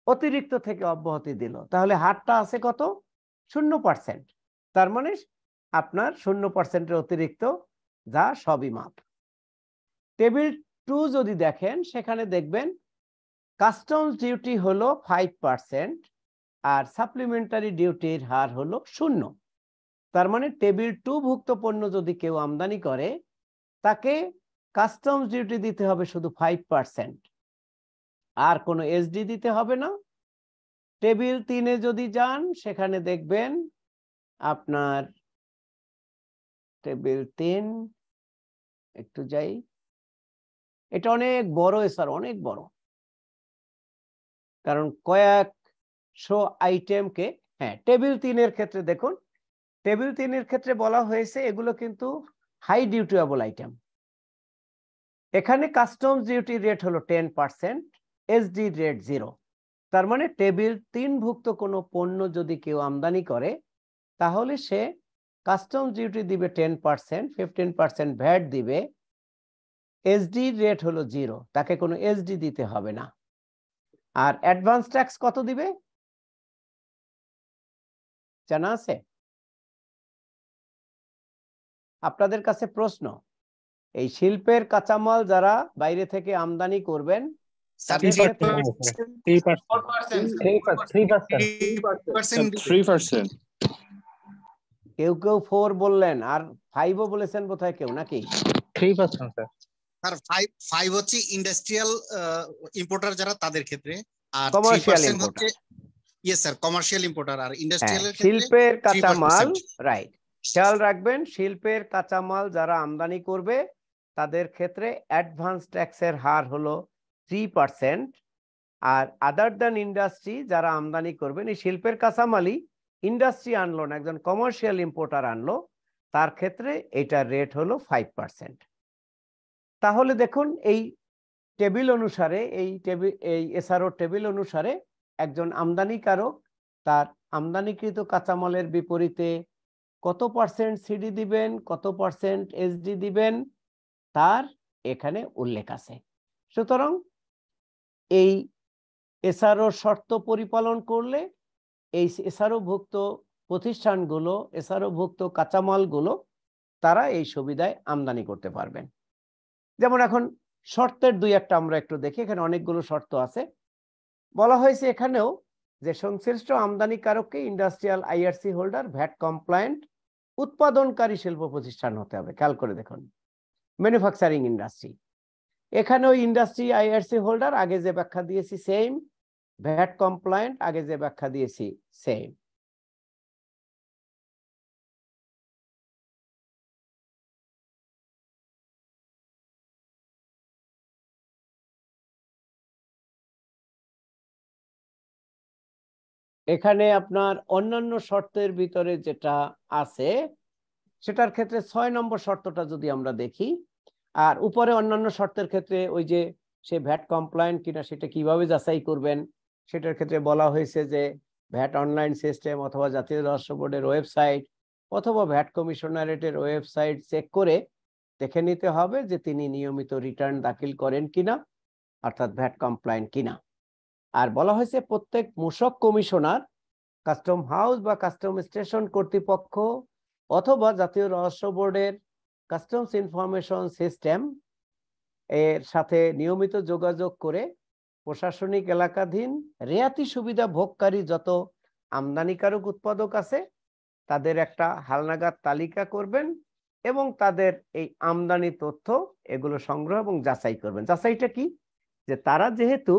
অতিরিক্ত থেকে অব্যাহতি দিল। তাহলে হারটা আছে কত? শূন্য পার্সেন্ট তার মানে আপনার শূন্য পার্সেন্টের অতিরিক্ত যা সবই মাপ। টেবিল টু যদি দেখেন, সেখানে দেখবেন কাস্টমস ডিউটি হলো ফাইভ পার্সেন্ট আর সাপ্লিমেন্টারি ডিউটির হার হলো শূন্য। তার মানে টেবিল টু ভুক্ত পণ্য যদি কেউ আমদানি করে, তাকে কাস্টমস ডিউটি দিতে হবে শুধু ফাইভ পার্সেন্ট আর কোনো এসডি দিতে হবে না। টেবিল তিনে যদি যান, সেখানে দেখবেন আপনার টেবিল তিন, একটু যাই। এটা অনেক বড় স্যার অনেক বড়। কারণ কয়েকশো আইটেমকে হ্যাঁ টেবিল তিনের ক্ষেত্রে দেখুন টেবিল তিনের ক্ষেত্রে বলা হয়েছে এগুলো কিন্তু হাই ডিউটিয়েবল আইটেম এখানে কাস্টমস ডিউটি রেট হলো ten percent SD rate zero তার মানে টেবিল তিন ভুক্ত কোনো পণ্য যদি কেউ আমদানি করে, তাহলে সে কাস্টমস ডিউটি দিবে ten percent fifteen percent VAT দিবে এসডি রেট হলো জিরো তাকে কোনো এসডি দিতে হবে না। আর অ্যাডভান্স ট্যাক্স কত দিবে? জানা আছে? আপনাদের কাছে প্রশ্ন এই শিল্পের কাঁচামাল যারা বাইরে থেকে আমদানি করবেন কেউ কেউ ফোর বললেন আর ফাইভও বলেছেন বোধহয় কেউ নাকি? Three percent sir five five হচ্ছে ইন্ডাস্ট্রিয়াল ইম্পোর্টার যারা তাদের ক্ষেত্রে। আর commercial importer yes sir commercial importer আর ইন্ডাস্ট্রিয়াল শিল্পের কাঁচামাল রাইট খেয়াল রাখবেন, শিল্পের কাঁচামাল যারা আমদানি করবে, তাদের ক্ষেত্রে অ্যাডভান্স ট্যাক্সের হার হলো থ্রি পার্সেন্ট আর আদার দ্যান ইন্ডাস্ট্রি যারা আমদানি করবেন, এই শিল্পের কাঁচামালই ইন্ডাস্ট্রি আনলো না, একজন কমার্শিয়াল ইম্পোর্টার আনলো, তার ক্ষেত্রে এটার রেট হলো ফাইভ পার্সেন্ট তাহলে দেখুন, এই টেবিল অনুসারে, এই টেবিল এই এসআরও টেবিল অনুসারে একজন আমদানিকারক তার আমদানিকৃত কাঁচামালের বিপরীতে কত পার্সেন্ট সিডি দিবেন, কত পার্সেন্ট এসডি দিবেন, তার এখানে উল্লেখ আছে। সুতরাং এই এসআরও শর্ত পরিপালন করলে এই এসআরও ভুক্ত প্রতিষ্ঠানগুলো এসআরও ভুক্ত কাঁচামালগুলো, তারা এই সুবিধায় আমদানি করতে পারবেন। যেমন এখন শর্তের দুই একটা আমরা একটু দেখি, এখানে অনেকগুলো শর্ত আছে। বলা হয়েছে এখানেও যে সংশ্লিষ্ট আমদানিকারককে industrial IRC holder VAT compliant উৎপাদনকারী শিল্প প্রতিষ্ঠান হতে হবে। খেয়াল করে দেখুন। ম্যানুফ্যাকচারিং ইন্ডাস্ট্রি এখানে ওই ইন্ডাস্ট্রি আইআরসি হোল্ডার আগে যে ব্যাখ্যা দিয়েছি সেম ভ্যাট কমপ্লায়েন্ট আগে যে ব্যাখ্যা দিয়েছি সেম এখানে আপনার অন্যান্য শর্তের ভিতরে যেটা আছে, সেটার ক্ষেত্রে ছয় নম্বর শর্তটা যদি আমরা দেখি, আর উপরে অন্যান্য শর্তের ক্ষেত্রে ওই যে সে ভ্যাট কমপ্লায়েন্ট কিনা সেটা কীভাবে যাচাই করবেন, সেটার ক্ষেত্রে বলা হয়েছে যে ভ্যাট অনলাইন সিস্টেম অথবা জাতীয় রাষ্ট্র বোর্ডের ওয়েবসাইট অথবা ভ্যাট কমিশনারেটের ওয়েবসাইট চেক করে দেখে নিতে হবে যে তিনি নিয়মিত রিটার্ন দাখিল করেন কিনা, অর্থাৎ ভ্যাট কমপ্লায়েন্ট কিনা। আর বলা হয়েছে প্রত্যেক মূসক কমিশনার কাস্টম হাউস বা কাস্টম স্টেশন কর্তৃপক্ষ অথবা জাতীয় রহস্য বোর্ডের কাস্টমস ইনফরমেশন সিস্টেম এর সাথে নিয়মিত যোগাযোগ করে প্রশাসনিক এলাকাধীন রেয়াতি সুবিধা ভোগকারী যত আমদানিকারক উৎপাদক আছে, তাদের একটা হালনাগাদ তালিকা করবেন এবং তাদের এই আমদানি তথ্য এগুলো সংগ্রহ এবং যাচাই করবেন। যাচাইটা কি? যে তারা যেহেতু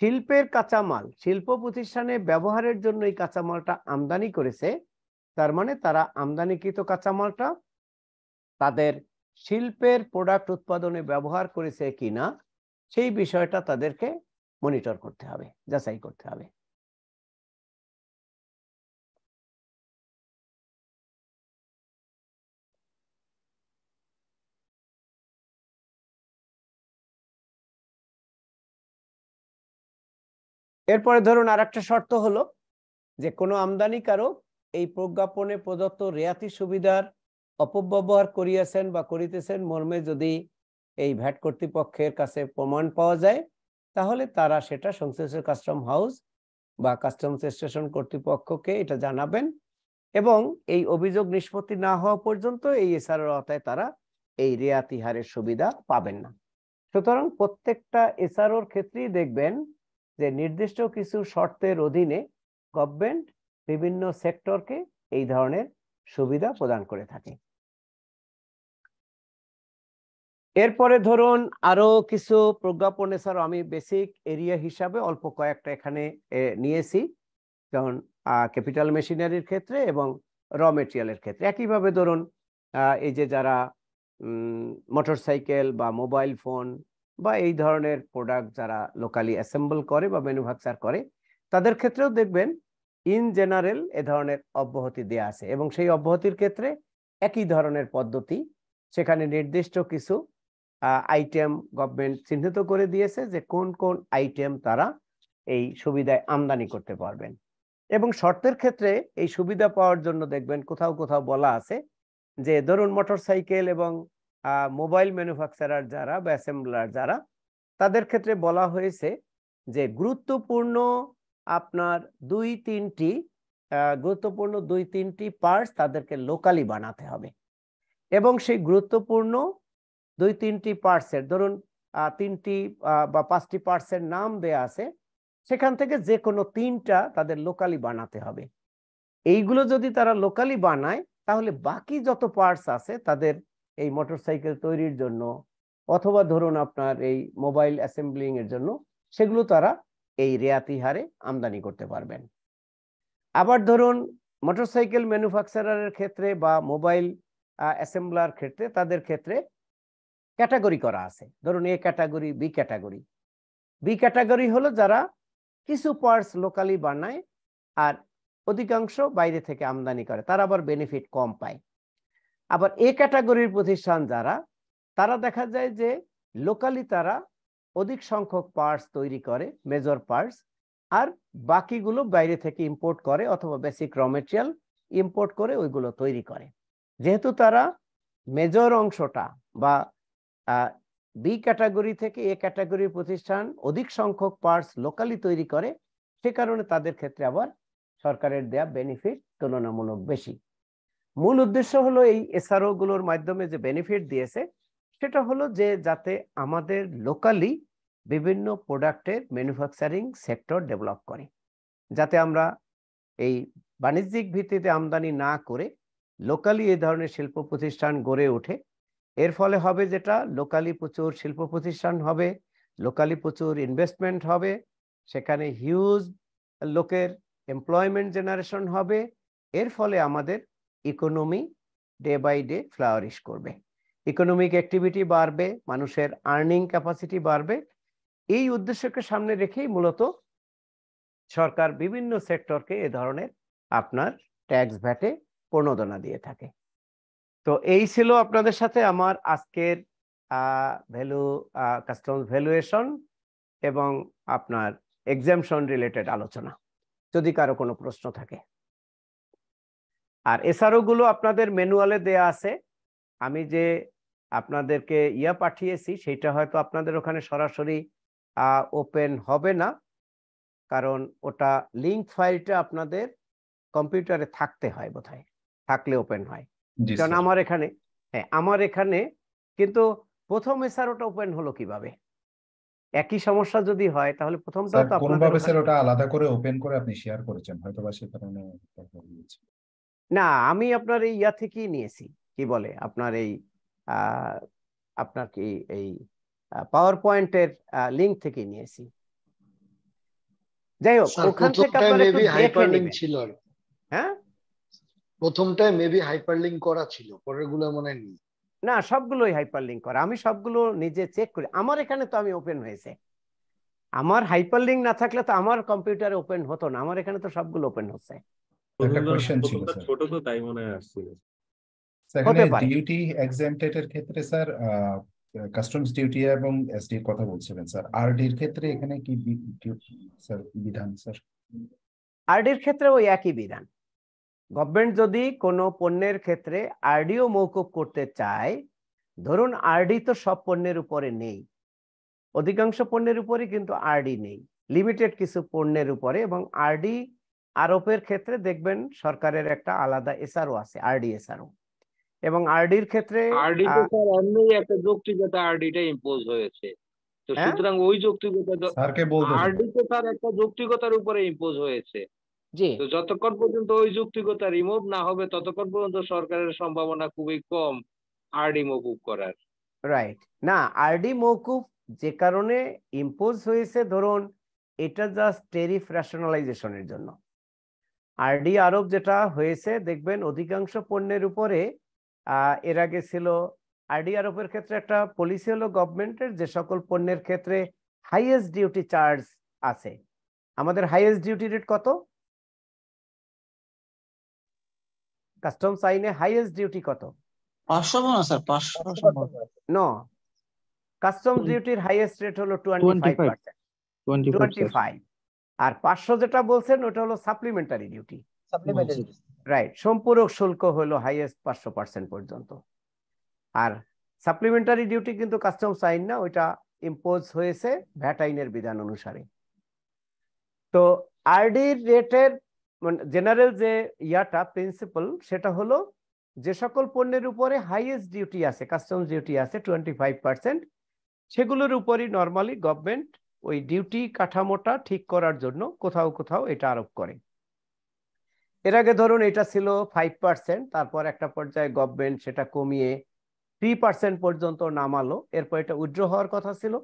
শিল্পের কাঁচামাল, শিল্প প্রতিষ্ঠানে ব্যবহারের জন্য এই কাঁচামালটা আমদানি করেছে, তার মানে তারা আমদানিকৃত কাঁচামালটা তাদের শিল্পের প্রোডাক্ট উৎপাদনে ব্যবহার করেছে কিনা, সেই বিষয়টা তাদেরকে মনিটর করতে হবে, যাচাই করতে হবে। এরপরে ধরুন আর একটা শর্ত হলো যে কোনো আমদানিকারক এই প্রজ্ঞাপনে প্রদত্ত রেয়াতি সুবিধার অপব্যবহার করিয়াছেন বা করিতেছেন মর্মে যদি এই ভ্যাট কর্তৃপক্ষের কাছে প্রমাণ পাওয়া যায়, তাহলে তারা সেটা সংশ্লিষ্ট কাস্টম হাউস বা কাস্টমস স্টেশন কর্তৃপক্ষকে এটা জানাবেন এবং এই অভিযোগ নিষ্পত্তি না হওয়া পর্যন্ত এই এসআরের আওতায় তারা এই রেয়াতি হারের সুবিধা পাবেন না। সুতরাং প্রত্যেকটা এসআরওর ক্ষেত্রেই দেখবেন যে নির্দিষ্ট কিছু শর্তের অধীনে গভর্নমেন্ট বিভিন্ন সেক্টরকে এই ধরনের সুবিধা প্রদান করে থাকে। এরপরে ধরুন আরও কিছু প্রজ্ঞাপন এছাড়াও আমি বেসিক এরিয়া হিসাবে অল্প কয়েকটা এখানে নিয়েছি। যেমন ক্যাপিটাল মেশিনারির ক্ষেত্রে এবং র মেটেরিয়ালের ক্ষেত্রে। একইভাবে ধরুন এই যে যারা মোটরসাইকেল বা মোবাইল ফোন বা এই ধরনের প্রোডাক্ট যারা লোকালি অ্যাসেম্বল করে বা ম্যানুফ্যাকচার করে, তাদের ক্ষেত্রেও দেখবেন ইন জেনারেল এ ধরনের অব্যাহতি দেয়া আছে এবং সেই অব্যাহতির ক্ষেত্রে একই ধরনের পদ্ধতি সেখানে নির্দিষ্ট কিছু আইটেম গভর্নমেন্ট চিহ্নিত করে দিয়েছে যে কোন কোন আইটেম তারা এই সুবিধায় আমদানি করতে পারবেন। এবং শর্তের ক্ষেত্রে এই সুবিধা পাওয়ার জন্য দেখবেন কোথাও কোথাও বলা আছে যে ধরুন মোটরসাইকেল এবং মোবাইল ম্যানুফ্যাকচারার যারা বা অ্যাসেম্বলার যারা, তাদের ক্ষেত্রে বলা হয়েছে যে গুরুত্বপূর্ণ আপনার দুই তিনটি গুরুত্বপূর্ণ দুই তিনটি পার্টস তাদেরকে লোকালি বানাতে হবে। এবং সেই গুরুত্বপূর্ণ দুই তিনটি পার্টসের ধরুন তিনটি বা পাঁচটি পার্টসের নাম দেয়া আছে, সেখান থেকে যে কোনো তিনটা তাদের লোকালি বানাতে হবে। এইগুলো যদি তারা লোকালি বানায়, তাহলে বাকি যত পার্টস আছে তাদের এই মোটরসাইকেল তৈরির জন্য, অথবা ধরুন আপনার এই মোবাইল অ্যাসেম্বলিং এর জন্য, সেগুলো তারা এই রেয়াতি হারে আমদানি করতে পারবেন। আবার ধরুন মোটরসাইকেল ম্যানুফ্যাকচারারের ক্ষেত্রে বা মোবাইল অ্যাসেম্বলার ক্ষেত্রে তাদের ক্ষেত্রে ক্যাটাগরি করা আছে। ধরুন A category B category B category হলো যারা কিছু পার্টস লোকালি বানায় আর অধিকাংশ বাইরে থেকে আমদানি করে, তারা আবার বেনিফিট কম পায়। আবার এ ক্যাটাগরির প্রতিষ্ঠান যারা, তারা দেখা যায় যে লোকালি তারা অধিক সংখ্যক পার্টস তৈরি করে মেজর পার্টস আর বাকিগুলো বাইরে থেকে ইম্পোর্ট করে অথবা বেসিক র মেটেরিয়াল ইম্পোর্ট করে ওইগুলো তৈরি করে। যেহেতু তারা মেজর অংশটা বা বি ক্যাটাগরি থেকে এ ক্যাটাগরির প্রতিষ্ঠান অধিক সংখ্যক পার্টস লোকালি তৈরি করে, সে কারণে তাদের ক্ষেত্রে আবার সরকারের দেয়া বেনিফিট তুলনামূলক বেশি। মূল উদ্দেশ্য হলো এই এসআরও গুলোর মাধ্যমে যে বেনিফিট দিয়েছে, সেটা হলো যে যাতে আমাদের লোকালি বিভিন্ন প্রোডাক্টের ম্যানুফ্যাকচারিং সেক্টর ডেভেলপ করে। যাতে আমরা এই বাণিজ্যিক ভিত্তিতে আমদানি না করে লোকালি এই ধরনের শিল্প প্রতিষ্ঠান গড়ে ওঠে। এর ফলে হবে যেটা লোকালি প্রচুর শিল্প প্রতিষ্ঠান হবে লোকালি প্রচুর ইনভেস্টমেন্ট হবে, সেখানে হিউজ লোকের এমপ্লয়মেন্ট জেনারেশন হবে। এর ফলে আমাদের economy day by day flourish করবে। ইকোনমিক অ্যাক্টিভিটি বাড়বে, মানুষের আর্নিং ক্যাপাসিটি বাড়বে। এই উদ্দেশ্যকে সামনে রেখেই মূলত সরকার বিভিন্ন সেক্টরকে এ ধরনের আপনার ট্যাক্স ভ্যাটে প্রণোদনা দিয়ে থাকে। তো এই ছিল আপনাদের সাথে আমার আজকের ভ্যালু কাস্টমস ভ্যালুয়েশন এবং আপনার এক্সামশন রিলেটেড আলোচনা। যদি কারও কোনো প্রশ্ন থাকে। আর এসআরও গুলো আপনাদের ম্যানুয়ালে দেয়া আছে। আমি যে আপনাদেরকে ইয়া পাঠিয়েছি সেটা হয়তো আপনাদের ওখানে সরাসরি ওপেন হবে না। কারণ ওটা লিঙ্ক ফাইলটা আপনাদের কম্পিউটারে থাকতে হয় বোধহয় থাকলে ওপেন হয়। কারণ আমার এখানে হ্যাঁ আমার এখানে কিন্তু প্রথম এসআরওটা ওপেন হলো কীভাবে? একই সমস্যা যদি হয় তাহলে প্রথমটা তো কোনভাবে স্যার ওটা আলাদা করে ওপেন করে আপনি শেয়ার করেছেন? হয়তো বা সে কারণে না আমি আপনার এই ইয়া থেকেই নিয়েছি কি বলে? আপনার এই আপনার কি এই পাওয়ার পয়েন্টের লিঙ্ক থেকে নিয়েছি। যাই হোক ওখান থেকে আপনারা একটু দেখে নেবেন। ছিল হ্যাঁ? প্রথমটায় মেবি হাইপারলিংক করা ছিল পরেরগুলো মনে নেই। না সবগুলোই হাইপার লিঙ্ক করা। আমি সবগুলো নিজে চেক করি। আমার এখানে তো আমি ওপেন হয়েছে। আমার হাইপার লিঙ্ক না থাকলে তো আমার কম্পিউটারে ওপেন হতো না। আমার এখানে তো সবগুলো ওপেন হচ্ছে। একটা কোশ্চেন ছিল প্রথমটা স্যার ছোট তো তাই মনে আসছিল। সেখানে ডিউটি এক্সামটেড এর ক্ষেত্রে স্যার কাস্টমস ডিউটি এবং এসডি এর কথা বলছিলেন স্যার আরডি এর ক্ষেত্রে এখানে কি স্যার বিধান স্যার আরডির ক্ষেত্রে ওই একই বিধান। গভর্নমেন্ট যদি কোনো পণ্যের ক্ষেত্রে আরডিও মৌকুব করতে চায় ধরুন আরডি তো সব পণ্যের উপরে নেই। অধিকাংশ পণ্যের উপরে কিন্তু আরডি নেই। লিমিটেড কিছু পণ্যের উপরে এবং আরডি আরোপের ক্ষেত্রে দেখবেন সরকারের একটা আলাদা এসআরও আছে আরডি এসআরও এবং আরডির ক্ষেত্রে আরডি তো আহ, স্যার এমনি একটা যৌক্তিকতা আরডিটা ইম্পোজ হয়েছে। তো হ্যাঁ? সুতরাং ওই যৌক্তিকতা স্যারকে বলতে আরডি তো স্যার একটা যৌক্তিকতার উপরে ইম্পোজ হয়েছে। জি। তো যতক্ষণ পর্যন্ত ওই যৌক্তিকতা রিমুভ না হবে ততক্ষণ পর্যন্ত সরকারের সম্ভাবনা খুবই কম আরডি মকুব করার। রাইট না আরডি মৌকুফ যে কারণে ইম্পোজ হয়েছে ধরুন এটা জাস্ট টেরিফ রেশনালাইজেশনের জন্য। আরডি আরব যেটা হয়েছে দেখবেন অধিকাংশ পণ্যের উপরে এর আগে ছিল আরডি আরবের ক্ষেত্রে একটা পলিসি হলো গভর্নমেন্টের যে সকল পণ্যের ক্ষেত্রে হাইয়েস্ট ডিউটি চার্জ আছে। আমাদের হাইয়েস্ট ডিউটি রেট কত? কাস্টমস আইনে হাইয়েস্ট ডিউটি কত? পাঁচশো স্যার পাঁচশো নো কাস্টমস ডিউটির হাইয়েস্ট রেট হলো টোয়েন্টি ফাইভ টোয়েন্টি ফাইভ আর পাঁচশো যেটা বলছেন ওটা হলো সাপ্লিমেন্টারি ডিউটি রাইট সম্পূরক শুল্ক হলো হাইয়েস্ট পাঁচশো পার্সেন্ট পর্যন্ত। আর সাপ্লিমেন্টারি ডিউটি কিন্তু কাস্টমস আইন না ওইটা ইম্পোজ হয়েছে ভ্যাট আইনের বিধান অনুসারে। তো আরডির রেটের মানে জেনারেল যে ইয়াটা প্রিন্সিপাল সেটা হলো যে সকল পণ্যের উপরে হাইয়েস্ট ডিউটি আছে কাস্টমস ডিউটি আছে টোয়েন্টি ফাইভ পার্সেন্ট সেগুলোর উপরই নর্মালি গভর্নমেন্ট ওই ডিউটি কাঠামোটা ঠিক করার জন্য কোথাও কোথাও এটা আরোপ করে। এর আগে ধরুন এটা ছিল ফাইভ পার্সেন্ট তারপর একটা পর্যায়ে গভর্নমেন্ট সেটা কমিয়ে থ্রি পার্সেন্ট পর্যন্ত নামালো, এরপর এটা উইথড্র হওয়ার কথা ছিল।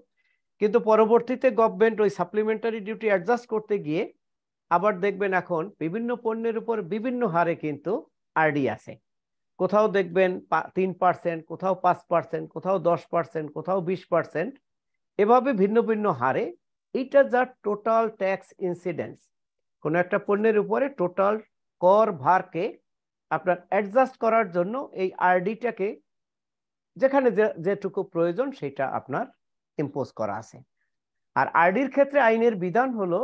কিন্তু পরবর্তীতে গভর্নমেন্ট ওই সাপ্লিমেন্টারি ডিউটি অ্যাডজাস্ট করতে গিয়ে আবার দেখবেন এখন বিভিন্ন পণ্যের উপর বিভিন্ন হারে কিন্তু আরডি আছে। কোথাও দেখবেন তিন পার্সেন্ট কোথাও পাঁচ পার্সেন্ট কোথাও দশ পার্সেন্ট কোথাও বিশ পার্সেন্ট এভাবে ভিন্ন ভিন্ন হারে এইটা যা টোটাল ট্যাক্স ইনসিডেন্স কোনো একটা পণ্যের উপরে টোটাল কর ভারকে আপনার অ্যাডজাস্ট করার জন্য এই আরডিটাকে যেখানে যেটুকু প্রয়োজন সেটা আপনার ইম্পোজ করা আছে। আর আরডির ক্ষেত্রে আইনের বিধান হলো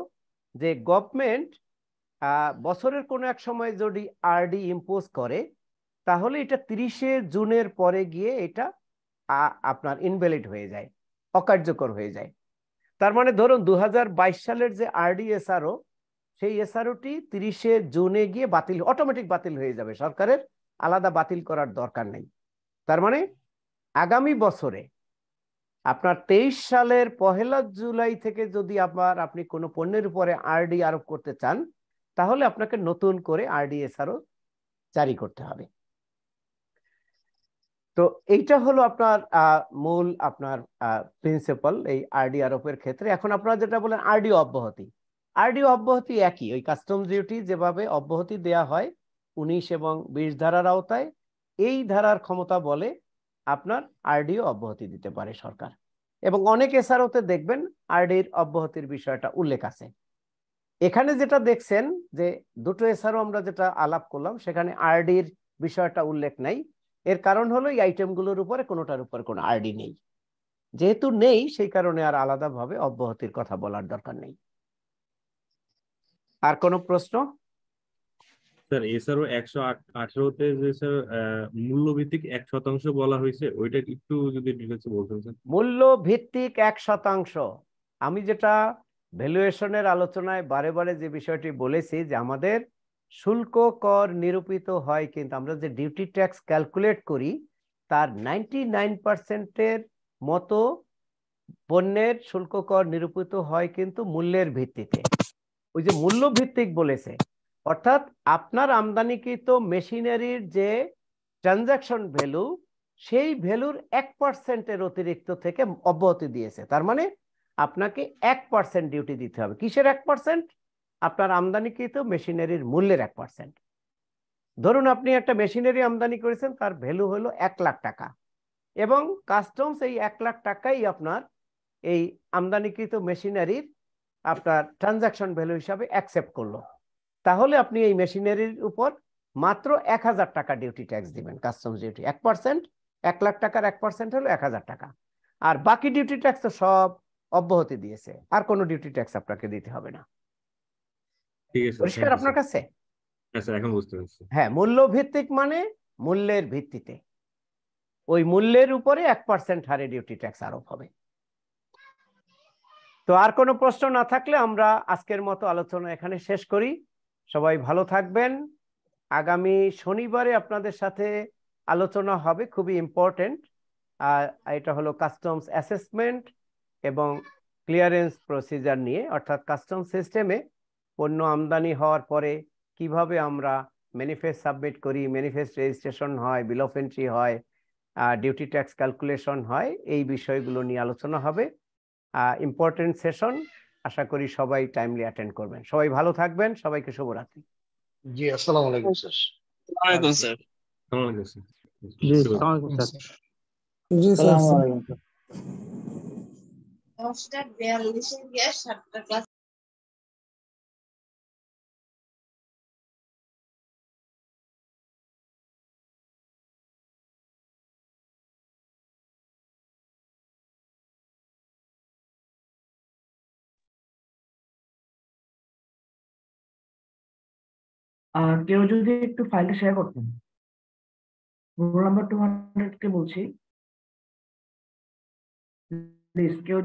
যে গভর্নমেন্ট বছরের কোনো এক সময় যদি আরডি ইম্পোজ করে, তাহলে এটা তিরিশে জুনের পরে গিয়ে এটা আপনার ইনভ্যালিড হয়ে যায়। অকার্যকর হয়ে যায়। তার মানে ধরুন দুহাজার বাইশ সালের যে আরডি এসআরও সেই এসআরওটি তিরিশে জুনে গিয়ে বাতিল অটোমেটিক বাতিল হয়ে যাবে। সরকারের আলাদা বাতিল করার দরকার নেই। তার মানে আগামী বছরে আপনার তেইশ সালের পহেলা জুলাই থেকে যদি আবার আপনি কোনো পণ্যের উপরে আরডি আরোপ করতে চান, তাহলে আপনাকে নতুন করে আরডি এসআরও জারি করতে হবে। তো এইটা হলো আপনার মূল আপনার প্রিন্সিপাল এই আরডি আরোপের ক্ষেত্রে। এখন আপনারা যেটা বলেন আরডি অব্যাহতি। আরডি অব্যাহতি একই। ওই কাস্টম ডিউটি যেভাবে অব্যাহতি দেয়া হয়, উনিশ এবং বিশ ধারার আওতায়, এই ধারার ক্ষমতা বলে আপনার আরডিও অব্যাহতি দিতে পারে সরকার। এবং অনেক এসআরওতে দেখবেন আরডির অব্যাহতির বিষয়টা উল্লেখ আছে। এখানে যেটা দেখছেন যে, দুটো এসআরও আমরা যেটা আলাপ করলাম, সেখানে আরডির বিষয়টা উল্লেখ নাই। এর কারণ হলো এই আইটেমগুলোর উপরে কোনোটার উপর কোনো আরডি নেই। যেহেতু নেই সেই কারণে আর আলাদাভাবে অব্যাহতির কথা বলার দরকার নেই। আর কোনো প্রশ্ন? স্যার এছাড়াও একশো আঠারোতে যে স্যার আহ, মূল্যভিত্তিক এক শতাংশ বলা হয়েছে ওইটা একটু যদি ডিটেলসে বলতেন স্যার মূল্য ভিত্তিক এক শতাংশ। আমি যেটা ভ্যালুয়েশনের আলোচনায় বারে বারে যে বিষয়টি বলেছি যে আমাদের শুল্ক কর নিরূপিত হয় কিন্তু আমরা যে ডিউটি ট্যাক্স ক্যালকুলেট করি, তার নাইনটি নাইন পার্সেন্টের মতো পণ্যের শুল্ক কর নিরূপিত হয় কিন্তু মূল্যের ভিত্তিতে। ওই যে মূল্য ভিত্তিক বলেছে, অর্থাৎ আপনার আমদানিকৃত মেশিনারির যে ট্রানজাকশন ভ্যালু সেই ভ্যালুর এক পার্সেন্টের অতিরিক্ত থেকে অব্যাহতি দিয়েছে। তার মানে আপনাকে এক পার্সেন্ট ডিউটি দিতে হবে। কিসের এক পার্সেন্ট আপনার আমদানিকৃত মেশিনারির মূল্যের এক পার্সেন্ট ধরুন আপনি একটা মেশিনারি আমদানি করেছেন, তার ভ্যালু হলো এক লাখ টাকা। এবং কাস্টমস এই এক লাখ টাকাই আপনার এই আমদানিকৃত মেশিনারির আপনার ট্রানজাকশন ভ্যালু হিসাবে অ্যাকসেপ্ট করল। তাহলে আপনি এই মেশিনারির উপর মাত্র এক হাজার টাকা ডিউটি ট্যাক্স দিবেন কাস্টমস ডিউটি এক পার্সেন্ট এক লাখ টাকার এক পার্সেন্ট হলো এক হাজার টাকা। আর বাকি ডিউটি ট্যাক্স তো সব অব্যাহতি দিয়েছে। আর কোনো ডিউটি ট্যাক্স আপনাকে দিতে হবে না। ঠিক আছে পরিষ্কার আপনার কাছে? হ্যাঁ স্যার এখন বুঝতে পারছি। হ্যাঁ মূল্য ভিত্তিক মানে মূল্যের ভিত্তিতে। ওই মূল্যের উপরে এক পার্সেন্ট হারে ডিউটি ট্যাক্স আরোপ হবে। তো আর কোনো প্রশ্ন না থাকলে আমরা আজকের মতো আলোচনা এখানে শেষ করি। সবাই ভালো থাকবেন। আগামী শনিবারে আপনাদের সাথে আলোচনা হবে খুবই ইম্পর্টেন্ট আর এটা হলো কাস্টমস অ্যাসেসমেন্ট এবং ক্লিয়ারেন্স প্রসিজার নিয়ে অর্থাৎ কাস্টম সিস্টেমে পণ্য আমদানি হওয়ার পরে কীভাবে আমরা ম্যানিফেস্ট সাবমিট করি ম্যানিফেস্ট রেজিস্ট্রেশন হয় বিল অফ এন্ট্রি হয় ডিউটি ট্যাক্স ক্যালকুলেশন হয় এই বিষয়গুলো নিয়ে আলোচনা হবে। ইম্পর্টেন্ট সেশন আশা করি সবাই টাইমলি অ্যাটেন্ড করবেন। সবাই ভালো থাকবেন সবাইকে শুভরাত্রি। জি আসসালামু আলাইকুম স্যার। আলাইকুম স্যার। জি আসসালামু আলাইকুম স্যার। জি আসসালামু আলাইকুম। স্যার দশটা বিয়াল্লিশে গিয়ে সাতটা ক্লাস কেউ যদি একটু ফাইলটা শেয়ার করতেন রোল নাম্বার টু হান্ড্রেড কে বলছি প্লিজ কেউ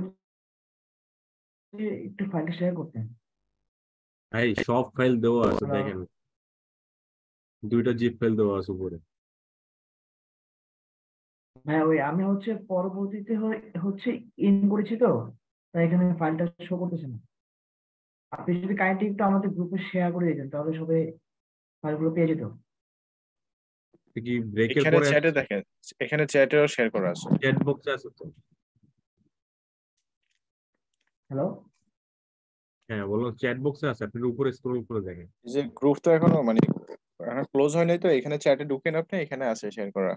একটু ফাইলটা শেয়ার করতেন ভাই সব ফাইল দেওয়া আছে দেখেন। দুইটা জিপ ফাইল দেওয়া আছে উপরে। হ্যাঁ ওই আমি হচ্ছে পরবর্তীতে হচ্ছে ইন করেছি তো তাই এখানে ফাইলটা শো করতেছে না। আপনি যদি কাইন্ডলি একটু আমাদের গ্রুপে শেয়ার করে দিতেন তাহলে সবাই ফাইলগুলো পেয়ে যেত। কি ব্রেকের এখানে পরে চ্যাটে দেখেন এখানে চ্যাটেও শেয়ার করা আছে। চ্যাট বক্সে আছে তো? হ্যালো হ্যাঁ বলো চ্যাট বক্সে আছে আপনি উপরে স্ক্রল করে দেখেন। এই যে গ্রুপ তো এখনও মানে এখনও ক্লোজ হয় নাই তো এখানে চ্যাটে ঢুকেন আপনি এখানে আছে শেয়ার করা।